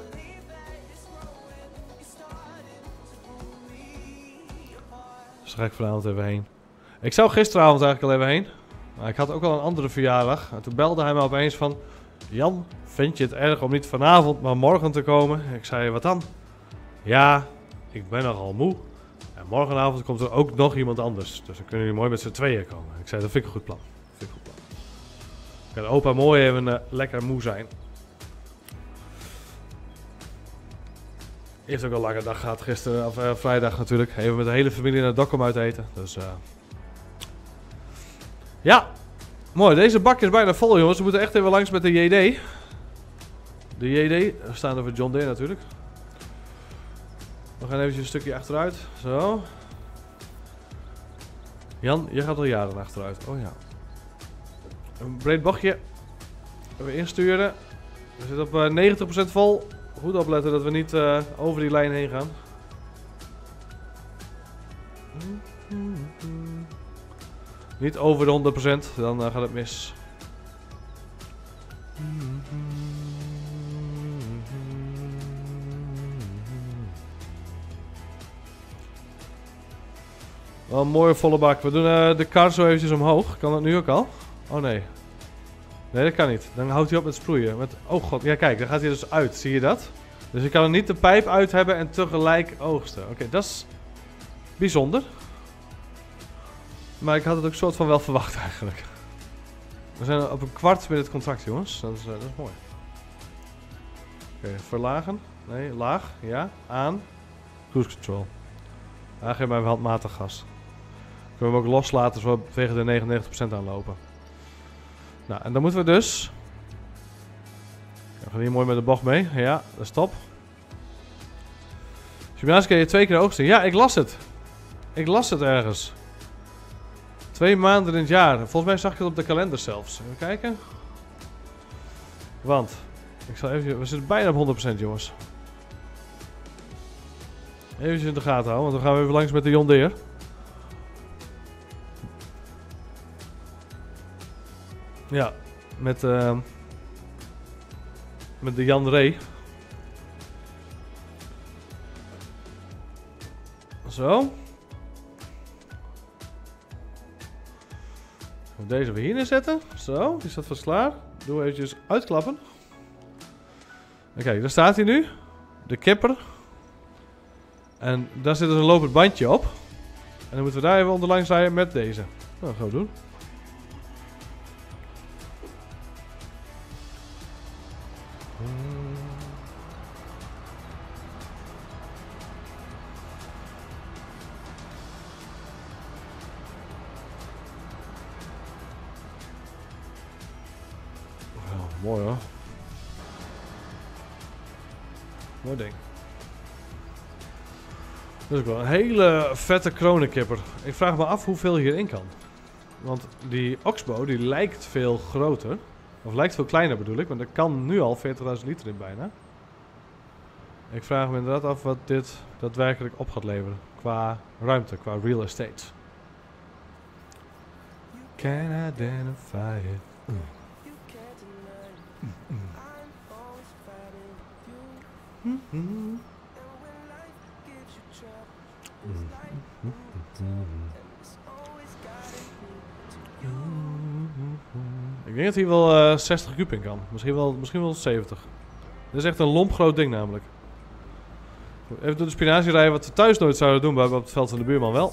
Dus ga ik vanavond even heen. Ik zou gisteravond eigenlijk al even heen. Maar ik had ook al een andere verjaardag. En toen belde hij me opeens van... Jan, vind je het erg om niet vanavond, maar morgen te komen? Ik zei, wat dan? Ja, ik ben nogal moe. En morgenavond komt er ook nog iemand anders. Dus dan kunnen jullie mooi met z'n tweeën komen. Ik zei, dat vind ik een goed plan. Ik. Kan opa mooi even eh, lekker moe zijn. Heeft ook een lange dag gehad gisteren, of eh, vrijdag natuurlijk. Even met de hele familie naar Dokkum uit eten. Dus eh. Ja, mooi. Deze bak is bijna vol jongens. We moeten echt even langs met de JD. De JD, daar staan er voor John Deere natuurlijk. We gaan even een stukje achteruit. Zo. Jan, je gaat al jaren achteruit. Oh ja. Een breed bochtje. Even insturen. We zitten op eh, 90% vol. Goed opletten dat we niet eh, over die lijn heen gaan. Niet over de 100%, dan eh, gaat het mis. Wel een mooie volle bak. We doen eh, de kar zo eventjes omhoog. Kan dat nu ook al? Oh nee. Nee, dat kan niet. Dan houdt hij op met sproeien. Met... Oh god, ja kijk, dan gaat hij dus uit. Zie je dat? Dus ik kan er niet de pijp uit hebben en tegelijk oogsten. Oké, dat is bijzonder. Maar ik had het ook soort van wel verwacht eigenlijk. We zijn op een kwart met het contract, jongens. Dat is, eh, mooi. Oké, verlagen. Nee, laag. Ja. Aan. Cruise control. Ja, geef mij handmatig gas. Kunnen we hem ook loslaten als we tegen de 99% aanlopen. Nou, en dan moeten we dus... We gaan hier mooi met de bocht mee. Ja, dat is top. Gymnasium kun je twee keer oogsten. Ja, ik las het. Ik las het ergens. Twee maanden in het jaar. Volgens mij zag ik het op de kalender zelfs. Even kijken. Want, ik zal even, we zitten bijna op 100% jongens. Even in de gaten houden, want dan gaan we even langs met de John. Ja, met, ehm, met de Jan Ree. Zo. Deze weer hier neerzetten. Zo, die staat vast klaar. Doe eventjes uitklappen. Oké, daar staat hij nu. De kipper. En daar zit dus een lopend bandje op. En dan moeten we daar even onderlangs rijden met deze. Nou, dat gaan we doen. Dat is ook wel een hele vette kronenkipper. Ik vraag me af hoeveel hierin kan. Want die Oxbow die lijkt veel groter. Of lijkt veel kleiner bedoel ik. Want er kan nu al 40.000 liter in bijna. Ik vraag me inderdaad af wat dit daadwerkelijk op gaat leveren. Qua ruimte, qua real estate. Can identify it. You can't deny Ik denk dat hij wel eh 60 kuub in kan. Misschien wel, misschien wel 70. Dat is echt een lomp groot ding namelijk. Even door de spinazie rijden wat we thuis nooit zouden doen, maar op het veld van de buurman wel.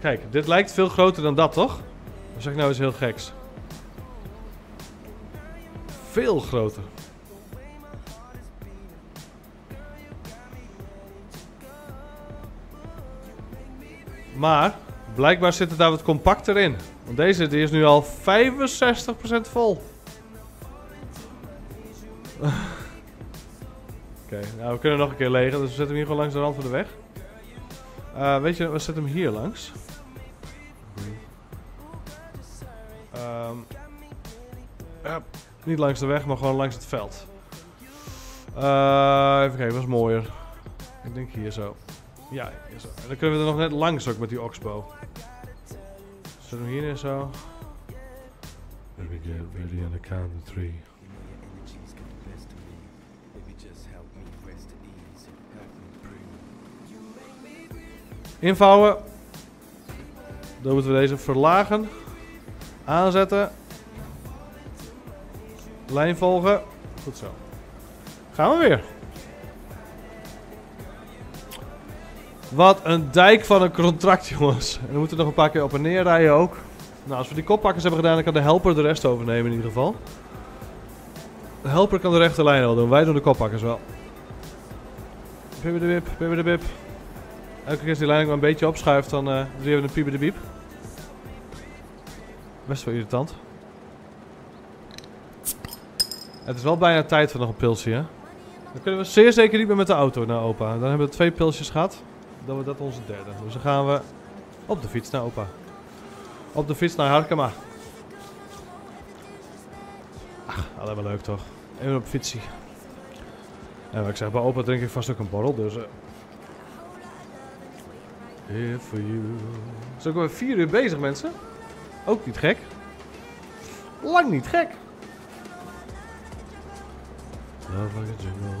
Kijk, dit lijkt veel groter dan dat, toch? Dan zeg ik nou eens heel geks. Veel groter. Maar, blijkbaar zit het daar wat compacter in. Want deze die is nu al 65% vol. Oké, nou we kunnen nog een keer legen, dus we zetten hem hier gewoon langs de rand van de weg. Eh, weet je, we zetten hem hier langs. Ehm, niet langs de weg, maar gewoon langs het veld. Eh, even kijken, wat is mooier? Ik denk hier zo. Ja, zo. En dan kunnen we er nog net langs ook met die oxbow. Zet hem hier in zo. Let me get ready on the count of three. Invouwen. Dan moeten we deze verlagen. Aanzetten. Lijn volgen. Goed zo. Gaan we weer. Wat een dijk van een contract, jongens. En we moeten nog een paar keer op en neer rijden ook. Nou, als we die koppakkers hebben gedaan, dan kan de helper de rest overnemen in ieder geval. De helper kan de rechte lijn wel doen. Wij doen de koppakkers wel. Pibbe de pibbe de wip. Elke keer als die lijn maar een beetje opschuift, dan eh zie je een pieper de biep. Best wel irritant. Het is wel bijna tijd voor nog een pilsje, hè? Dan kunnen we zeer zeker niet meer met de auto naar opa. Dan hebben we twee pilsjes gehad. Dan wordt dat onze derde. Dus dan gaan we op de fiets naar opa. Op de fiets naar Harkema. Ach, alleen leuk toch? Even op fietsie. En wat ik zeg, bij opa drink ik vast ook een borrel, dus... eh Here for you. Zijn we vier uur bezig, mensen? Ook niet gek. Lang niet gek. Love like a jungle,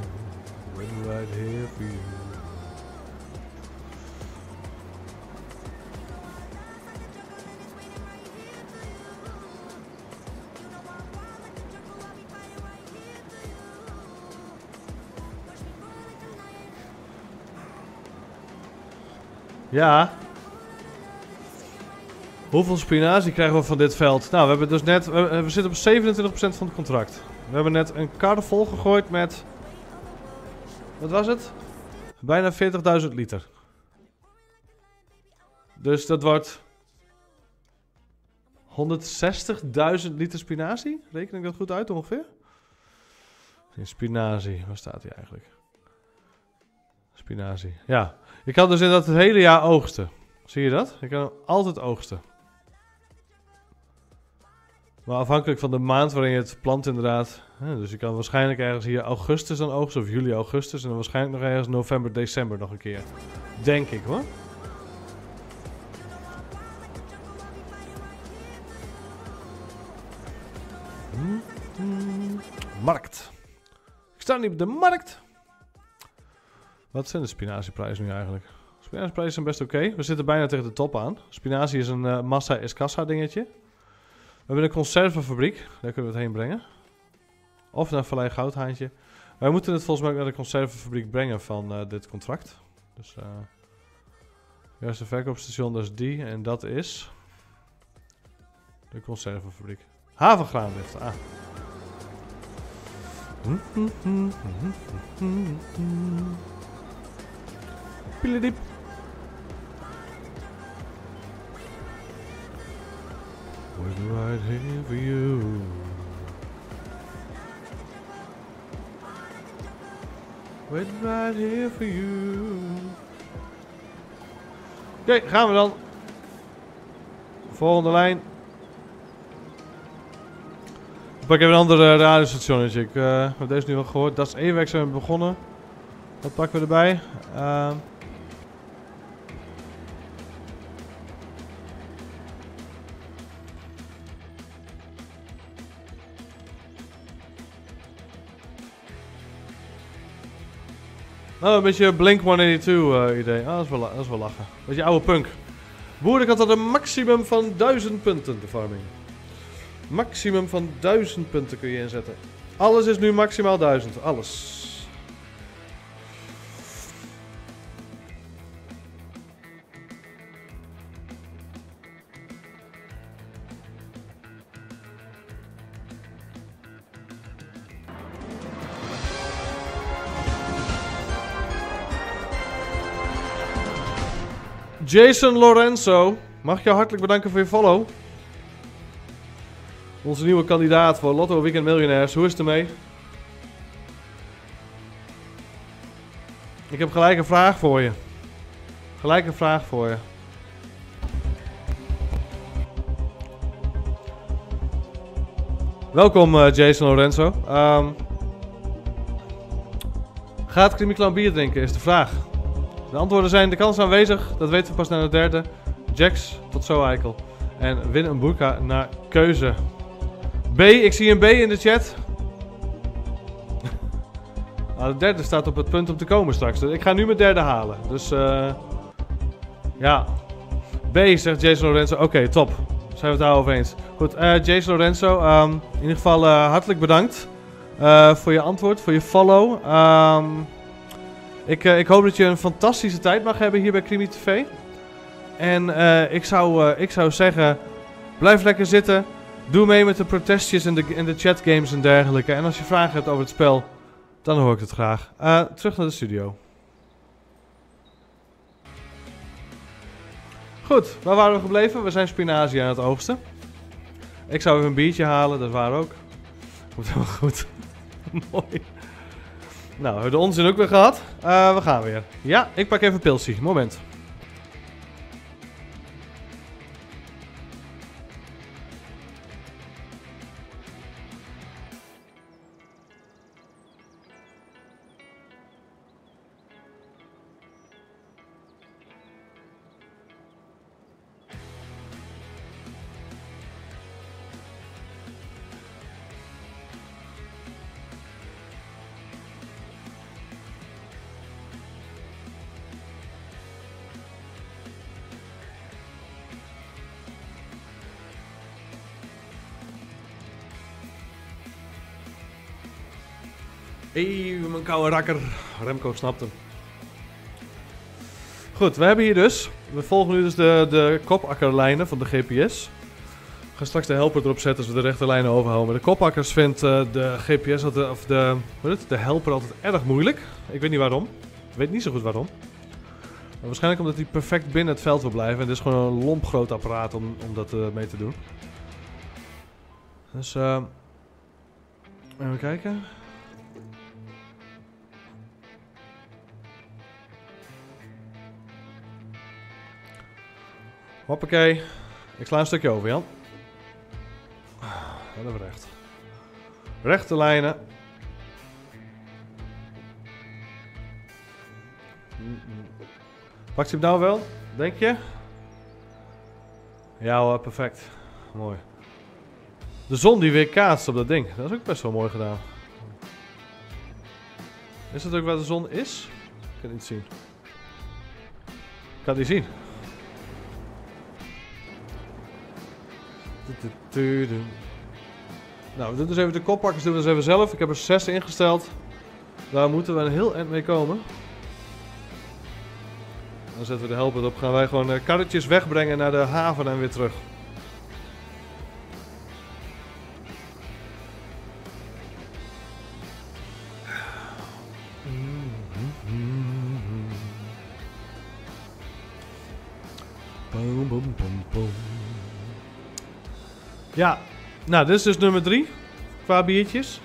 right here for you. Ja. Hoeveel spinazie krijgen we van dit veld? Nou, we hebben dus net. We, zitten op 27% van het contract. We hebben net een kar volgegooid met. Wat was het? Bijna 40.000 liter. Dus dat wordt. 160.000 liter spinazie? Reken ik dat goed uit ongeveer? In spinazie, waar staat hij eigenlijk? Spinazie. Ja, je kan dus inderdaad het hele jaar oogsten. Zie je dat? Je kan altijd oogsten. Maar afhankelijk van de maand waarin je het plant inderdaad. Hè, dus je kan waarschijnlijk ergens hier augustus dan oogsten. Of juli, augustus. En dan waarschijnlijk nog ergens november, december nog een keer. Denk ik hoor. Hmm, hmm. Markt. Ik sta niet op de markt. Wat zijn de spinazieprijzen nu eigenlijk? Spinazieprijzen zijn best oké. We zitten bijna tegen de top aan. Spinazie is een eh, massa is kassa dingetje. We hebben een conservenfabriek. Daar kunnen we het heen brengen. Of naar Vallei Goudhaantje. Wij moeten het volgens mij naar de conservenfabriek brengen van eh, dit contract. Dus eh juist de verkoopstation, dat is die. En dat is... De conservenfabriek. Havengraanlift. Ah. Pielediep. We're right here for you. We're right here for you. Oké, gaan we dan. Volgende lijn. Ik pak even een ander eh, radiostationnetje. Ik eh, heb deze nu al gehoord. Dat is Ewex zijn we begonnen. Wat pakken we erbij? Ehm Oh, een beetje Blink 182 eh, idee. Ah, dat is, wel, dat is wel lachen. Beetje oude punk. Boeren had dat een maximum van 1000 punten, de farming. Maximum van 1000 punten kun je inzetten. Alles is nu maximaal 1000. Alles. Jason Lorenzo, mag ik jou hartelijk bedanken voor je follow. Onze nieuwe kandidaat voor Lotto Weekend Miljonairs. Hoe is het ermee? Ik heb gelijk een vraag voor je. Gelijk een vraag voor je. Welkom eh, Jason Lorenzo. Ehm gaat Krimiklan bier drinken is de vraag. De antwoorden zijn de kans aanwezig, dat weten we pas na de derde. Jax, tot zo Eikel. En win een boerka naar keuze. B, ik zie een B in de chat. De derde staat op het punt om te komen straks. Dus ik ga nu mijn derde halen. Dus eh ja. B, zegt Jason Lorenzo. Oké, top. Zijn we het daarover eens. Goed, eh, Jason Lorenzo. ehm, in ieder geval eh, hartelijk bedankt voor je antwoord, voor je follow. Ehm, ik, eh, ik hoop dat je een fantastische tijd mag hebben hier bij Crimi TV. En eh, ik, zou, eh, ik zou zeggen, blijf lekker zitten. Doe mee met de protestjes en de, de chatgames en dergelijke. En als je vragen hebt over het spel, dan hoor ik het graag. Terug naar de studio. Goed, waar waren we gebleven? We zijn spinazie aan het oogsten. Ik zou even een biertje halen, dat waar ook. Komt helemaal goed. Mooi. Nou, we hebben de onzin ook weer gehad. Eh, we gaan weer. Ja, ik pak even een pilsie. Moment. Hé, mijn koude rakker. Remco snapt hem. Goed, we hebben hier dus. We volgen nu dus de, de kopakkerlijnen van de GPS. Ik ga straks de helper erop zetten als we de rechte lijnen overhouden. De kopakkers vindt eh, de GPS altijd, of de, wat het, de helper altijd erg moeilijk. Ik weet niet waarom. Ik weet niet zo goed waarom. Waarschijnlijk omdat hij perfect binnen het veld wil blijven. En dit is gewoon een lomp groot apparaat om, om dat eh, mee te doen. Dus, eh even kijken. Hoppakee. Ik sla een stukje over, Jan. Heel even recht. Rechte lijnen. Pakt hij hem nou wel? Denk je? Ja perfect. Mooi. De zon die weer kaatst op dat ding. Dat is ook best wel mooi gedaan. Is dat ook waar de zon is? Ik kan het niet zien. Ik kan het niet zien. Nou, we doen dus even de koppakkers doen we dus even zelf. Ik heb er 6 ingesteld. Daar moeten we een heel eind mee komen. Dan zetten we de helper op. Gaan wij gewoon eh, karretjes wegbrengen naar de haven en weer terug. Nou, dit is dus nummer 3 qua biertjes.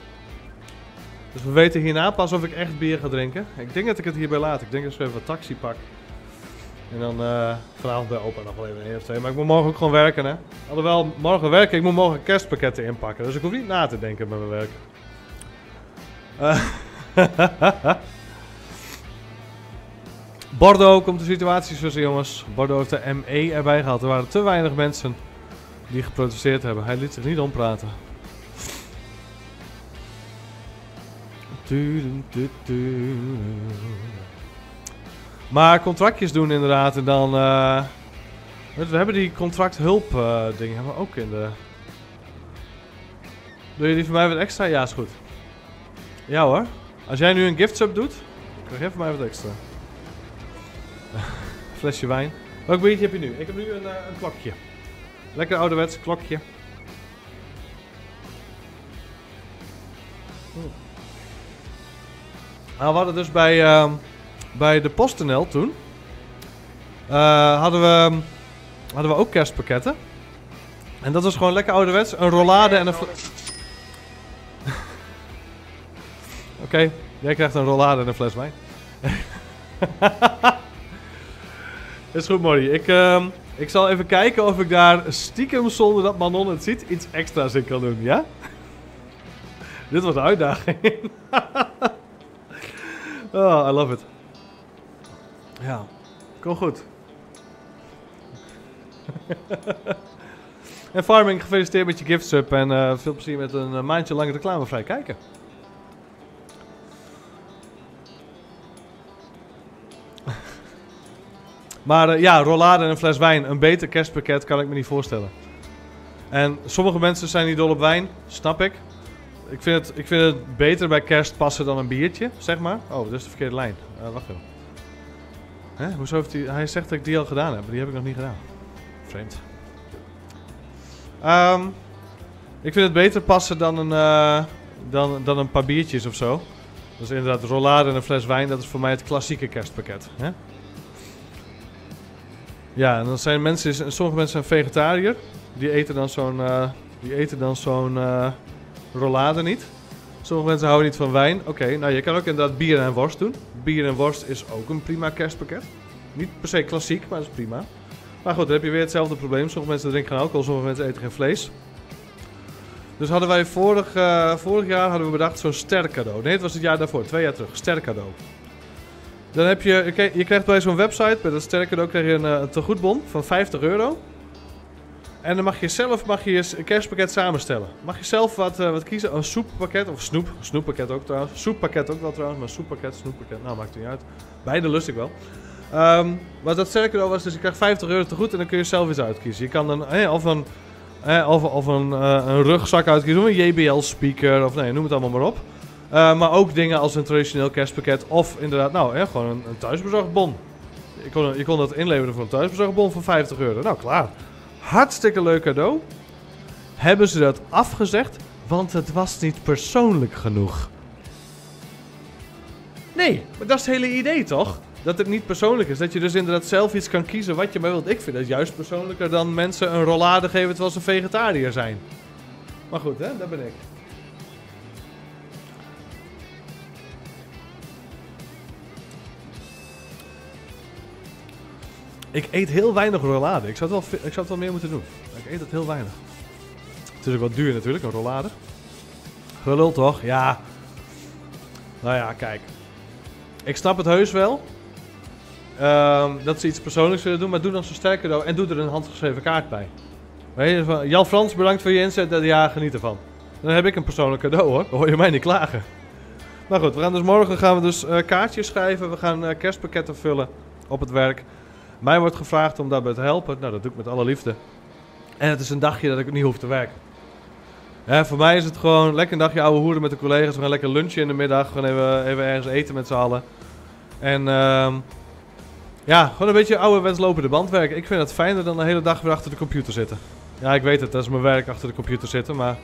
Dus we weten hierna pas of ik echt bier ga drinken. Ik denk dat ik het hierbij laat. Ik denk dat ik even een taxi pak. En dan eh, vanavond bij opa nog wel even een of twee. Maar ik moet morgen ook gewoon werken, hè. Alhoewel, morgen werken. Ik moet morgen kerstpakketten inpakken. Dus ik hoef niet na te denken met mijn werk. Eh, Bordeaux komt de situatie tussen, jongens. Bordeaux heeft de ME erbij gehaald. Er waren te weinig mensen die geprotesteerd hebben. Hij liet zich niet ompraten. Maar contractjes doen inderdaad en dan... eh, we hebben die contracthulp eh dingen hebben we ook in de... Doe je die voor mij wat extra? Ja, is goed. Ja hoor. Als jij nu een gift sub doet, krijg je van mij wat extra. Flesje wijn. Welk biertje heb je nu? Ik heb nu een, eh, een. Lekker ouderwets klokje. Hm. Nou, we hadden dus bij, ehm, bij de PostNL toen. eh, hadden, we, hadden we ook kerstpakketten. En dat was gewoon lekker ouderwets. Een rollade en een... Oké, jij krijgt een rollade en een fles wijn. Is goed, Morty. Ik, ehm, ik zal even kijken of ik daar stiekem, zonder dat Manon het ziet, iets extra's in kan doen, ja? Dit wordt een uitdaging. oh, I love it. Ja, kom goed. en Farming, gefeliciteerd met je gift sub en eh, veel plezier met een eh, maandje lang reclamevrij kijken. Maar eh, ja, rollade en een fles wijn. Een beter kerstpakket kan ik me niet voorstellen. En sommige mensen zijn niet dol op wijn, snap ik. Ik vind het, ik vind het beter bij kerst passen dan een biertje, zeg maar. Oh, dat is de verkeerde lijn. Eh, wacht even. Hoezo heeft hij... Hij zegt dat ik die al gedaan heb, maar die heb ik nog niet gedaan. Vreemd. Ehm, ik vind het beter passen dan een, eh, dan, dan een paar biertjes of zo. Dus inderdaad, rollade en een fles wijn, dat is voor mij het klassieke kerstpakket. Hè? Ja, en dan zijn mensen, sommige mensen zijn vegetariër. Die eten dan zo'n, eh, die eten dan zo'n eh, rollade niet. Sommige mensen houden niet van wijn. Oké, nou je kan ook inderdaad bier en worst doen. Bier en worst is ook een prima kerstpakket. Niet per se klassiek, maar dat is prima. Maar goed, dan heb je weer hetzelfde probleem. Sommige mensen drinken geen alcohol, sommige mensen eten geen vlees. Dus hadden wij vorig, eh, vorig jaar hadden we bedacht zo'n stercadeau. Nee, het was het jaar daarvoor, twee jaar terug. Stercadeau. Dan heb je, je krijgt- bij zo'n website, bij dat stercadeau krijg je een, eh, een tegoedbon van 50 euro. En dan mag je zelf mag je s- kerstpakket samenstellen. Mag je zelf wat, eh, wat kiezen. Een soeppakket of snoep. Snoeppakket ook trouwens. Soeppakket ook wel trouwens. Maar soeppakket, snoeppakket. Nou, maakt het niet uit. Beide lust ik wel. Ehm maar dat sterker was dus je krijgt 50 euro te goed en dan kun je zelf iets uitkiezen. Je kan dan eh, of een, eh, of, of een, eh, een rugzak uitkiezen. Of een JBL speaker of nee, noem het allemaal maar op. Eh, maar ook dingen als een traditioneel kerstpakket. Of inderdaad, nou, gewoon een, een thuisbezorgbon. Je kon, je kon dat inleveren voor een thuisbezorgbon van 50 euro. Nou, klaar. Hartstikke leuk cadeau. Hebben ze dat afgezegd? Want het was niet persoonlijk genoeg. Nee, maar dat is het hele idee toch? Dat het niet persoonlijk is. Dat je dus inderdaad zelf iets kan kiezen wat je maar wilt. Ik vind het juist persoonlijker dan mensen een rollade geven terwijl ze vegetariër zijn. Maar goed, hè, daar ben ik. Ik eet heel weinig rollade. Ik zou het wel, ik zou het wel meer moeten doen. Ik eet het heel weinig. Het is ook wat duur natuurlijk, een rollade. Gelul toch? Ja. Nou ja, kijk. Ik snap het heus wel. Ehm, dat ze iets persoonlijks willen doen, maar doe dan zo sterk cadeau en doe er een handgeschreven kaart bij. Jan Frans, bedankt voor je inzet. Ja, geniet ervan. Dan heb ik een persoonlijk cadeau hoor. Dan hoor je mij niet klagen. Maar goed, we gaan dus morgen gaan we dus eh, kaartjes schrijven. We gaan eh, kerstpakketten vullen op het werk. Mij wordt gevraagd om daarbij te helpen. Nou, dat doe ik met alle liefde. En het is een dagje dat ik niet hoef te werken. Voor mij is het gewoon lekker een dagje ouwe hoeren met de collega's. We gaan lekker lunchen in de middag. Gaan even, even ergens eten met z'n allen. En ehm, ja, gewoon een beetje ouderwets lopende band werken. Ik vind het fijner dan de hele dag weer achter de computer zitten. Ja, ik weet het. Dat is mijn werk achter de computer zitten, maar...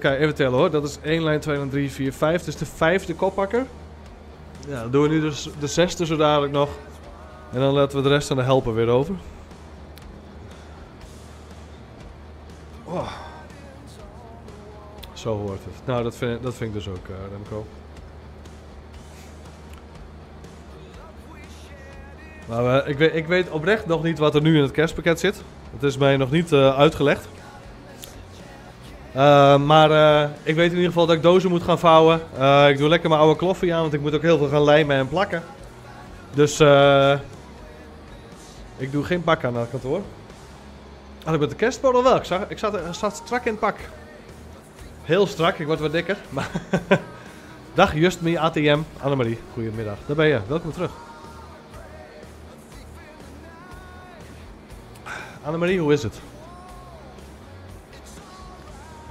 Ja, even tellen hoor. Dat is 1 lijn, 2 lijn, 3, 4, 5. Dus de vijfde koppakker. Ja, dan doen we nu dus de zesde zo dadelijk nog. En dan laten we de rest aan de helper weer over. Oh. Zo hoort het. Nou, dat vind, dat vind ik dus ook, eh, Remco. Maar ik, weet, ik weet oprecht nog niet wat er nu in het kerstpakket zit. Het is mij nog niet eh, uitgelegd. Eh, maar ik weet in ieder geval dat ik dozen moet gaan vouwen. Ik doe lekker mijn oude kloffie aan, want ik moet ook heel veel gaan lijmen en plakken. Dus ik doe geen pak aan naar het kantoor. Had ik met de kerstborrel wel. Ik, zag, ik zat, zat strak in het pak. Heel strak, ik word wat dikker. Maar Dag Just Me ATM, Annemarie. Goedemiddag, daar ben je. Welkom terug. Annemarie, hoe is het?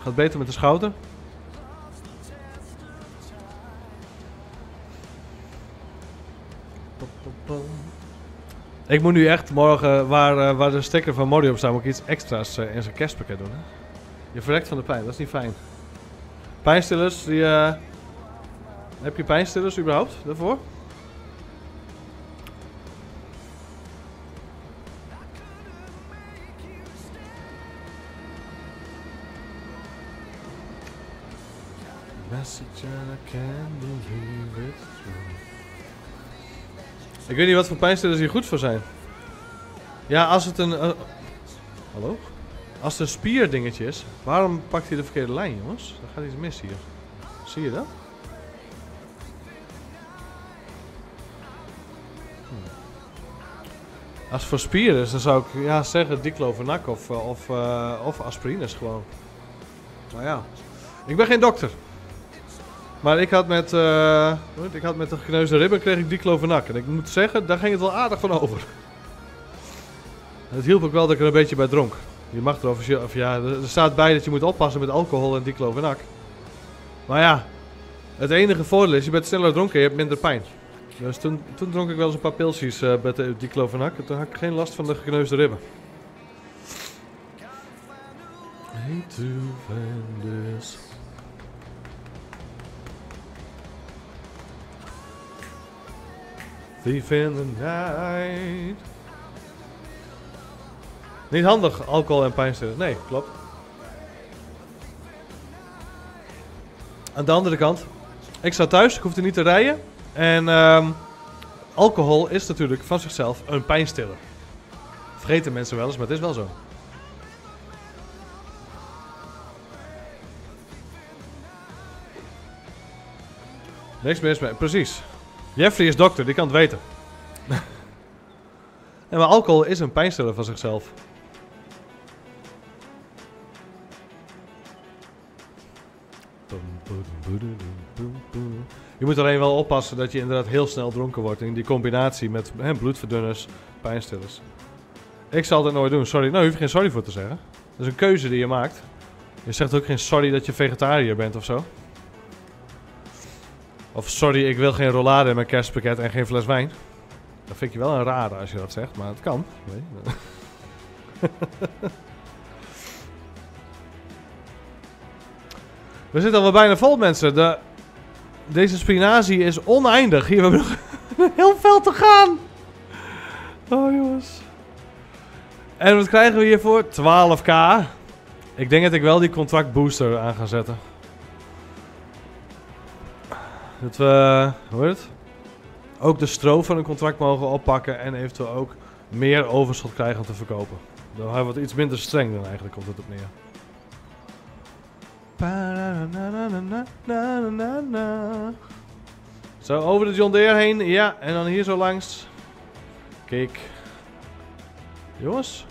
Gaat beter met de schouder? Ik moet nu echt morgen, waar, eh, waar de sticker van Mori op staat, moet iets extra's eh, in zijn kerstpakket doen. Hè? Je verrekt van de pijn, dat is niet fijn. Pijnstillers, die... eh, heb je pijnstillers überhaupt daarvoor? Message Ik weet niet wat voor pijnstillers hier goed voor zijn. Ja, als het een... eh, hallo? Als het een spierdingetje is, waarom pakt hij de verkeerde lijn, jongens? Er gaat iets mis hier. Zie je dat? Hm. Als het voor spieren is, dan zou ik ja, zeggen diclofenac of, eh, of, eh, of aspirines gewoon. Maar ja, ik ben geen dokter. Maar ik had met, eh, ik had met de gekneusde ribben kreeg ik diclofenac. En ik moet zeggen, daar ging het wel aardig van over. Het hielp ook wel dat ik er een beetje bij dronk. Je mag er officieel, of ja, er staat bij dat je moet oppassen met alcohol en diclofenac. Maar ja, het enige voordeel is, je bent sneller dronken en je hebt minder pijn. Dus toen, toen dronk ik wel eens een paar pilsjes eh, met diclofenac. En toen had ik geen last van de gekneusde ribben. Hate to find this. Thief in the night. Niet handig, alcohol en pijnstillers. Nee, klopt. Aan de andere kant, ik sta thuis, ik hoefde niet te rijden. En ehm, alcohol is natuurlijk van zichzelf een pijnstiller. Vergeten mensen wel eens, maar het is wel zo. Niks mis mee, precies. Jeffrey is dokter, die kan het weten. en maar alcohol is een pijnstiller van zichzelf. Je moet alleen wel oppassen dat je inderdaad heel snel dronken wordt. In die combinatie met hè, bloedverdunners, pijnstillers. Ik zal dat nooit doen, sorry. Nou, je hoeft geen sorry voor te zeggen. Dat is een keuze die je maakt. Je zegt ook geen sorry dat je vegetariër bent of zo. Of sorry, ik wil geen rollade in mijn kerstpakket en geen fles wijn. Dat vind je wel een rare als je dat zegt, maar het kan. We zitten alweer bijna vol, mensen. De, deze spinazie is oneindig. Hier we hebben nog heel veel te gaan. Oh, jongens. En wat krijgen we hiervoor? 12k. Ik denk dat ik wel die contractbooster aan ga zetten. Dat we, hoe het? Ook de stro van een contract mogen oppakken en eventueel ook meer overschot krijgen om te verkopen. Dan hebben we het iets minder streng dan eigenlijk komt het op neer. Zo, over de John Deere heen. Ja, en dan hier zo langs. Kijk. Jongens.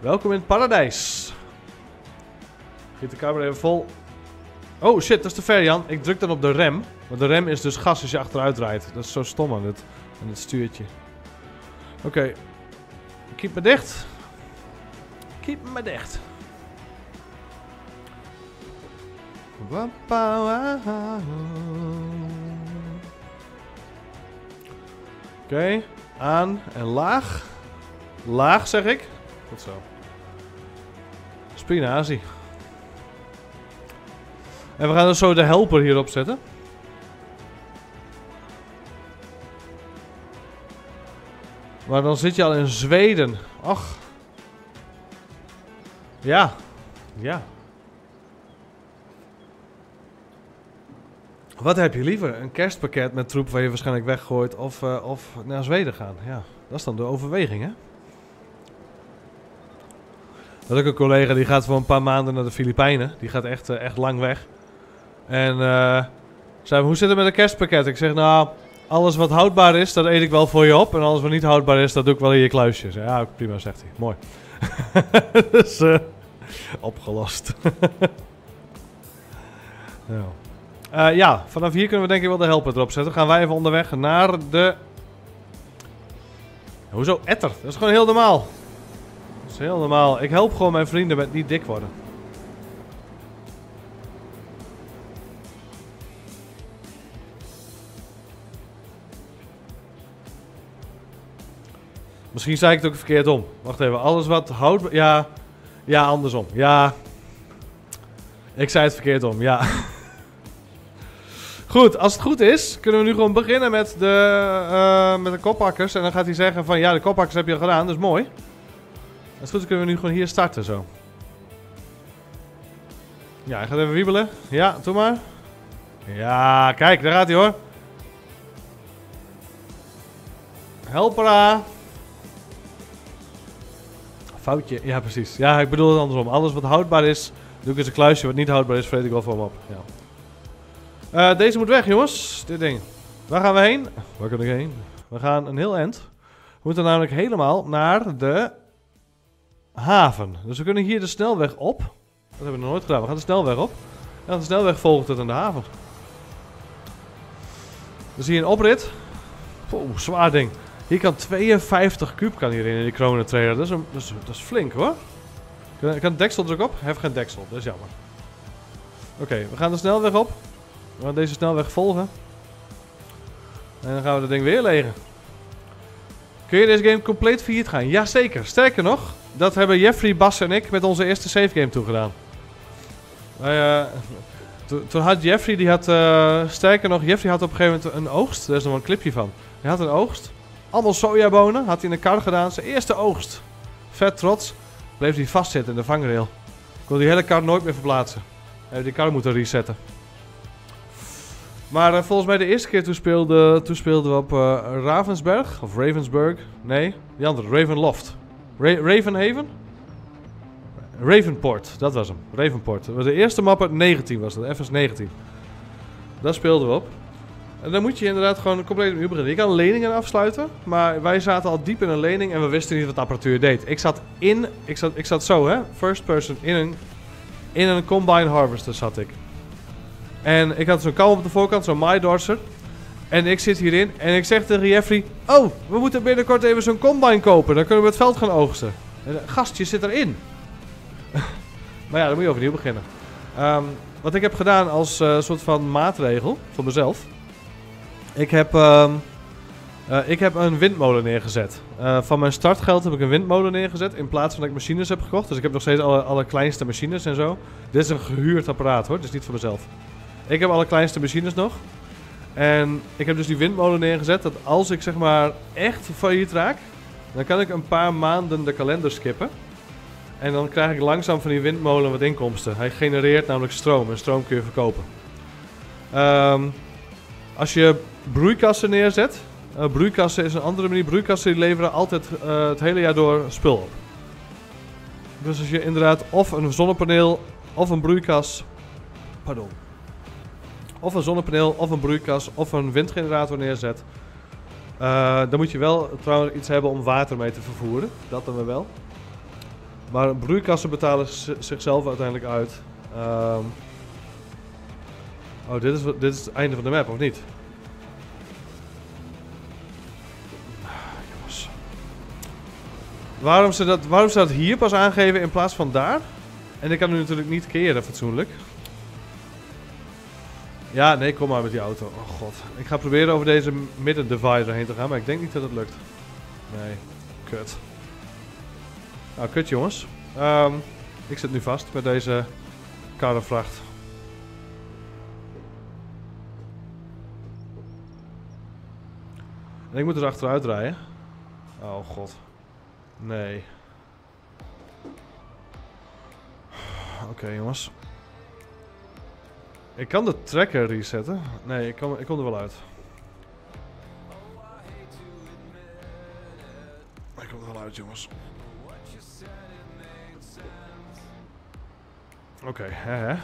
Welkom in het paradijs. Giet de camera even vol. Oh shit, dat is te ver Jan. Ik druk dan op de rem. Want de rem is dus gas als je achteruit rijdt. Dat is zo stom aan het, aan het stuurtje. Oké. Keep me dicht. Keep me dicht. Oké, aan en laag. Laag zeg ik. Goed zo. Spinazie. En we gaan dus zo de helper hierop zetten. Maar dan zit je al in Zweden. Ach. Ja. Ja. Wat heb je liever? Een kerstpakket met troep waar je waarschijnlijk weggooit of, eh, of naar Zweden gaan? Ja, dat is dan de overweging, hè? Dat ook een collega die gaat voor een paar maanden naar de Filipijnen. Die gaat echt, eh, echt lang weg. En eh zei, hoe zit het met een kerstpakket? Ik zeg, nou, alles wat houdbaar is, dat eet ik wel voor je op. En alles wat niet houdbaar is, dat doe ik wel in je kluisje. Ik zeg, Ja, prima, zegt hij. Mooi. dus, eh, opgelost. ja. Eh, ja, vanaf hier kunnen we denk ik wel de helper erop zetten. Gaan wij even onderweg naar de... Hoezo etter? Dat is gewoon heel normaal. Dat is heel normaal. Ik help gewoon mijn vrienden met niet dik worden. Misschien zei ik het ook verkeerd om. Wacht even. Alles wat hout... Ja. Ja, andersom. Ja. Ik zei het verkeerd om. Ja. Goed, als het goed is, kunnen we nu gewoon beginnen met de, eh, met de koppakkers. En dan gaat hij zeggen van, ja, de koppakkers heb je al gedaan, dat is mooi. Als het goed is, kunnen we nu gewoon hier starten, zo. Ja, hij gaat even wiebelen. Ja, doe maar. Ja, kijk, daar gaat hij hoor. Helpera. Foutje, ja precies. Ja, ik bedoel het andersom. Alles wat houdbaar is, doe ik eens een kluisje. Wat niet houdbaar is, vreet ik wel voor hem op. Ja. Eh, deze moet weg, jongens. Dit ding. Waar gaan we heen? Waar kan ik heen? We gaan een heel eind. We moeten namelijk helemaal naar de haven. Dus we kunnen hier de snelweg op. Dat hebben we nog nooit gedaan. We gaan de snelweg op. En de snelweg volgt tot aan de haven. Dus hier een oprit. Oeh, zwaar ding. Hier kan 52 kuub kan hierin in die Chrono Trailer. Dat is, dat, is, dat is flink hoor. Kan, kan deksel ook op? Heeft geen deksel, dat is jammer. Oké, we gaan de snelweg op. We gaan deze snelweg volgen. En dan gaan we dat ding weer legen. Kun je deze game compleet failliet gaan? Jazeker. Sterker nog, dat hebben Jeffrey, Bas en ik met onze eerste save game toegedaan. Wij, eh, to- toen had Jeffrey, die had, eh, sterker nog, Jeffrey had op een gegeven moment een oogst. Daar is nog een clipje van. Hij had een oogst. Allemaal sojabonen. Had hij in de kar gedaan. Zijn eerste oogst. Vet trots. Bleef hij vastzitten in de vangrail. Kon die hele kar nooit meer verplaatsen. Hij die kar moeten resetten. Maar eh, volgens mij de eerste keer toen, speelde, toen speelden we op eh, Ravensberg. Of Ravensburg. Nee, die andere. Ravenloft. Ra Ravenhaven? Ravenport, dat was hem. Ravenport. De eerste map uit 19 was dat, FS 19. Daar speelden we op. Dan moet je inderdaad gewoon compleet opnieuw beginnen. Je kan leningen afsluiten, maar wij zaten al diep in een lening en we wisten niet wat de apparatuur deed. Ik zat in, ik zat, ik zat zo hè, first person, in een, in een combine harvester zat ik. En ik had zo'n kam op de voorkant, zo'n MyDorser. En ik zit hierin en ik zeg tegen Jeffrey, oh, we moeten binnenkort even zo'n combine kopen, dan kunnen we het veld gaan oogsten. En, eh, gast, je zit erin. maar ja, dan moet je overnieuw beginnen. Ehm, wat ik heb gedaan als eh, soort van maatregel voor mezelf. Ik heb, ehm, eh, ik heb een windmolen neergezet. Eh, van mijn startgeld heb ik een windmolen neergezet. In plaats van dat ik machines heb gekocht. Dus ik heb nog steeds alle, alle kleinste machines en zo. Dit is een gehuurd apparaat hoor. Dit is niet voor mezelf. Ik heb alle kleinste machines nog. En ik heb dus die windmolen neergezet. Dat als ik zeg maar echt failliet raak. Dan kan ik een paar maanden de kalender skippen. En dan krijg ik langzaam van die windmolen wat inkomsten. Hij genereert namelijk stroom. En stroom kun je verkopen. Ehm, als je broeikassen neerzet. eh, broeikassen is een andere manier. Broeikassen leveren altijd eh, het hele jaar door spul op. Dus als je inderdaad of een zonnepaneel of een broeikas. Pardon. Of een zonnepaneel of een broeikas of een windgenerator neerzet. eh, dan moet je wel trouwens iets hebben om water mee te vervoeren. Dat dan weer wel. Maar broeikassen betalen zichzelf uiteindelijk uit. Ehm. oh, dit is, dit is het einde van de map, of niet? Waarom ze, dat, waarom ze hier pas aangeven in plaats van daar? En ik kan nu natuurlijk niet keren fatsoenlijk. Ja, nee, kom maar met die auto. Oh god. Ik ga proberen over deze midden divider heen te gaan, maar ik denk niet dat het lukt. Nee, kut. Nou, kut jongens. Ehm, ik zit nu vast met deze karrevracht. En ik moet er achteruit rijden. Oh god. Nee. Oké jongens. Ik kan de tracker resetten. Nee, ik, kan, ik kom er wel uit. Ik kom er wel uit jongens. Oké, hè hè.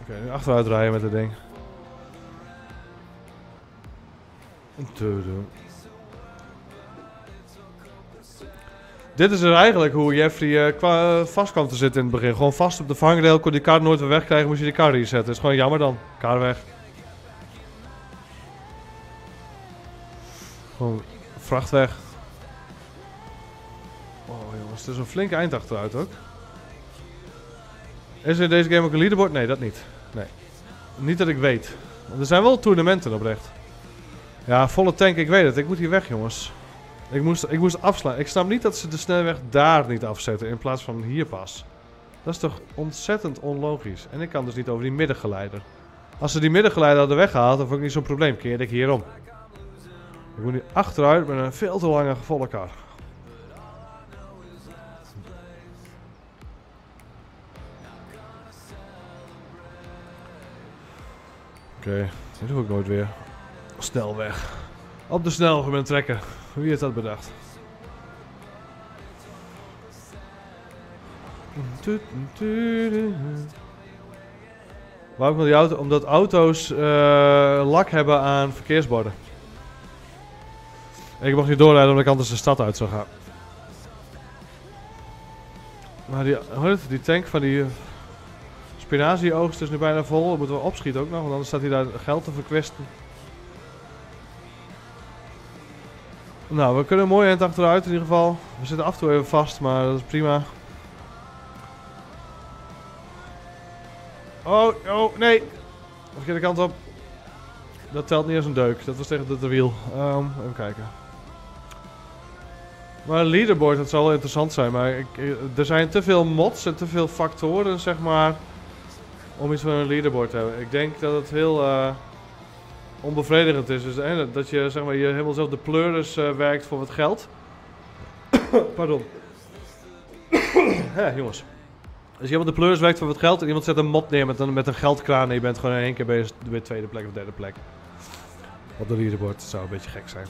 Oké, nu achteruit rijden met het ding. Tudu. Dit is dus eigenlijk hoe Jeffrey eh, vast kwam te zitten in het begin. Gewoon vast op de vangrail, kon die kaart nooit weer wegkrijgen, moest je die kaart resetten. is gewoon jammer dan. Kaart weg. Gewoon vracht weg. Oh jongens, het is een flinke eind achteruit ook. Is er in deze game ook een leaderboard? Nee, dat niet. Nee. Niet dat ik weet. Er zijn wel toernooien oprecht. Ja, volle tank, ik weet het. Ik moet hier weg, jongens. Ik moest, ik moest afslaan. Ik snap niet dat ze de snelweg daar niet afzetten in plaats van hier pas. Dat is toch ontzettend onlogisch. En ik kan dus niet over die middengeleider. Als ze die middengeleider hadden weggehaald, dan vond ik niet zo'n probleem. Keerde ik hierom. Ik moet nu achteruit met een veel te lange volle kar. Oké, dit doe ik nooit weer. Snelweg. Op de snelweg met een trekker. Wie heeft dat bedacht? Waarom wil die auto? Omdat auto's eh, lak hebben aan verkeersborden. Ik mocht niet doorrijden omdat ik anders de stad uit zou gaan. Maar die, die tank van die eh, spinazie-oogst is nu bijna vol. Dat moeten we opschieten ook nog, want anders staat hij daar geld te verkwisten. Nou, we kunnen mooi eind achteruit in ieder geval. We zitten af en toe even vast, maar dat is prima. Oh, oh, nee. Verkeerde kant op. Dat telt niet als een deuk. Dat was tegen de, wiel. Ehm, even kijken. Maar leaderboard, dat zal wel interessant zijn. Maar ik, ik- er zijn te veel mods en te veel factoren, zeg maar. Om iets van een leaderboard te hebben. Ik denk dat het heel eh, onbevredigend is. Dus, eh, dat je, zeg maar, je helemaal zelf de pleuris eh, werkt voor wat geld. Pardon. Hè, jongens. Dus iemand de pleurs werkt voor wat geld en iemand zet een mod neer met een, met een geldkraan en je bent gewoon in één keer bezig bij tweede plek of derde plek. Op de leaderboard zou een beetje gek zijn.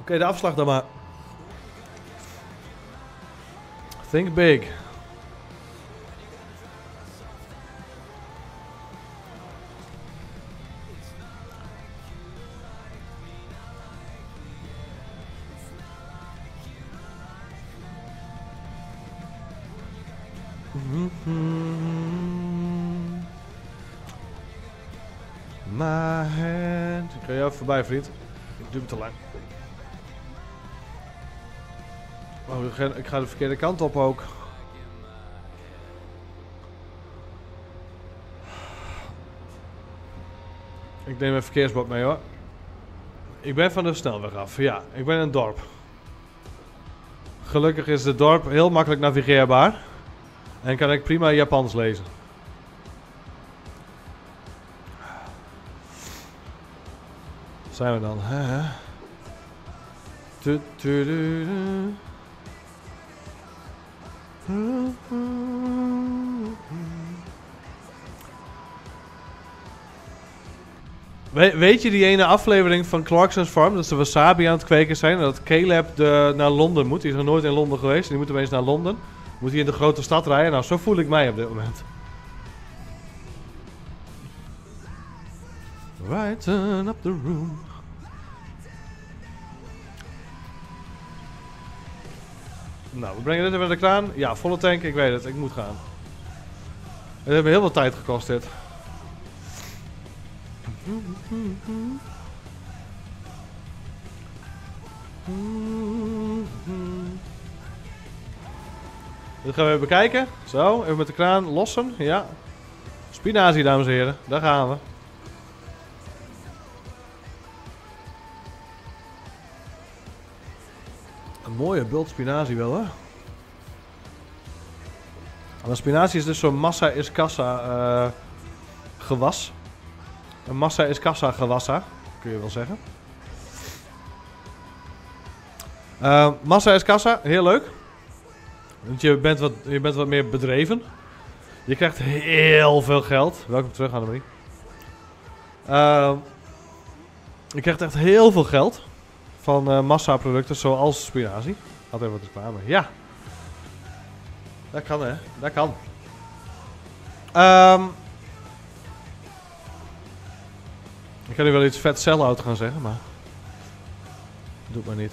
Oké, de afslag dan maar. Think big. My hand. Ik ga jou even voorbij, vriend. Ik duw te lang. Oh, ik ga, de verkeerde kant op ook. Ik neem mijn verkeersbord mee hoor. Ik ben van de snelweg af. Ja, ik ben een dorp. Gelukkig is het dorp heel makkelijk navigeerbaar. En kan ik prima Japans lezen. Zijn we dan? Hè? Weet je die ene aflevering van Clarkson's Farm? Dat ze wasabi aan het kweken zijn. En dat Caleb de, naar Londen moet. Die is nog nooit in Londen geweest. Die moet opeens naar Londen. Moet hij in de grote stad rijden? Nou, zo voel ik mij op dit moment. Up the room. Nou, we brengen dit even naar de kraan. Ja, volle tank, ik weet het. Ik moet gaan. Het heeft me heel veel tijd gekost dit. Dit gaan we even bekijken. Zo, even met de kraan lossen. Ja. Spinazie, dames en heren. Daar gaan we. Een mooie bult spinazie wel, hè? Maar spinazie is dus zo'n massa is kassa eh, gewas. Een massa is kassa gewassa, kun je wel zeggen. Eh, massa is kassa, heel leuk. Want je bent, wat, je bent wat meer bedreven. Je krijgt heel veel geld. Welkom terug, Annemarie. Eh, je krijgt echt heel veel geld van eh massaproducten zoals spinazie. Had even wat reclame. Ja. Dat kan hè. Dat kan. Ehm ik kan nu wel iets vet sell-out gaan zeggen, maar... Doe maar niet.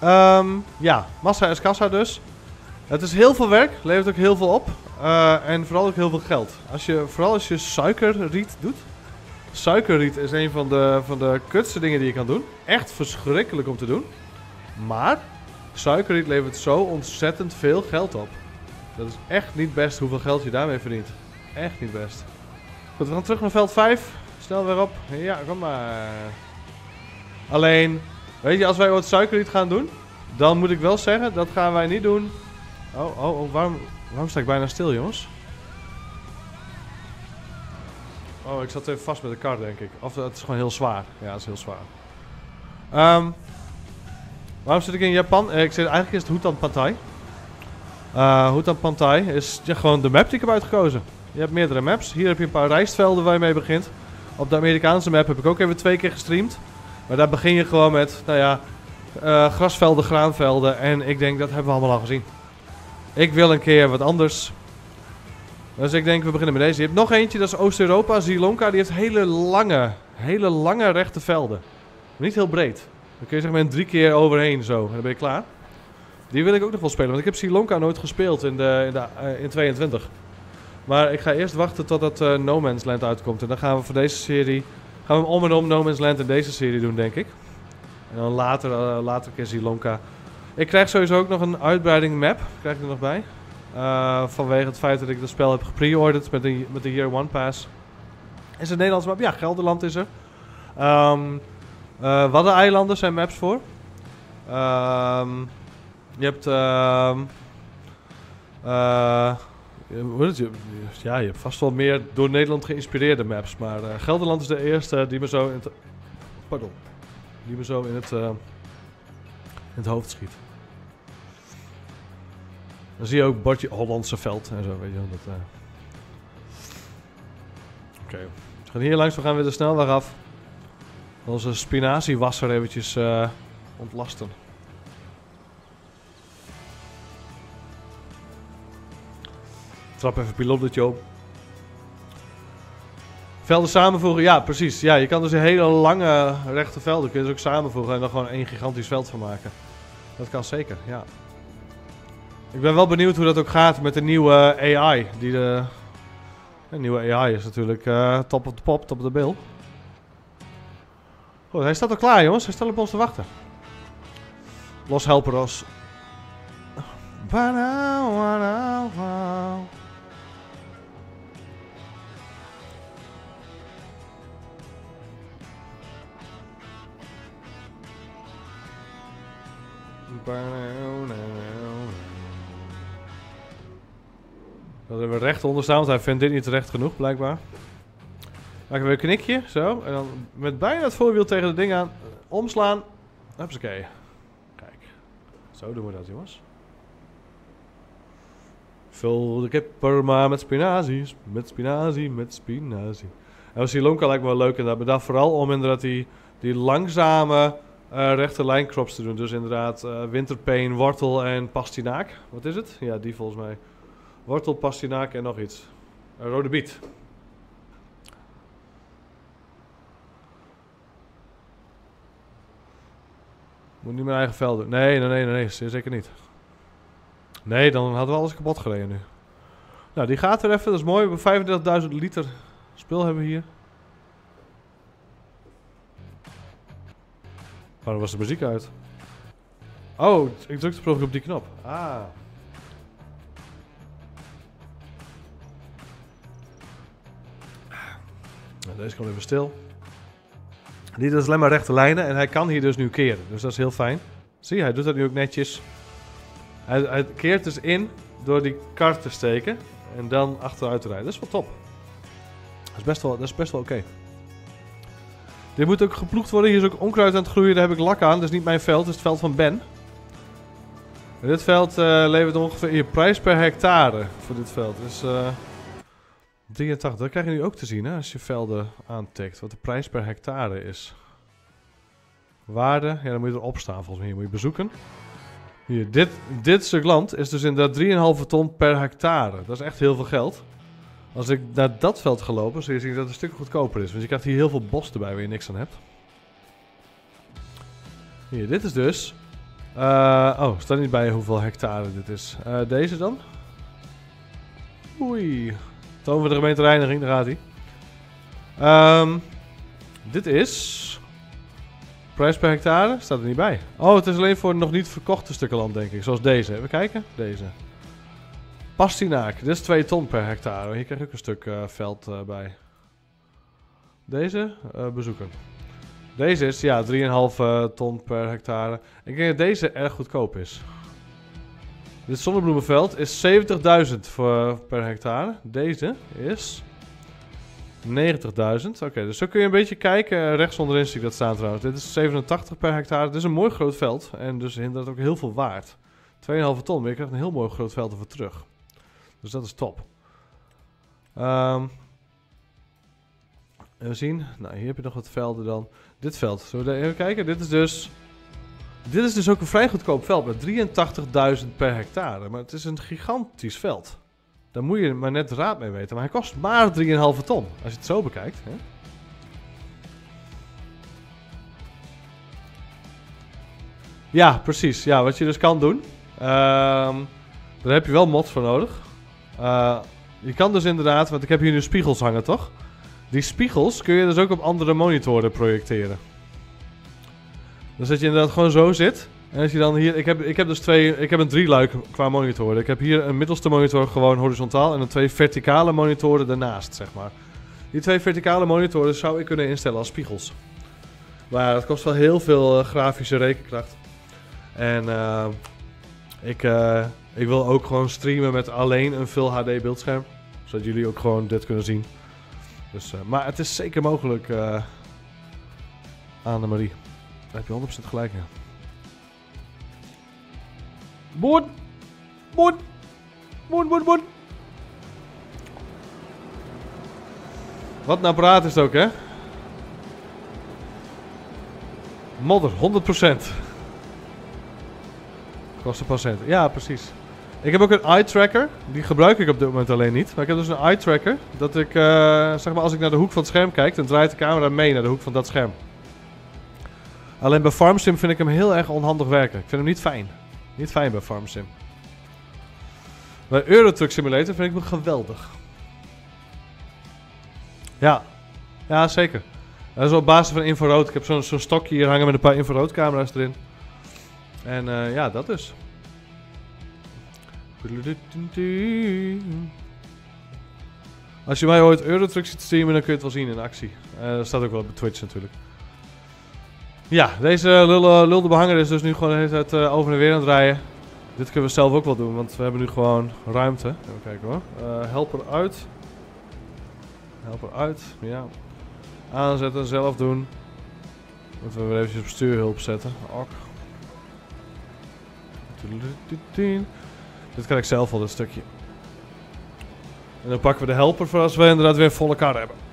Ehm, ja, massa is kassa dus. Het is heel veel werk, levert ook heel veel op. Eh, en vooral ook heel veel geld. Als je, vooral als je suikerriet doet. Suikerriet is een van de, van de kutste dingen die je kan doen. Echt verschrikkelijk om te doen. Maar suikerriet levert zo ontzettend veel geld op. Dat is echt niet best hoeveel geld je daarmee verdient. Echt niet best. Goed, we gaan terug naar veld 5. Snel weer op. Ja, kom maar. Alleen, weet je, als wij wat suikerriet gaan doen, dan moet ik wel zeggen, dat gaan wij niet doen. Oh, oh, oh waarom, waarom sta ik bijna stil, jongens? Oh, ik zat even vast met de kar, denk ik. Of het is gewoon heel zwaar. Ja, het is heel zwaar. Ehm, waarom zit ik in Japan? Eh, ik zit, eigenlijk is het Hutan Pantai. Eh Hutan Pantai is gewoon de map die ik heb uitgekozen. Je hebt meerdere maps. Hier heb je een paar rijstvelden waar je mee begint. Op de Amerikaanse map heb ik ook even twee keer gestreamd. Maar daar begin je gewoon met, nou ja, eh, grasvelden, graanvelden. En ik denk, dat hebben we allemaal al gezien. Ik wil een keer wat anders. Dus ik denk, we beginnen met deze. Je hebt nog eentje, dat is Oost-Europa, Sri. Die heeft hele lange, hele lange rechte velden. Maar niet heel breed. Dan kun je zeg maar drie keer overheen zo. En dan ben je klaar. Die wil ik ook nog wel spelen. Want ik heb Sri nooit gespeeld in, de, in, de, eh, in 22. Maar ik ga eerst wachten totdat eh No Man's Land uitkomt. En dan gaan we voor deze serie... Gaan we om en om No Man's Land in deze serie doen, denk ik. En dan later, eh, later keer Sri. Ik krijg sowieso ook nog een uitbreiding map. Krijg ik er nog bij. Eh, vanwege het feit dat ik het spel heb gepreorderd met de, met de Year One Pass. Is het Nederlands map? Ja, Gelderland is er. Ehm eh Waddeneilanden zijn maps voor. Ehm je hebt... heet het? Ja, je hebt vast wel meer door Nederland geïnspireerde maps. Maar Gelderland is de eerste die me zo in het... Pardon. Die me zo in het, in het hoofd schiet. Dan zie je ook bordje Hollandse veld en zo, weet je wel. Eh. Oké. We gaan hier langs, we gaan weer de snelweg af. Onze spinaziewasser eventjes eh, ontlasten. Trap even pilotletje op. Velden samenvoegen, ja precies. Ja, je kan dus een hele lange rechte velden kun je dus ook samenvoegen en er gewoon één gigantisch veld van maken. Dat kan zeker, ja. Ik ben wel benieuwd hoe dat ook gaat met de nieuwe AI. Die de, nieuwe AI is natuurlijk eh, top op de pop, top op de bill. Goed, hij staat al klaar jongens. Hij staat op ons te wachten. Los Helperos. Banauw, Dat hebben we recht onder staan, want hij vindt dit niet recht genoeg, blijkbaar. Maken we een knikje, zo. En dan met bijna het voorwiel tegen de ding aan. Omslaan. Hupsakee. Kijk. Zo doen we dat, jongens. Vul de kipper maar met spinazie. Met spinazie, met spinazie. En Sri Lanka lijkt me wel leuk inderdaad. Maar daar vooral om inderdaad die, die langzame eh, rechte lijn crops te doen. Dus inderdaad eh winterpeen, wortel en pastinaak. Wat is het? Ja, die volgens mij. Wortel, pastinaak en nog iets. Een rode biet. Moet niet mijn eigen veld doen. Nee, nee, nee, nee, zeker niet. Nee, dan hadden we alles kapot gereden nu. Nou, die gaat er even, dat is mooi. We hebben 35.000 liter spul hebben we hier. Waarom was de muziek uit? Oh, ik drukte per op die knop. Ah. Nou, deze komt even stil. Dit is alleen maar rechte lijnen en hij kan hier dus nu keren. Dus dat is heel fijn. Zie hij doet dat nu ook netjes. Hij, hij keert dus in door die kar te steken en dan achteruit te rijden. Dat is wel top. Dat is best wel, dat is best wel oké. Dit moet ook geploegd worden. Hier is ook onkruid aan het groeien. Daar heb ik lak aan. Dat is niet mijn veld. Dat is het veld van Ben. En dit veld eh, levert ongeveer je prijs per hectare voor dit veld. Dus eh 83. Dat krijg je nu ook te zien hè, als je velden aantikt. Wat de prijs per hectare is. Waarde. Ja, dan moet je erop staan volgens mij. Moet je bezoeken. Hier, dit, dit stuk land is dus inderdaad 3,5 ton per hectare. Dat is echt heel veel geld. Als ik naar dat veld ga lopen, zul je zien dat het een stuk goedkoper is. Want je krijgt hier heel veel bos erbij waar je niks aan hebt. Hier, dit is dus... eh, oh, staat niet bij hoeveel hectare dit is. Eh, deze dan? Oei. Toon van de gemeentereiniging, daar gaat hij. Ehm, dit is... Prijs per hectare? Staat er niet bij. Oh, het is alleen voor nog niet verkochte stukken land, denk ik. Zoals deze. Even kijken. Deze. Pastinaak, dit is 2 ton per hectare. Hier krijg ik een stuk eh, veld eh, bij. Deze, eh, bezoeken. Deze is ja 3,5 eh, ton per hectare. Ik denk dat deze erg goedkoop is. Dit zonnebloemenveld is 70.000 voor per hectare. Deze is 90.000. Oké, dus zo kun je een beetje kijken. Eh, Rechts onderin zie ik dat staan trouwens. Dit is 87 per hectare. Dit is een mooi groot veld. En dus inderdaad ook heel veel waard. 2,5 ton, maar je krijgt een heel mooi groot veld ervoor terug. Dus dat is top. Ehm even zien. Nou, hier heb je nog wat velden dan. Dit veld. Zullen we even kijken? Dit is dus... Dit is dus ook een vrij goedkoop veld met 83.000 per hectare. Maar het is een gigantisch veld. Daar moet je maar net raad mee weten. Maar hij kost maar 3,5 ton. Als je het zo bekijkt. Hè? Ja, precies. Ja, wat je dus kan doen. ehm, daar heb je wel mods voor nodig. Eh, je kan dus inderdaad, want ik heb hier nu spiegels hangen, toch? Die spiegels kun je dus ook op andere monitoren projecteren. Dus dat je inderdaad gewoon zo zit. En als je dan hier, ik heb, ik heb dus twee, ik heb een drieluik qua monitoren. Ik heb hier een middelste monitor gewoon horizontaal en dan twee verticale monitoren daarnaast, zeg maar. Die twee verticale monitoren zou ik kunnen instellen als spiegels. Maar dat kost wel heel veel eh, grafische rekenkracht. En eh, ik, eh, ik wil ook gewoon streamen met alleen een Full HD beeldscherm. Zodat jullie ook gewoon dit kunnen zien. Dus, maar het is zeker mogelijk, Annemarie. Heb je 100% gelijk. Boord! Boord! Boord, boord, boord! Wat nou praat is het ook, hè? Modder, 100%. Kosten procent. Ja, precies. Ik heb ook een eye tracker. Die gebruik ik op dit moment alleen niet. Maar ik heb dus een eye tracker. Dat ik, eh, zeg maar, als ik naar de hoek van het scherm kijk, dan draait de camera mee naar de hoek van dat scherm. Alleen bij FarmSim vind ik hem heel erg onhandig werken. Ik vind hem niet fijn. Niet fijn bij FarmSim. Bij Eurotruck Simulator vind ik hem geweldig. Ja, ja zeker. Dat is op basis van infrarood. Ik heb zo'n zo'n stokje hier hangen met een paar infraroodcamera's erin. En eh, ja, dat dus. Als je mij ooit Eurotruck ziet streamen, dan kun je het wel zien in actie. Eh, dat staat ook wel op Twitch natuurlijk. Ja, deze lulde, lulde behanger is dus nu gewoon de hele tijd eh, over en weer aan het rijden. Dit kunnen we zelf ook wel doen, want we hebben nu gewoon ruimte. Even kijken hoor. Eh helper uit. Helper uit, ja. Aanzetten, zelf doen. Moeten we weer eventjes op stuurhulp zetten. Ok. Dit kan ik zelf al, dit stukje. En dan pakken we de helper voor als we inderdaad weer een volle kar hebben.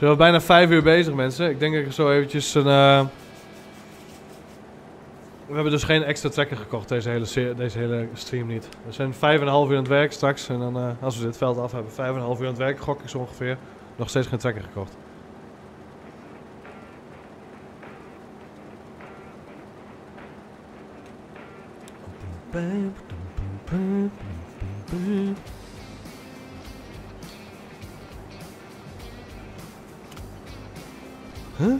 We zijn bijna vijf uur bezig, mensen. Ik denk dat ik zo eventjes een... eh, We hebben dus geen extra trekker gekocht, deze hele, deze hele stream niet. We zijn vijf en een half uur aan het werk straks. En dan, eh, als we dit veld af hebben, vijf en een half uur aan het werk, gok ik zo ongeveer. Nog steeds geen trekker gekocht. Nou,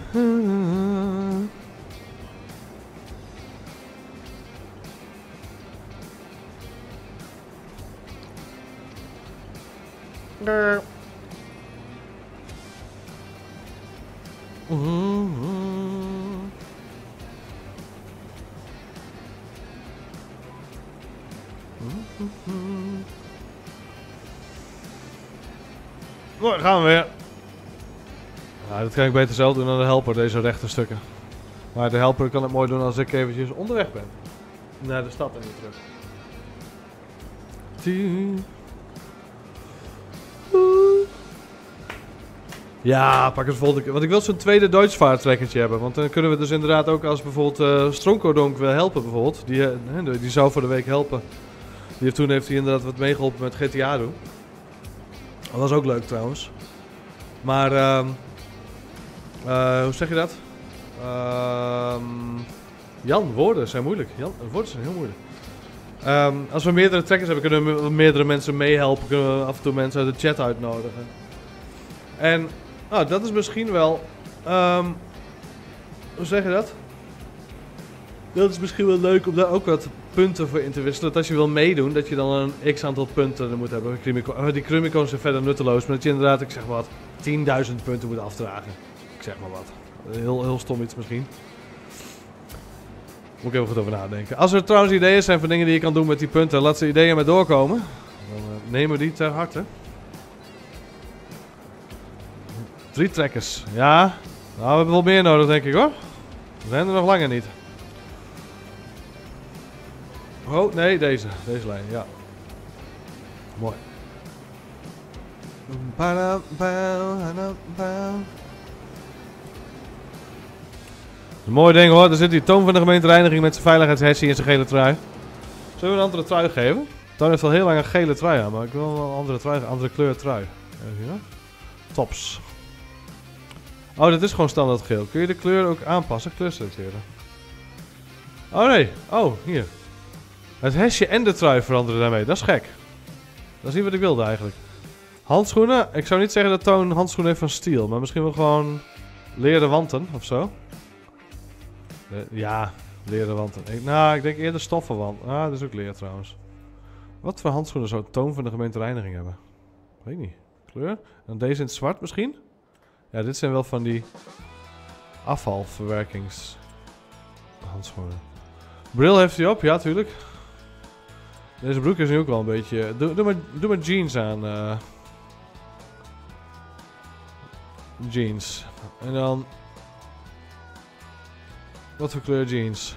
daar gaan we weer. Nou, dat kan ik beter zelf doen dan de helper, deze rechte stukken. Maar de helper kan het mooi doen als ik eventjes onderweg ben. Naar de stad en weer terug. Ja, pak eens volgende. Want ik wil zo'n tweede Duitsvaarttrekkertje hebben. Want dan kunnen we dus inderdaad ook als bijvoorbeeld eh Stronkodonk wil helpen bijvoorbeeld. Die, eh, die- die zou voor de week helpen. Die heeft, toen heeft hij inderdaad wat meegeholpen met GTA doen. Dat was ook leuk trouwens. Maar, ehm, eh, hoe zeg je dat? Ehm, Jan, woorden zijn moeilijk. Woorden zijn heel moeilijk. Ehm, als we meerdere trackers hebben, kunnen we meerdere mensen meehelpen. Kunnen we af en toe mensen uit de chat uitnodigen. En nou, dat is misschien wel. ehm, hoe zeg je dat? Dat is misschien wel leuk om daar ook wat punten voor in te wisselen. Dat als je wil meedoen, dat je dan een x aantal punten moet hebben. Die Crumico's zijn verder nutteloos, maar dat je inderdaad, ik zeg wat, 10.000 punten moet afdragen. Ik zeg maar wat. Heel, heel stom iets misschien. Moet ik even goed over nadenken. Als er trouwens ideeën zijn van dingen die je kan doen met die punten, laat ze ideeën maar doorkomen. Dan eh, nemen we die ter harte. Drie trekkers. Ja, nou, we hebben wel meer nodig, denk ik hoor. We zijn er nog langer niet. Oh, nee, deze. Deze lijn, ja. Mooi. Een mooi ding hoor. Er zit die Toon van de gemeentereiniging met zijn veiligheidshessie in zijn gele trui. Zullen we een andere trui geven? Toon heeft al heel lang een gele trui aan, maar ik wil wel een andere, trui, andere kleur trui. Even. Tops. Oh, dat is gewoon standaard geel. Kun je de kleur ook aanpassen? Kleur selecteren. Oh nee. Oh, hier. Het hesje en de trui veranderen daarmee. Dat is gek. Dat is niet wat ik wilde eigenlijk. Handschoenen. Ik zou niet zeggen dat Toon handschoenen heeft van steel. Maar misschien wel gewoon leren wanten of zo. Eh, ja, leren wanten. Ik, nou, ik denk eerder stoffen wanten. Ah, dat is ook leer trouwens. Wat voor handschoenen zou Toon van de gemeente Reiniging hebben? Weet niet. Kleur? En deze in het zwart misschien? Ja, dit zijn wel van die afvalverwerkings handschoenen. Bril heeft hij op, ja, tuurlijk. Deze broek is nu ook wel een beetje... Doe, doe, maar, doe maar jeans aan. eh. Jeans. En dan... Wat voor kleur jeans?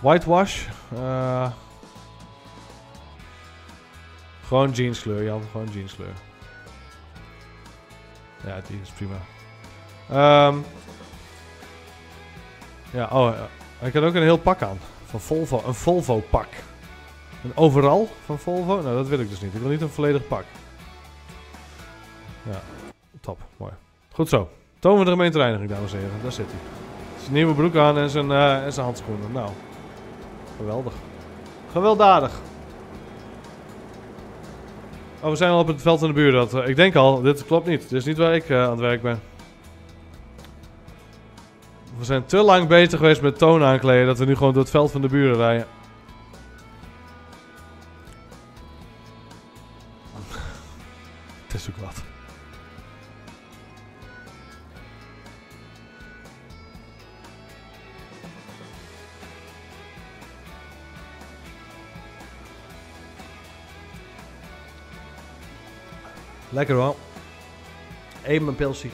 Whitewash? Eh gewoon jeanskleur, Jan. Gewoon jeanskleur. Ja, die is prima. Ehm ja, oh, hij kan ook een heel pak aan. Van Volvo. Een Volvo pak. Een overal van Volvo? Nou, dat wil ik dus niet. Ik wil niet een volledig pak. Ja, top. Mooi. Goed zo. Toon van de gemeentereiniging, dames en heren. Daar zit hij. Zijn nieuwe broek aan en zijn, eh, en zijn handschoenen. Nou, geweldig. Gewelddadig. Oh, we zijn al op het veld in de buurt. Dat, eh, ik denk al, dit klopt niet. Dit is niet waar ik eh, aan het werk ben. We zijn te lang bezig geweest met toon aankleden dat we nu gewoon door het veld van de buren rijden. het is ook wat. Lekker hoor. Even een pilsie.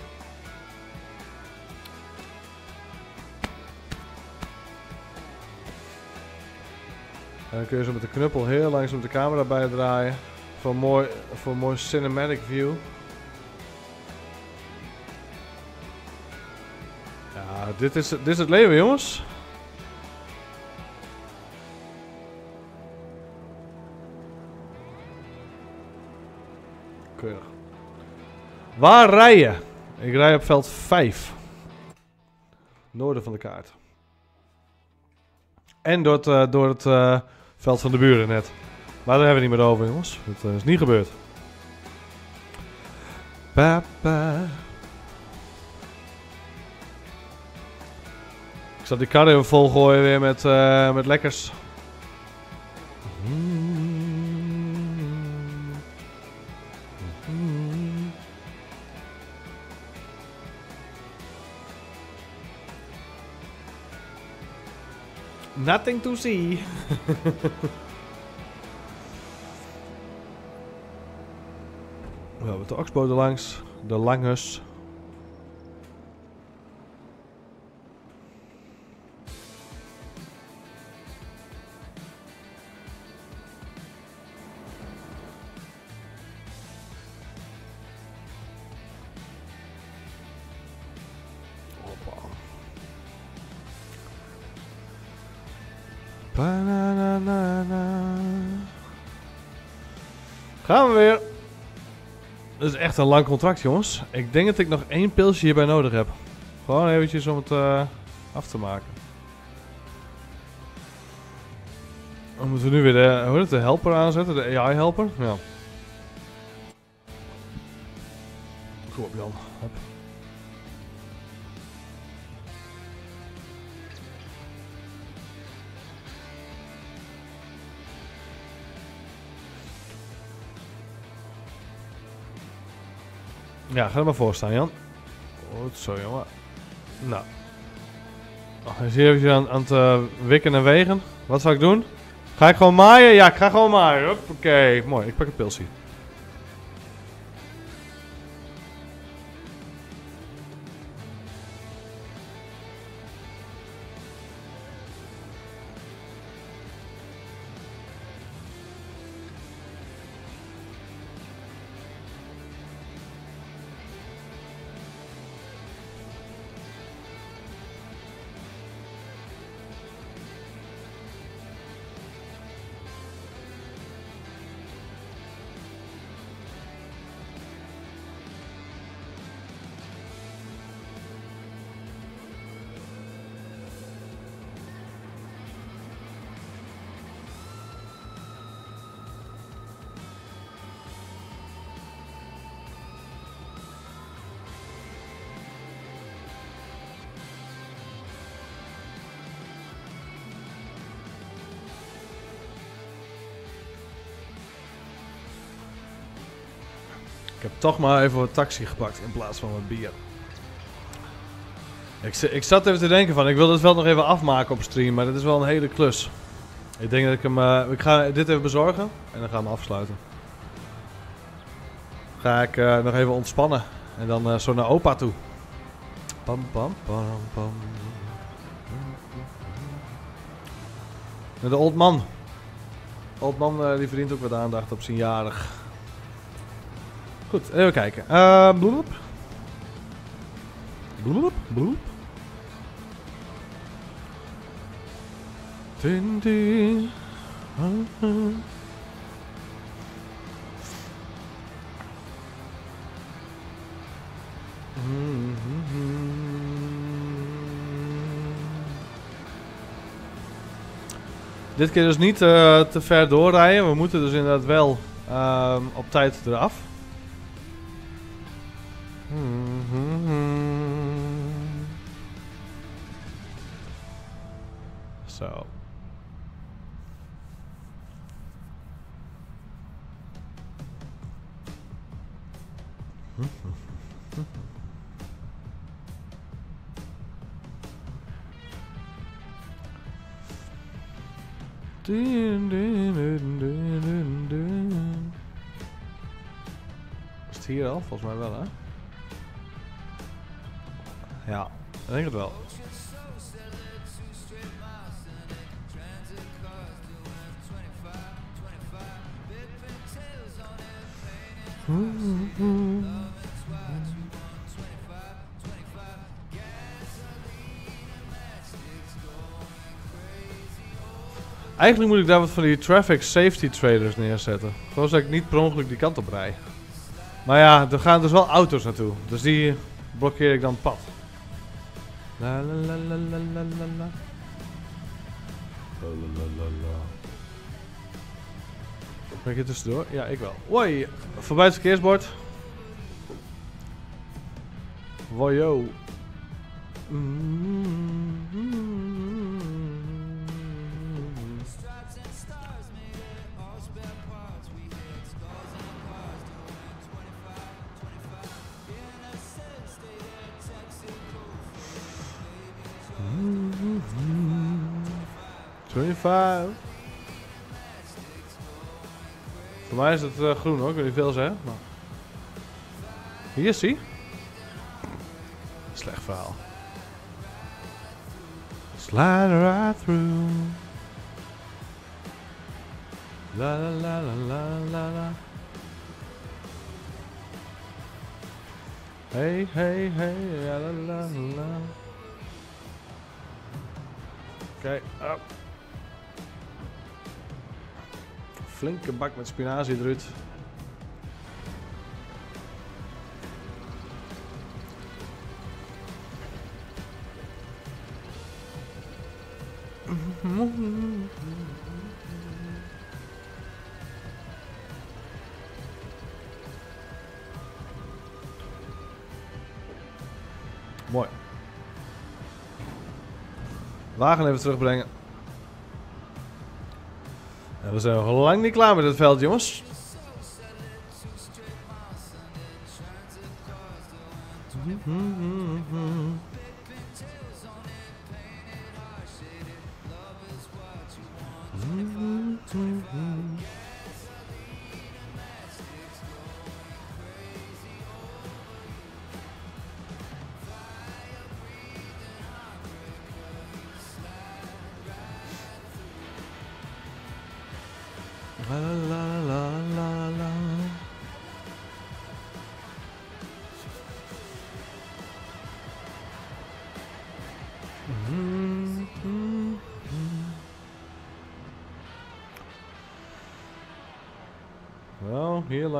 En dan kun je zo met de knuppel heel langzaam de camera bij draaien. Voor een mooi, voor een mooi cinematic view. Ja, dit is, dit is het leven jongens. Waar rij je? Ik rij op veld 5. Noorden van de kaart. En door het, eh, door het eh, veld van de buren net. Maar daar hebben we niet meer over, jongens. Dat eh, is niet gebeurd. Ik zal die kar even volgooien weer met, met lekkers. Nothing to see. We hebben de oxboot er langs. De langus. Gaan we weer. Dat is echt een lang contract, jongens. Ik denk dat ik nog één pilsje hierbij nodig heb. Gewoon eventjes om het... eh, af te maken. Dan moeten we nu weer de, hoe het, de helper aanzetten, de AI-helper. Ja. Kom op Jan. Ja, ga er maar voor staan, Jan. Goed zo, jongen. Nou. Oh, hij is even aan, aan het eh, wikken en wegen. Wat zal ik doen? Ga ik gewoon maaien? Ja, ik ga gewoon maaien. Oké, mooi. Ik pak een pilsie. Heb toch maar even wat taxi gepakt in plaats van wat bier. Ik, ik zat even te denken van, ik wil dit wel nog even afmaken op stream, maar dat is wel een hele klus. Ik denk dat ik hem, eh, ik ga dit even bezorgen en dan gaan we afsluiten. Ga ik eh, nog even ontspannen en dan eh, zo naar opa toe. Pam pam pam pam. De old man. Old man die verdient ook wat aandacht op zijn jarig. Goed, even kijken. Eh bloep. Bloep, bloep. Din. Dit keer dus niet eh, te ver doorrijden. We moeten dus inderdaad wel ehm, op tijd eraf. Eigenlijk moet ik daar wat van die traffic safety traders neerzetten. Gewoon zodat ik niet per ongeluk die kant op rij. Maar ja, er gaan dus wel auto's naartoe. Dus die blokkeer ik dan pad. La la la la la ik hier tussendoor? Ja, ik wel. Woi, voorbij het verkeersbord. Wojo. Twenty-five. Voor mij is het eh, groen hoor, ik niet veel zeggen. Maar... Hier zie. Slecht verhaal. Slide right through. La la la la la la la. Hey, hey, hey, la la la la. Oké, up. Flinke bak met spinazie eruit. Mooi. Wagen even terugbrengen. We zijn nog lang niet klaar met het veld, jongens.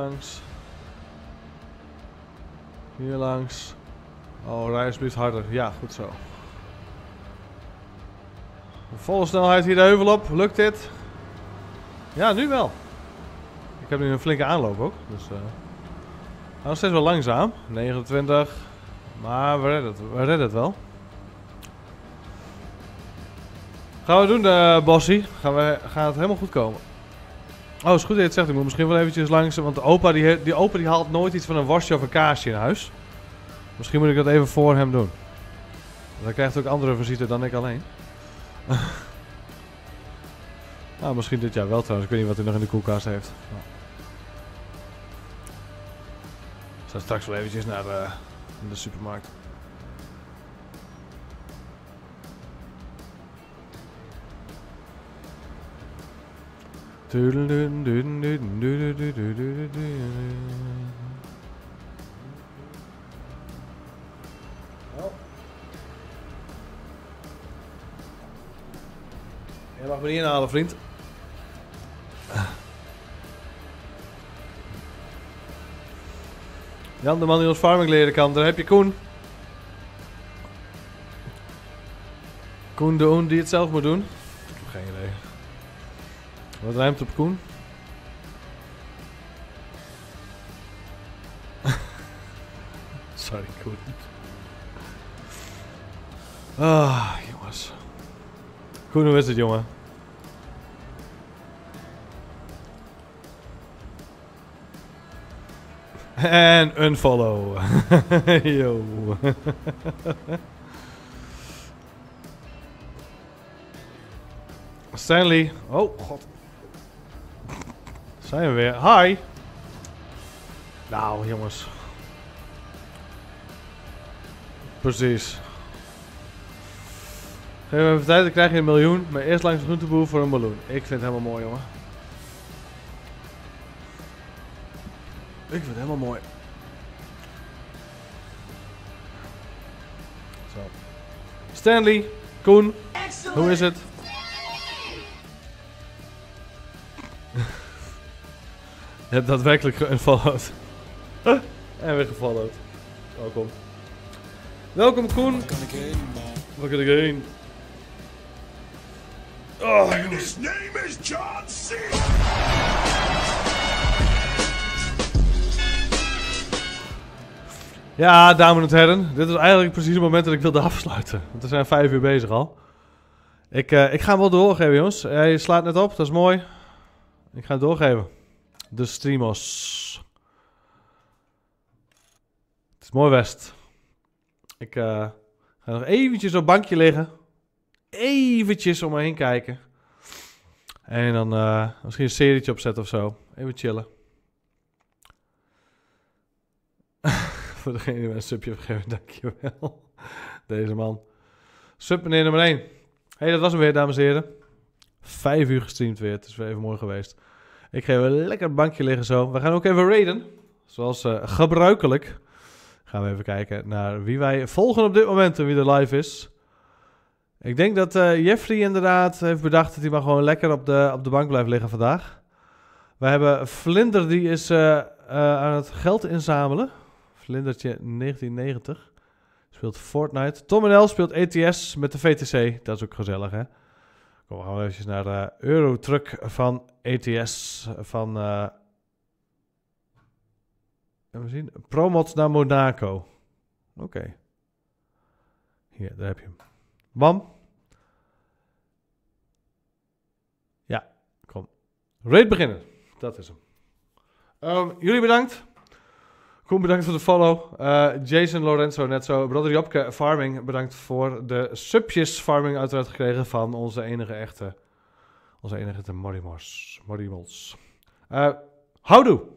Langs. Hier langs. Oh, rij alsjeblieft harder. Ja, goed zo. Volle snelheid hier de heuvel op. Lukt dit? Ja, nu wel. Ik heb nu een flinke aanloop ook. Dus, eh nog steeds wel langzaam. 29. Maar we redden het, het wel. Gaan we doen, eh Bossie. Gaan we, gaat het helemaal goed komen. Oh, is goed dat je het zegt. Ik moet misschien wel eventjes langs. Want de opa die, die, opa die haalt nooit iets van een worstje of een kaasje in huis. Misschien moet ik dat even voor hem doen. Dan krijgt ook andere visite dan ik alleen. Nou, misschien dit jaar wel trouwens. Ik weet niet wat hij nog in de koelkast heeft. Nou. Ik zal straks wel eventjes naar de, de supermarkt. Jij mag me niet inhalen, vriend. Jan, de man die ons farming leren kan. Daar heb je Koen. Koen de Oen die het zelf moet doen. Wat ruimt op Koen? Sorry, Koen. Ah, jongens. Koen, hoe is het, jongen? En unfollow. Yo. Stanley. Oh, god. Zijn we weer. Hi. Nou, jongens. Precies. Geef even tijd, dan krijg je een miljoen. Maar eerst langs de groenteboer voor een miljoen. Ik vind het helemaal mooi, jongen. Ik vind het helemaal mooi. Zo. Stanley, Koen, hoe is het? Hebt daadwerkelijk geunfollowed. en weer gefollowed. Welkom. Welkom Koen. Waar kan ik heen? Oh, And his name is John C. Ja, dames en heren. Dit is eigenlijk precies het moment dat ik wilde afsluiten. Want we zijn vijf uur bezig al. Ik, eh, ik ga hem wel doorgeven, jongens. Hij slaat net op, dat is mooi. Ik ga het doorgeven. De streamos. Het is mooi West. Ik eh, ga nog eventjes op het bankje liggen. Eventjes om me heen kijken. En dan eh, misschien een serietje opzetten of zo. Even chillen. Voor degene die mij een subje heeft gegeven, dankjewel. Deze man. Sub meneer nummer 1. hey, dat was hem weer, dames en heren. Vijf uur gestreamd weer. Het is weer even mooi geweest. Ik ga even lekker bankje liggen zo. We gaan ook even raiden. Zoals eh, gebruikelijk. Gaan we even kijken naar wie wij volgen op dit moment en wie er live is. Ik denk dat eh, Jeffrey inderdaad heeft bedacht dat hij maar gewoon lekker op de, op de bank blijft liggen vandaag. We hebben Vlinder, die is eh, aan het geld inzamelen. Vlindertje 1990. Speelt Fortnite. Tom en El speelt ETS met de VTC. Dat is ook gezellig, hè? Kom, we gaan even naar de Eurotruck van ETS van... eh even zien. Promot naar Monaco. Oké. Hier, daar heb je hem. Bam. Ja, kom. Raid beginnen. Dat is hem. Ehm, jullie bedankt. Koen, bedankt voor de follow. Eh, Jason Lorenzo, net zo. Brother Jopke Farming, bedankt voor de subjes farming uiteraard gekregen van onze enige echte, onze enige echte Morimos. Morimos. Eh houdoe!